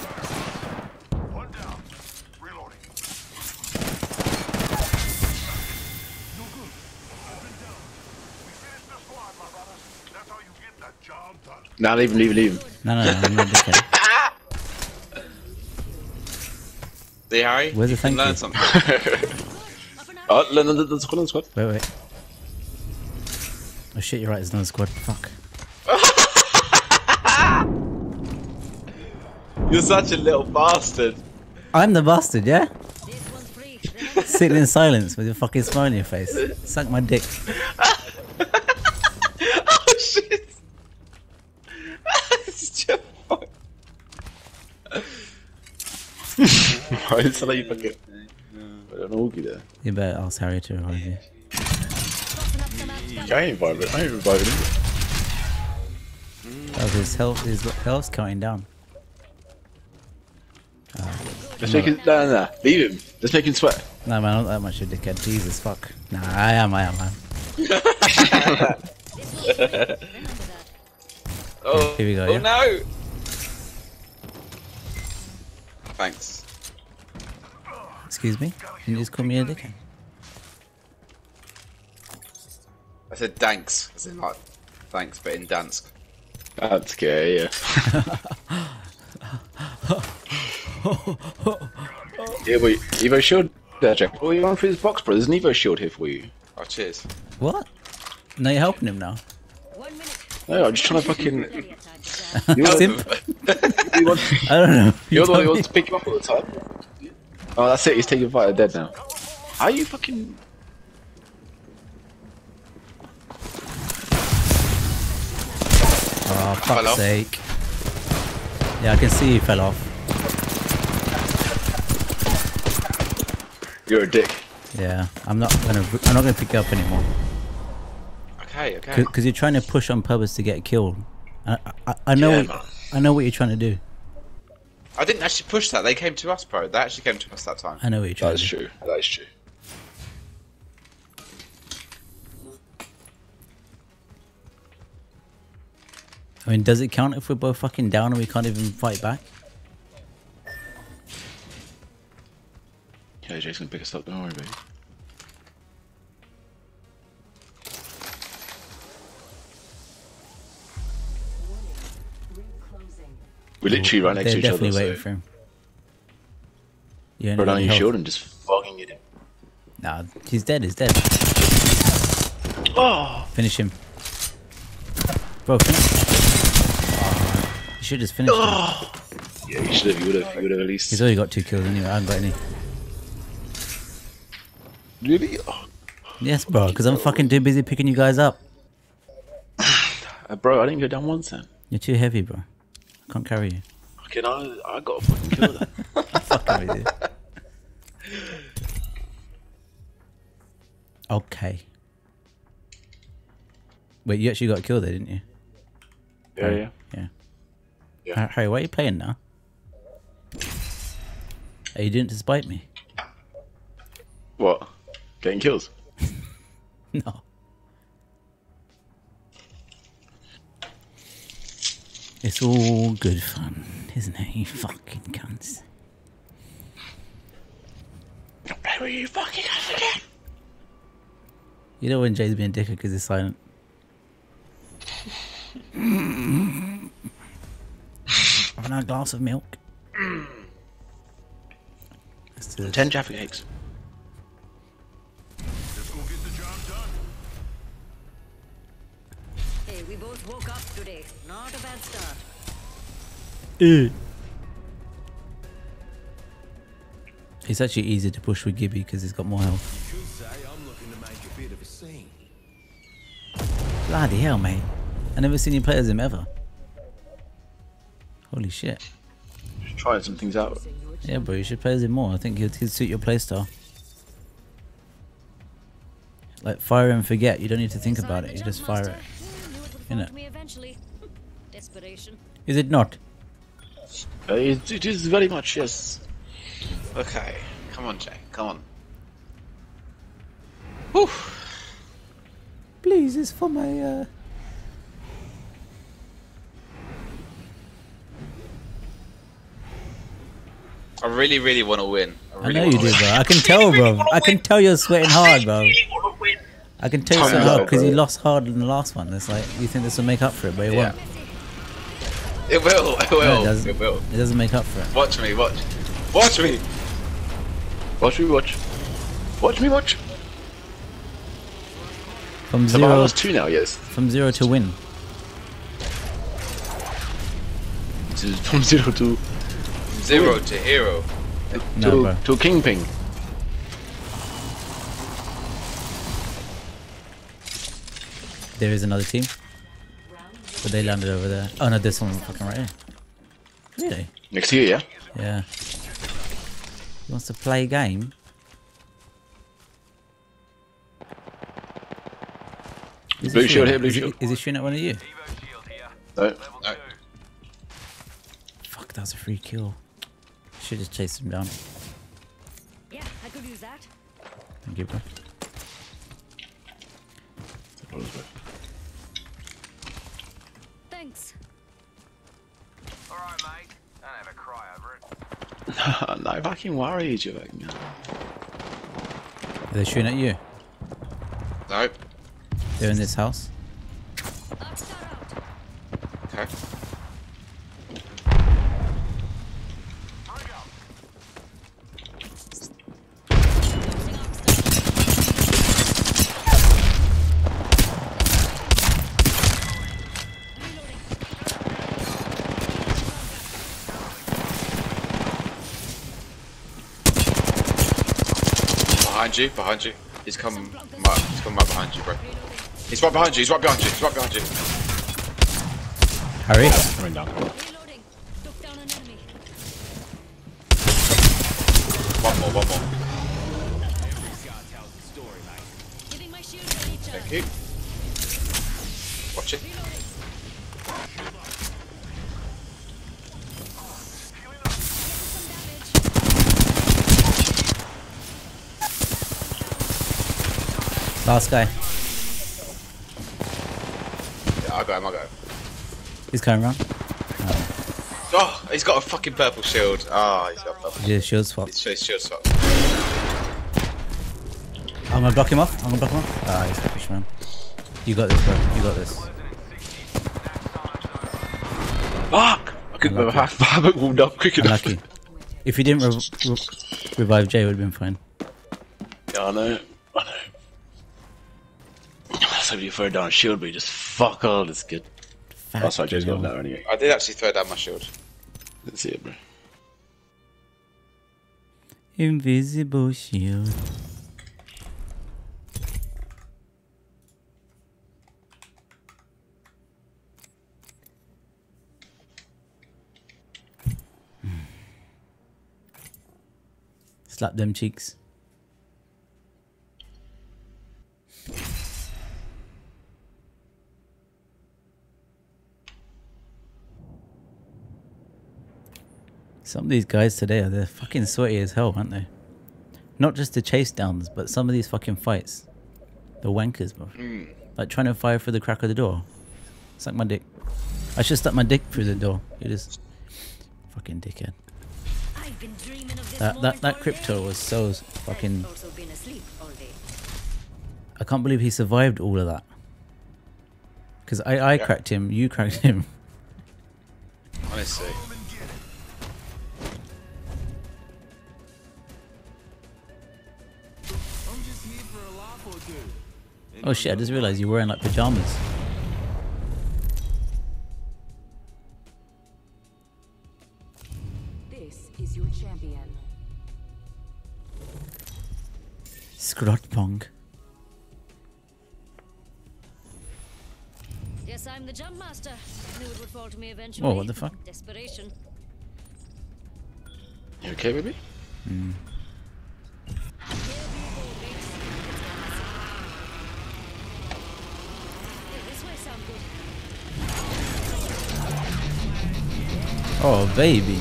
Nah, leave him, leave him, leave him. No, no, no. I'm not dickhead. See Harry? Where's the can thank learn something. oh, no, no, no, no, squad, no, squad. Wait, wait. Oh shit, you're right. There's another squad. Fuck. You're such a little bastard. I'm the bastard, yeah? Sitting in silence with your fucking smile on your face. Suck my dick. oh shit! it's just fine. Why did it sound like you fucking... I don't know, there. You better ask Harry to revive you. I ain't vibing, I ain't reviving him. Oh, his health, his health's counting down. Let's make him, no, no, no, leave him. Let's make him sweat. No man, I'm not that much of a dickhead. Jesus fuck. Nah, I am, I am, I am. oh, Here we go, oh yeah? no! Thanks. Excuse me? Can you just call me a dickhead? I said thanks, as in like thanks, but in Dansk. That's scary, yeah. yeah, but Evo shield there, Jack. Oh, you going for his box, bro? There's an Evo shield here for you. Oh, cheers. What? No, you're helping him now. No, I'm just trying to fucking. You're Simp? the- you want- I don't know. You're the one who wants to pick him up all the time. Oh, that's it. He's taking fighter dead now. How are you fucking? Oh, Fell fuck's off. sake. Yeah, I can see you fell off. You're a dick. Yeah, I'm not gonna. I'm not gonna pick you up anymore. Okay, okay. Because you're trying to push on purpose to get killed. I, I, I know. Yeah, what. I know what you're trying to do. I didn't actually push that. They came to us, bro. They actually came to us that time. I know what you're trying That is true. That is true. I mean, does it count if we're both fucking down and we can't even fight back? Yeah, Jake's gonna pick us up. Don't worry, baby. We're literally right next They're to each definitely other. waiting So. for him. Yeah, Bro, down your shield and just fucking hit him. Nah, he's dead. He's dead. Oh! Finish him, bro. Finish. You should just finish. Oh! Yeah, you should have. You would have. You would have at least. He's already got two kills anyway. I haven't got any. Really? Oh, Yes, bro. Because I'm fucking too busy picking you guys up. uh, bro, I didn't go down once then. You're too heavy, bro. I can't carry you. Okay, I, I got a fucking kill then. With you. Okay. Wait, you actually got killed there, didn't you? Yeah, yeah. Yeah. Yeah. Har- Harry, why are you playing now? Are you doing it to spite me? What? Getting kills? No. It's all good fun, isn't it, you fucking cunts? Play with you fucking guys again. You know when Jay's being dickhead because he's silent? having a glass of milk. Mm. Ten traffic eggs. Hey, we both woke up today. Not a bad start. Ew. It's actually easier to push with Gibby because he's got more health. Bloody hell, mate. I never seen you play as him ever. Holy shit. Just trying some things out. Yeah, bro, you should play as him more. I think he'd, he'd suit your playstyle. Like fire and forget. You don't need to think about it. You just fire it. Innit? Me eventually. Desperation. Is it not? Uh, it, it is very much yes. Okay, come on, Jay. Come on. Whew. Please, it's for my uh I really, really want to win. I, I know you do, win. bro. I can tell, bro. I can tell you're sweating hard, bro. I can tell you're sweating hard because you lost hard in the last one. It's like you think this will make up for it, but it Yeah. won't. It will. It No, will. it doesn't. it will. It doesn't make up for it. Watch me. Watch. Watch me. Watch me watch. Watch me watch. From So zero, lost two now, yes. from zero to win. From zero to Zero to hero. No, to, bro. to kingpin. There is another team, but they landed over there. Oh no, this someone fucking right here. Really? Next year, yeah. Yeah. He wants to play a game. Is he Blue shield shooting- here, blue is he- shield. Is he shooting at one of you? No. No. Fuck, that was a free kill. Should just chased him down. Yeah, I could use that. Thank you, bro. Thanks. Alright, mate. Don't have a cry over it. no fucking worries, you fucking. Are they shooting at you? Nope. They're in this house. Okay. Behind you, behind you. He's come, right, he's come right behind you, bro. He's right behind you. He's right behind you. He's right behind you. Hurry. Coming down. One more, one more. Last guy. Yeah, I got him. I got him. He's coming around. Oh, he's got a fucking purple shield. Ah, he's got a purple. Yeah, shield swap. Face shield swap. I'm gonna block him off. I'm gonna block him off. Ah, he's fish man. You got this, bro. You got this. Fuck! I couldn't remember half I warmed up quick enough. Unlucky. If you didn't rev re revive Jay, it would have been fine. Yeah, I know. I know. So you throw down shield, but you just fuck all. That's good. That's why Jay's got that anyway. I did actually throw down my shield. Let's see it, bro. Invisible shield. Hmm. Slap them cheeks. Some of these guys today are they're fucking sweaty as hell, aren't they? Not just the chase downs, but some of these fucking fights. The wankers, bro. Mm. Like trying to fire through the crack of the door. Suck my dick. I should stuck my dick through the door. You just fucking dickhead. I've been dreaming of this That that that crypto was so fucking. Also been asleep all day. I can't believe he survived all of that. Because I I Yeah. cracked him, you cracked him. Honestly. Oh shit! I just realized you're wearing like pajamas. This is your champion. Scrot pong. Guess I'm the jump master. Knew it would fall to me eventually. Oh, what the fuck? Desperation. You okay, baby? Hmm. Oh, baby.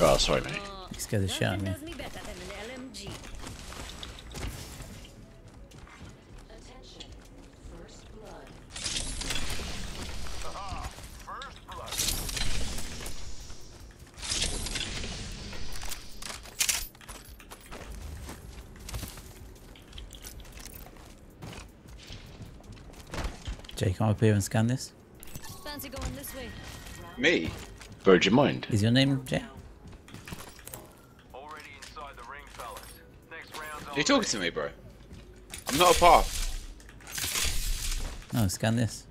Oh, sorry, mate. You scared the shit out of me. Does me better than an LMG. Attention. First blood. First blood. Jay, come up here and scan this. Fancy going this way. Me? Virgin mind. Is your name Jay? Already inside the ring, fellas. Next round's Are you talking to me, bro? I'm not a path. No, scan this.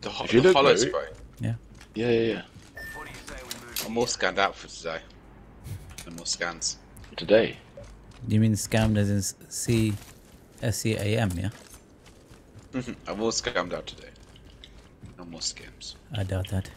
The, ho- If the look, hollows, bro. bro. Yeah. Yeah, yeah, yeah. What do you say we move? I'm more scanned out for today. No more scans. Today. You mean scammed as in s- C S C A M, yeah? Mm-hmm. I'm all scammed out today. No more scams. I doubt that.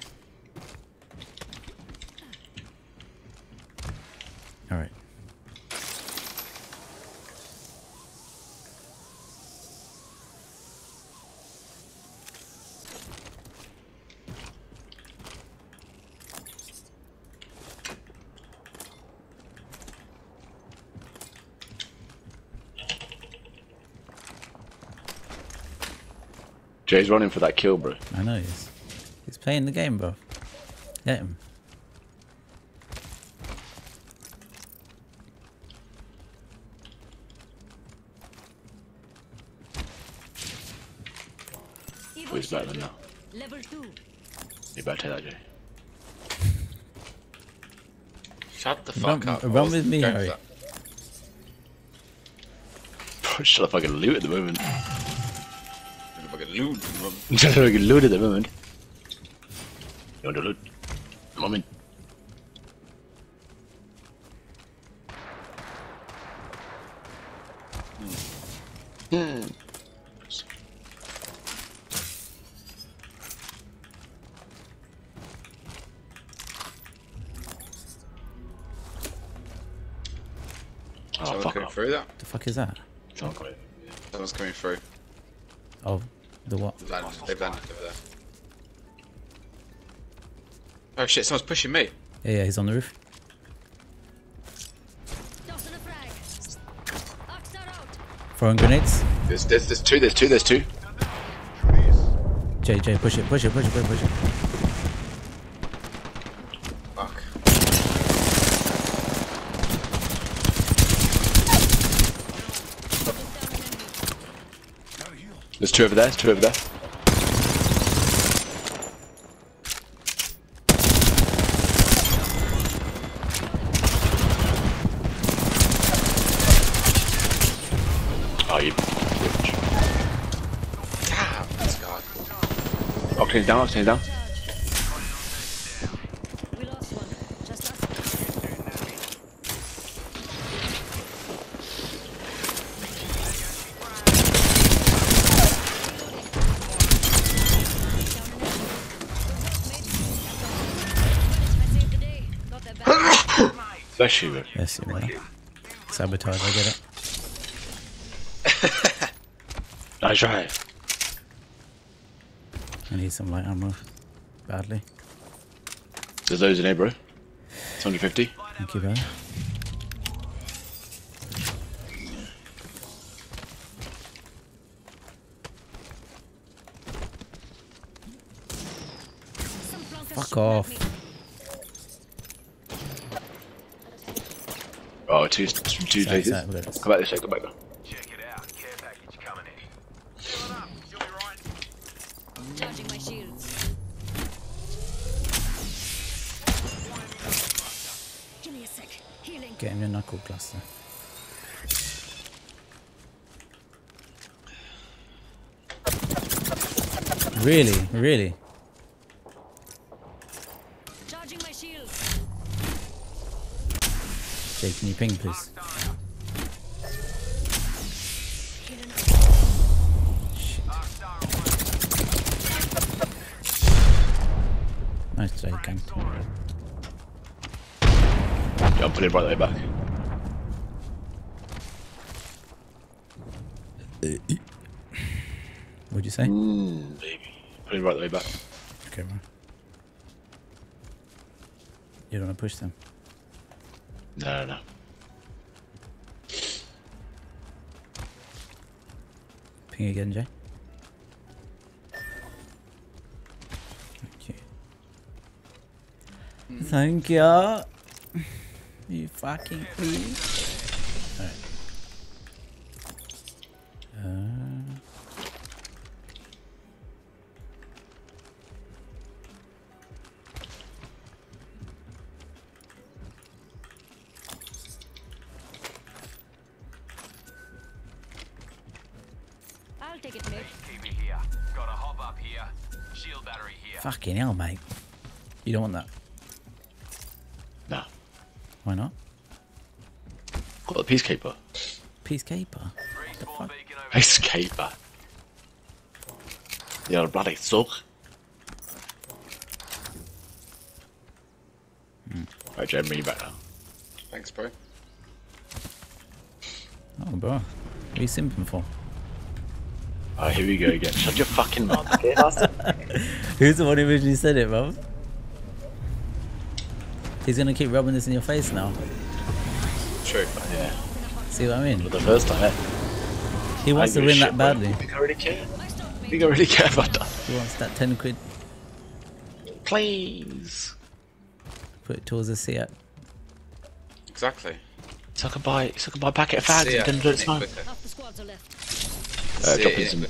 Jay's running for that kill, bro. I know he is. He's playing the game, bro. Let him. Evo Oh, he's better than shield that. Level 2. You better take that, Jay. Shut the Run- fuck up. Run with me, going for Harry. that. Shut the fucking loot at the moment. I'm fucking loot. Shut the fucking loot at the moment. You want to loot? Moment. Hmm. Oh, fuck coming off. through that. The fuck is that? Someone got it. Someone's coming through. Oh, the what? They've landed, they've landed over there. Oh shit, someone's pushing me. Yeah, yeah, he's on the roof. Tossing a frag. Ox are out. Throwing grenades. There's, there's, there's two, there's two, there's two. Jay, Jay, push it, push it, push it, push it, push it. Fuck. There's two over there, there's two over there. Oh, you bitch. Damn, this guy. Octane's down, Octane's down. We lost one. Just us. I saved the day. Got that back. Bless you, bro. Yes, you man. Sabotage, I get it. Nice try. Need some light ammo. Badly. There's those in here, bro. It's 150. Thank you. Some Fuck off. Oh, two, two places. side, we got this. Come back this way, come back. Now. Check it out. Care package coming in. Fill it up. You'll be right. Charging my shields. Give me a sec. Healing. Get him your knuckle cluster. Really, really. Charging my shield. Jay, can you ping, please? Nice Jay, can. Yeah, I'm putting it right way back. What'd you say? Mm, baby. Put it right the way back. Okay, bro. You don't want to push them? No, no, no. Ping again, Jay. Thank you. Thank you. You fucking please. Don't want that. No. Why not? Got the peacekeeper. Peacekeeper. The fuck? Peacekeeper. You're a bloody suck. Hmm. Right, Jay, bring you back now. Thanks, bro. Oh, bro. What are you simping for? Oh, here we go again. Shut your fucking mouth. Who's the one who originally said it, bro? He's gonna keep rubbing this in your face now. True. Yeah. See what I mean? For the first time, eh? He wants to win that badly. You think I really care? Think I really care about that? He wants that 10 quid. Please. Put it towards the Seat. Exactly. So I can buy, so I can buy a packet of fags See and then do it tomorrow. Quicker. Half the squads are left. Uh, See drop in some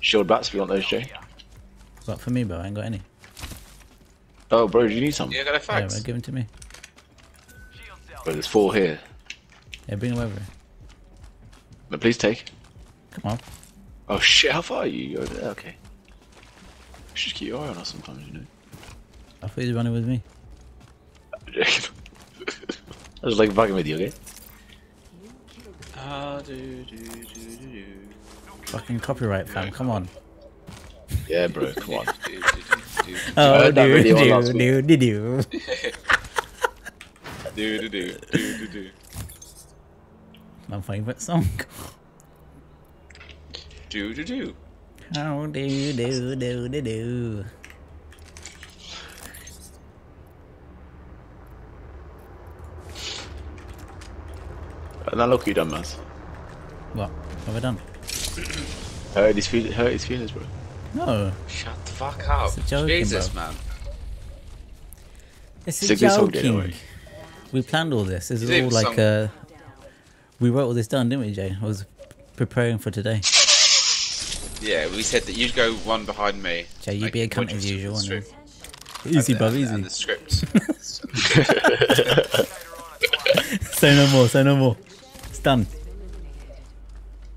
shield bats if you want those, Jay. What for me, bro? I ain't got any. Oh, bro, do you need some? Yeah, I got a Yeah, fact. bro, give them to me. Bro, there's four here. Yeah, bring them over. But please take. Come on. Oh shit, how far are you? Over there? Okay. You should keep your eye on us sometimes, you know. I thought you were running with me. I was like fucking with you, okay? Ah, do, do, do, do, do. Fucking copyright, fam. Come on. Yeah, bro, come on. Do, do, do, do, Oh, heard that do, video do, last do, do, do. do, do, do, do, do, do. My favourite song. Do, do, do. How do you do, do, do, do. And now look what you done, man. What? What have I done? Hurt his, feel- hurt his feelings, bro. No. Shut the fuck up. It's a joking, Jesus, bro. man. It's a Stick this holiday joking. away. We planned all this. This is all like some- uh we wrote all this down, didn't we, Jay? I was preparing for today. Yeah, we said that you'd go one behind me. Jay, you like, be a cunt which as usual. the And easy, And bro, the- easy. And the script. say no more, say no more. It's done.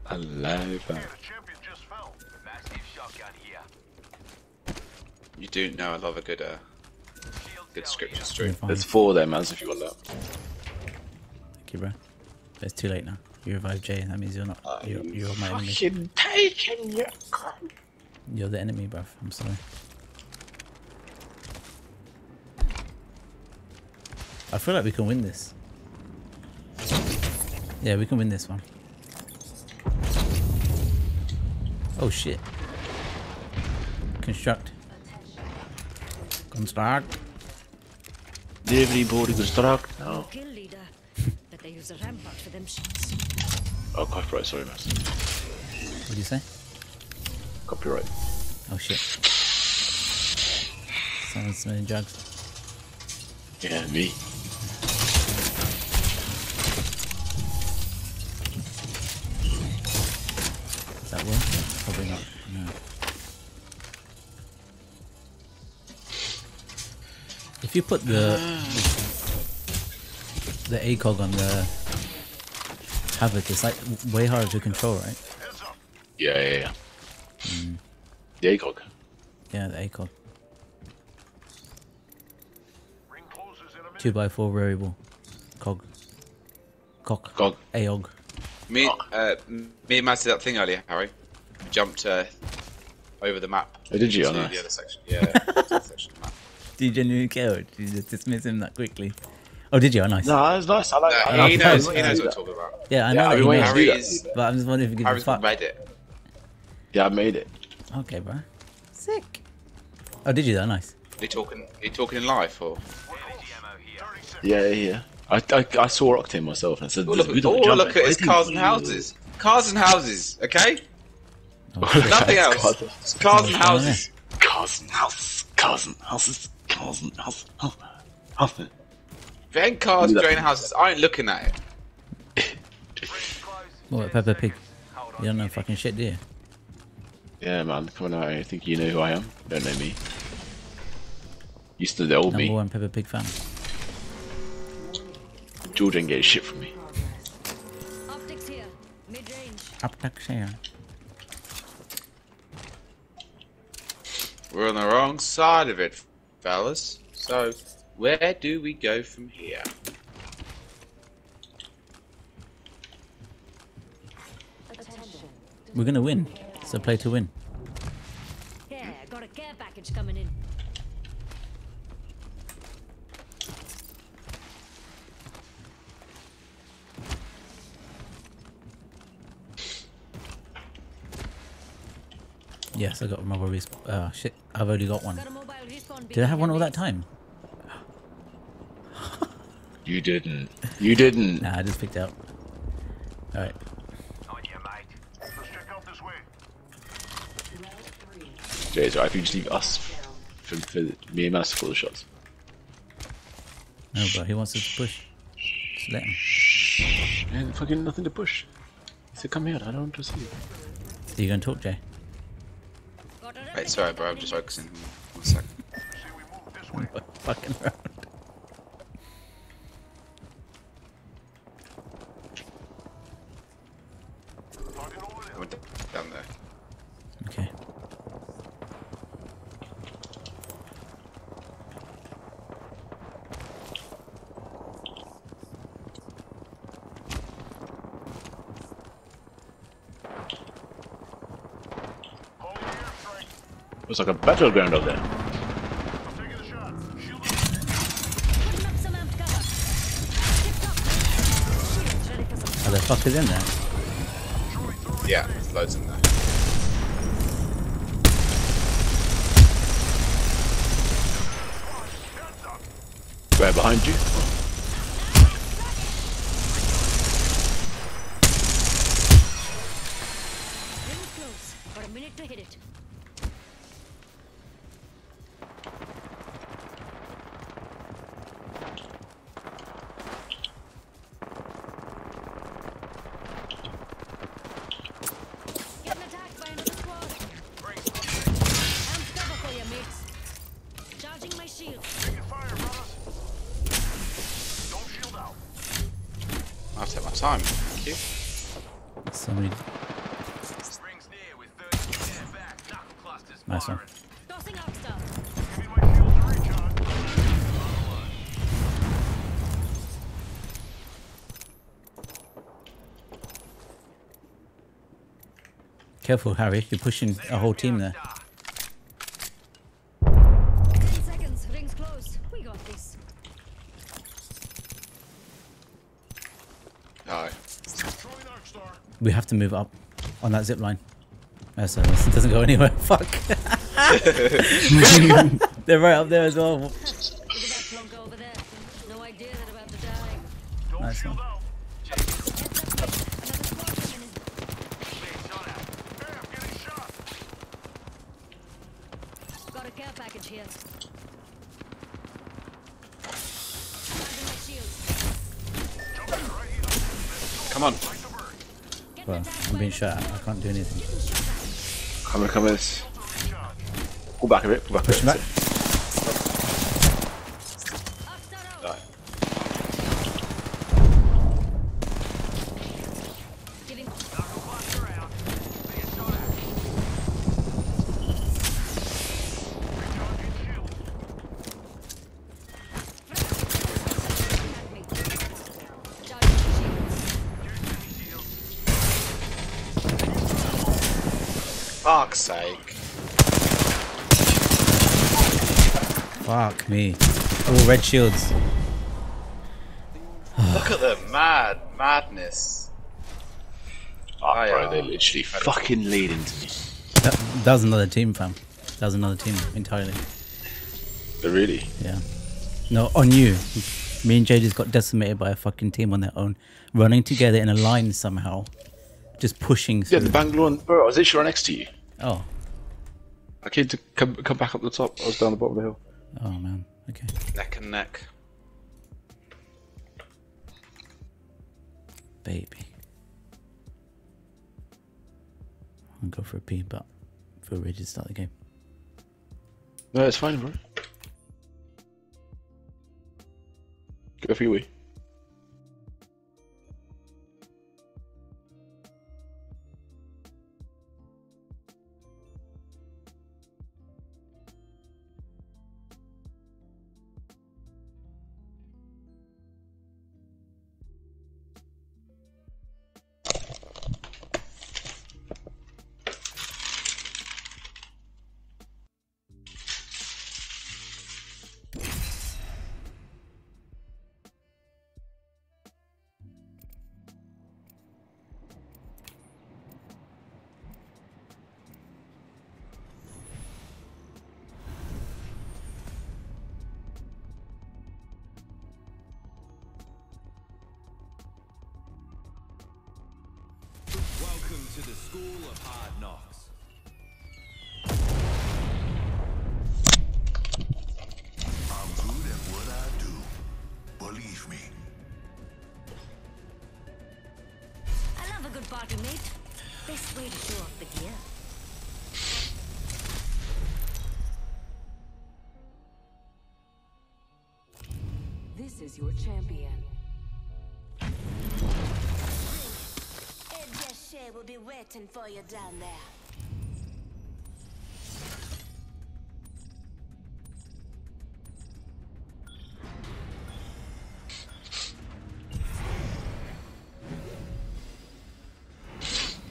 I love that. Massive shotgun here. you do know I love a good, uh, good scripture stream. There's four there, man, so if you want that. Thank you, bro. But it's too late now. You revived Jay. That means you're not. You're, you're my enemy. Fucking taking your You're the enemy, bruv. I'm sorry. I feel like we can win this. Yeah, we can win this one. Oh shit. Construct. Construct. Delivery board construct. No. Kill leader. but they use a rampart for them shots. Oh, copyright, sorry, man. What do you say? Copyright. Oh shit. Someone's smelling drugs. Yeah, me. If you put the the ACOG on the Havoc, it's like way harder to control, right? Yeah, yeah, yeah. The ACOG. Yeah, the ACOG. Two by four variable. Cog. Cock. Cog. AOG. Me, uh, me and Matt did that thing earlier, Harry. We jumped uh, over the map. Oh, did you? To Oh, nice. Yeah. the other section of the map. Do you genuinely care? Or did you just dismiss him that quickly? Oh, did you? Oh, nice. No, was nice. I like. I No, like he it. knows. I He knows what I'm talking about. Yeah, I Yeah, know I've that he knows. to do. Harry's, But I'm just wondering if you Harry's give a fuck. made it. Yeah, I made it. Okay, bro. Sick. Oh, did you? Though, nice. Are you talking? Are you talking in life or? Yeah, yeah. yeah. I, I, I saw Octane myself and I said, Oh, look, "We don't oh, jump look at at his cars and houses. Cars and houses. Okay. Oh, Nothing else. Cars and houses. Cars and houses. Cars and houses. Cars and houses. House- House. If it ain't cars, Do drain houses, I ain't looking at it. What, Peppa Pig? You don't know fucking shit, do you? Yeah, man, coming out here, think you know who I am? Don't know me. Used to the old Number me. one Peppa Pig fan. George ain't getting shit from me. Optics here. Mid range. Abduction. We're on the wrong side of it, fellas. So, where do we go from here? Attention. We're gonna win. It's a play to win. Yeah, got a care package coming in. Yes, I got my worries. Oh shit, I've only got one. Got a mobile respawn Did I have one all that time? You didn't. You didn't. Nah, I just picked out. Alright. On you, mate. Let's check out this way. Jay, it's alright if you just leave us for, for me and Master for the shots. No, but he wants us to push. Just let him. Man, fucking nothing to push. He said, come here, I don't want to see you. Are you gonna talk, Jay? Sorry, bro, I'm just focusing. One second. Fucking around. I went down there. Okay. Looks like a battleground up there. Putting up some amped cover. Tip top. Shields ready for some Are there fuckers in there? Yeah, there's loads in there. Right behind you. Careful, Harry. You're pushing a whole team there. Ten seconds. Rings close. We got this. Alright. We have to move up on that zip line. Oh, so this doesn't go anywhere. Fuck. They're right up there as well. Can't do anything. Come here. Pull back a bit, pull back a Push bit. back. Right. Fuck's sake. Fuck me. All red shields. Look at the mad madness. Oh, I, bro, uh, they're literally fucking leading to me. That, that was another team, fam. That was another team entirely. But really? Yeah. No, on you. Me and Jay just got decimated by a fucking team on their own, running together in a line somehow, just pushing through. Yeah, the Bangalore. Bro, I was literally right next to you. Oh, I came to come, come back up the top. I was down the bottom of the hill. oh man. Okay. Neck and neck. Baby. I'll go for a P, but feel ready to start the game. No, it's fine, bro. Go for your way. Champion. Ed Deshay will be waiting for you down there.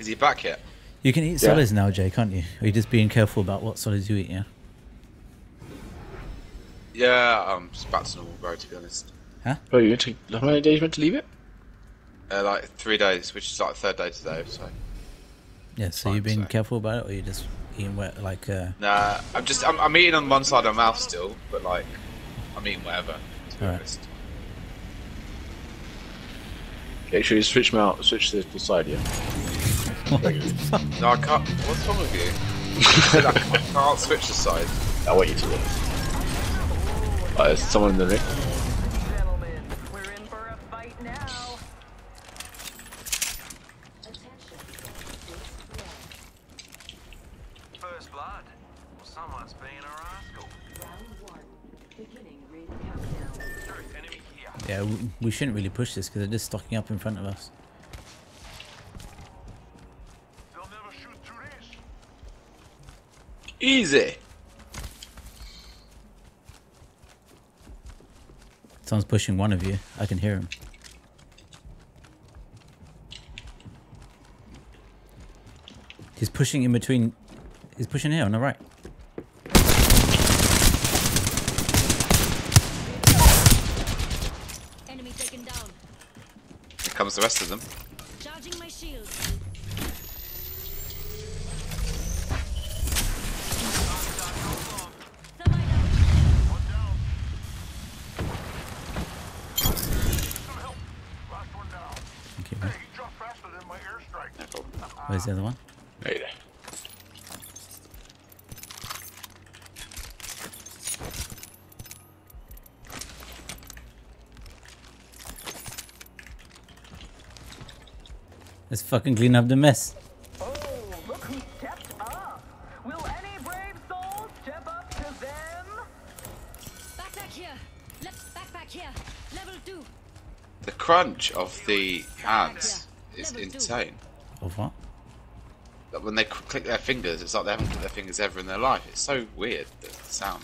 Is he back yet? You can eat Yeah. solids now, Jay, can't you? Are you just being careful about what solids you eat? Yeah. Yeah, I'm just back to normal, bro. To be honest. Oh, you meant to, how many days you meant to leave it? Uh, like three days, which is like third day today. So Yeah. So you've been careful about it, or you just eating wet like? Uh, nah, I'm just I'm, I'm eating on one side of my mouth still, but like I'm eating whatever. To be Alright. honest. Make sure you switch them out. Switch to the side, yeah. No, I can't. What's wrong with you? I said can't, switch the side. I want you to. Look. There's someone in the ring. First blood. Well, someone's being a rascal. Round one. Beginning ring countdown. Earth enemy here. yeah, we, we shouldn't really push this because they're just stocking up in front of us. Easy. Someone's pushing one of you. I can hear him. He's pushing in between. He's pushing here on the right. Enemy taken down. Here comes the rest of them. Fucking clean up the mess. Look who stepped up. Will any brave soul step up to them? Backpack here. Le- backpack here. Level two. The crunch of the hands is insane. Of what? Like when they click their fingers, it's like they haven't clicked their fingers ever in their life. It's so weird the sound.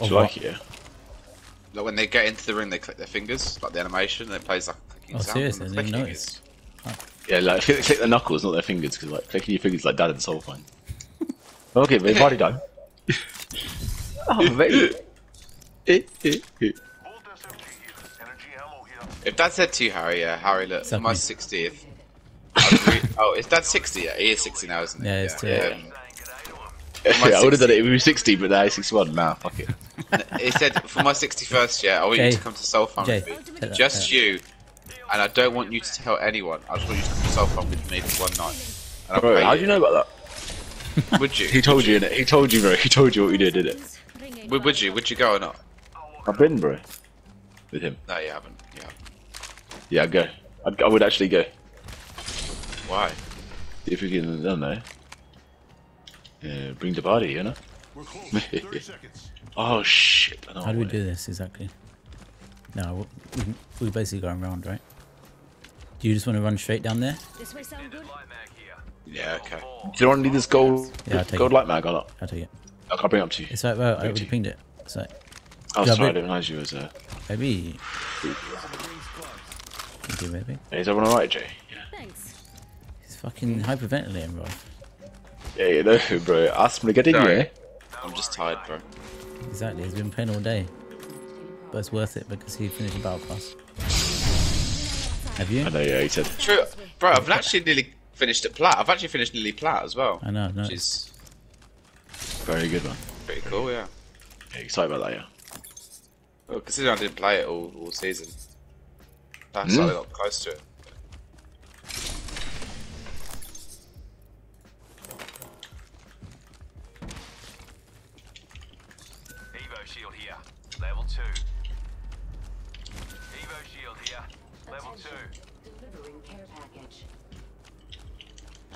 Of Do you like what? it, yeah? Like when they get into the ring, they click their fingers, like the animation, and it plays like a clicking Oh, sound. seriously? and I the didn't clicking notice. is- Yeah, like click, click their knuckles, not their fingers, because like clicking your fingers like dad and soul fine. Okay, they've already done. oh, mate. If Dad said to you, Harry, yeah, Harry, look, Suck my me. 60th. I'd oh, is Dad 60? Yeah, he is 60 now, isn't he? Yeah, it's too. yeah. yeah, I would have done it if we were 60, but now he's 61. Nah, fuck it. He said, for my 61st, yeah, I want Jay. you to come to Soul Farm with me. tell that- Just tell you. And I don't want you to tell anyone. I just want you to come to Soul Farm with me for one night. And I'll Bro, how do you know about that? Would you? He told you, innit? He told you, bro. He told you what we did, did it? Would, would you? Would you go or not? I've been, bro. With him. No, you haven't. You haven't. Yeah, I'd go. I'd, I would actually go. Why? If we can, I don't know. Yeah, bring the body, you know? oh, shit. I know How do we do this exactly? No, we, we- we're basically going round, right? Do you just want to run straight down there? This way sound good? Yeah, okay. Do you want to need this gold, Yeah, I'll take gold it. light mag or not? I'll take it. I'll bring it up to you. It's like, well, I Bring already pinged it. It's like, Oh, sorry, I but- didn't realize you was uh baby. Thank you, baby. Is everyone alright, Jay? Yeah. Thanks. He's fucking hyperventilating, bro. Yeah, you know, bro. Ask me to get in Sorry. here. I'm just tired, bro. Exactly, he's been playing all day. But it's worth it because he finished the battle pass. Have you? I know, you he said. True, bro. I've actually nearly finished at plat. I've actually finished nearly plat as well. I know, no. Which is Very good one. pretty cool, yeah. Yeah, excited about that, yeah. Well, considering I didn't play it all, all season, that's Hmm. I got close to it.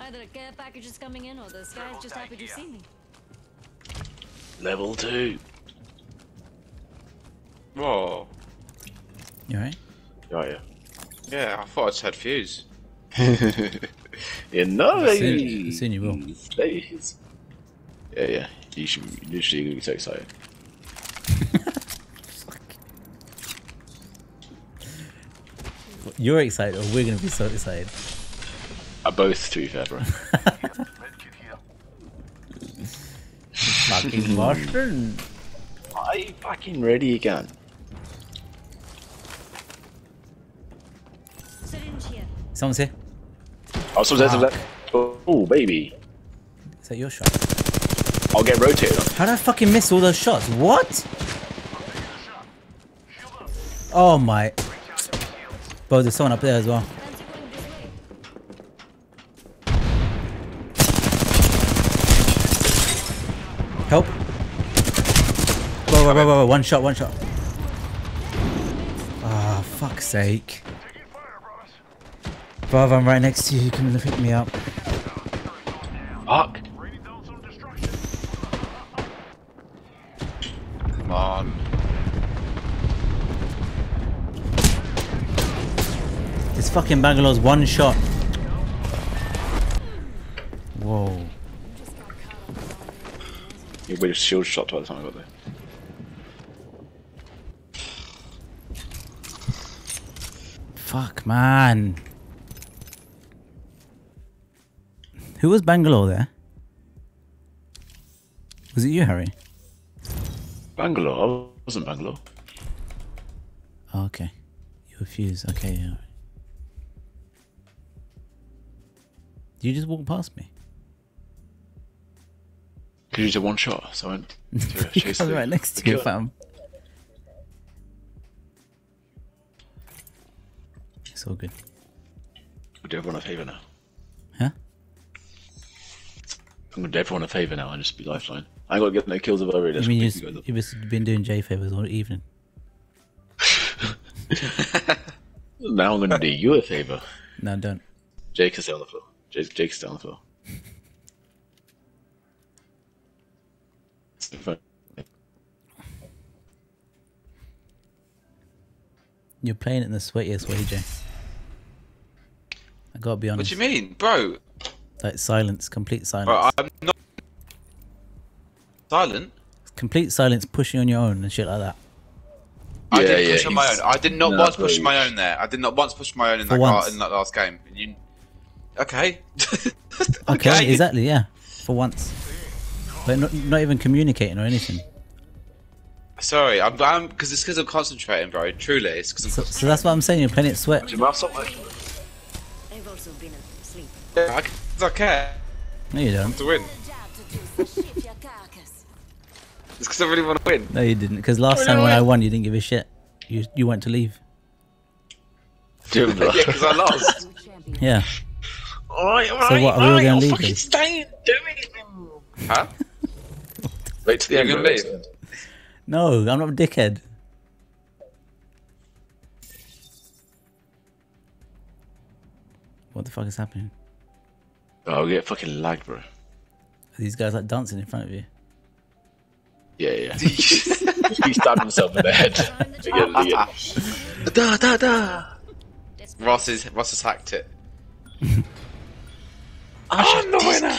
Either a care package is coming in or the guy's just happy to see me. Level two. Whoa. You alright? Right, yeah. Yeah, I thought I just had fuse. yeah, no, Soon- baby. soon you will. Please. Yeah, yeah. You should be literally gonna be so excited. You're excited, or we're gonna be so excited. Uh, both, to be fair, bro. Fucking Boston. Are you fucking ready again? Syringe here. Someone's here. Oh, so there's that. Oh, baby. Is that your shot? I'll get rotated on. How did I fucking miss all those shots? What? Oh my. Bro, there's someone up there as well. Help. Whoa, whoa, whoa, whoa, whoa, one shot, one shot. Ah, fuck's sake. Bruv, I'm right next to you. Come and pick me up. Fuck. Come on. This fucking Bangalore's one shot. Have shield shot by the time I got there. Fuck, man. Who was Bangalore there? Was it you, Harry? Bangalore? I wasn't Bangalore. Oh, okay. You were fused. Okay, yeah. Did you just walk past me? Because you did one shot, so I went to I chase was right next to you, killer. fam. It's all good. We'll do everyone a favour now. Huh? I'm gonna do everyone a favour now and just be lifeline. I ain't got to get no kills of over I mean, you just, you've just been doing J favors all evening. Now I'm gonna do you a favour. No, don't. Jake is stay on the floor. Jake, Jake stay on the floor. It's. You're playing it in the sweatiest way, Jay. I gotta be honest. What do you mean, bro? Like silence, complete silence. Bro, I'm not silent. Complete silence, pushing on your own and shit like that. I Yeah, did yeah, push on my own. I did not No, once push you- my own there. I did not once push my own in For that car, in that last game. You... Okay. Okay, exactly, yeah. For once. Like not, not even communicating or anything. Sorry, I'm I'm because it's because I'm concentrating, bro. Truly, it's because I'm. So, so that's what I'm saying. You're playing it sweat. Your mouth's not working. I've also been asleep. Yeah, I, c- 'cause I care No, you don't. to win. It's because I really want to win. No, you didn't. Because last time when I won, you didn't give a shit. You you went to leave. yeah, because I lost. Yeah. Alright, So what? Are we all going to leave? then? staying, do it. Huh? Wait till the You're end. gonna bro. leave? No, I'm not a dickhead. What the fuck is happening? Oh, we get fucking lagged, bro. Are these guys like dancing in front of you? Yeah, yeah. he stabbed himself in the head. Again, again. Da da da. Ross is Ross has hacked it. I'm the winner.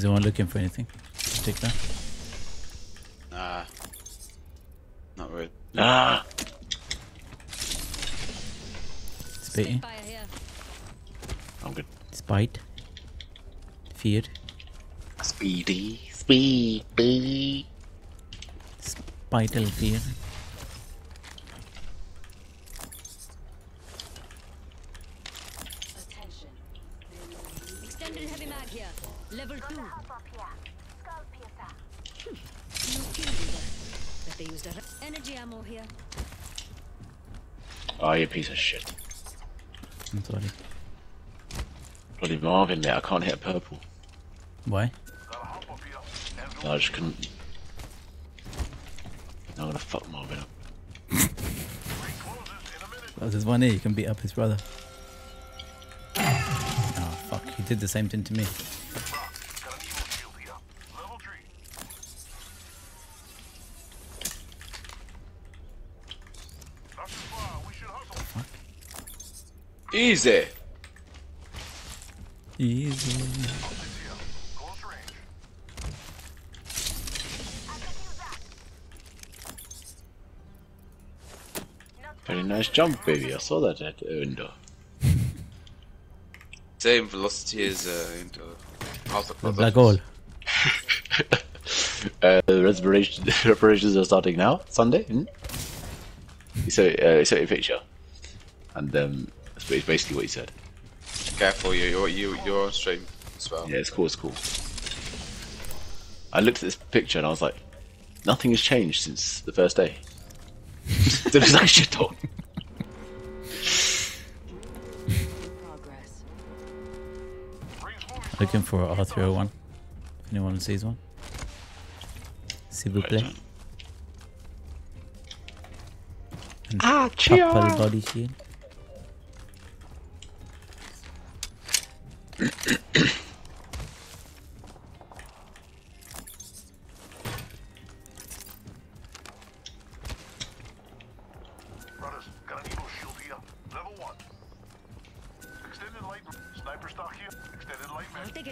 Is anyone looking for anything? Take that. Nah. Not really. Ah. Spitting? Fire. I'm good. Spite? Fear? Speedy, speedy. Spital fear? Extended heavy mag here. Level 2. Hmm. No kill leader. Bet they used that. Energy ammo here. Oh, you piece of shit. I'm sorry. Bloody Marvin. I can't hit purple. Why? No, I just couldn't. I'm gonna fuck Marvin up. Oh, there's one here, you can beat up his brother. Oh, fuck, he did the same thing to me. Easy. Easy. Very nice jump, baby. I saw that at the window. Same velocity as uh, into House of The Cards. black hole. Uh, respiration, reparations are starting now, Sunday. Hmm? He said, uh, he sent a picture, and um, that's basically what he said. Careful, you you're you you're on stream as well. Yeah, it's cool, it's cool. I looked at this picture and I was like, nothing has changed since the first day. There was like shit on. Looking for R301. If Anyone sees one? S'il vous plaît. Ah, couple body shield.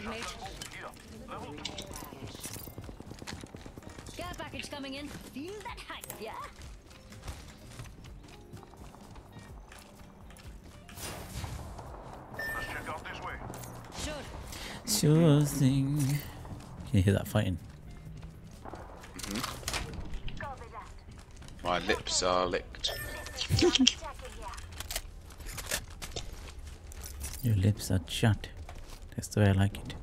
Mate. here. Level two. Care package coming in. Feel that hype, yeah? Let's check out this way. Sure. Sure thing. Can you hear that fighting? Mm-hmm. My lips are licked. Your lips are shut. That's the way I like it.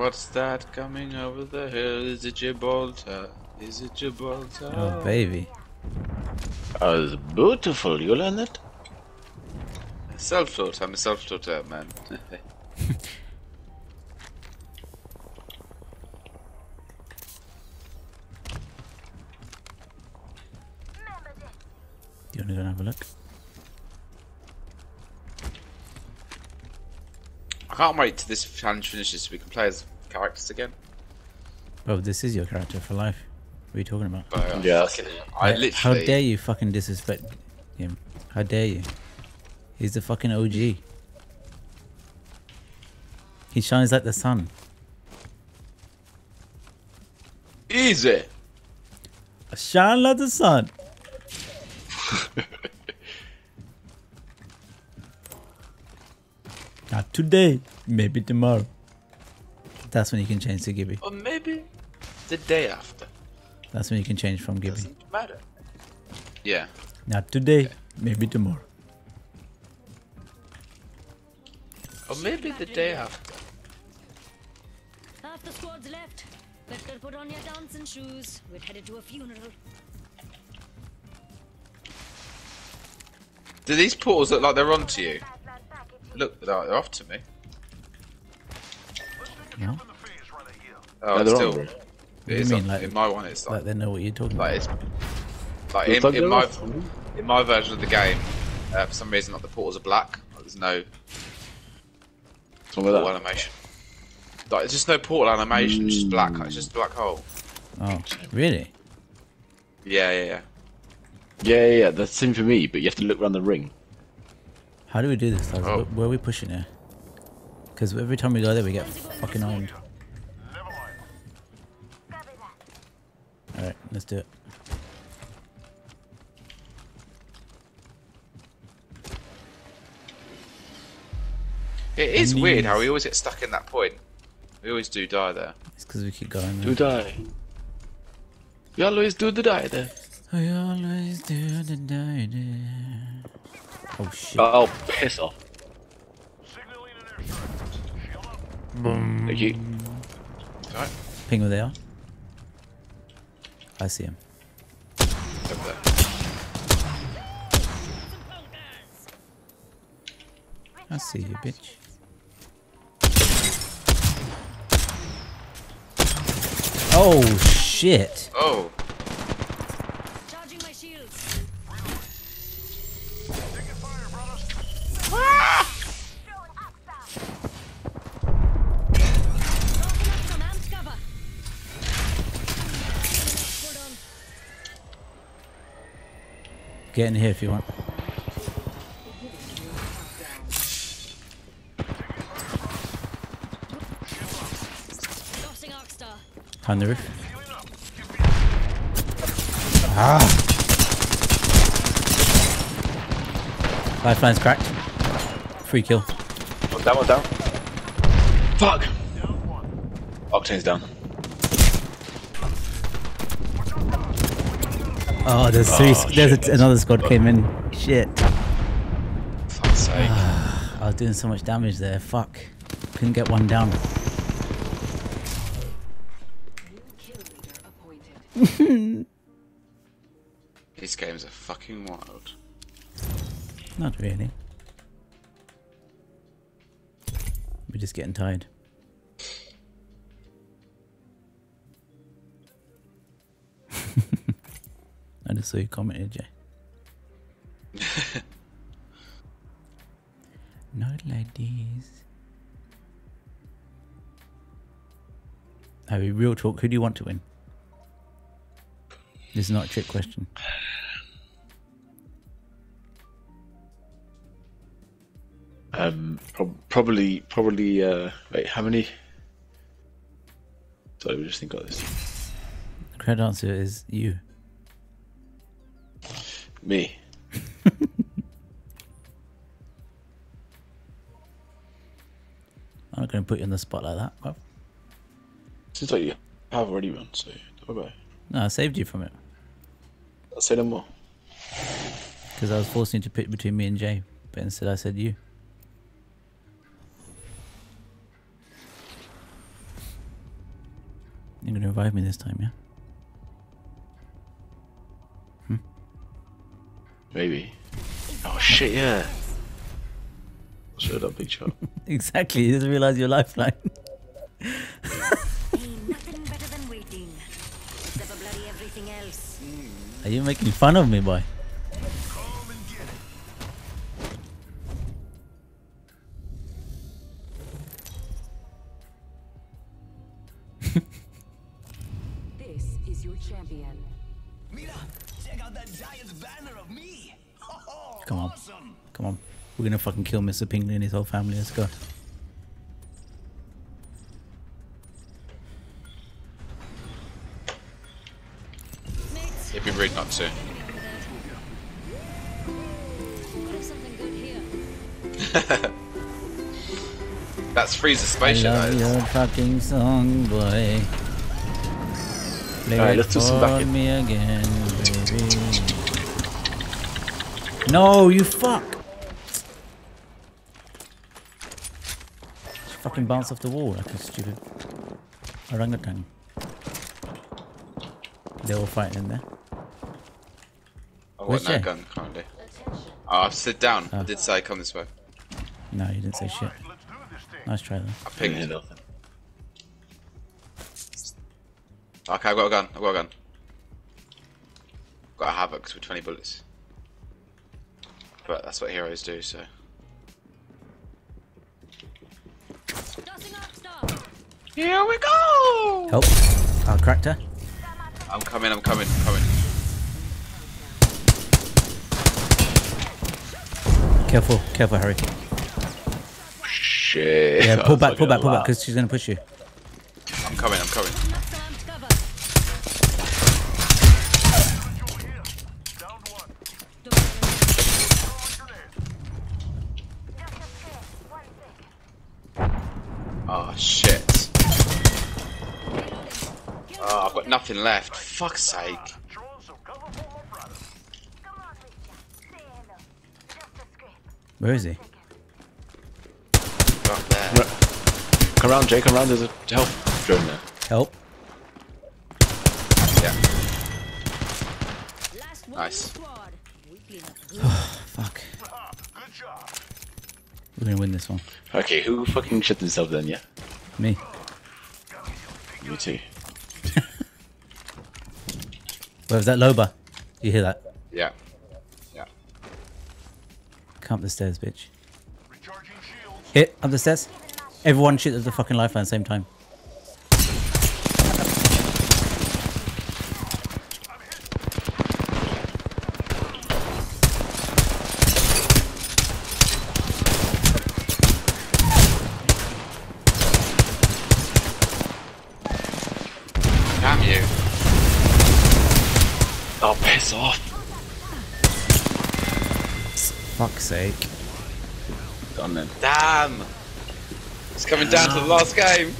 What's that coming over the hill? Is it Gibraltar? Is it Gibraltar? Oh, baby. Oh, it's beautiful. You learn it? Self-taught. I'm a self-taught uh, man. Do you want to go and have a look? I can't wait till this challenge finishes so we can play as characters again. Bro, this is your character for life. What are you talking about? But, uh, Yeah. fucking- I literally. How dare you fucking disrespect him? How dare you? He's the fucking OG. He shines like the sun. Easy. Shine like the sun. Not today, maybe tomorrow. That's when you can change to Gibby. Or maybe the day after. That's when you can change from Gibby. Doesn't matter. Yeah. Not today, maybe tomorrow. Or maybe the day after. Half the squad's left. Better put on your dancing shoes. We're headed to a funeral. Do these portals look like they're onto you? Look, they're they're off to me. No? Oh, Yeah, it's they're still. on, bro. Do you mean, on- like- in my one, it's Like like, they know what you're talking like about. it's like in, in my in my version of the game. Uh, for some reason, like the portals are black. Like, there's no What's wrong with portal that? animation. Like, there's just no portal animation. It's just black. It's just a black hole. Oh, really? Yeah, yeah, yeah. Yeah, yeah, yeah, that's the same for me, but you have to look around the ring. How do we do this? Lads? Oh. Where, where are we pushing here? Because every time we go there, we get fucking owned. Alright, let's do it. It is And weird how we always get stuck in that point. We always do die there. It's because we keep going. Do die. You always do the die there. I always do the die there. Oh shit. Oh, piss off. Thank you. Right, Ping where they are. I see him. over there. I see you, bitch. Oh shit! Oh, Get in here if you want. Tossing On the roof. Ah! Lifeline's cracked. Free kill. One down, one down. Fuck! Octane's down. Oh, there's oh, three. Oh, there's shit, a, another squad came in. Shit. fuck's sake. Ah, I was doing so much damage there. Fuck. Couldn't get one down. Kill leader appointed. These games are fucking wild. Not really. We're just getting tired. I just saw you commented, Jay. Not like this. Harry, real talk. Who do you want to win? This is not a trick question. Um, prob- probably, probably. Uh, wait, how many? Sorry, we just think about this. The correct answer is you. Me. I'm not going to put you in the spot like that. bruv. Seems like you have already won, so about it. No, I saved you from it I'll say no more. because I was forcing you to pick between me and Jay, but instead I said you. You're going to revive me this time, yeah? Maybe. Oh shit! Yeah. Showed up, big shot. exactly. You didn't realize your lifeline. Ain't nothing better than waiting. Except for bloody everything else. Are you making fun of me, boy? We're to fucking kill Mr. Pingley and his whole family. Let's go. It'd be rude not to. Got something good here. That's Freezer I spaceship. love that is. your fucking song, boy. Play Alright, it for me again, baby. No, you fuck! Just fucking bounce off the wall like a stupid orangutan. They're all fighting in there. I've Where's got no Jay? gun currently. Oh, sit down. I Oh. did say come this way. No, you didn't say shit. Nice try though. I pinged. Yeah, nothing. Okay, I've got a gun. I've got a gun. Got a Havoc with 20 bullets. But that's what heroes do, so. Here we go! Help. I cracked her. I'm coming, I'm coming, I'm coming. Careful, careful, Harry. Shit. Yeah, pull back, pull back, pull back, because she's gonna push you. I'm coming, I'm coming. Not slammed cover. Oh, shit. Oh, I've got nothing left. Fuck's sake. Where is he? Up there. Right. Come around, Jake. Come around. There's a help drone there. Help. Yeah. Nice. squad. We clean. Fuck. We're gonna win this one. Okay, who fucking shit themselves then? Yeah. Me. Me too. Where's that Loba? You hear that? Yeah. Yeah. Come up the stairs, bitch. Hit up the stairs. Everyone shoot at the fucking lifeline at the same time. Damn you. Oh, piss off. Fuck's sake. Done then. Damn. It's coming down to the last game.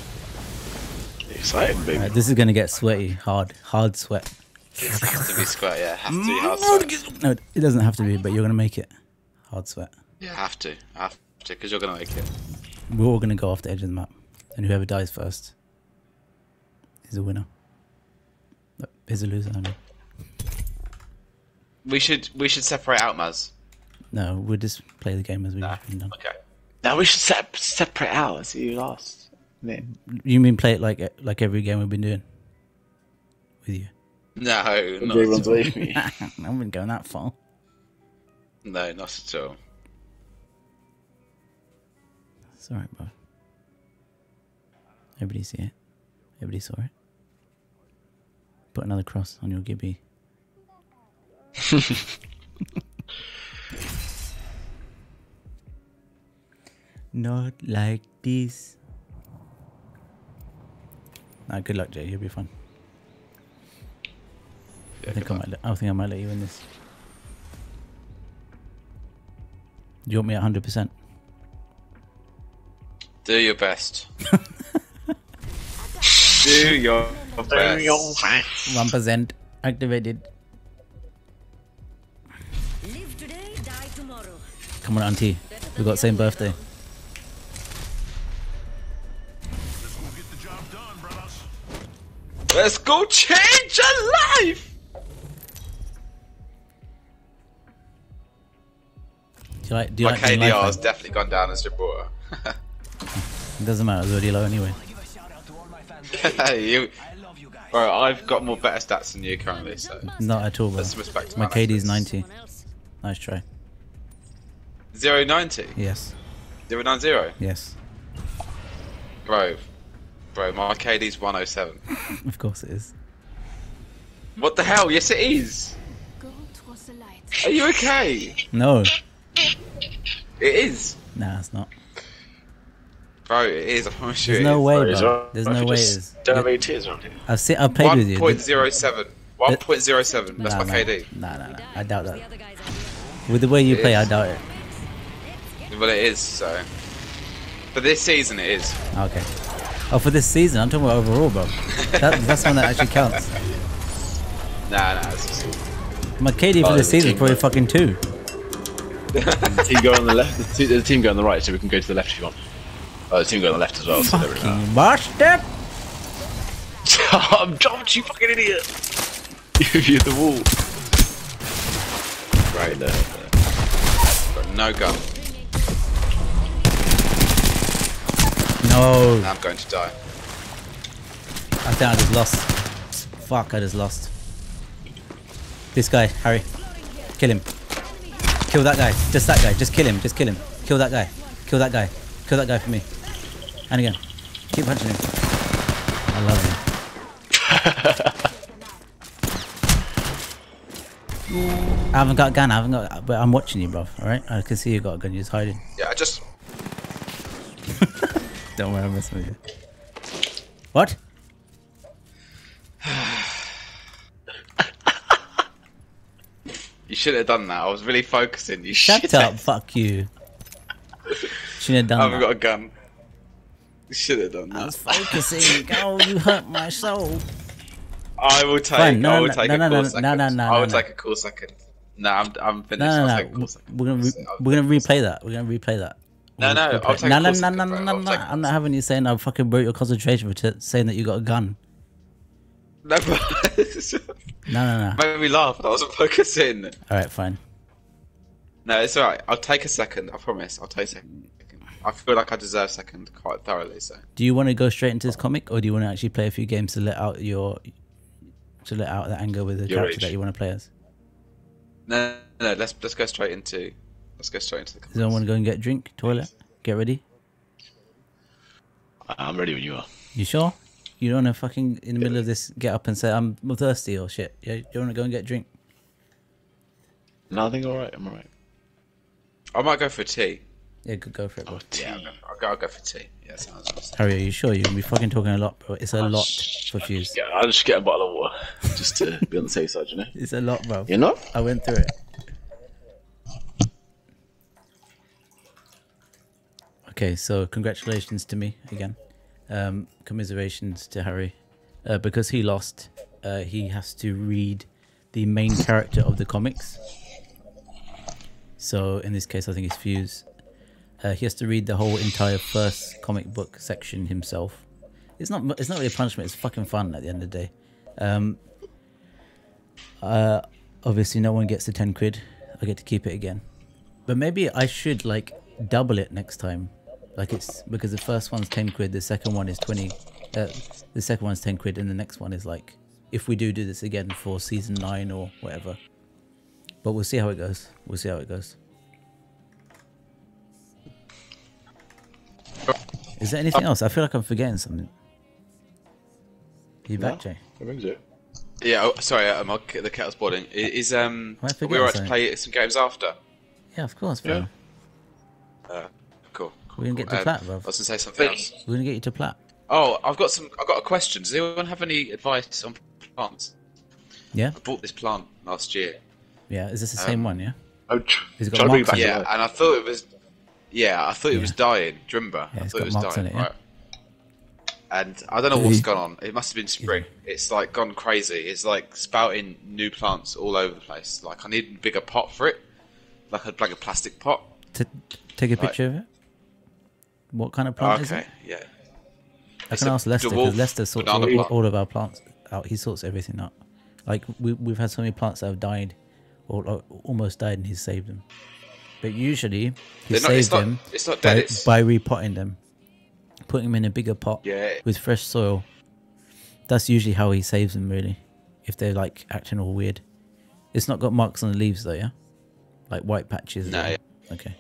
Exciting, baby. Alright, this is gonna get sweaty, hard, hard sweat. Has to be square, yeah. Have to be mm, hard sweat. No, it doesn't have to be, but you're gonna make it. Hard sweat. Yeah. Have to. Have to, because you're going to make it. We're all gonna go off the edge of the map, and whoever dies first is a winner. No, Is a loser. I mean. We should we should separate out, Maz. No, we'll just play the game as we've been done. Okay. Now we should set separate out and see who lost. Yeah. You mean play it like like every game we've been doing with you? No, not Jay at all. me. I haven't been going that far. No, not at all. It's alright, bro. Everybody see it. Everybody saw it. Put another cross on your Gibby. Not like this. Nah, good luck, Jay. You'll be fine. I think I might. Let, I think I might let you win this. Do you want me at hundred percent? Do your best. Do your best. One percent activated. Live today, die tomorrow. Come on, Auntie. We got same birthday. Let's go change a life. Do you like? Do you My like KDR has definitely gone down as Gibraltar. It doesn't matter. It's already low anyway. you, bro, I've got more better stats than you currently, so Not at all, bro. Let's respect My KD's 90. Nice try. zero ninety. Yes. Zero nine zero. Yes. Bro, bro, my KD's one oh seven. Of course it is. What the hell? Yes, it is. Are you okay? No. It is. Nah, it's not. Bro, it is. I promise you. There's it no is. way, Bro, bro. is there- There's no way it. Don't have any tears around here. I've seen. I've played with you. 1.07. 1.07. That's Nah, my nah, KD. Nah, nah, nah. I doubt that. With the way you It play, I doubt it. Well, it is. So, for this season, it is. Okay. Oh, for this season, I'm talking about overall, bro. That, that's one that actually counts. Nah, nah. It's just, My KD for Oh, this the season is probably fucking two. the team go on the left. The, the team go on the right, so we can go to the left if you want. Oh, the team go on the left as well. So there we go. Fucking bastard! I'm jumped, you fucking idiot! you hit the wall. Right there. got no gun. No. I'm going to die. I think I just lost. Fuck, I just lost. This guy, Harry. Kill him. Kill that guy. Just that guy. Just kill him. Just kill him. Kill that guy. Kill that guy. Kill that guy for me. And again. Keep punching him. I love him. I haven't got a gun. I haven't got. But I'm watching you, bro. All right. I can see you got a gun. You're just hiding. Yeah, I just. Don't worry, I'm messing with you. What? You should have done that. I was really focusing. You Shut should up. Fuck you. Shouldn't have done. I haven't that. got a gun. Should have done that. I was focusing. Oh, you hurt my soul. I will take. Fine, no, I will no, take no, a no, cool no, second. no, no, no, I will no, take a cool second. No, I'm. I'm finished. No, no, I'll take a no. cool second. We're gonna re- we're gonna replay that. We're gonna replay that. No, no, I'll take no, no, no, no, no, I'll no. take- I'm not having you saying I fucking broke your concentration for saying that you got a gun. No. No, no, no. Made me laugh. I wasn't focusing. All right, fine. No, it's alright. I'll take a second. I promise. I'll take a second. I feel like I deserve second quite thoroughly. So Do you want to go straight into this comic, or do you want to actually play a few games to let out your to let out the anger with the Your character age. that you want to play as? no, no. Let's let's go straight into. Let's go straight into the. Does anyone want to go and get a drink, toilet, get ready? I'm ready when you are. You sure? You don't want to fucking in the middle of this get up and say I'm thirsty or shit. Yeah, you want to go and get a drink? No, I think alright. I'm alright. I might go for tea. Yeah, good go for it, bro. Oh, yeah, I'll go, I'll go, I'll go for tea. Yeah, sounds nice. Harry, are you sure you're gonna be fucking talking a lot, bro? It's a lot for Fuse. Yeah, I'll just get a bottle of water just to be on the safe side, you know. It's a lot, bro. You know? I went through it. Okay, so congratulations to me again. Um, commiserations to Harry. Uh, because he lost, uh, he has to read the main character of the comics. So in this case, I think it's Fuse. Uh, he has to read the whole entire first comic book section himself. It's not. It's not really a punishment. It's fucking fun at the end of the day. Um, uh, obviously, no one gets the ten quid. I get to keep it again. But maybe I should like double it next time. Like it's because the first one's ten quid, the second one is twenty. Uh, the second one's ten quid, and the next one is like, if we do do this again for season nine or whatever. But we'll see how it goes. We'll see how it goes. Is there anything else? I feel like I'm forgetting something. You back, Jay? I think so. Yeah, oh, sorry, uh, my, the kettle's boiling. I- Is um, Am I are we forgetting alright to play some games after? Yeah, of course, bro. Uh, cool. We're gonna get to Um, plat, bro. I was gonna say something else. We're gonna get you to plat. Oh, I've got some. I've got a question. Does anyone have any advice on plants? Yeah, I bought this plant last year. yeah. Is this the Um, same one? Yeah. I'm tr- Has it got trying to bring marks back Yeah, life. and I thought it was. Yeah, I thought it Yeah. was dying. Drimba. Yeah, I it's thought got it was marks dying. it, yeah. Right. And I don't know what's gone on. It must have been spring. It's like gone crazy. It's like spouting new plants all over the place. Like I need a bigger pot for it, like a like a plastic pot. To take a Right. picture of it. What kind of plant is okay, it? yeah. I It's can ask Lester because Lester sorts all, all, of our plants out. He sorts everything out. Like we we've had so many plants that have died, or, or almost died, and he's saved them. But usually he They're not- it's saved not- them not by, by repotting them, putting them in a bigger pot Yeah. with fresh soil. That's usually how he saves them, really. If they're like acting all weird, it's not got marks on the leaves though, yeah, like white patches. No, yeah. Okay.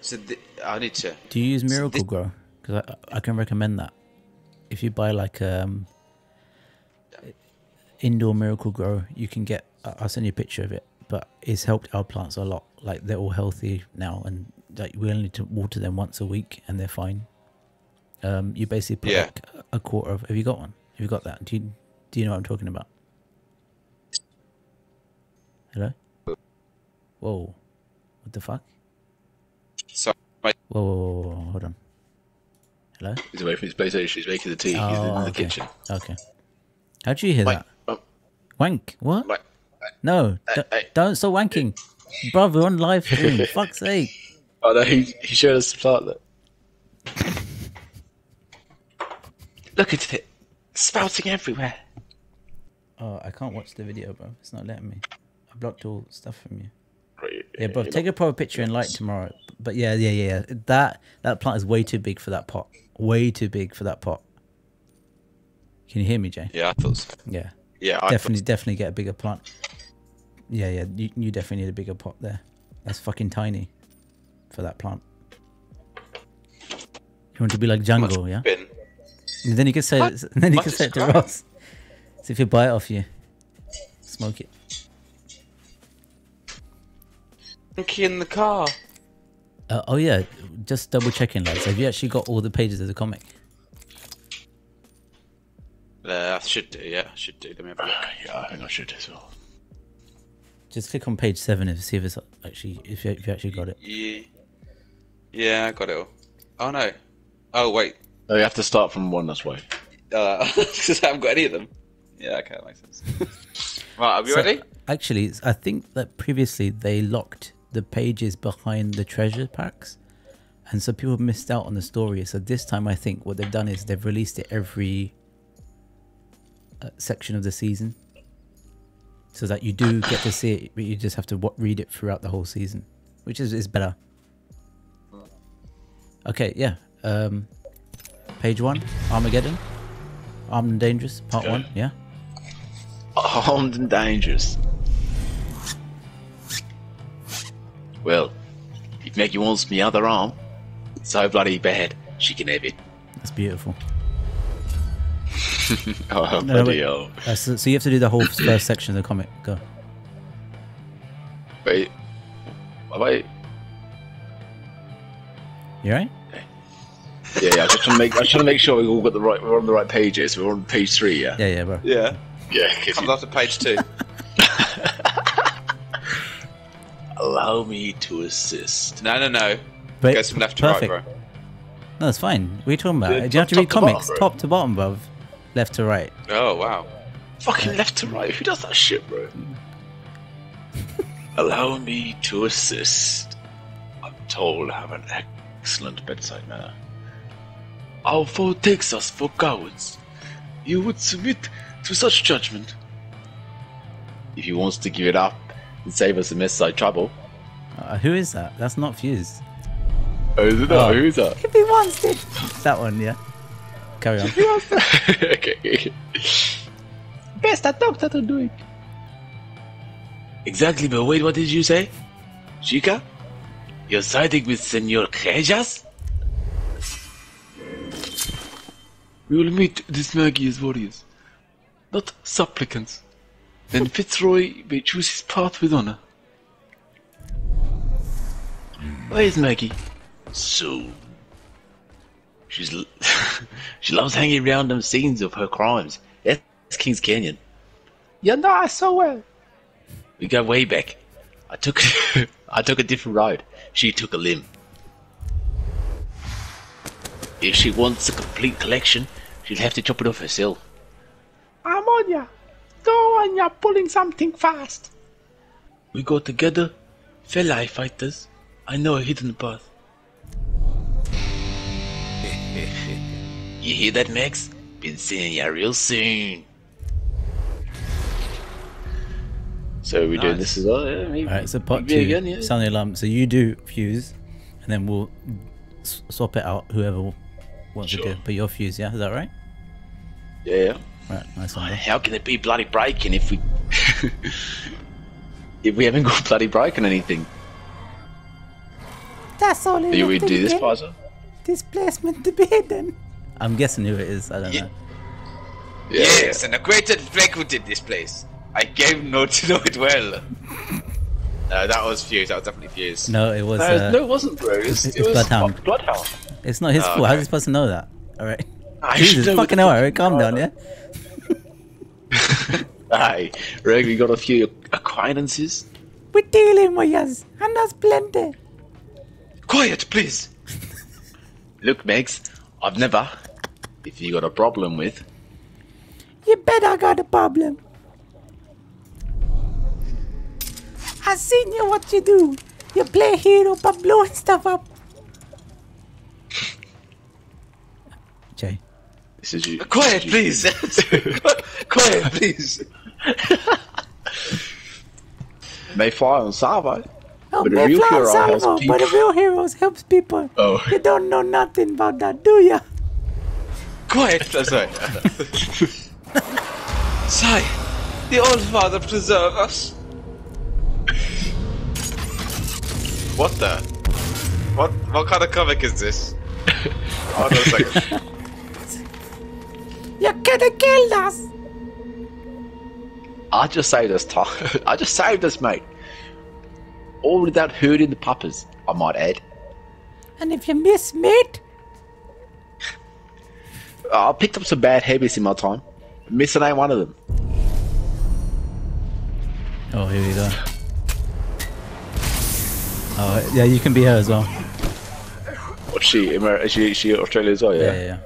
So I need to. Do you use Miracle-Gro? Because I, I can recommend that. If you buy like um indoor Miracle-Gro, you can get. I'll send you a picture of it. But it's helped our plants a lot. Like they're all healthy now, and like we only need to water them once a week, and they're fine. Um, you basically put Yeah. like a quarter of. Have you got one? Have you got that? Do you do you know what I'm talking about? Hello. Whoa, what the fuck? So, wait, Whoa, whoa, whoa, whoa, hold on. Hello. He's away from his PlayStation. He's making the tea. He's in Oh, the kitchen. Okay. How'd you hear Like, that? oh, Wank? What? like, No, d- don't stop wanking, bruv. We're on live stream. Fuck's sake. oh no, he, he showed us the plant that. Look at it, spouting everywhere. Oh, I can't watch the video, bro. It's not letting me. I blocked all stuff from you. Right, Yeah, bro. Take know. a proper picture in light tomorrow. But yeah, yeah, yeah. yeah. That that plant is way too big for that pot. Way too big for that pot. Can you hear me, Jay? yeah, I thought. So. Yeah. Yeah, I definitely, definitely get a bigger plant. Yeah, yeah. You, you definitely need a bigger pot there. That's fucking tiny for that plant. You want to be like Django, yeah? Been. And then you can say, What? then you What can say it to describe- Ross. See if he buy it off you. Smoke it. Monkey in the car. Uh, oh yeah, just double checking, lads. Have you actually got all the pages of the comic? Uh, I should do. Yeah, I should do. Let me have a look. Yeah, I think I should as well. Just click on page seven and see if it's actually if you, if you actually got it. Yeah. Yeah, I got it all. Oh no. Oh wait. No, you have to start from one. That's why. Uh, because I haven't got any of them. Yeah, okay, that makes sense. right, are we So, ready? Actually, I think that previously they locked the pages behind the treasure packs, and so people missed out on the story. So this time, I think what they've done is they've released it every uh, section of the season, so that you do get to see it, but you just have to read it throughout the whole season, which is is better. Okay, yeah. Um, page one, Armageddon, Armed and Dangerous, part one. Yeah. Armed and dangerous. Well, if Maggie wants me other arm, so bloody bad, she can have it. That's beautiful. Oh, No, bloody hell. Uh, so, so you have to do the whole first section of the comic. Go. Wait. Wait. You right? Yeah, yeah. I was just trying to make. I was trying to make sure we all got the right. We're on the right pages. We're on page three. Yeah. Yeah, yeah, bro. Yeah. Yeah. 'cause Comes you- after page two. allow me to assist. no, no, no. Wait, Goes from left to perfect. right, bro. No, it's fine. What are you talking about? Yeah, do you have to read to comics bro. top to bottom, bro? Left to right. Oh wow. Fucking left to right. Who does that shit, bro? allow me to assist. I'm told I have an excellent bedside manner. Our foe takes us for cowards. You would submit to such judgment. If he wants to give it up and save us the mess side trouble, Uh, who is that? That's not Fuse. Oh, is it not? Who is that? If he wants it. That one, yeah. Carry on. okay, okay. Best that doctor to do it. Exactly, but wait, what did you say? Chica? You're siding with Senor Crejas? We will meet this Maggie as warriors, not supplicants. Then Fitzroy may choose his path with honor. Where is Maggie? So. She's she loves hanging around them scenes of her crimes. That's King's Canyon. You know her so well. We go way back. I took I took a different road. She took a limb. If she wants a complete collection, she'll have to chop it off herself. I'm on ya. Go on ya, pulling something fast. We go together, fellow fighters. I know a hidden path. you hear that, Max? Been seeing ya real soon. So we're doing this as well, yeah? Maybe, Alright, so part two, again, yeah. sound the alarm. So you do fuse, and then we'll swap it out, whoever wants to Sure. do. But your fuse, yeah? Is that right? Yeah. Right, nice one. bro. How can it be bloody breaking if we if we haven't got bloody broken anything? That's all Do we do this, Pfizer? Displacement to be hidden. I'm guessing who it is. I don't know. yes, and a great Draco did this place. I gave note to know it well. No, that was Fuse. That was definitely Fuse. No, it was. No, uh, no, it wasn't, bro. It was, It's, it it's was Bloodhound. Bloodhound. It's not his Oh, fault. How's he supposed to know that? Alright. I should Jesus fucking hell, fuck alright, calm down, yeah? Hey, Reg, we got a few acquaintances. We're dealing with us, and that's plenty. Quiet, please. Look, Megs, I've never, if you got a problem with, You bet I got a problem. I seen you what you do. You play hero by blowing stuff up. Jay. This is you. Uh, quiet, please. Quiet, please. May fly on Salvo, Oh, but a they real fly hero helps people. but a real hero helps people. Oh. You don't know nothing about that, do ya? Quiet. That's right. Sigh. The old father preserve us. What the? What what kind of comic is this? Hold on a second. You could have killed us. I just saved us time. I just saved us, mate. All without hurting the puppers, I might add. And if you miss, mate, I picked up some bad habits in my time. Missing ain't one of them. Oh, here we go. Oh, yeah, you can be her as well. What's she? Is she, is she Australia as well? Yeah, Yeah. yeah, yeah.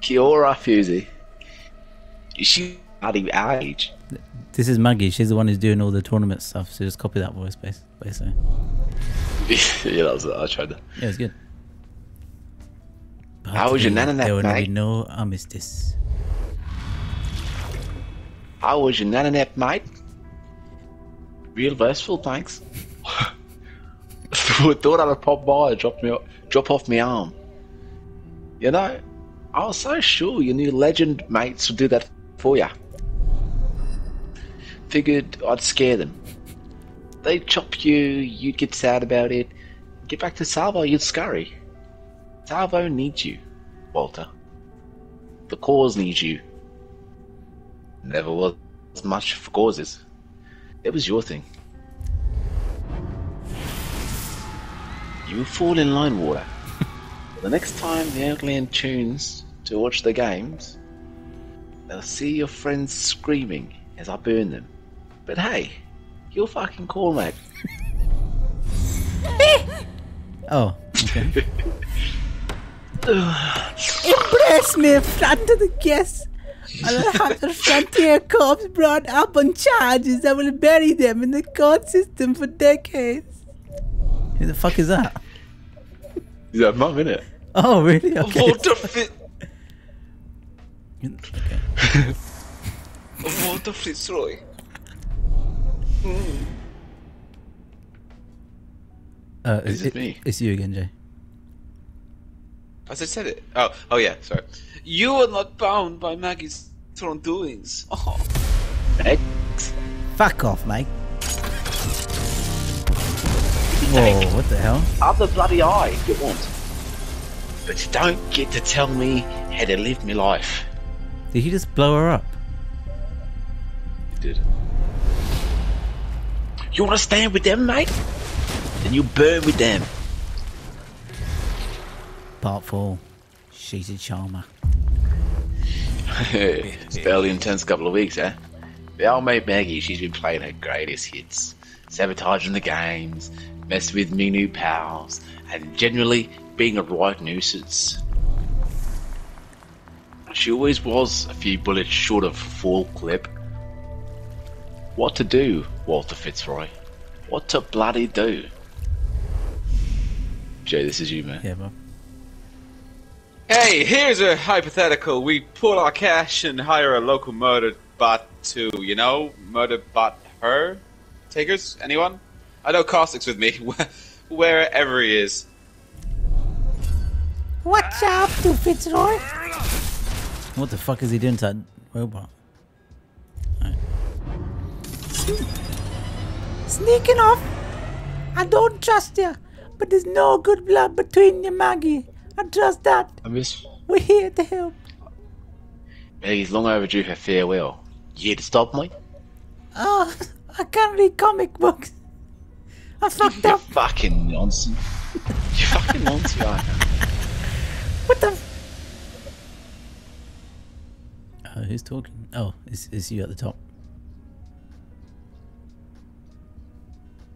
Kiora Fusey. Is she bloody age? This is Maggie. She's the one who's doing all the tournament stuff. So just copy that voice, bas- basically. yeah, that was I tried to. Yeah, it's good. But How was your nana nap, There will be no armistice. How was your nana nap, mate? Real blissful, thanks. Thought I'd pop by and drop me drop off my arm. You know, I was so sure your new legend mates would do that for ya. Figured I'd scare them. They'd chop you, you'd get sad about it. Get back to Salvo, you'd scurry. Salvo needs you, Walter. The cause needs you. Never was much for causes. It was your thing. You fall in line, Water. the next time the Outland tunes to watch the games, they'll see your friends screaming as I burn them. But hey, you're fucking cool, mate. Oh, okay. embrace me in front of the guests. I'll have the frontier corps brought up on charges that will bury them in the court system for decades. Who the fuck is that? Is that mum, innit? Oh, really? Okay. Walter Fit. Okay. Walter Fitzroy. Uh, This is it- me. It's you again, Jay. As I said it. Oh, oh yeah. Sorry. You are not bound by Maggie's wrongdoings. Oh. Eggs. Fuck off, mate. Whoa, what the hell? Other bloody eye if you want. But don't get to tell me how to live my life. Did he just blow her up? You did. You want to stand with them, mate? Then you burn with them. Part 4. She's a charmer. it's barely intense couple of weeks, eh? The old mate Maggie, she's been playing her greatest hits, sabotaging the games, messing with me new pals, and generally being a right nuisance. She always was a few bullets short of full clip. What to do, Walter Fitzroy? What to bloody do? Jay, this is you, man. Yeah, bro. Hey, here's a hypothetical. We pull our cash and hire a local murder bot to, you know, murder bot her? Takers? Anyone? I know Caustic's with me, wherever he is. What's up, to Fitzroy? What the fuck is he doing to that robot? Sneaking off. I don't trust you, but there's no good blood between you, Maggie. I trust that. I miss We're here to help. Maggie's long overdue her farewell. You here to stop me? Oh, I can't read comic books. I fucked up. You up. fucking nonsense. you fucking nonsense, aren't? What the? Uh, who's talking? Oh, it's, it's you at the top.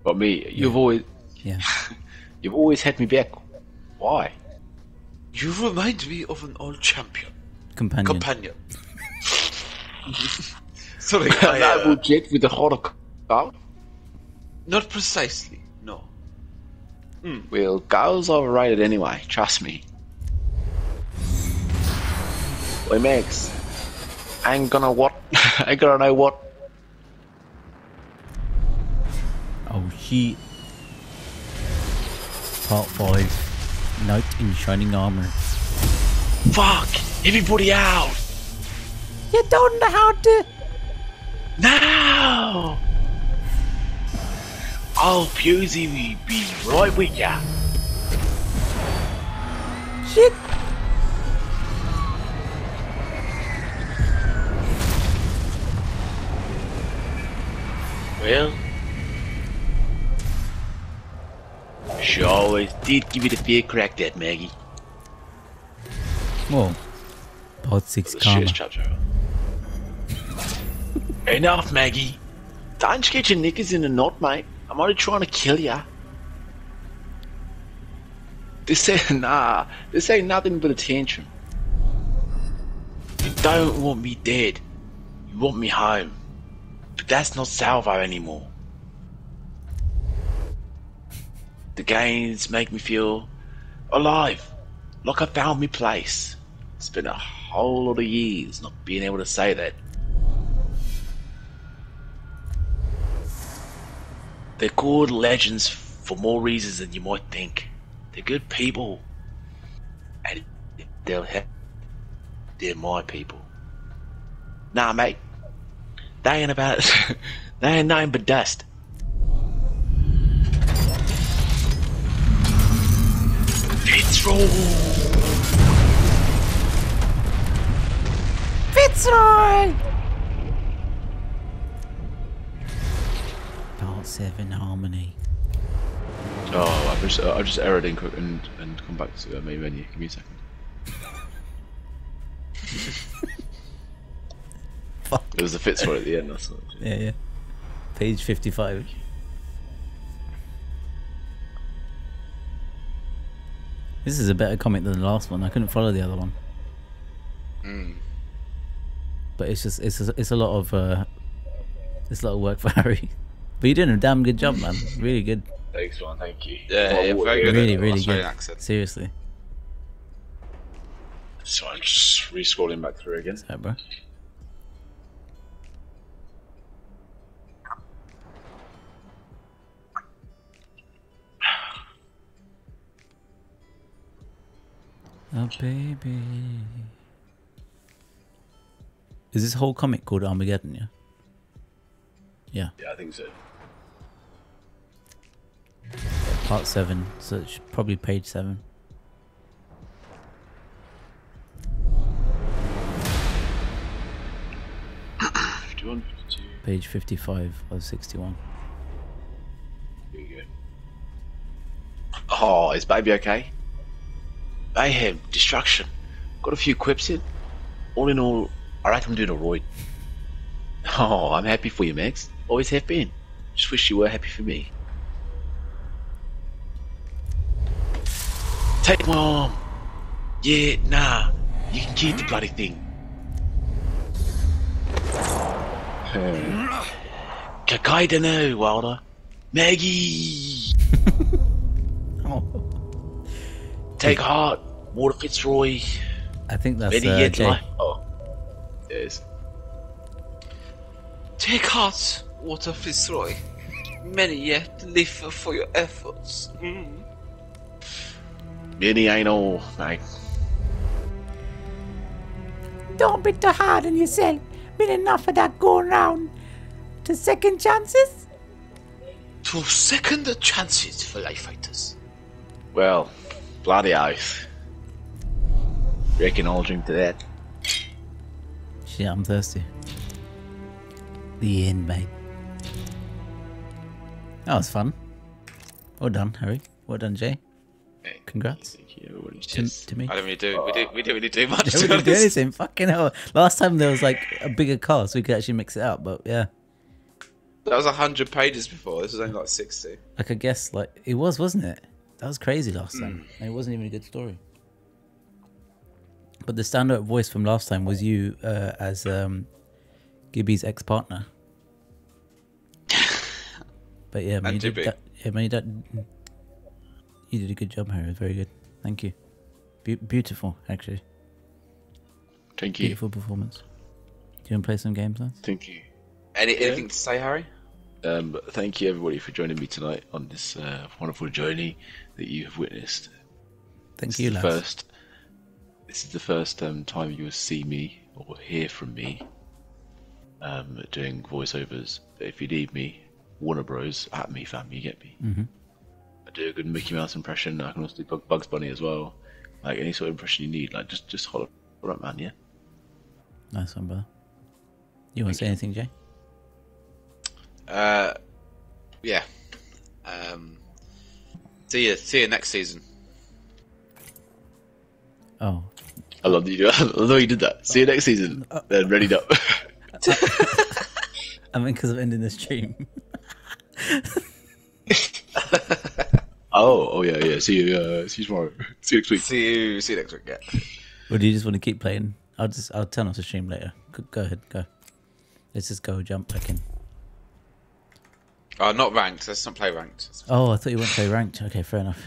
But me, you've always, Yeah. you've always had me back. Why? You remind me of an old champion. Companion. Companion. Sorry, I, uh, noble jet with the hot car? not precisely, no. Well, girls overrated anyway. Trust me. Wait, Max. I ain't gonna what? I ain't gonna know what. Oh shit. Part 5. Knight in shining armor. Fuck! Everybody out! You don't know how to. Now! I'll Pusey will be right with ya. Shit. Well, she always did give you the fear crack, that Maggie. Whoa. About 6 The karma. Enough, Maggie. Don't you get your knickers in a knot, mate. I'm only trying to kill ya. This ain't nah. This ain't nothing but a tantrum. You don't want me dead. You want me home. That's not Salvo anymore. The games make me feel alive, like I found my place. It's been a whole lot of years not being able to say that. They're called legends for more reasons than you might think. They're good people. And they'll help. They're my people. Nah, mate. They ain't about They ain't nothing but dust. Fitzroy! Fitzroy! Part 7 harmony. Oh, I've just, uh, I've just errored and, co- and, and come back to uh, main menu. Give me a second. Fuck. It was the Fitzroy at the end, that's what. Yeah, yeah. Page 55. This is a better comic than the last one. I couldn't follow the other one. Mm. But it's just it's a, it's a lot of uh it's a lot of work for Harry. But you're doing a damn good job, man. Really good. Thanks, man. Thank you. Yeah, yeah, very good. Really, really Australian good. accent. Seriously. So I'm just re-scrolling back through again. Sorry, bro. Oh baby. Is this whole comic called Armageddon? Yeah. Yeah. Yeah, I think so. Part seven, so it's probably page seven. Page fifty-five of sixty-one. Here you go. Oh, is baby okay? Mayhem, destruction. Got a few quips in. All in all, I reckon I'm doing alright. Oh, I'm happy for you, Max. Always have been. Just wish you were happy for me. Take my arm. Yeah, nah. You can keep the bloody thing. Kakai Wilder. Maggie! Take heart, Walter Fitzroy. I think that's Many uh, yet Jay. life. Oh, yes. Take heart, Walter Fitzroy. Many yet live for your efforts. Mm. Many ain't all, mate. Don't be too hard on yourself. Been enough of that going round. To second chances? To second chances for life fighters. Well, bloody oath. Reckon I'll drink to that. Shit, I'm thirsty. The end, mate. That was fun. Well done, Harry. Well done, Jay. Congrats. To, to me. I don't really do. We, did, we didn't really do much. Yeah, we didn't do honest. anything. Fucking hell. Last time there was like a bigger cast, we could actually mix it up. but yeah. That was hundred pages before. This was only like sixty. Like I guess like it was, wasn't it? That was crazy last time. And it wasn't even a good story. But the standout voice from last time was you uh, as um, Gibby's ex partner. But yeah, man, you did that. Yeah, man, you did, you did a good job, Harry. Very good. Thank you. Be- beautiful, actually. Thank you. Beautiful performance. Do you want to play some games, lads? Thank you. Any anything to say, Harry? Um, thank you everybody for joining me tonight on this uh, wonderful journey that you have witnessed. Thank This you, lads. first. This is the first um, time you will see me or hear from me um, doing voiceovers. But if you need me, Warner Bros. at me, fam, you get me. Mhm. I do a good Mickey Mouse impression. I can also do Bugs Bunny as well. Like any sort of impression you need, like just just holler up, man. Yeah. Nice one, brother. You want to say anything, Jay? Uh, yeah. Um, see you. See you next season. Oh. I love that you. I love you did that. See you next season. Then ready up. I mean, because of ending the stream. oh, oh yeah, yeah. See you. Uh, see you tomorrow. See you next week. See you. See you next week. Yeah. Or do you just want to keep playing? I'll just I'll turn off the stream later. Go, go ahead, go. Let's just go jump back in. Oh, not ranked. Let's not play ranked. Oh, I thought you went to play ranked. Okay, fair enough.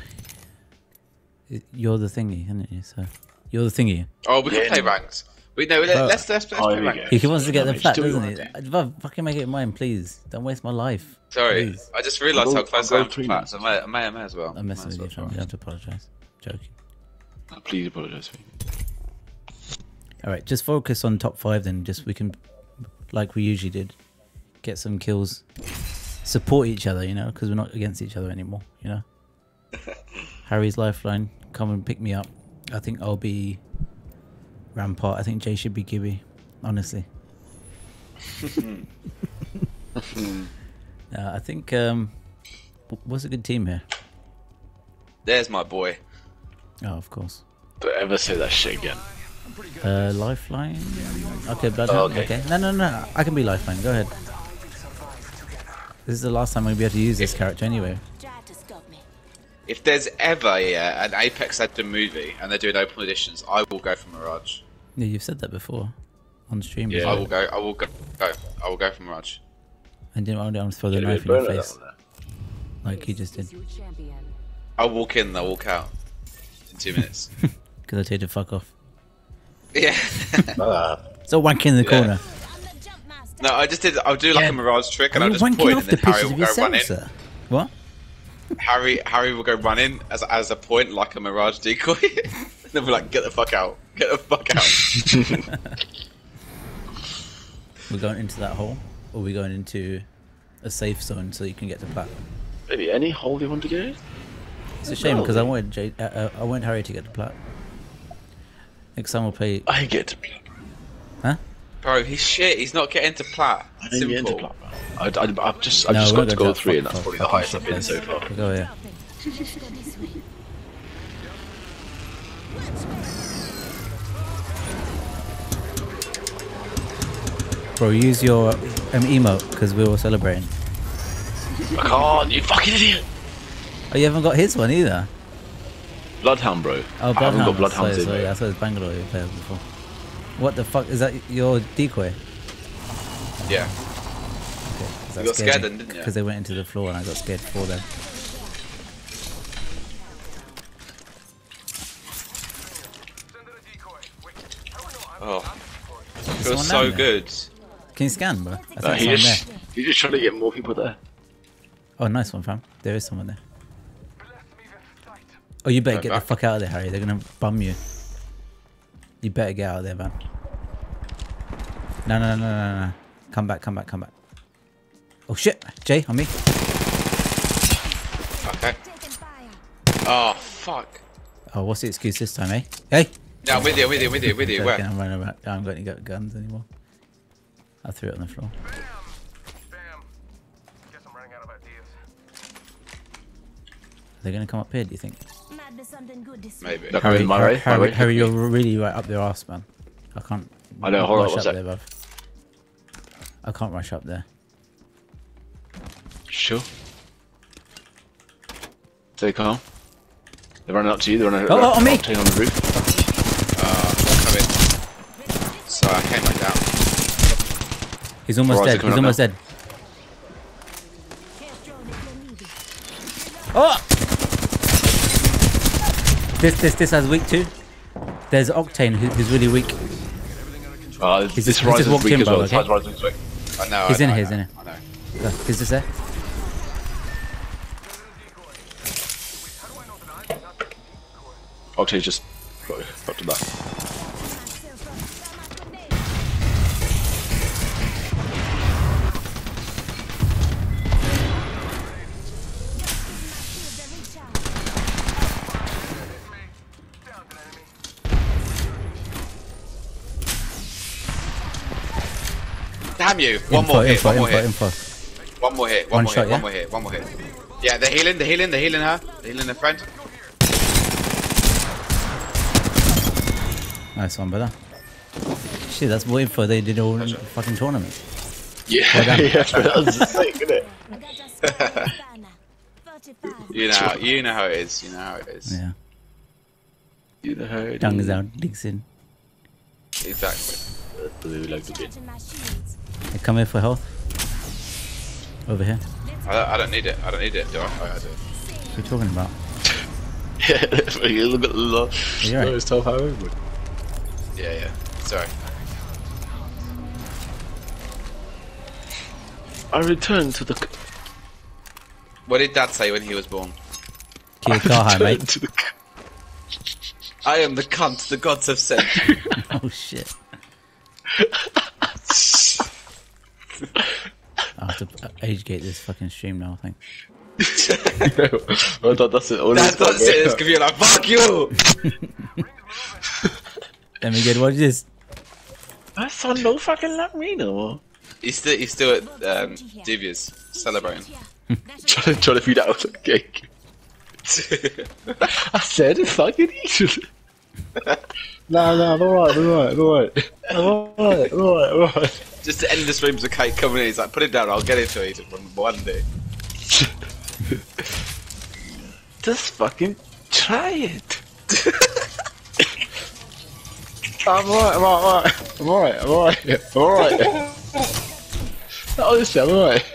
You're the thingy, isn't it? So you're the thingy. Oh, we can play ranked. We know. Let, Oh. let's let's, let's oh, play ranked. He wants to get the Damage, plat, do what you doesn't he? Bruv, fucking make it mine, please. Don't waste my life. Sorry, Please. I just realised I'll how close I'll I go am to three plats. I may, I may, I may as well. I'm messing Might with as you, well. You try. have to apologise. Joking. Please apologise for me. All right, just focus on top five then. Just we can, like we usually did, get some kills, support each other. You know, because we're not against each other anymore. You know. Harry's lifeline, come and pick me up. I think I'll be Rampart. I think Jay should be Gibby. Honestly. Uh, I think um, what's a good team here? There's my boy. Oh, of course. Don't ever say that shit again. Uh, lifeline. Okay, bloodhound. Oh, okay. okay. No, no, no. I can be lifeline. Go ahead. This is the last time I'm gonna be able to use this character anyway. If there's ever yeah an Apex Legend movie and they're doing open editions, I will go for Mirage. Yeah, you've said that before on stream. I before. will go. I will go. go. I will go for Mirage. And didn't want to throw the knife in your face, like he just did. I'll walk in. I'll walk out in two minutes. Because I told you to fuck off. yeah. Ah, So wanking in the Yeah. corner. No, I just did. I'll do like Yeah. a Mirage trick, and I'll you just wanking point, off and the then Harry will of go run yourself, in. sir? What? Harry Harry will go running as as a point, like a Mirage decoy. They'll be like, get the fuck out. Get the fuck out. We're going into that hole, or we're going into a safe zone so you can get to plat. Maybe any hole you want to go? It's a shame because I wanted Jay, uh, uh, I wanted Harry to get to plat. Next time we'll play. I get to Huh? Bro, he's shit. He's not getting to plat. I didn't get into Simple. plat, I, I, I've just, I've No, just got to gonna go three, that. and that's Fuck, probably fuck, the highest I've been so far. We'll go here. Bro, use your um, emote because we were celebrating. I can't, you fucking idiot! Oh, you haven't got his one either. Bloodhound, bro. Oh, I haven't Bloodhound. got Bloodhounds sorry, sorry. I thought it was Bangalore you played before. What the fuck is that? Your decoy? Yeah. You got scared then, didn't you? Because they went into the floor and I got scared for them. Oh. Someone Feels so there. good. Can you scan, bro? I think Uh, he just, there. he's just trying to get more people there. Oh, nice one, fam. There is someone there. Oh, you better Right get back. the fuck out of there, Harry. They're gonna bum you. You better get out of there, man. No, no, no, no, no, no. Come back, come back, come back. Oh shit, Jay, on me. Okay. Oh, fuck. Oh, what's the excuse this time, eh? Hey. No, I'm with you, with you, with you, with you. Where? I'm running around. I haven't got any gu- guns anymore. I threw it on the floor. They're gonna come up here, do you think? Maybe. Look, Harry, in my Harry, way, my Harry, way. Harry, you're really right up their arse, man. I can't. I know, hold on, rush what's up that? there, bruv. I can't rush up there. Sure. Stay calm. They're running up to you, they're running Oh, oh, on me! Octane on the roof. Uh, come. So I came back down. He's almost Horizon dead. He's almost now. dead. Oh! This this this has weak too. There's Octane who, who's really weak. Uh, He's this just- he's Horizon's weak in, as well. bro, This okay? Horizon's weak. I know. He's I in know, here. I He's in know, here. I know. Look, Is this there? Octane's just got got to that. Damn you! One info, more hit. info, One more info, hit. info. One more hit. One, One more shot, hit. yeah? One more hit. One more hit. Yeah, they're healing. They're healing. They're healing her. They're healing their friend. Nice one, brother. Shit, that's more info they did all in the fucking tournament. Yeah, Well yeah, that was sick, isn't it? You know. How, you know how it is. You know how it is. Yeah. You know how it Tongue is. is out, digs in. Exactly. Blue like the bin. They come here for health. Over here. I don't, I don't need it. I don't need it. Do I? Oh, I do. What are you talking about? Yeah, you look at the lo- You're right. top however. Yeah, yeah. Sorry. I returned to the. What did Dad say when he was born? Kia kaha, mate. to the. I am the cunt the gods have sent. oh shit. I have to age gate this fucking stream now, I think. well, that, that's it. All That's it's not got, it. mate. It's gonna be like fuck you. Let me get watch this. My son no fucking like me no more. He's still he's still at um, Divia's celebrating. trying, to, trying to feed out the cake. I said fucking eat it. nah, nah, I'm alright, I'm alright, I'm alright. I'm alright, I'm alright, I'm alright. Just to end the streams of cake coming in. He's like, put it down. I'll get it to you one, one day. Just fucking try it. I'm alright, I'm alright, I'm alright, I'm alright, I'm alright. Honestly, I'm alright.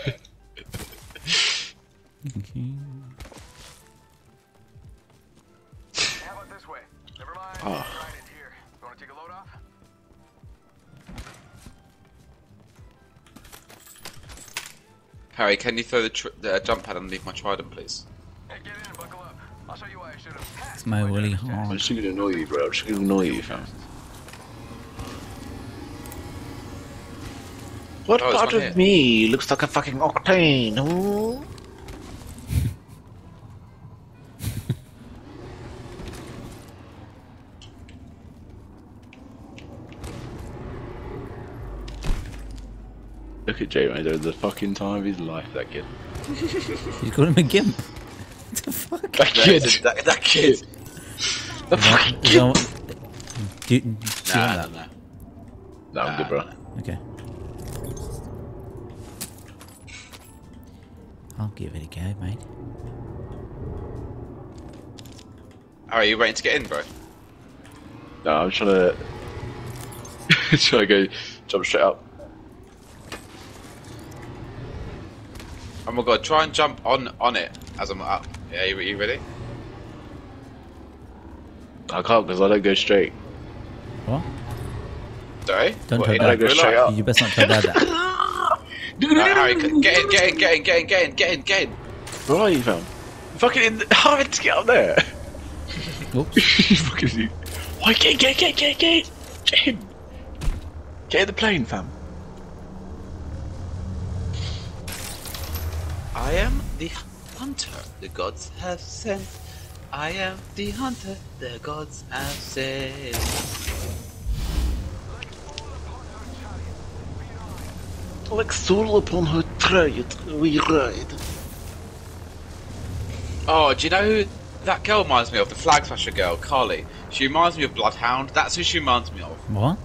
How about this way? Never mind. Oh. Harry, can you throw the, tr- the uh, jump pad underneath my trident, please? Hey, get in and buckle up. I'll show you why I should have passed. It's my Willy I'm just gonna annoy you, bro. I'm just gonna annoy you, fam. What Oh, part of here. me looks like a fucking octane? Ooh. Look at Jay, man. He's the fucking time of his life, that kid. You call him a gimp? What the fuck? That That, kid. that, that kid. The fucking You kid. don't- Do you, do you Nah, want nah, that? nah. No, I'm good, bro. Okay. I'll give it a go, mate. Oh, are you waiting to get in, bro? No, I'm trying to. trying to go jump straight up. Oh my god, try and jump on on it as I'm up. Yeah, you, you ready? I can't because I don't go straight. What? Sorry? Don't What, tell in Dad. real life? up. You best not tell Dad that. Right, Harry, get in, get in, get in, get in, get in, get in, get in. Where are you, fam? Fucking in. How am I to get up there? Oops. you fucking. Why get get get get get get in? Get in the plane, fam. I am the hunter the gods have sent. I am the hunter the gods have sent. Like soul upon her trade, we ride. Oh, do you know who that girl reminds me of? The flag flasher girl, Carly. She reminds me of Bloodhound. That's who she reminds me of. What?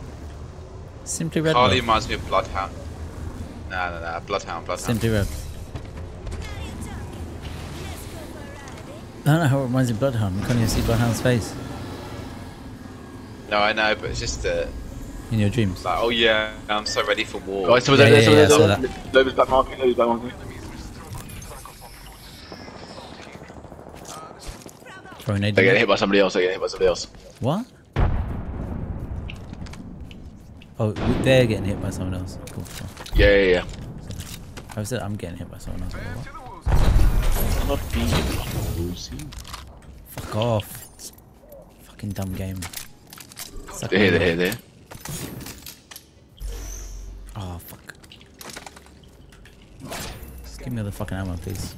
Simply Red. Carly Love. reminds me of Bloodhound. No, no, no, Bloodhound, Bloodhound. Simply Red. I don't know how it reminds me of Bloodhound. I can't even see Bloodhound's face No, I know, but it's just uh, in your dreams. like, oh yeah, I'm so ready for war. Guys, someone's Yeah, there, yeah, someone's yeah, I there, saw someone's- Loba's back marking, Loba's back marking. Throwing They're getting hit by somebody else, they're getting hit by somebody else. What? Oh, they're getting hit by someone else. Cool. cool. Yeah, yeah, yeah. I said I'm getting hit by someone else. What? I'm not being a. Fuck off. Fucking dumb game. Suck They're here, my they're here, they're here. Oh fuck. Just give me all the fucking ammo, please.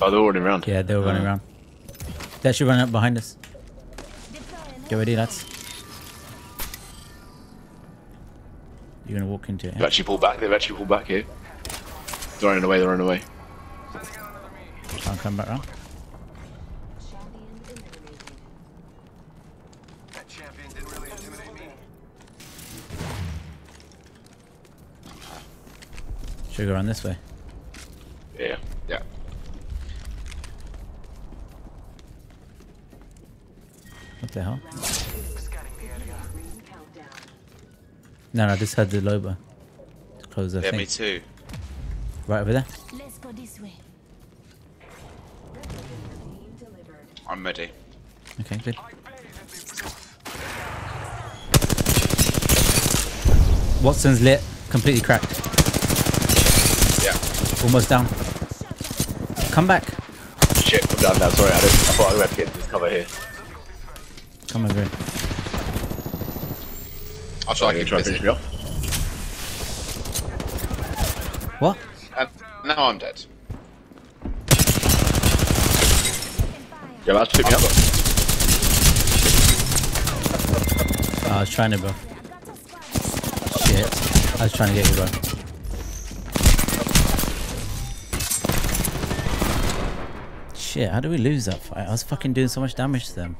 Oh, they're all running around. Yeah, they were running Uh, around. They should run up behind us. Get ready, lads. You're gonna walk into it. They've actually pulled back, they've actually pulled back here. They're running away, they're running away. Can't come back round. That champion didn't really intimidate me. Should we go around this way? Yeah. Yeah. What the hell? No, no, I just heard the Loba. Close the Yeah, thing. me too. Right over there. Let's go this way. I'm ready. Okay, good. Wattson's lit, completely cracked. Yeah. Almost down. Come back. Shit, I'm down now, sorry, I, didn't, I thought I had to get this cover here. Come over here. I'll try Sorry, to try keep to finish me off. What? Uh, and now I'm dead. Yeah, that's pick me up. Oh, I was trying to, bro. Shit. I was trying to get you, bro. Shit, how do we lose that fight? I was fucking doing so much damage to them.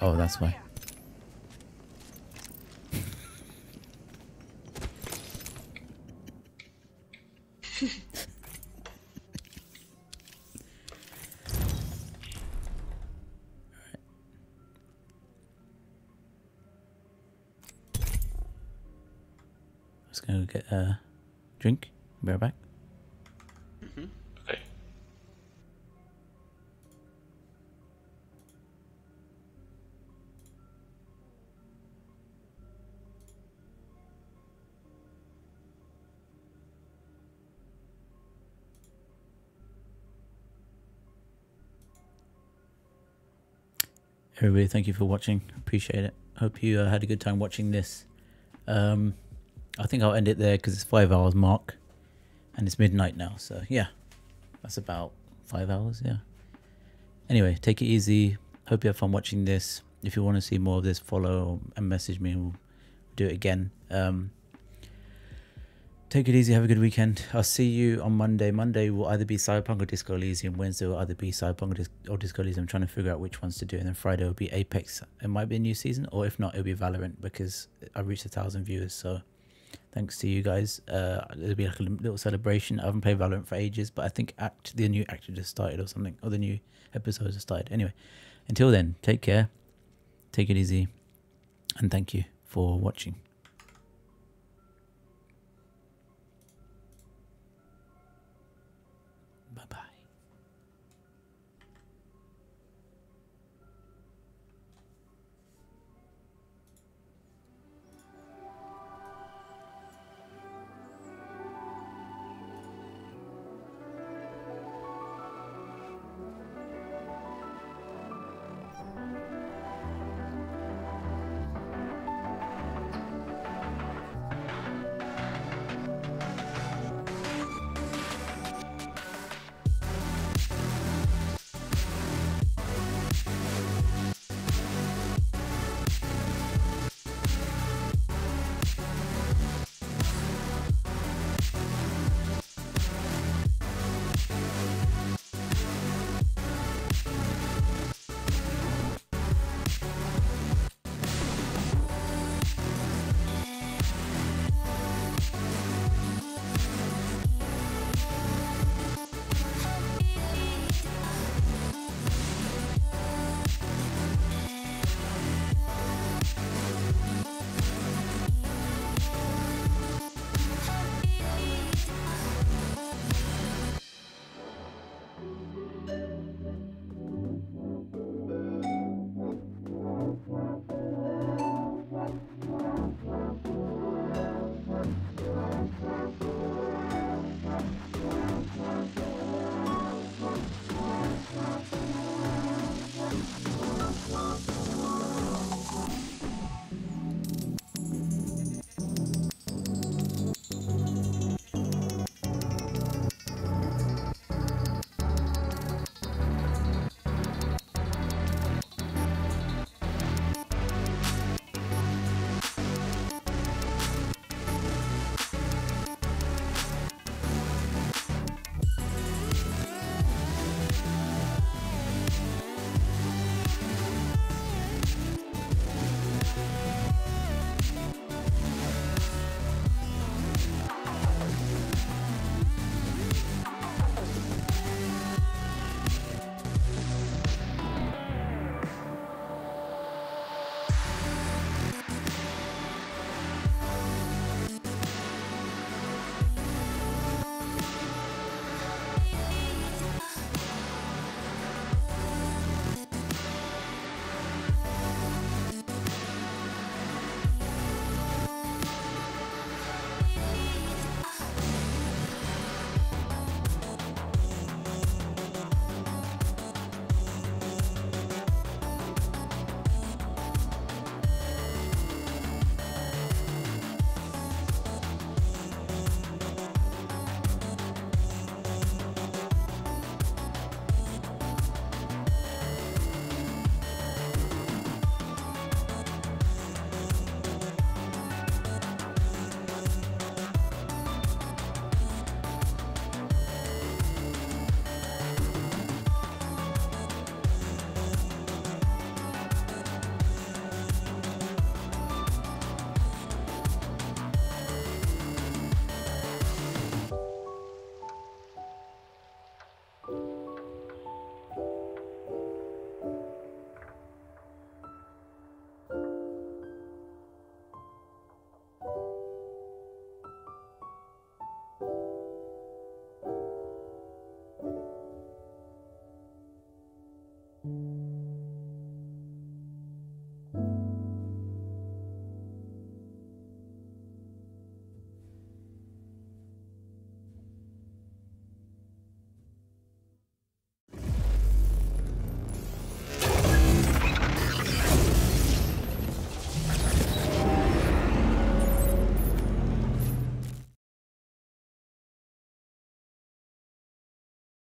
Oh, that's why. go get a drink. Be right back. Mm-hmm. Okay. Everybody, thank you for watching. Appreciate it. Hope you uh, had a good time watching this. Um, I think I'll end it there because it's five hours mark, and it's midnight now. So yeah, that's about five hours. Yeah. Anyway, take it easy. Hope you have fun watching this. If you want to see more of this, follow and message me, we'll do it again. Um, take it easy. Have a good weekend. I'll see you on Monday. Monday will either be Cyberpunk or Disco Elysium. Wednesday will either be Cyberpunk or, Dis- or Disco Elysium. I'm trying to figure out which ones to do. And then Friday will be Apex. It might be a new season, or if not, it'll be Valorant because I reached a thousand viewers. So thanks to you guys. Uh, there'll be like a little celebration. I haven't played Valorant for ages, but I think Act the new Act just started or something, or the new episodes have started. Anyway, until then, take care, take it easy, and thank you for watching.